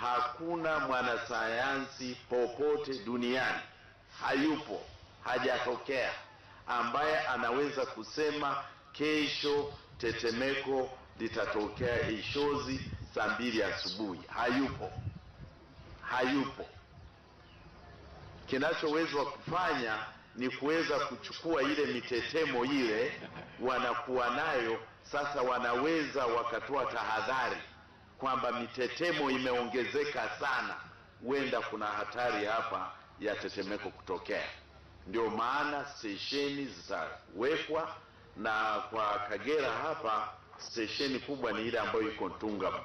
hakuna mwanasayansi popote duniani, hayupo, hajatokea ambaye anaweza kusema kesho tetemeko litatokea Ishozi saa mbili asubuhi. Hayupo, hayupo. Kinachowezwa kufanya ni kuweza kuchukua ile mitetemo ile wanakuwa nayo sasa, wanaweza wakatoa tahadhari kwamba mitetemo imeongezeka sana, huenda kuna hatari hapa ya tetemeko kutokea. Ndio maana stesheni zitawekwa, na kwa Kagera hapa stesheni kubwa ni ile ambayo iko Ntungamo,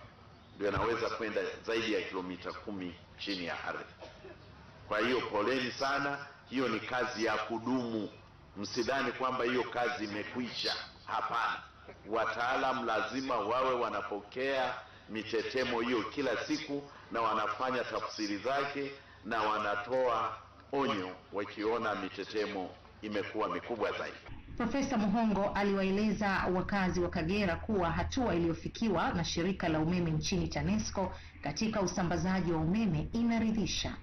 ndio inaweza kwenda zaidi ya kilomita kumi chini ya ardhi. Kwa hiyo poleni sana, hiyo ni kazi ya kudumu. Msidhani kwamba hiyo kazi imekwisha. Hapana, wataalam lazima wawe wanapokea mitetemo hiyo kila siku na wanafanya tafsiri zake na wanatoa onyo wakiona mitetemo imekuwa mikubwa zaidi. Profesa Muhongo aliwaeleza wakazi wa Kagera kuwa hatua iliyofikiwa na shirika la umeme nchini TANESCO katika usambazaji wa umeme inaridhisha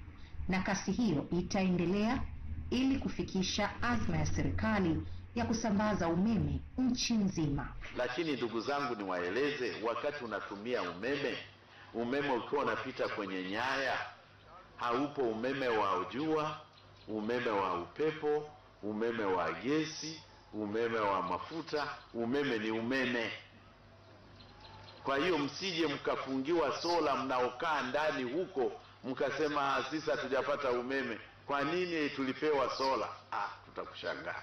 na kasi hiyo itaendelea ili kufikisha azma ya serikali ya kusambaza umeme nchi nzima. Lakini ndugu zangu, niwaeleze, wakati unatumia umeme, umeme ukiwa unapita kwenye nyaya, haupo umeme wa jua, umeme wa upepo, umeme wa gesi, umeme wa mafuta. Umeme ni umeme. Kwa hiyo msije mkafungiwa sola, mnaokaa ndani huko mkasema "Ah, sisi hatujapata umeme. Kwa nini tulipewa sola? Ah, tutakushangaa.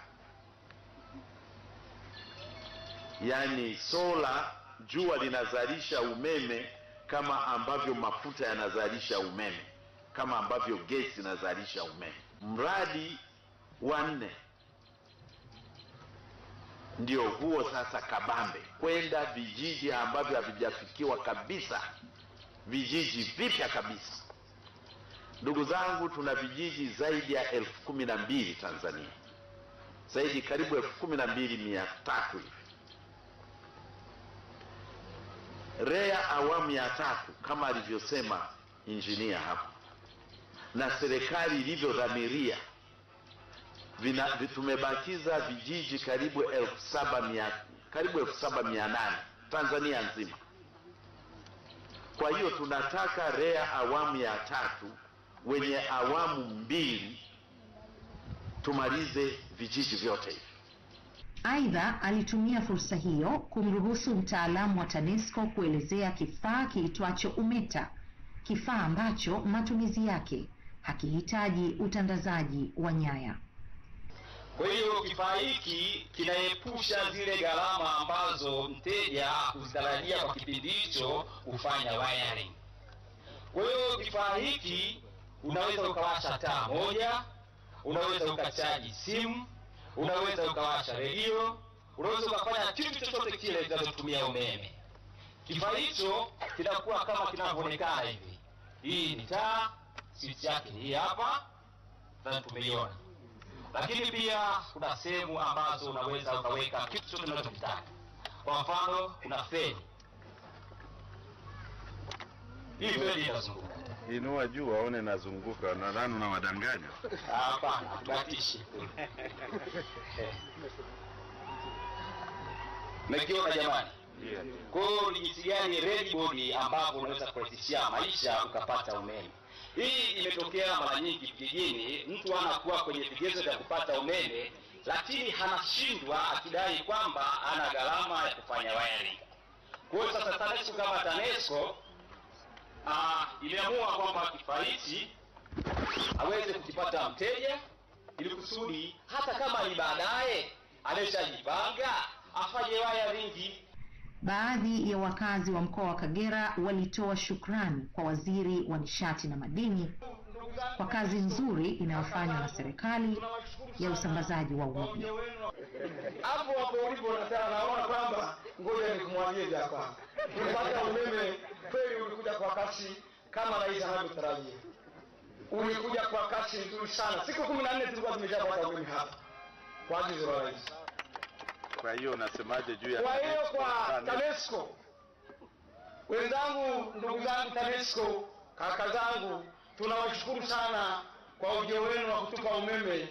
Yaani sola, jua linazalisha umeme kama ambavyo mafuta yanazalisha umeme, kama ambavyo gesi inazalisha umeme. Mradi wa nne ndio huo sasa kabambe, kwenda vijiji ambavyo havijafikiwa kabisa, vijiji vipya kabisa. Ndugu zangu, tuna vijiji zaidi ya elfu kumi na mbili Tanzania, zaidi karibu elfu kumi na mbili mia tatu hivi. REA awamu ya tatu kama alivyosema injinia hapo, na serikali ilivyodhamiria tumebakiza vijiji karibu elfu saba mia karibu elfu saba mia nane Tanzania nzima. Kwa hiyo tunataka REA awamu ya tatu wenye awamu mbili tumalize vijiji vyote hivi. Aidha, alitumia fursa hiyo kumruhusu mtaalamu wa TANESCO kuelezea kifaa kiitwacho UMETA, kifaa ambacho matumizi yake hakihitaji utandazaji wa nyaya. Kwa hiyo kifaa hiki kinaepusha zile gharama ambazo mteja huzitarajia kwa kipindi hicho kufanya wiring. Kwa hiyo kifaa hiki unaweza ukawasha taa moja, unaweza ukachaji simu, unaweza ukawasha redio, unaweza ukafanya kitu chochote kile kinachotumia umeme. Kifaa hicho kinakuwa kama kinavyoonekana hivi. Hii ni taa, switch yake hii hapa, na tumeiona lakini pia kuna sehemu ambazo unaweza ukaweka kitu chochote unachokitaka. Kwa mfano, kuna feni. Hii feni inazunguka. Inua juu waone nazunguka, nadhani unawadanganya. Hapana, tubatishi. Mekiona jamani? Yeah. Kwa hiyo ni jinsi gani red board ambapo unaweza kurahisishia maisha ukapata umeme. Hii imetokea mara nyingi vijijini, mtu anakuwa kwenye vigezo vya kupata umeme, lakini anashindwa akidai kwamba ana gharama ya kufanya wiring. Kwa hiyo sasa TANESCO kama TANESCO ah, imeamua kwamba kifaa hichi aweze kukipata mteja ili kusudi hata kama ni baadaye ameshajipanga afanye waya vingi. Baadhi ya wakazi wa mkoa wa Kagera walitoa shukrani kwa waziri wa nishati na madini kwa kazi nzuri inayofanywa na serikali ya usambazaji wa umeme. hapo hapo ulipo unataka naona kwamba ngoja nikumwambie kwanza kupata umeme kweli ulikuja kwa kasi kama rais anavyotarajia. Ulikuja kwa kasi nzuri sana. Siku kumi na nne tulikuwa tumeshapata umeme hapa. Kwa agizo la rais. Kwa hiyo unasemaje juu ya kwa hiyo kwa? TANESCO. Wenzangu, ndugu zangu TANESCO, kaka zangu, tunawashukuru sana kwa ujio wenu wa kutupa umeme.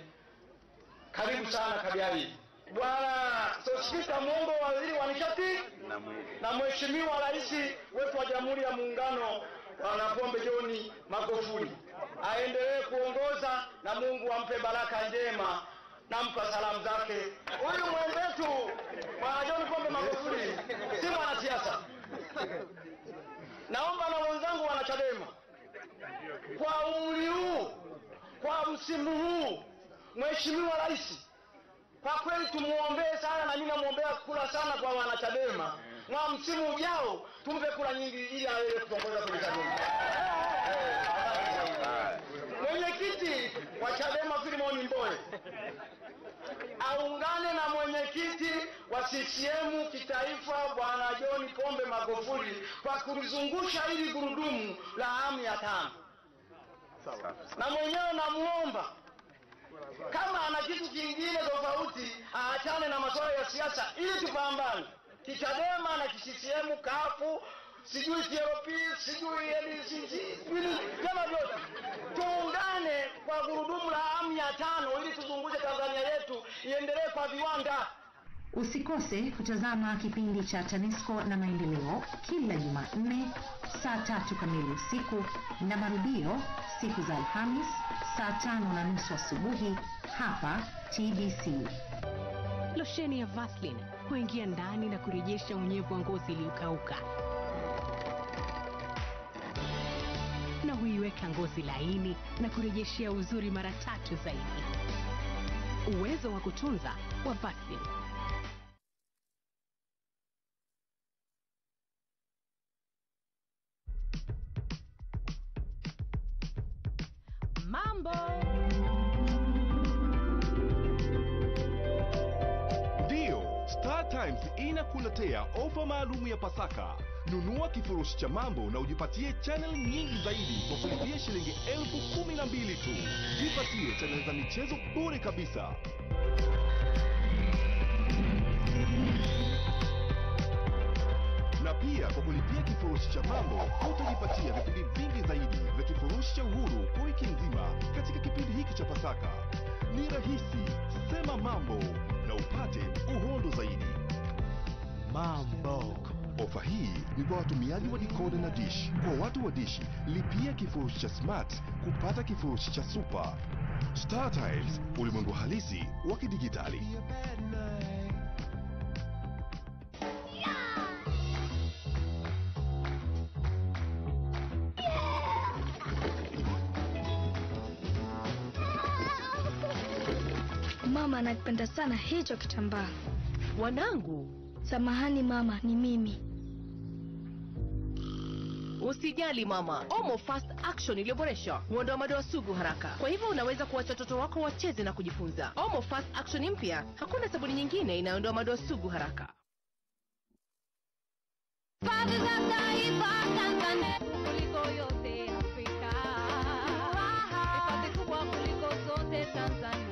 Karibu sana Kabiari. Bwana Sospita Mwongo, waziri wa nishati, na Mheshimiwa Rais wetu wa Jamhuri ya Muungano Bwana Pombe John Magufuli aendelee kuongoza na Mungu ampe baraka njema. Nampa salamu zake huyu mwenzetu Bwana John Pombe Magufuli, si mwanasiasa. Naomba na wenzangu wana Chadema, kwa umri huu, kwa msimu huu, Mheshimiwa Rais kwa kweli tumuombee sana, na mimi namwombea kula sana kwa wanachadema, na msimu ujao tumpe kula nyingi ili aweze kutongoza kwenye Chadema. mwenyekiti wa chadema filimoni mboe aungane na mwenyekiti wa CCM kitaifa bwana John Pombe Magufuli kwa kulizungusha ili gurudumu la awamu ya tano, na mwenyewe namuomba kama ana kitu kingine tofauti aachane na masuala ya siasa ili tupambane. Kichadema na kiccm kafu sijui TLP sijui vyama vyote. Tuungane kwa gurudumu la amu ya tano ili tuzungushe Tanzania yetu iendelee kwa viwanda. Usikose kutazama kipindi cha TANESCO na maendeleo kila Jumanne saa tatu kamili usiku na marudio siku za Alhamis saa tano na nusu asubuhi hapa TBC. Losheni ya vaslin kuingia ndani na kurejesha unyevu wa ngozi iliyokauka na huiweka ngozi laini na kurejeshea uzuri mara tatu zaidi. Uwezo wa kutunza wa Vaseline. Mambo Ndiyo, Star Times inakuletea ofa maalum ya Pasaka. Nunua kifurushi cha mambo na ujipatie channel nyingi zaidi kwa kulipia shilingi elfu kumi na mbili tu. Jipatie channel za michezo bure kabisa. Pia kwa kulipia kifurushi cha mambo utajipatia vipindi vingi zaidi vya kifurushi cha uhuru kwa wiki nzima katika kipindi hiki cha Pasaka. Ni rahisi, sema mambo na upate uhondo zaidi. Mambo. Ofa hii ni kwa watumiaji wa Dikode na dish. Kwa watu wa Dishi, lipia kifurushi cha smart kupata kifurushi cha super. Star Times, ulimwengu halisi wa kidigitali. Mama anakipenda sana hicho kitambaa. Wanangu, samahani mama, ni mimi. Usijali mama, Omo Fast Action iliyoboreshwa huondoa madoa sugu haraka, kwa hivyo unaweza kuwacha watoto wako wacheze na kujifunza. Omo Fast Action mpya, hakuna sabuni nyingine inayoondoa madoa sugu haraka. kuliko yote Afrika. Hifadhi kubwa kuliko zote Tanzania.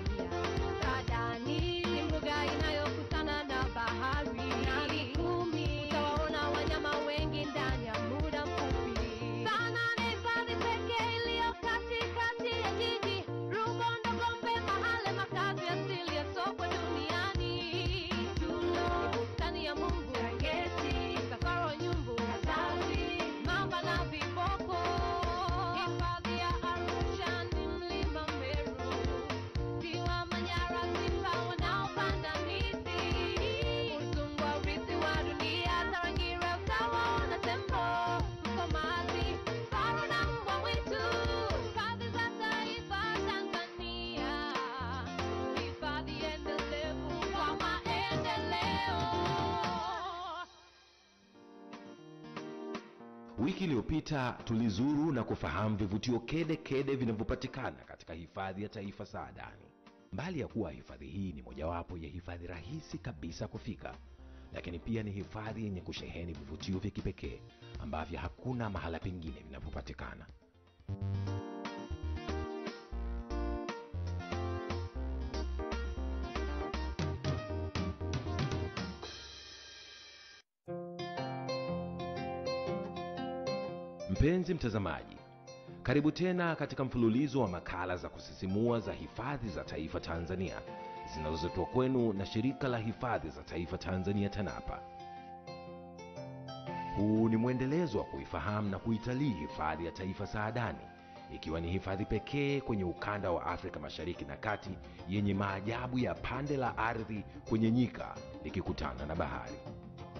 Wiki iliyopita tulizuru na kufahamu vivutio kede kede vinavyopatikana katika hifadhi ya taifa Saadani. Mbali ya kuwa hifadhi hii ni mojawapo ya hifadhi rahisi kabisa kufika, lakini pia ni hifadhi yenye kusheheni vivutio vya kipekee ambavyo hakuna mahala pengine vinavyopatikana. Mpenzi mtazamaji, karibu tena katika mfululizo wa makala za kusisimua za hifadhi za taifa Tanzania zinazoletwa kwenu na shirika la hifadhi za taifa Tanzania TANAPA. Huu ni mwendelezo wa kuifahamu na kuitalii hifadhi ya taifa Saadani, ikiwa ni hifadhi pekee kwenye ukanda wa Afrika Mashariki na Kati yenye maajabu ya pande la ardhi kwenye nyika likikutana na bahari.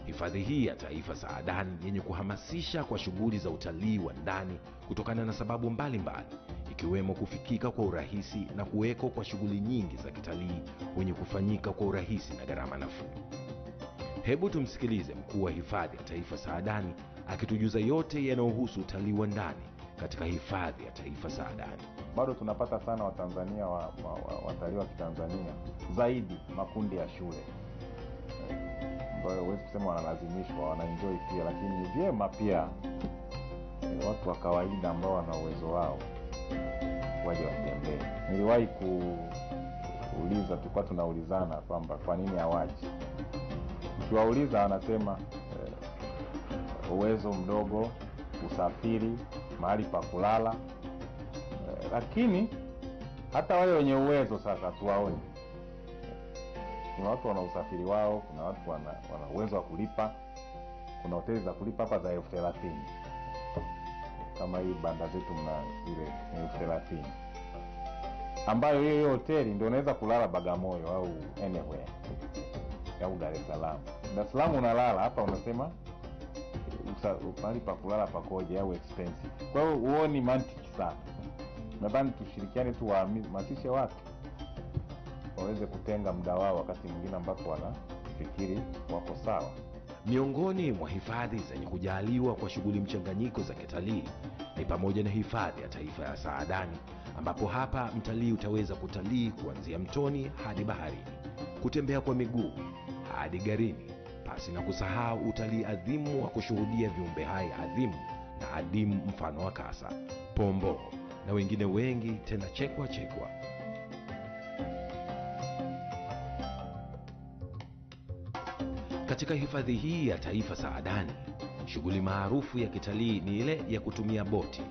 Hifadhi hii ya taifa Saadani yenye kuhamasisha kwa shughuli za utalii wa ndani kutokana na sababu mbalimbali mbali, ikiwemo kufikika kwa urahisi na kuweko kwa shughuli nyingi za kitalii wenye kufanyika kwa urahisi na gharama nafuu. Hebu tumsikilize mkuu wa hifadhi ya taifa Saadani akitujuza yote yanayohusu utalii wa ndani katika hifadhi ya taifa Saadani. bado tunapata sana watanzania wa, wa, wa, watalii wa kitanzania zaidi makundi ya shule ambayo huwezi kusema wanalazimishwa wanaenjoy pia lakini ni vyema pia eh, watu wa kawaida ambao wana uwezo wao waje watembee. Niliwahi kuuliza tulikuwa tunaulizana kwamba kwa nini hawaji. Ukiwauliza wanasema eh, uwezo mdogo usafiri mahali pa kulala Eh, lakini hata wale wenye uwezo sasa tuwaoni kuna watu wana usafiri wao kuna watu wana, wana uwezo wa kulipa. Kuna hoteli za kulipa hapa za elfu thelathini. Kama hii banda zetu mna ile elfu thelathini. Ambayo hiyo hiyo hoteli ndio unaweza kulala bagamoyo au anywhere au dar es salaam. Dar es salaam unalala hapa unasema mahali pa kulala pakoje au expensive. Kwa hiyo huoni mantiki sana. Nadhani tushirikiane tu wahamasishe watu waweze kutenga muda wao wakati mwingine ambapo wanafikiri wako sawa Miongoni mwa hifadhi zenye kujaaliwa kwa shughuli mchanganyiko za kitalii ni pamoja na hifadhi ya taifa ya Saadani, ambapo hapa mtalii utaweza kutalii kuanzia mtoni hadi baharini, kutembea kwa miguu hadi garini, pasi na kusahau utalii adhimu wa kushuhudia viumbe hai adhimu na adimu mfano wa kasa, pombo na wengine wengi tena chekwa chekwa. Katika hifadhi hii ya taifa Saadani, shughuli maarufu ya kitalii ni ile ya kutumia boti,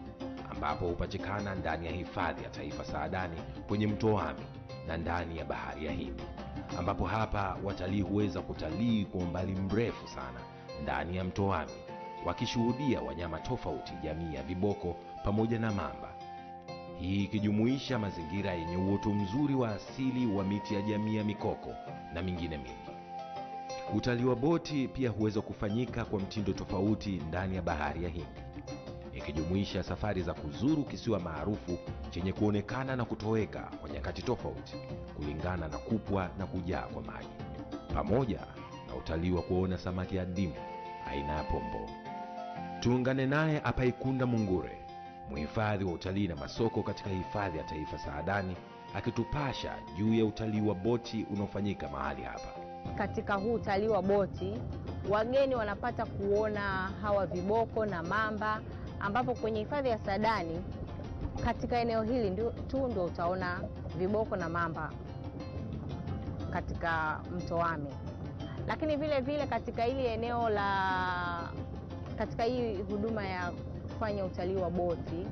ambapo hupatikana ndani ya hifadhi ya taifa Saadani kwenye mto Wami na ndani ya bahari ya Hindi, ambapo hapa watalii huweza kutalii kwa umbali mrefu sana ndani ya mto Wami, wakishuhudia wanyama tofauti jamii ya viboko pamoja na mamba, hii ikijumuisha mazingira yenye uoto mzuri wa asili wa miti ya jamii ya mikoko na mingine mingi. Utalii wa boti pia huweza kufanyika kwa mtindo tofauti ndani ya bahari ya Hindi, ikijumuisha safari za kuzuru kisiwa maarufu chenye kuonekana na kutoweka kwa nyakati tofauti kulingana na kupwa na kujaa kwa maji, pamoja na utalii wa kuona samaki adimu aina ya pombo. Tuungane naye Apaikunda Mungure, mhifadhi wa utalii na masoko katika hifadhi ya taifa Saadani, akitupasha juu ya utalii wa boti unaofanyika mahali hapa. Katika huu utalii wa boti, wageni wanapata kuona hawa viboko na mamba, ambapo kwenye hifadhi ya Saadani katika eneo hili tu ndio utaona viboko na mamba katika mto Wami, lakini vile vile katika hili eneo la katika hii huduma ya kufanya utalii wa boti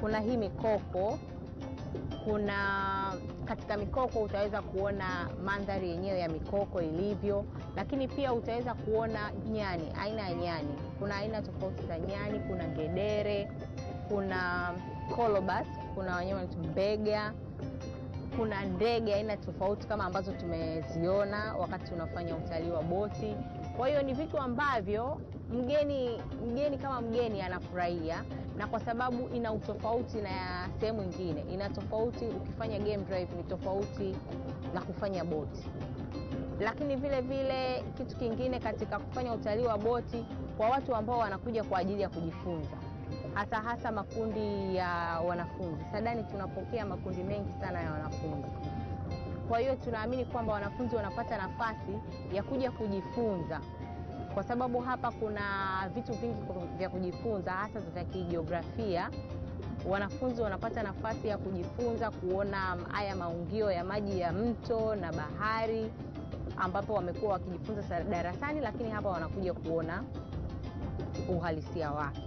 kuna hii mikoko kuna katika mikoko utaweza kuona mandhari yenyewe ya mikoko ilivyo, lakini pia utaweza kuona nyani, aina ya nyani. Kuna aina tofauti za nyani, kuna gedere kuna colobus, kuna wanyama wanaitwa mbega, kuna ndege aina tofauti kama ambazo tumeziona wakati unafanya utalii wa boti. Kwa hiyo ni vitu ambavyo mgeni mgeni kama mgeni anafurahia, na kwa sababu ina utofauti na sehemu nyingine, ina tofauti. Ukifanya game drive ni tofauti na kufanya boti. Lakini vile vile kitu kingine katika kufanya utalii wa boti, kwa watu ambao wanakuja kwa ajili ya kujifunza, hasa hasa makundi ya wanafunzi. Sadani tunapokea makundi mengi sana ya wanafunzi. Kwa hiyo tunaamini kwamba wanafunzi wanapata nafasi ya kuja kujifunza kwa sababu hapa kuna vitu vingi vya kujifunza hasa vya kijiografia. Wanafunzi wanapata nafasi ya kujifunza kuona haya maungio ya maji ya mto na bahari, ambapo wamekuwa wakijifunza darasani, lakini hapa wanakuja kuona uhalisia wake.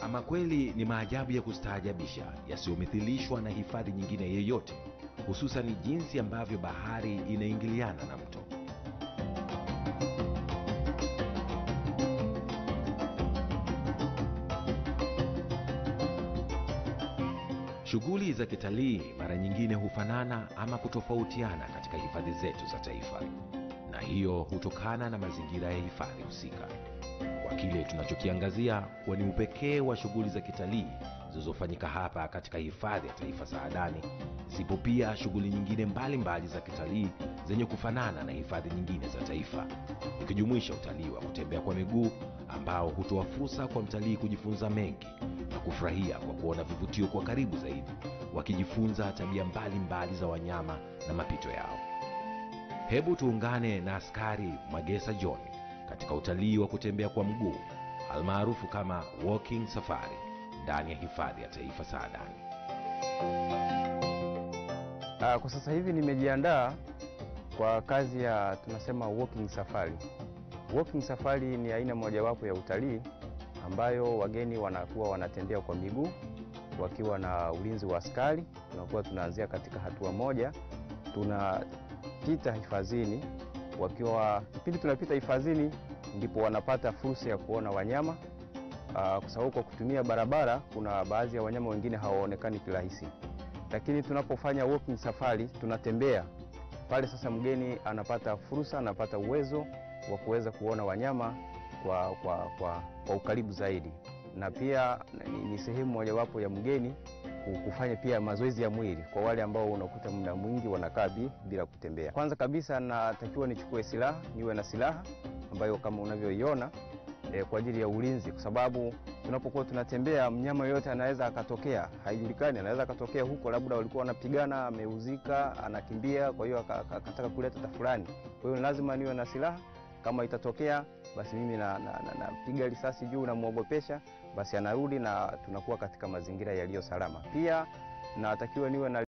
Ama kweli ni maajabu ya kustaajabisha yasiyomithilishwa na hifadhi nyingine yoyote, hususan jinsi ambavyo bahari inaingiliana na mto. Shughuli za kitalii mara nyingine hufanana ama kutofautiana katika hifadhi zetu za taifa, na hiyo hutokana na mazingira ya hifadhi husika. kwa kile tunachokiangazia kuwa ni upekee wa shughuli za kitalii zilizofanyika hapa katika hifadhi ya taifa Saadani. Zipo pia shughuli nyingine mbalimbali mbali za kitalii zenye kufanana na hifadhi nyingine za taifa, ikijumuisha utalii wa kutembea kwa miguu ambao hutoa fursa kwa mtalii kujifunza mengi na kufurahia kwa kuona vivutio kwa karibu zaidi, wakijifunza tabia mbalimbali mbali za wanyama na mapito yao. Hebu tuungane na askari Magesa John katika utalii wa kutembea kwa mguu almaarufu kama walking safari ndani ya hifadhi ya taifa Saadani. Uh, kwa sasa hivi nimejiandaa kwa kazi ya tunasema walking safari. Walking safari ni aina mojawapo ya utalii ambayo wageni wanakuwa wanatembea kwa miguu wakiwa na ulinzi wa askari. Tunakuwa tunaanzia katika hatua moja, tunapita hifadhini wakiwa, kipindi tunapita hifadhini ndipo wanapata fursa ya kuona wanyama uh, kwa sababu kwa kutumia barabara kuna baadhi ya wanyama wengine hawaonekani kirahisi. Lakini tunapofanya walking safari tunatembea. Pale, sasa mgeni anapata fursa, anapata uwezo wa kuweza kuona wanyama kwa, kwa, kwa, kwa ukaribu zaidi, na pia ni, ni sehemu mojawapo ya mgeni kufanya pia mazoezi ya mwili kwa wale ambao unakuta muda mwingi wanakaa bila kutembea. Kwanza kabisa natakiwa nichukue silaha, niwe na silaha ambayo kama unavyoiona e, kwa ajili ya ulinzi, kwa sababu tunapokuwa tunatembea mnyama yoyote anaweza akatokea, haijulikani, anaweza akatokea huko, labda walikuwa wanapigana, ameuzika, anakimbia, kwa hiyo akataka kuleta tafurani. Kwa hiyo lazima niwe na silaha, kama itatokea basi mimi napiga na, na, na risasi juu, namwogopesha, basi anarudi na tunakuwa katika mazingira yaliyo salama. Pia natakiwa niwe na